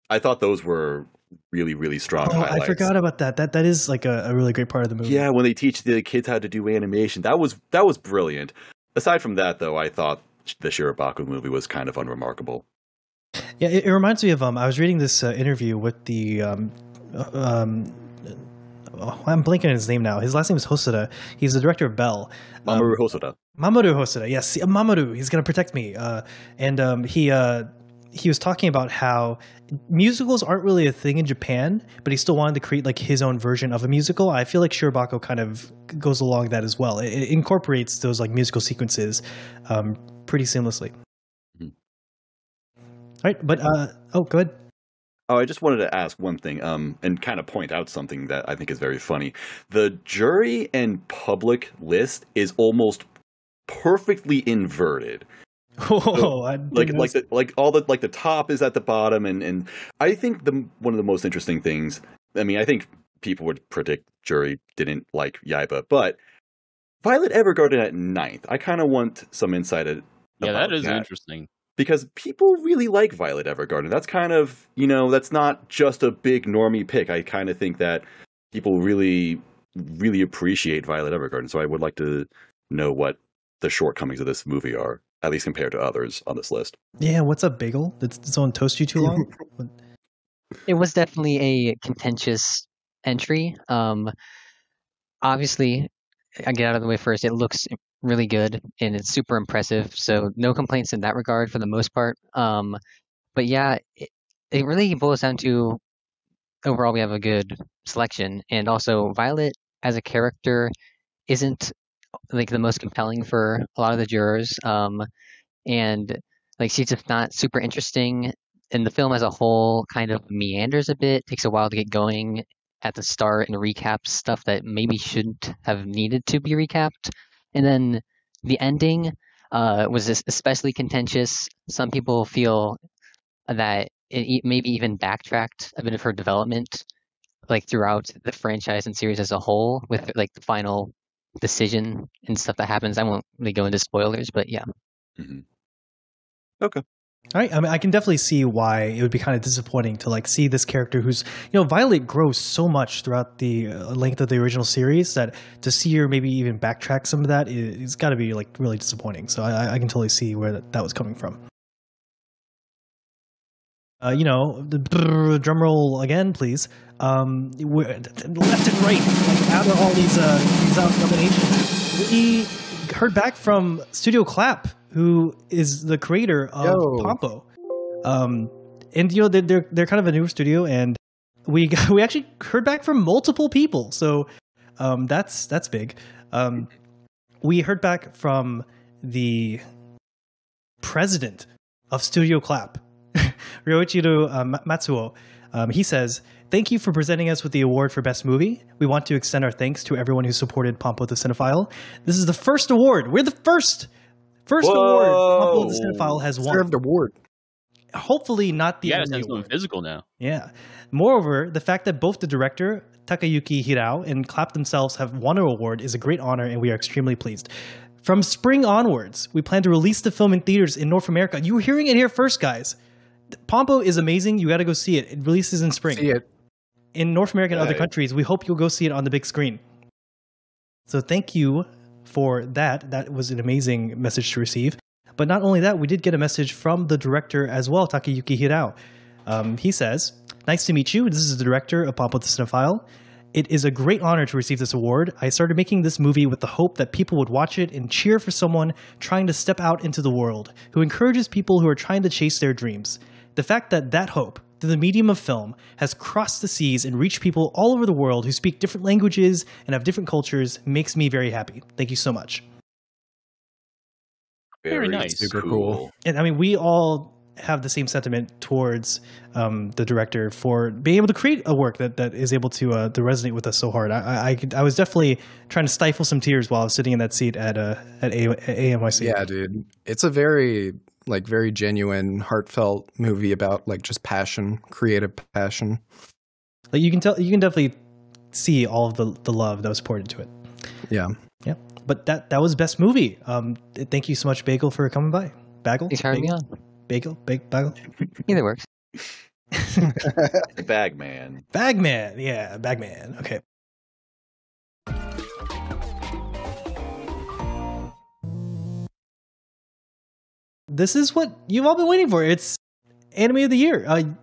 I thought those were really, really strong Oh. I forgot about that. That that is like a, a really great part of the movie. Yeah, when they teach the kids how to do animation, that was that was brilliant. Aside from that, though, I thought the Shirobako movie was kind of unremarkable. Yeah, it, it reminds me of um. I was reading this uh, interview with the um, uh, um. oh, I'm blanking on his name now. His last name is Hosoda. He's the director of Belle. Um, Mamoru Hosoda. Mamoru Hosoda. Yes, uh, Mamoru. He's gonna protect me. Uh, and um, he uh, he was talking about how musicals aren't really a thing in Japan, but he still wanted to create like his own version of a musical. I feel like Shirobako kind of goes along that as well. It, it incorporates those like musical sequences um, pretty seamlessly. All right, but uh, oh, good. Oh, I just wanted to ask one thing, um, and kind of point out something that I think is very funny. The jury and public list is almost perfectly inverted. Oh, I didn't like like the, like all the like the top is at the bottom, and and I think the one of the most interesting things. I mean, I think people would predict jury didn't like Yaiba, but Violet Evergarden at ninth. I kind of want some insight. At, Yeah, about that is interesting. because people really like Violet Evergarden. That's kind of, you know, that's not just a big normie pick. I kind of think that people really, really appreciate Violet Evergarden. So I would like to know what the shortcomings of this movie are, at least compared to others on this list. Yeah, what's up, Bagel? Did someone toast you too long? It was definitely a contentious entry. Um, obviously, I get out of the way first. It looks really good and it's super impressive. So no complaints in that regard for the most part. Um, but yeah, it, it really boils down to overall we have a good selection, and also Violet as a character isn't like the most compelling for a lot of the jurors. Um, and like she's just not super interesting. And the film as a whole kind of meanders a bit, takes a while to get going at the start and recaps stuff that maybe shouldn't have needed to be recapped. And then the ending uh, was especially contentious. Some people feel that it maybe even backtracked a bit of her development, like throughout the franchise and series as a whole, with like the final decision and stuff that happens. I won't really go into spoilers, but yeah. Okay. All right, I mean, I can definitely see why it would be kind of disappointing to like see this character who's, you know, Violet grows so much throughout the uh, length of the original series that to see her maybe even backtrack some of that, it, it's got to be like really disappointing. So I, I can totally see where that, that was coming from. Uh, you know, the brrr, drum roll again, please. Um, we're- left and right, like out of all these uh, these out nominations, we heard back from Studio Clap, who is the creator of Yo. Pompo. Um, and you know they're, they're they're kind of a newer studio, and we got, we actually heard back from multiple people, so um, that's that's big. Um, we heard back from the president of Studio Clap, Ryoichiro uh, Matsuo. Um, he says, Thank you for presenting us with the award for Best Movie. We want to extend our thanks to everyone who supported Pompo the Cinephile. This is the first award. We're the first. First award Pompo the Cinephile has won. Deserved award. Hopefully not the Yeah, only it's something physical now. yeah. Moreover, the fact that both the director, Takayuki Hirao, and Clap themselves have won an award is a great honor, and we are extremely pleased. From spring onwards, we plan to release the film in theaters in North America. You were hearing it here first, guys. Pompo is amazing. You got to go see it. It releases in spring. See it. In North America and other countries, we hope you'll go see it on the big screen. So thank you for that. That was an amazing message to receive. But not only that, we did get a message from the director as well, Takayuki Hirao. Um, he says, Nice to meet you. This is the director of Pompo the Cinephile. It is a great honor to receive this award. I started making this movie with the hope that people would watch it and cheer for someone trying to step out into the world, who encourages people who are trying to chase their dreams. The fact that that hope, through the medium of film has crossed the seas and reached people all over the world who speak different languages and have different cultures makes me very happy. Thank you so much. Very nice. Super cool. And I mean, we all have the same sentiment towards um, the director for being able to create a work that, that is able to uh, to resonate with us so hard. I, I, I I was definitely trying to stifle some tears while I was sitting in that seat at uh, at A- at AMYC. Yeah, dude. It's a very like very genuine, heartfelt movie about like just passion, creative passion. Like you can tell, you can definitely see all of the the love that was poured into it. Yeah. Yeah. But that that was best movie. Um, thank you so much, Bagel, for coming by. Bagel. Thanks for having me Bagel? Bagel. Bag, bagel. Either works. Bagman. Bagman. Yeah, Bagman. Okay. This is what you've all been waiting for. It's anime of the year. Uh, you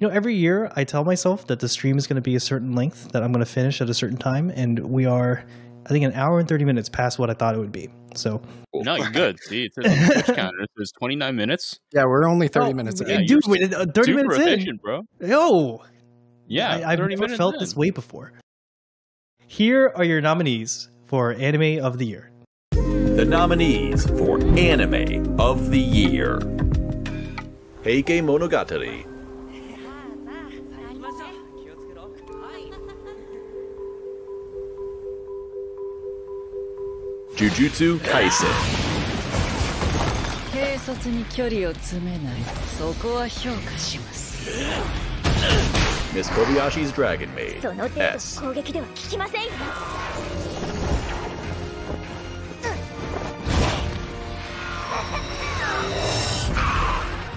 know, every year I tell myself that the stream is going to be a certain length that I'm going to finish at a certain time, and we are, I think, an hour and thirty minutes past what I thought it would be. So, No, you're good. See, it says on counter. It says 29 minutes. Yeah, we're only thirty Oh, minutes yeah, dude, wait, uh, 30 minutes in. bro. Yo, Yeah, I, I've never felt in. this way before. Here are your nominees for anime of the year the nominees for Anime of the Year Heike Monogatari, Jujutsu Kaisen. Miss Kobayashi's Dragon Maid. S.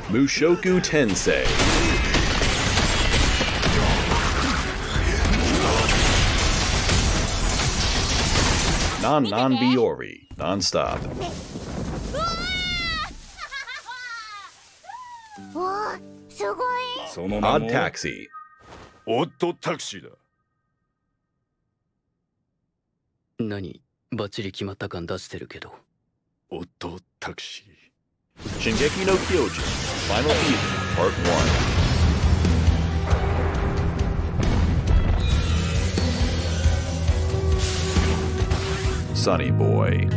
Mushoku Tensei. Non Non Biori. Non-stop. すごいその名も Odd Taxi. オットタクシーだ何バッチリ決まった感出してるけどオットタクシ Shingeki no Kyojin, Final Season, Part 1. Sonny Boy.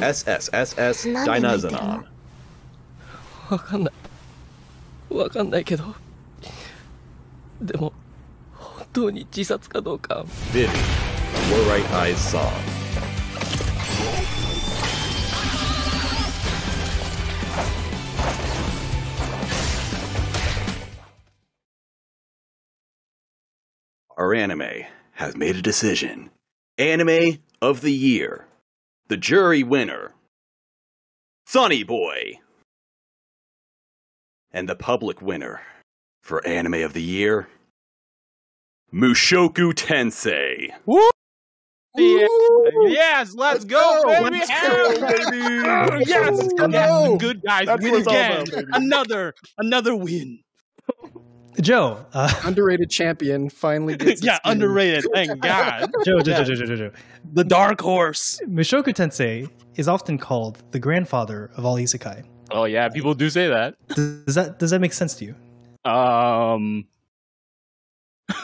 SSSS know. でも本当に自殺かどうか right saw Our anime has made a decision. Anime of the year. The jury winner. Sonny Boy. And the public winner for anime of the year. Mushoku Tensei. Woo! Yeah. Yes, let's go, baby. Let's go, baby. yes, yes, go. good guys That's win what it's all again. about, another, another win. Joe, uh, underrated champion finally gets. yeah, underrated. Thank God. Joe, Joe, Yeah. Joe, Joe, Joe, Joe. The dark horse. Mushoku Tensei is often called the grandfather of all isekai. Oh yeah, people do say that. Does that does that make sense to you? Um,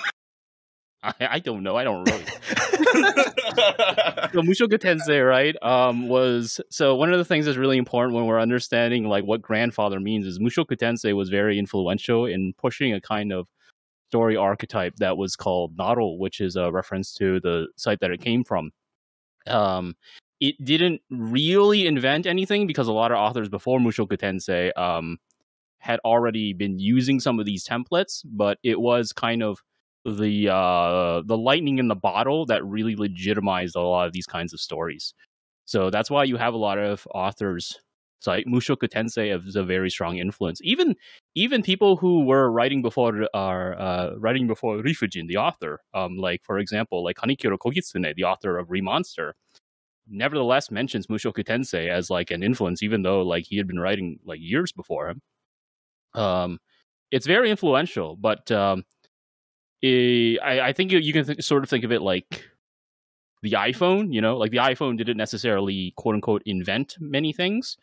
I, I don't know. I don't really. so Mushoku Tensei, right? Um, was so one of the things that's really important when we're understanding like what grandfather means is Mushoku Tensei was very influential in pushing a kind of story archetype that was called Naro, which is a reference to the site that it came from. Um, it didn't really invent anything because a lot of authors before Mushoku Tensei um, had already been using some of these templates, but it was kind of the uh, the lightning in the bottle that really legitimized a lot of these kinds of stories. So that's why you have a lot of authors. So like Mushoku Tensei is a very strong influence. Even even people who were writing before are uh, writing before Rifujin, the author, um, like for example, like Kanekiru Kogitsune, the author of Remonster, nevertheless mentions Mushoku Tensei as like an influence, even though like he had been writing like years before him. Um, it's very influential, but um, eh, I, I think you, you can th- sort of think of it like the iPhone. You know, like the iPhone didn't necessarily quote unquote invent many things,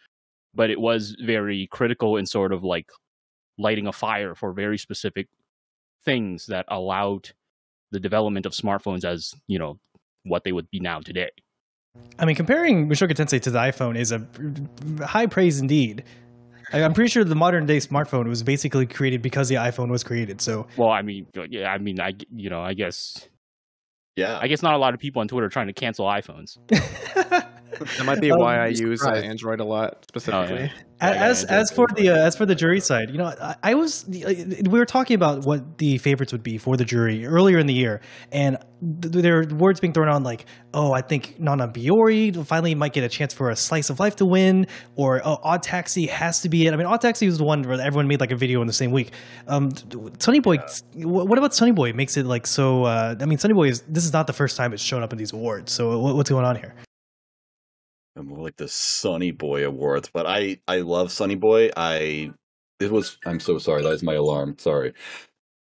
but it was very critical in sort of like lighting a fire for very specific things that allowed the development of smartphones as you know what they would be now today. I mean, comparing Mushoku Tensei to the iPhone is a high praise indeed. I- I'm pretty sure the modern day smartphone was basically created because the iPhone was created. So Well, I mean, yeah, I mean, I you know, I guess, yeah, I guess not a lot of people on Twitter are trying to cancel iPhones. That might be Um, why I use uh. Android a lot specifically. as as for the uh, as for the jury side, you know, I, I was we were talking about what the favorites would be for the jury earlier in the year, and th- there are words being thrown on like, oh, I think Non Non Biyori finally might get a chance for a slice of life to win, or oh, Odd Taxi has to be it. I mean, Odd Taxi was the one where everyone made like a video in the same week. Um, Sonny Boy, wh- what about Sonny Boy makes it like so? Uh, I mean, Sonny Boy is this is not the first time it's shown up in these awards. So what, what's going on here? More like the Sonny Boy Awards, but I I love Sonny Boy. I it was I'm so sorry that is my alarm. Sorry.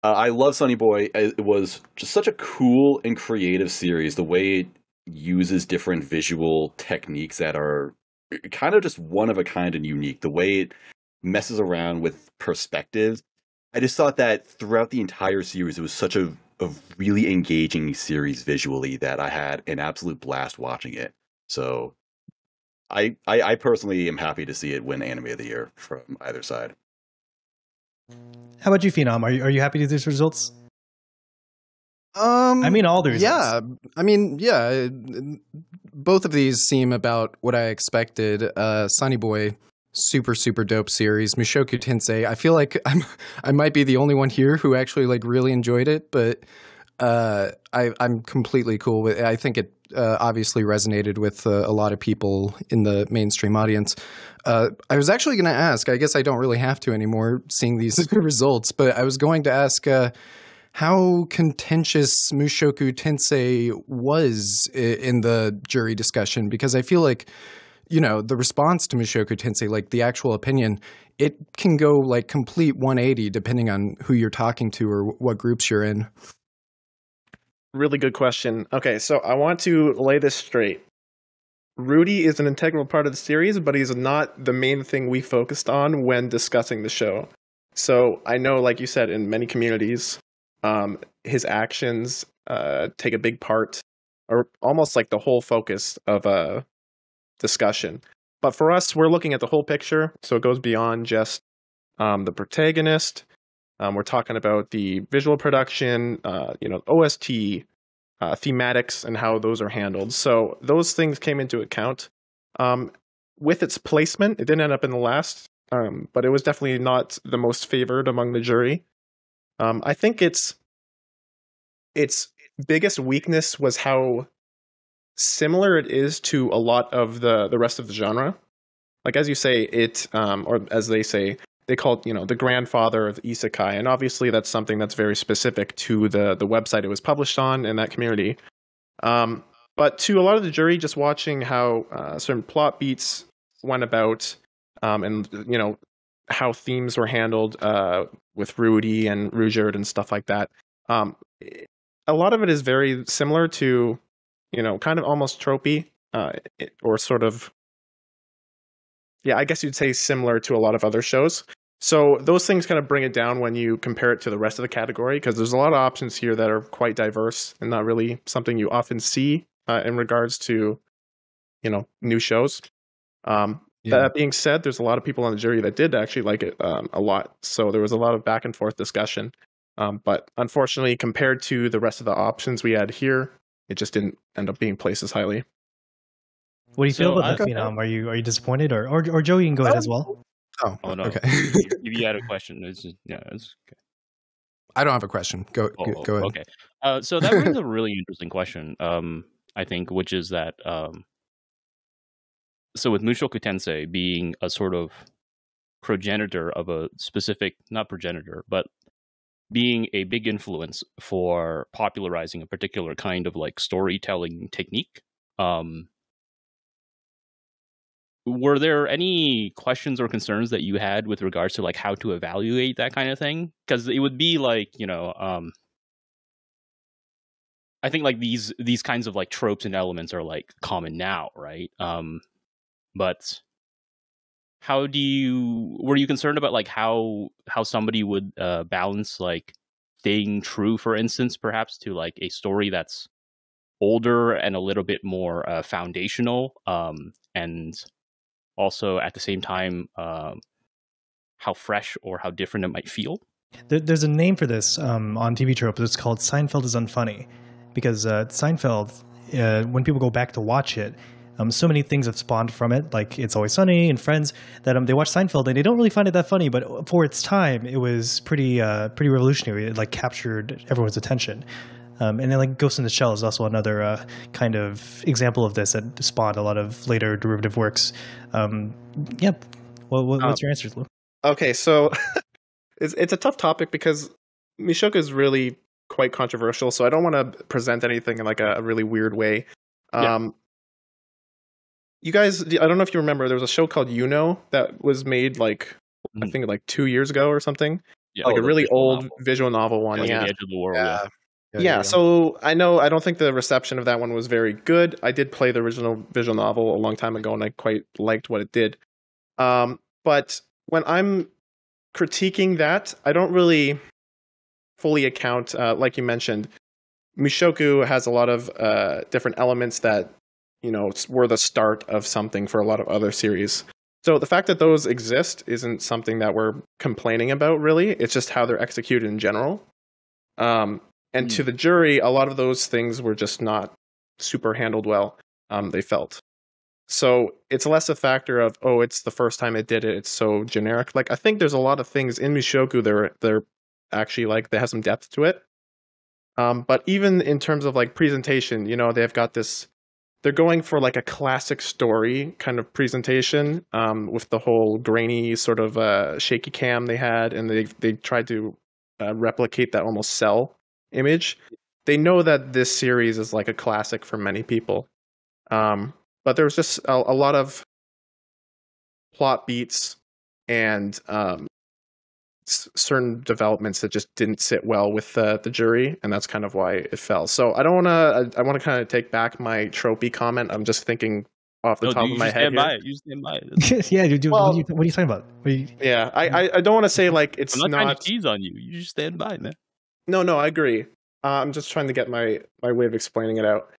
Uh, I love Sonny Boy. It was just such a cool and creative series. The way it uses different visual techniques that are kind of just one of a kind and unique. The way it messes around with perspectives. I just thought that throughout the entire series, it was such a, a really engaging series visually that I had an absolute blast watching it. So I, I I personally am happy to see it win Anime of the Year from either side. How about you, Phenom? Are you are you happy with these results? Um, I mean, all the results. Yeah, I mean, yeah. Both of these seem about what I expected. Uh, Sonny Boy, super super dope series. Mushoku Tensei. I feel like I'm I might be the only one here who actually like really enjoyed it, but uh, I I'm completely cool with. it. I think it uh, obviously resonated with uh, a lot of people in the mainstream audience. Uh, I was actually going to ask. I guess I don't really have to anymore, seeing these results. But I was going to ask uh, how contentious Mushoku Tensei was in the jury discussion, because I feel like you know the response to Mushoku Tensei, like the actual opinion, it can go like complete 180 depending on who you're talking to or what groups you're in. Really good question. Okay, so I want to lay this straight. Rudy is an integral part of the series, but he's not the main thing we focused on when discussing the show. So I know, like you said, in many communities, um, his actions uh, take a big part, or almost like the whole focus of a discussion. But for us, we're looking at the whole picture, so it goes beyond just um, the protagonist. Um, we're talking about the visual production, uh, you know, OST, uh, thematics, and how those are handled. So those things came into account. Um, with its placement, it didn't end up in the last, um, but it was definitely not the most favored among the jury. Um, I think its its biggest weakness was how similar it is to a lot of the the rest of the genre. Like as you say, it um, or as they say, they call it you know the grandfather of isekai, and obviously that's something that's very specific to the the website it was published on in that community. Um, but to a lot of the jury, just watching how uh, certain plot beats went about, um, and you know how themes were handled uh, with Rudy and Ruijerd and stuff like that. Um, a lot of it is very similar to, you know, kind of almost tropey, uh, or sort of, yeah, I guess you'd say similar to a lot of other shows. So those things kind of bring it down when you compare it to the rest of the category because there's a lot of options here that are quite diverse and not really something you often see uh, in regards to, you know, new shows. Um, Yeah. That being said, there's a lot of people on the jury that did actually like it um, a lot. So there was a lot of back and forth discussion. Um, but unfortunately, compared to the rest of the options we had here, it just didn't end up being placed as highly. What do you feel So about that, I- Phenom? Are you are you disappointed, or or, or Joe? You can go ahead as well. Oh, Oh no! okay. if you had a question, it's just, yeah, it's okay. I don't have a question. Go Oh, go, oh, ahead. Okay. Uh, so that brings a really interesting question, um, I think, which is that um, so with Mushoku Tensei being a sort of progenitor of a specific, not progenitor, but being a big influence for popularizing a particular kind of like storytelling technique. Um, were there any questions or concerns that you had with regards to like how to evaluate that kind of thing? Because it would be like you know, um, I think like these these kinds of like tropes and elements are like common now, right? Um, but how do you were you concerned about like how how somebody would uh, balance like staying true, for instance, perhaps to like a story that's older and a little bit more uh, foundational, um, and also at the same time um, how fresh or how different it might feel. There, there's a name for this um, on TV tropes. It's called Seinfeld is unfunny, because uh, Seinfeld, uh, when people go back to watch it, um, so many things have spawned from it. Like It's Always Sunny and Friends that um, they watch Seinfeld and they don't really find it that funny, but for its time, it was pretty uh, pretty revolutionary. It like captured everyone's attention. Um, and then like Ghost in the Shell is also another uh, kind of example of this that spawned a lot of later derivative works. Um, yep. What, what, what's Um, your answer, Lou? Okay, so it's it's a tough topic because Mushoku is really quite controversial. So I don't want to present anything in like a, a really weird way. Yeah. Um, you guys, I don't know if you remember, there was a show called YU-NO that was made like I think like two years ago or something. Mm-hmm. Yeah. like Oh, a really visual old novel. visual novel one. Like yeah, the edge of the world. Yeah. yeah, so I know I don't think the reception of that one was very good. I did play the original visual novel a long time ago, and I quite liked what it did. Um, but when I'm critiquing that, I don't really fully account, uh, like you mentioned, Mushoku has a lot of uh, different elements that you know were the start of something for a lot of other series. So the fact that those exist isn't something that we're complaining about, really. It's just how they're executed in general. Um, and to the jury, a lot of those things were just not super handled well. Um, they felt. So it's less a factor of oh, it's the first time it did it. It's so generic. Like I think there's a lot of things in Mushoku that are they're actually like they have some depth to it. Um, but even in terms of like presentation, you know, they've got this. They're going for like a classic story kind of presentation um, with the whole grainy sort of uh, shaky cam they had, and they they tried to uh, replicate that almost cell image. They know that this series is like a classic for many people, um, but there was just a, a lot of plot beats and um, s- certain developments that just didn't sit well with the, the jury, and that's kind of why it fell. So I don't want to. I, I want to kind of take back my tropey comment. I'm just thinking off the No, top dude, of you my just head. stand by it. You stand by it. yeah, dude. dude, Well- what, are you, what are you talking about? You, Yeah, I, I, I don't want to say like it's I'm not, trying not. to tease on you. You just stand by, man. No, no, I agree. Uh, I'm just trying to get my my way of explaining it out.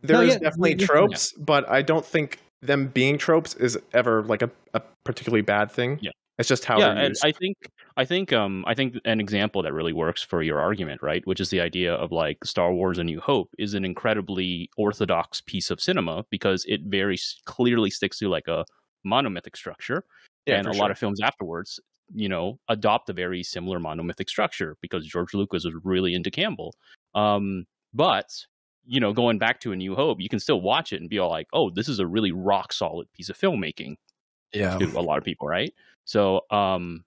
There No, is yeah, definitely yeah, yeah. tropes, but I don't think them being tropes is ever like a, a particularly bad thing. Yeah. It's just how yeah, they're and used. I think I think um I think an example that really works for your argument, right, which is the idea of like Star Wars: A New Hope is an incredibly orthodox piece of cinema because it very clearly sticks to like a monomythic structure, Yeah, and a lot of films afterwards, you know, adopt a very similar monomythic structure because George Lucas was really into Campbell. Um, but you know, going back to A New Hope, you can still watch it and be all like, "Oh, this is a really rock solid piece of filmmaking." Yeah. to a lot of people, right? So, um,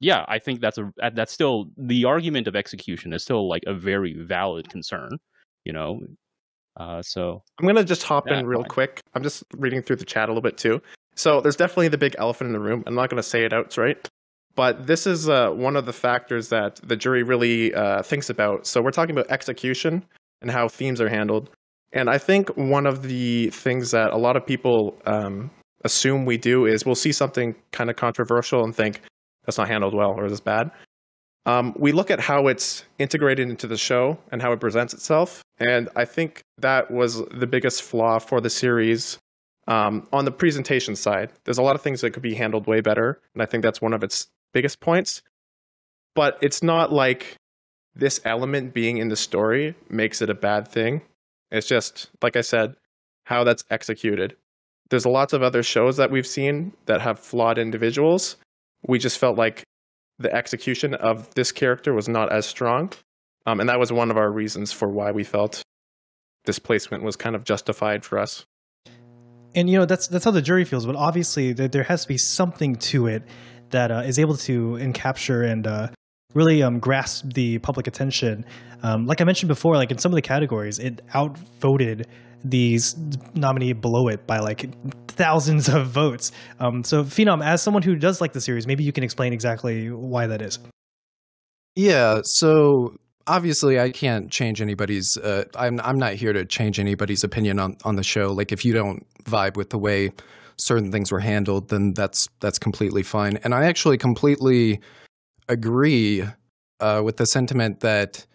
yeah, I think that's a that's still the argument of execution is still like a very valid concern, you know. Uh, so I'm gonna just hop Yeah, in real fine. quick. I'm just reading through the chat a little bit too. So there's definitely the big elephant in the room. I'm not gonna say it outright, but this is uh, one of the factors that the jury really uh, thinks about. So we're talking about execution and how themes are handled. And I think one of the things that a lot of people um, assume we do is we'll see something kind of controversial and think that's not handled well or is this bad. Um, we look at how it's integrated into the show and how it presents itself, and I think that was the biggest flaw for the series. Um, on the presentation side, there's a lot of things that could be handled way better, and I think that's one of its biggest points. But it's not like this element being in the story makes it a bad thing. It's just, like I said, how that's executed. There's lots of other shows that we've seen that have flawed individuals. We just felt like the execution of this character was not as strong. Um, and that was one of our reasons for why we felt this placement was kind of justified for us. and you know that's that's how the jury feels. But obviously, there, there has to be something to it that uh, is able to encapture and uh, really um, grasp the public attention. Um, like I mentioned before, like in some of the categories, it outvoted these nominee below it by like thousands of votes. Um, so, Phenom, as someone who does like the series, maybe you can explain exactly why that is. Yeah, so obviously I can't change anybody's. Uh, I'm I'm not here to change anybody's opinion on on the show. Like if you don't vibe with the way certain things were handled, then that's that's completely fine. And I actually completely agree uh, with the sentiment that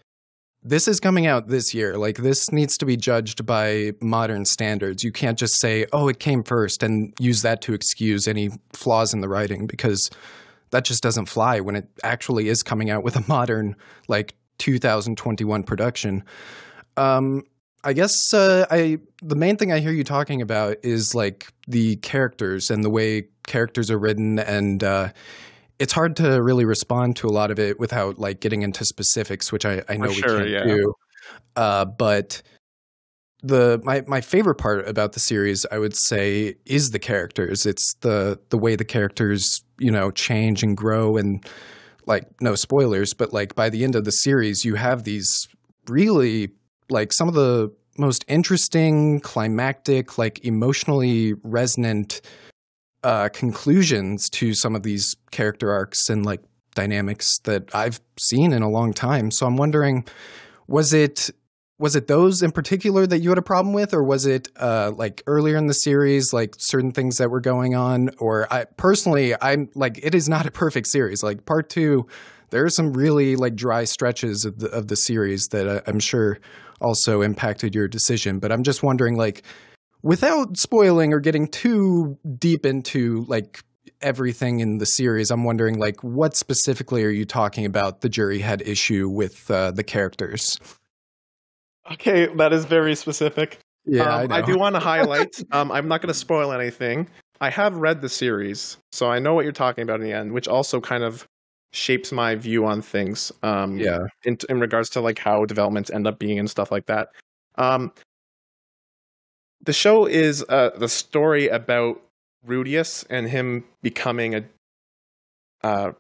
this is coming out this year. Like this needs to be judged by modern standards. You can't just say, "Oh, it came first and use that to excuse any flaws in the writing because that just doesn't fly when it actually is coming out with a modern like 2021 production. Um I guess uh, I the main thing I hear you talking about is like the characters and the way characters are written and uh it's hard to really respond to a lot of it without like getting into specifics, which I, I know we can't yeah. do. Uh, but the my my favorite part about the series, I would say, is the characters. It's the the way the characters you know change and grow, and like no spoilers, but like by the end of the series, you have these really like some of the most interesting, climactic, like emotionally resonant uh, conclusions to some of these character arcs and like dynamics that I've seen in a long time. So I'm wondering, was it was it those in particular that you had a problem with, or was it uh, like earlier in the series, like certain things that were going on? Or I personally, I'm like, it is not a perfect series. Like part two, there are some really like dry stretches of the of the series that uh, I'm sure also impacted your decision. But I'm just wondering, like, without spoiling or getting too deep into like everything in the series, I'm wondering, like, what specifically are you talking about? The jury had issue with uh, the characters. Okay, that is very specific. Yeah, Um, I know. do want to highlight. um, I'm not going to spoil anything. I have read the series, so I know what you're talking about in the end, which also kind of shapes my view on things. Um, Yeah. in in regards to like how developments end up being and stuff like that. Um, the show is uh, the story about Rudeus and him becoming a uh,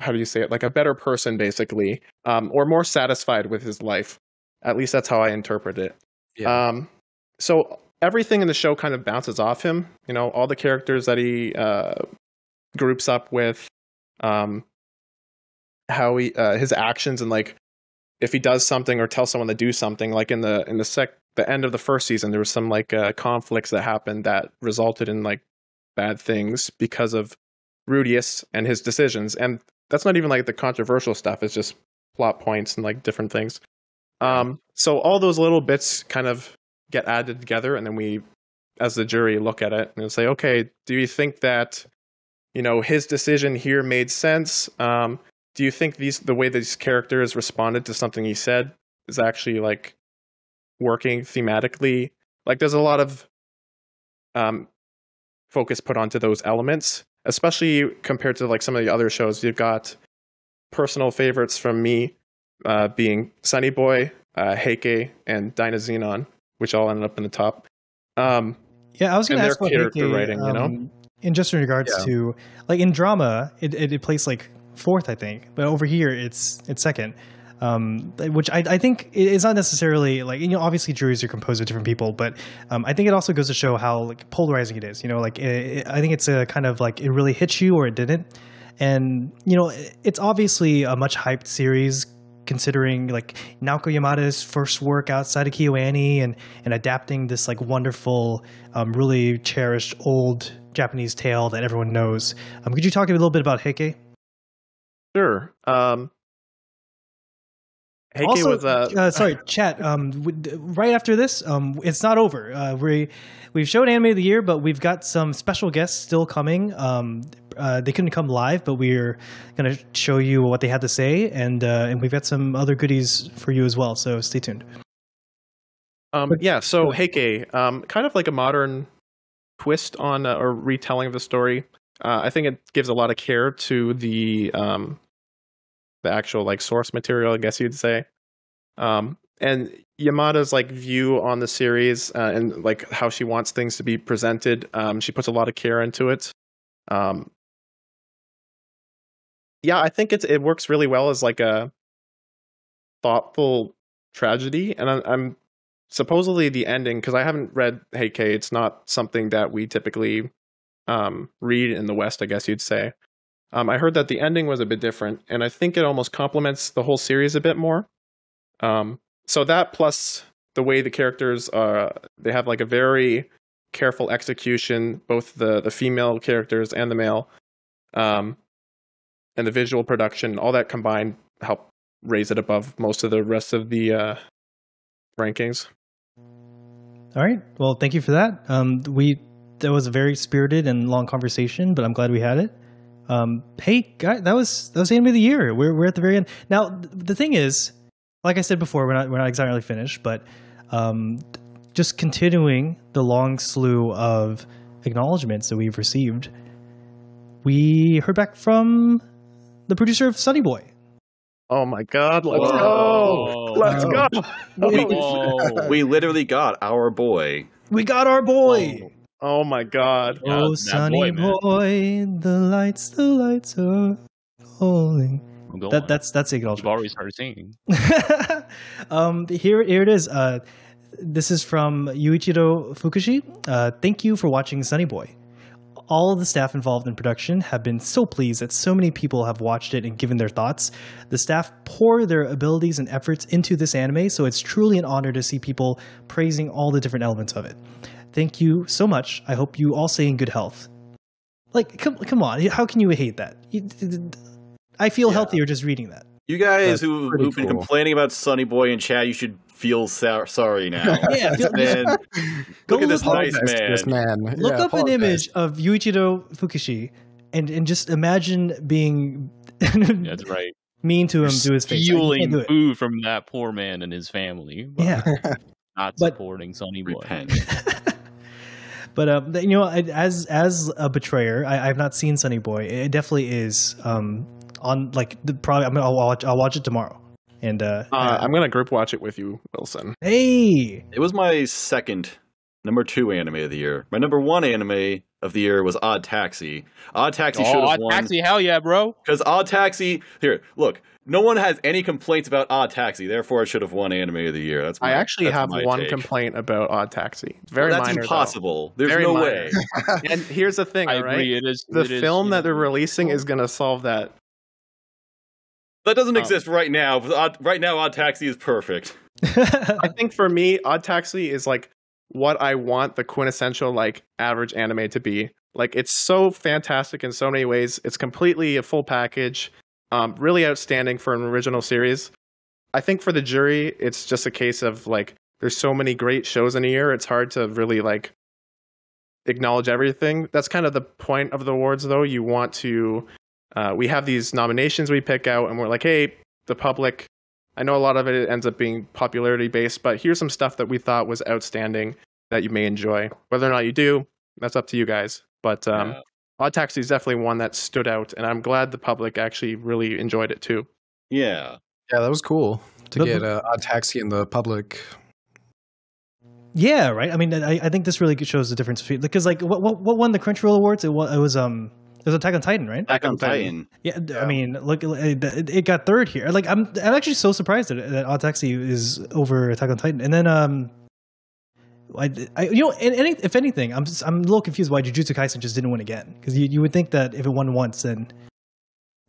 how do you say it like a better person basically um, or more satisfied with his life at least that's how i interpret it um, so everything in the show kind of bounces off him you know all the characters that he uh, groups up with um, how he uh, his actions and like if he does something or tells someone to do something like in the in the sec the end of the first season there was some like uh, conflicts that happened that resulted in like bad things because of Rudeus and his decisions. And that's not even like the controversial stuff it's just plot points and like different things. Um so all those little bits kind of get added together and then we as the jury look at it and say okay do you think that you know his decision here made sense? Um do you think these the way these characters responded to something he said is actually like working thematically? Like there's a lot of um focus put onto those elements especially compared to like some of the other shows. You've got personal favorites from me uh being sonny boy uh heike and Dynazenon, which all ended up in the top. Um Yeah, I was going to ask about character Heike, writing you know? um, in just in regards Yeah. to like in drama, it, it, it plays like fourth, I think, but over here it's it's second. Um, which I, I think is not necessarily like you know obviously juries are composed of different people, but um, I think it also goes to show how like polarizing it is. You know, like it, it- I think it's a kind of like it really hits you or it didn't, and you know it's obviously a much hyped series considering like Naoko Yamada's first work outside of KyoAni and and adapting this like wonderful, um, really cherished old Japanese tale that everyone knows. Um, could you talk a little bit about Heike? Sure um Heike also, was uh, uh, sorry, chat. Um, right after this, um, it's not over. Uh, we we've showed anime of the year, but we've got some special guests still coming. Um, uh, they couldn't come live, but we're gonna show you what they had to say, and uh, and we've got some other goodies for you as well. So stay tuned. Um, yeah, so Heike, um, kind of like a modern twist on uh, or retelling of the story. Uh, I think it gives a lot of care to the um, the actual like source material, I guess you'd say. Um, and Yamada's like view on the series uh, and like how she wants things to be presented. Um, she puts a lot of care into it. Um, yeah, I think it's it works really well as like a thoughtful tragedy, and I'm, I'm supposedly the ending because I haven't read Heike. It's not something that we typically um, read in the West, I guess you'd say. Um, I heard that the ending was a bit different, and I think it almost complements the whole series a bit more. Um, so that plus the way the characters are, they have like a very careful execution, both the the female characters and the male, um, and the visual production, all that combined help raise it above most of the rest of the uh, rankings. All right. Well, thank you for that. Um, we that was a very spirited and long conversation, but I'm glad we had it. Um, hey, guy, that was that was the end of the year. We're we're at the very end now. th- The thing is, like I said before, we're not we're not exactly finished, but um, just continuing the long slew of acknowledgments that we've received. We heard back from the producer of Sonny Boy. Oh my God! Let's Whoa. go! Let's go! We, we literally got our boy. We got our boy. Oh my God! Oh, sonny boy, the lights, the lights are falling. Go That that's that's the You've acknowledgement. already started singing. um, here, here it is. Uh, this is from Yuichiro Fukushi. Uh, thank you for watching Sonny Boy. All of the staff involved in production have been so pleased that so many people have watched it and given their thoughts. The staff pour their abilities and efforts into this anime, so it's truly an honor to see people praising all the different elements of it. Thank you so much. I hope you all stay in good health. Like, come, come on. How can you hate that? I feel healthier just reading that. You guys That's who, pretty who've been complaining about Sonny Boy and chat, you should feel so- sorry now. Yeah, feel- man. Go Look at this look- nice man. This man. Look Yeah, up an image of Yuichiro Fukushi and, and just imagine being That's right. mean to him to his face. You Stealing food from that poor man and his family. but Yeah. Not But- supporting Sonny Boy. But uh, th- you know, as as a betrayer, I, I've not seen Sonny Boy. It definitely is um, on like the probably. I'm gonna, I'll watch. I'll watch it tomorrow. And uh, Uh, I'm gonna group watch it with you, Wilson. hey, It was my second, number two anime of the year. My number one anime of the year was Odd Taxi. Odd Taxi Oh, should have won. Odd. Taxi, hell yeah, bro. Because Odd Taxi, here, look, no one has any complaints about Odd Taxi, therefore it should have won anime of the year. That's my, I actually that's have my one take. complaint about Odd Taxi. It's very Well, that's minor. though. impossible. There's Very no minor. way. and here's the thing, I all right? agree, it is- the it is, film you that they're releasing is gonna solve that. That doesn't Oh. exist right now. Odd, right now, Odd Taxi is perfect. I think for me, Odd Taxi is like what I want the quintessential like average anime to be. Like it's so fantastic in so many ways. It's completely a full package. Um, really outstanding for an original series. I think for the jury, it's just a case of like there's so many great shows in a year. It's hard to really like acknowledge everything. That's kind of the point of the awards, though. You want to. Uh, we have these nominations we pick out, and we're like, hey, the public. I know a lot of it ends up being popularity based, but here's some stuff that we thought was outstanding that you may enjoy. Whether or not you do, that's up to you guys. But um, Yeah. Odd Taxi is definitely one that stood out, and I'm glad the public actually really enjoyed it too. Yeah. Yeah, that was cool to But- get uh, Odd Taxi in the public. yeah, right. I mean, I, I think this really shows the difference between because like what what, what won the Crunchyroll awards? It was, it was um it was Attack on Titan, right? Attack on Titan. Yeah, I mean, look, it, it got third here. Like, I'm, I'm actually so surprised that, that Odd Taxi is over Attack on Titan. And then, um, I, I you know, and, and if anything, I'm just, I'm a little confused why Jujutsu Kaisen just didn't win again. Because you, you would think that if it won once, then,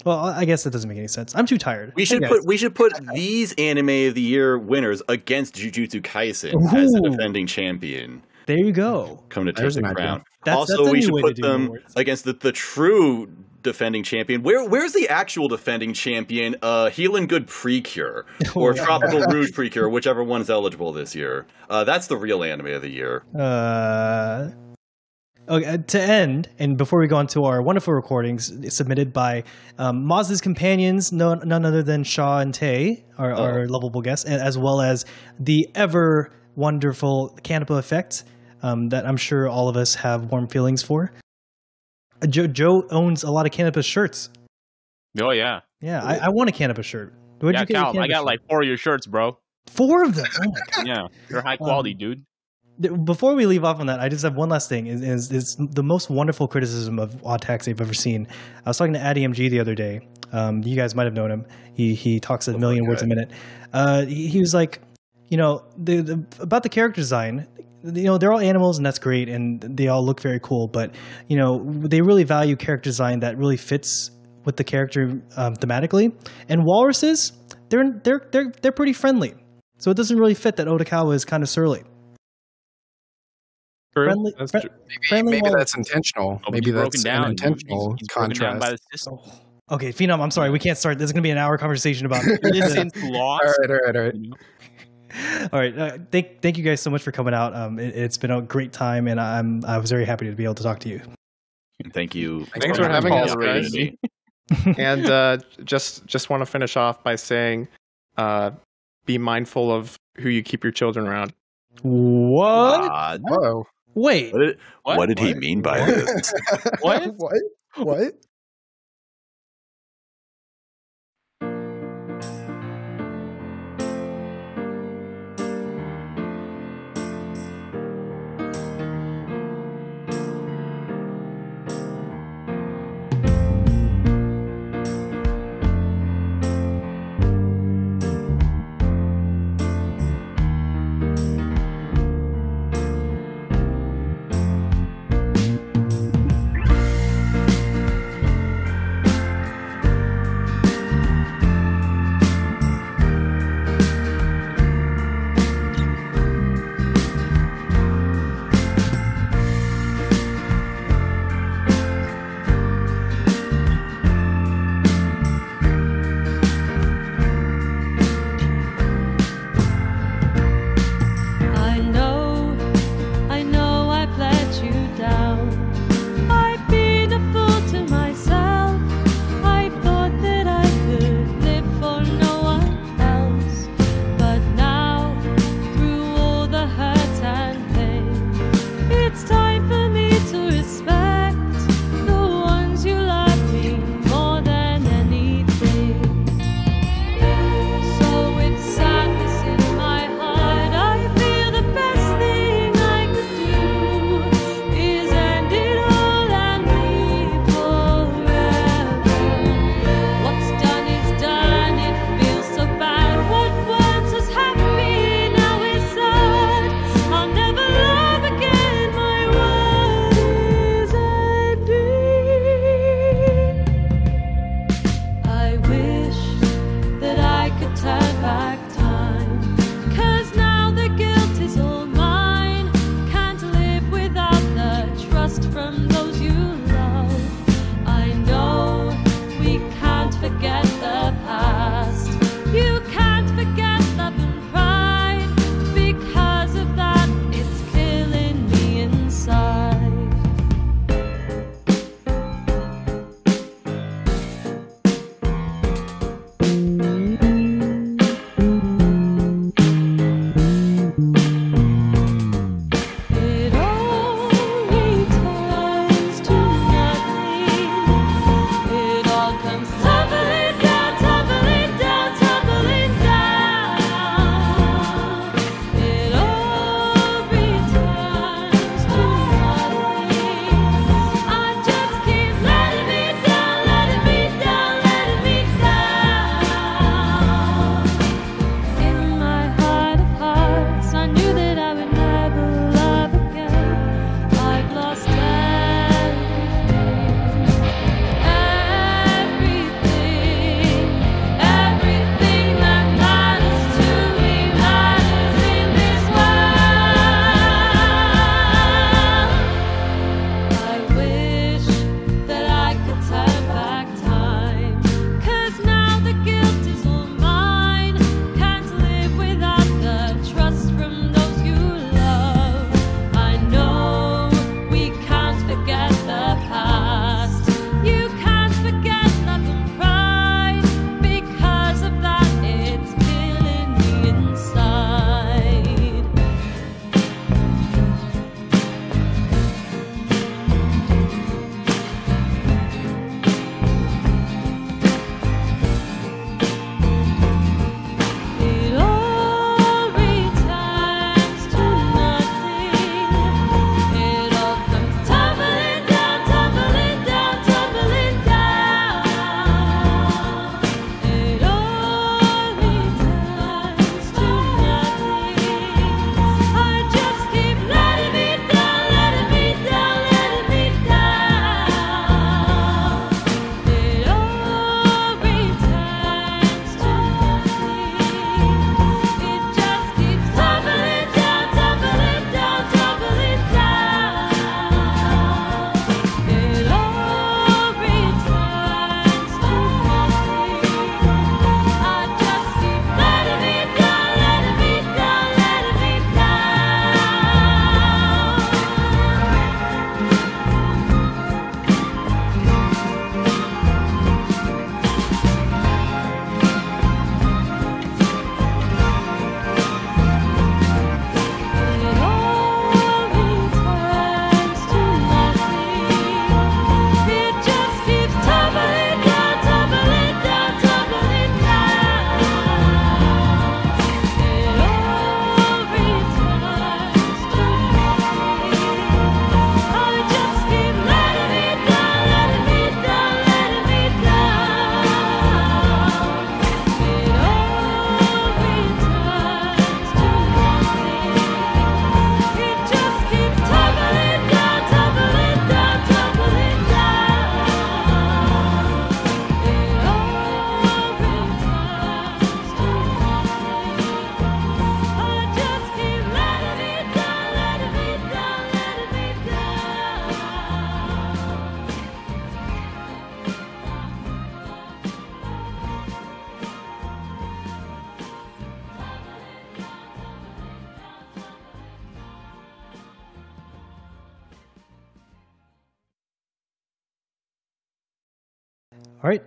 well, I guess that doesn't make any sense. I'm too tired. We should guys. put we should put these anime of the year winners against Jujutsu Kaisen as the defending champion. There you go. Come to take There's the an idea. crown. That's- also, that's we should put them awards. against the, the true defending champion. Where where's the actual defending champion? Uh, Healing Good Precure or. Tropical Rouge Precure, whichever one is eligible this year. Uh, that's the real anime of the year. Uh, okay, uh, to end, and before we go on to our wonderful recordings submitted by um, Maz's companions, no, none other than Shaw and Tay, our, Oh. our lovable guests, as well as the ever wonderful Canipa effect um, that I'm sure all of us have warm feelings for. Uh, Joe, Joe owns a lot of Canipa shirts. Oh yeah. Yeah, I, I want a Canipa shirt. Where'd yeah, you get Cal, I got shirt? like four of your shirts, bro. four of them. Oh. Yeah, they're high quality, Um, dude. Before we leave off on that, I just have one last thing. Is, is, is the most wonderful criticism of Taxi I've ever seen. I was talking to AdiMG the other day. Um, you guys might have known him. He he talks a million words a minute. Uh, he, he was like, you know, the, the about the character design. You know, they're all animals, and that's great, and they all look very cool. But you know, they really value character design that really fits with the character um, thematically. And walruses, they're they're they're they're pretty friendly. So it doesn't really fit that Odokawa is kind of surly. True. Friendly, That's fri- true. friendly Maybe while- that's intentional. Oh, Maybe that's broken an down. intentional He's- he's contrast. by the system. Okay, Phenom, I'm sorry, we can't start. This is gonna be an hour conversation about Innocent all lost. right, all right, all right. All right, uh, thank thank you guys so much for coming out. Um, it, it's been a great time, and I'm I was very happy to be able to talk to you. Thank you. Thanks for having us, guys. And uh, just just want to finish off by saying, uh, be mindful of who you keep your children around. What? God. Whoa. Wait. What did, What? what did he mean by this? What? what? What?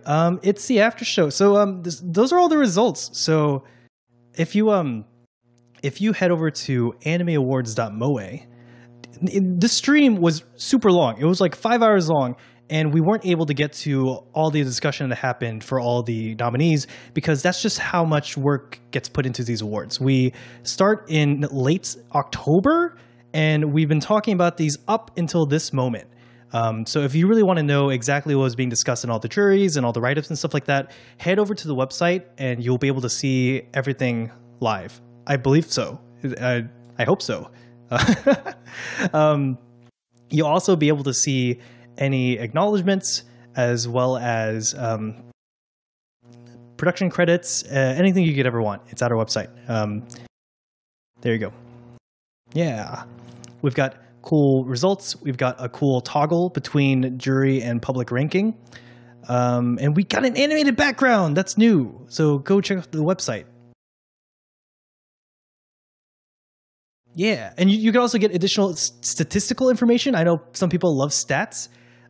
Um, it's the after show. So um, this, those are all the results. So if you um, if you head over to animeawards.moe, the stream was super long. It was like five hours long, and we weren't able to get to all the discussion that happened for all the nominees because that's just how much work gets put into these awards. We start in late October, and we've been talking about these up until this moment. Um, so if you really want to know exactly what was being discussed in all the juries and all the write-ups and stuff like that, head over to the website and you'll be able to see everything live. I believe so. I, I hope so. um, you'll also be able to see any acknowledgments as well as um, production credits, uh, anything you could ever want. It's at our website. Um, there you go. Yeah. We've got cool results. We've got a cool toggle between jury and public ranking. Um, and we got an animated background. That's new. So go check out the website. Yeah, and you, you can also get additional statistical information. I know some people love stats.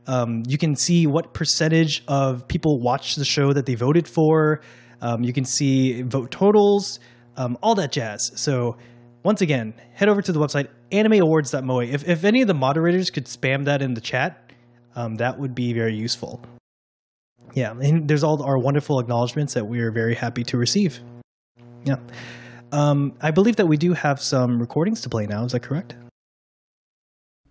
Um, you can see what percentage of people watch the show that they voted for. Um, you can see vote totals, um, all that jazz. So, once again, head over to the website animeawards.moe. If, if any of the moderators could spam that in the chat, um, that would be very useful. Yeah, and there's all our wonderful acknowledgments that we are very happy to receive. Yeah. Um, I believe that we do have some recordings to play now. Is that correct?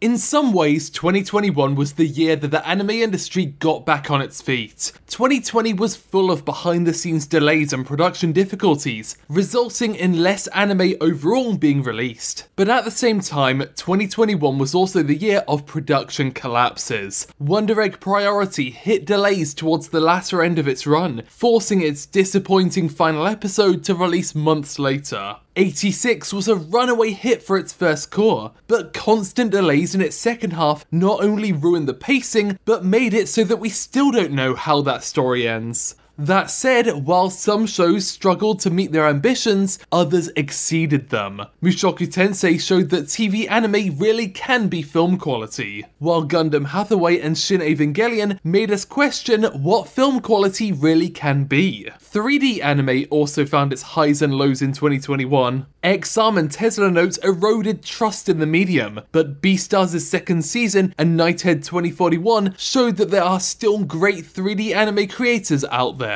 In some ways, 2021 was the year that the anime industry got back on its feet. 2020 was full of behind the scenes delays and production difficulties, resulting in less anime overall being released. But at the same time, 2021 was also the year of production collapses. Wonder Egg Priority hit delays towards the latter end of its run, forcing its disappointing final episode to release months later. 86 was a runaway hit for its first cour, but constant delays in its second half not only ruined the pacing, but made it so that we still don't know how that story ends. That said, while some shows struggled to meet their ambitions, others exceeded them. Mushoku Tensei showed that TV anime really can be film quality, while Gundam Hathaway and Shin Evangelion made us question what film quality really can be. 3D anime also found its highs and lows in 2021. Ex-Arm and Tesla Notes eroded trust in the medium, but Beastars' second season and Nighthead 2041 showed that there are still great 3D anime creators out there.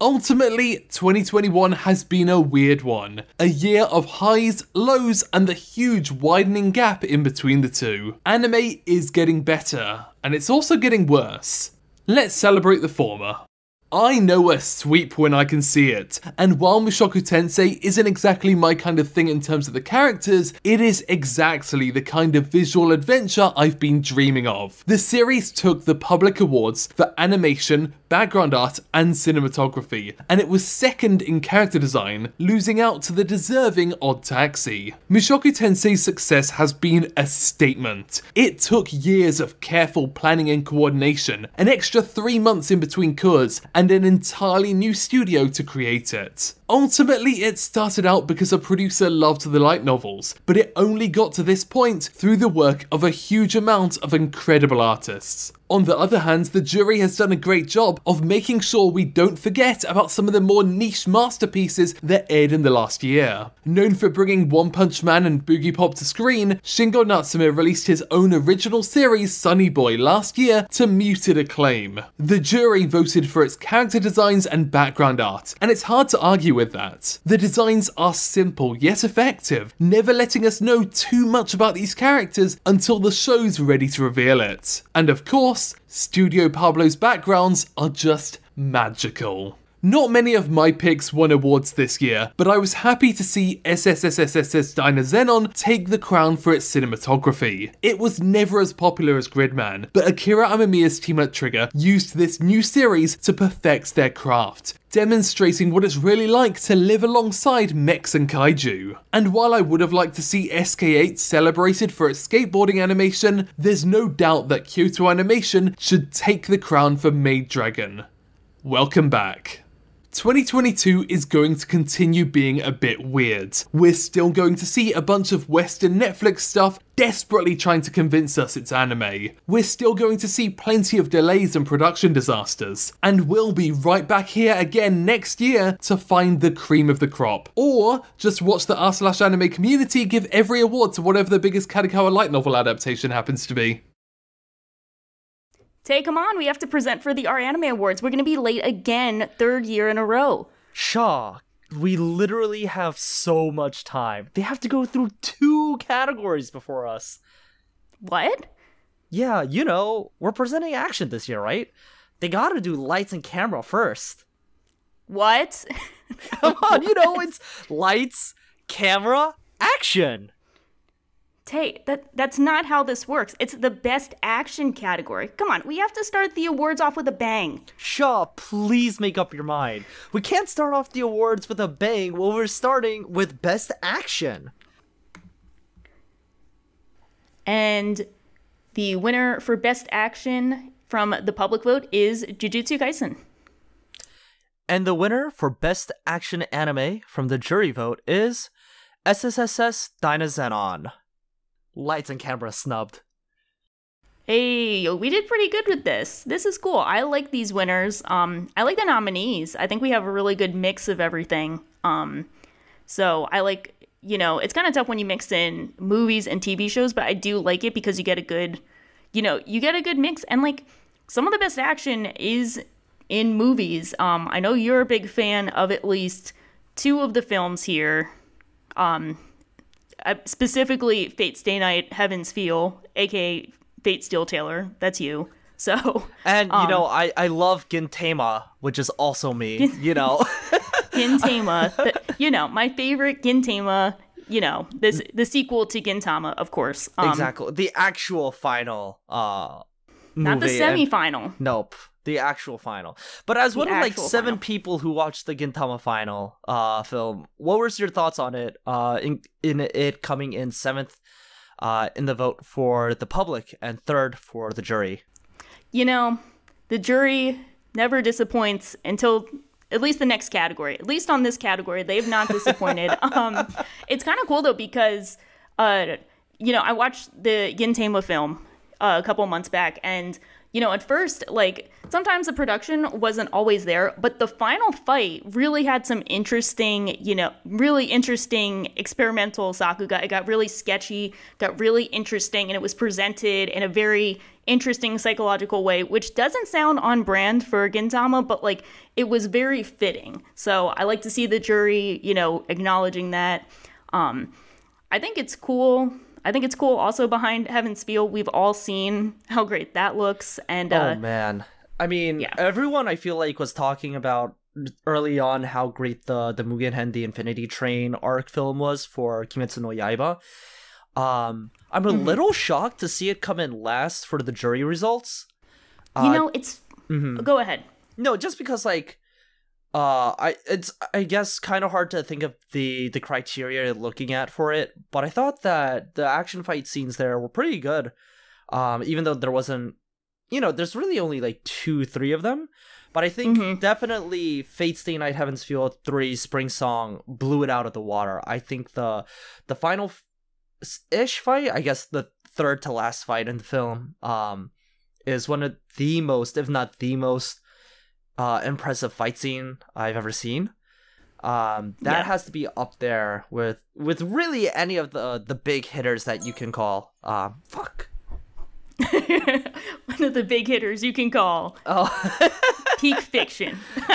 Ultimately, 2021 has been a weird one. A year of highs, lows, and the huge widening gap in between the two. Anime is getting better, and it's also getting worse. Let's celebrate the former. I know a sweep when I can see it, and while Mushoku Tensei isn't exactly my kind of thing in terms of the characters, it is exactly the kind of visual adventure I've been dreaming of. The series took the public awards for animation, background art, and cinematography, and it was second in character design, losing out to the deserving Odd Taxi. Mushoku Tensei's success has been a statement. It took years of careful planning and coordination, an extra three months in between cours, and an entirely new studio to create it. Ultimately, it started out because a producer loved the light novels, but it only got to this point through the work of a huge amount of incredible artists. On the other hand, the jury has done a great job of making sure we don't forget about some of the more niche masterpieces that aired in the last year. Known for bringing One Punch Man and Boogiepop to screen, Shingo Natsume released his own original series, Sonny Boy, last year to muted acclaim. The jury voted for its character designs and background art, and it's hard to argue with that. The designs are simple yet effective, never letting us know too much about these characters until the show's ready to reveal it. And of course, Studio Pablo's backgrounds are just magical. Not many of my picks won awards this year, but I was happy to see SSSS Dynazenon take the crown for its cinematography. It was never as popular as Gridman, but Akira Amemiya's team at Trigger used this new series to perfect their craft, demonstrating what it's really like to live alongside mechs and kaiju. And while I would have liked to see SK8 celebrated for its skateboarding animation, there's no doubt that Kyoto Animation should take the crown for Maid Dragon. Welcome back. 2022 is going to continue being a bit weird. We're still going to see a bunch of Western Netflix stuff desperately trying to convince us it's anime. We're still going to see plenty of delays and production disasters. And we'll be right back here again next year to find the cream of the crop. Or just watch the r slash anime community give every award to whatever the biggest Kadokawa light novel adaptation happens to be. Tay, come on, we have to present for the R Anime Awards. We're going to be late again, third year in a row. Shaw, we literally have so much time. They have to go through two categories before us. What? Yeah, you know, we're presenting action this year, right? They gotta do lights and camera first. What? Come on, you know, it's lights, camera, action. Tay, that that's not how this works. It's the best action category. Come on, we have to start the awards off with a bang. Shaw, please make up your mind. We can't start off the awards with a bang while we're starting with best action. And the winner for best action from the public vote is Jujutsu Kaisen. And the winner for best action anime from the jury vote is SSSS Dynazenon. Lights and camera snubbed. Hey, we did pretty good with this. This is cool. I like these winners. Um, I like the nominees. I think we have a really good mix of everything. Um, so I like, you know, it's kind of tough when you mix in movies and TV shows, but I do like it because you get a good, you know, you get a good mix. And like some of the best action is in movies. Um, I know you're a big fan of at least two of the films here. Um, specifically Fate Stay Night, Heaven's Feel, aka Fate Steel Taylor. That's you. So And you um, know, I I love Gintama, which is also me. You know, Gintama, the, you know, my favorite Gintama. You know, this the sequel to Gintama, of course. Um, exactly the actual final. Uh, Not the movie and- semifinal. Nope, the actual final. But as The one of like seven final. people who watched the Gintama final uh film, what was your thoughts on it? Uh, in in it coming in seventh, uh, in the vote for the public and third for the jury. You know, the jury never disappoints until at least the next category. At least on this category, they've not disappointed. um, it's kind of cool though because, uh, you know, I watched the Gintama film uh, a couple months back, and you know, at first, like sometimes the production wasn't always there, but the final fight really had some interesting, you know, really interesting experimental sakuga. It got really sketchy, got really interesting, and it was presented in a very interesting psychological way, which doesn't sound on brand for Gintama, but like it was very fitting. So I like to see the jury, you know, acknowledging that. Um, I think it's cool. I think it's cool. Also behind Heaven's Feel, we've all seen how great that looks, and uh, oh man, I mean, yeah. everyone I feel like was talking about early on how great the the Mugen Hen the Infinity Train arc film was for Kimetsu no Yaiba. Um, I'm a Mhm. little shocked to see it come in last for the jury results. you Uh, know, it's. mm-hmm. Go ahead. No, just because like uh I it's I guess kind of hard to think of the the criteria you're looking at for it, but I thought that the action fight scenes there were pretty good. Um even though there wasn't you know, there's really only like 2 3 of them, but I think definitely Fate Stay Night Heaven's Feel 3 Spring Song blew it out of the water. I think the the final ish fight, I guess the third to last fight in the film um is one of the most if not the most uh, impressive fight scene I've ever seen. Um, that Yeah. has to be up there with with really any of the the big hitters that you can call. Um, fuck. One of the big hitters you can call. Oh. Peak fiction.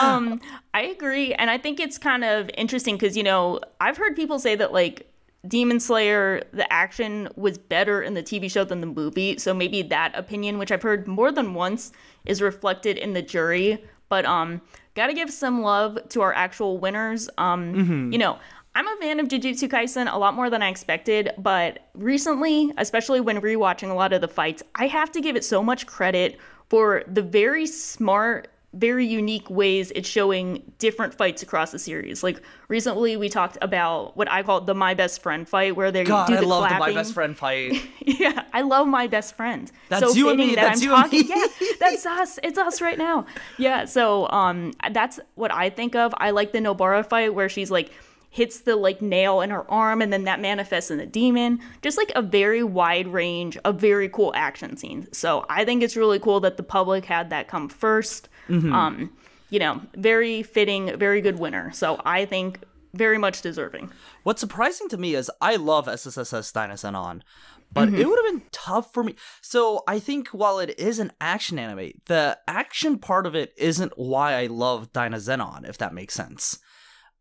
um, I agree, and I think it's kind of interesting because you know I've heard people say that like Demon Slayer, the action was better in the TV show than the movie, so maybe that opinion, which I've heard more than once, is reflected in the jury. But um, gotta give some love to our actual winners. Um, Mhm. you know. I'm a fan of Jujutsu Kaisen a lot more than I expected, but recently, especially when rewatching a lot of the fights, I have to give it so much credit for the very smart very unique ways it's showing different fights across the series. Like recently, we talked about what I call the my best friend fight, where they God, do the I love the my best friend fight. yeah, I love my best friend. That's so you and me, That that's I'm you and me. Yeah, that's us. It's us right now. Yeah. So um, that's what I think of. I like the Nobara fight where she's like hits the like nail in her arm and then that manifests in the demon. Just like a very wide range of very cool action scenes. So I think it's really cool that the public had that come 1st Mhm. Um, you know, very fitting, very good winner. So I think very much deserving. What's surprising to me is I love SSSS Dynazenon, but Mhm. it would have been tough for me. So I think while it is an action anime, the action part of it isn't why I love Dynazenon, if that makes sense.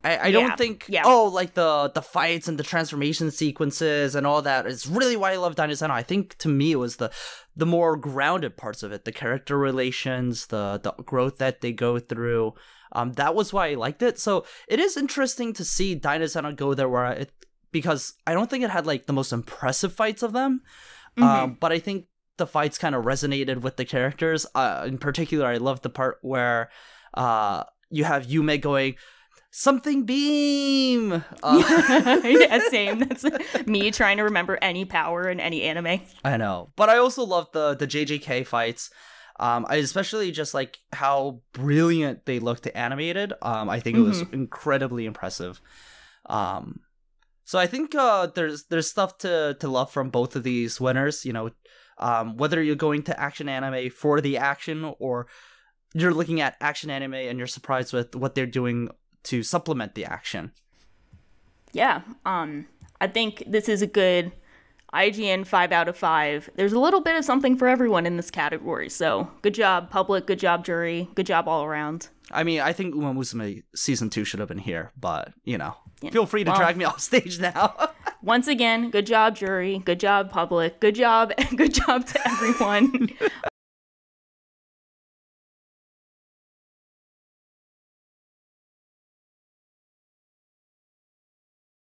I, I Yeah, don't think yeah. oh like the the fights and the transformation sequences and all that is really why I love Dynazenon. I think to me it was the the more grounded parts of it, the character relations, the the growth that they go through. Um, that was why I liked it. So it is interesting to see Dynazenon go there where it because I don't think it had like the most impressive fights of them. Um, but I think the fights kind of resonated with the characters. Uh, in particular, I love the part where uh, you have Yume going something beam. Uh, yeah, same. That's me trying to remember any power in any anime. I know, but I also love the the JJK fights. Um, I especially just like how brilliant they looked animated. Um, I think it was Mhm. incredibly impressive. Um, so I think uh, there's there's stuff to to love from both of these winners. You know, um, whether you're going to action anime for the action or you're looking at action anime and you're surprised with what they're doing to supplement the action. Yeah. Um, I think this is a good IGN five out of five. There's a little bit of something for everyone in this category. So good job, public. Good job, jury. Good job all around. I mean, I think Uma Musume season two should have been here, but you know, Yeah. feel free to Well- drag me off stage now. Once again, good job, jury. Good job, public. Good job, and good job to everyone.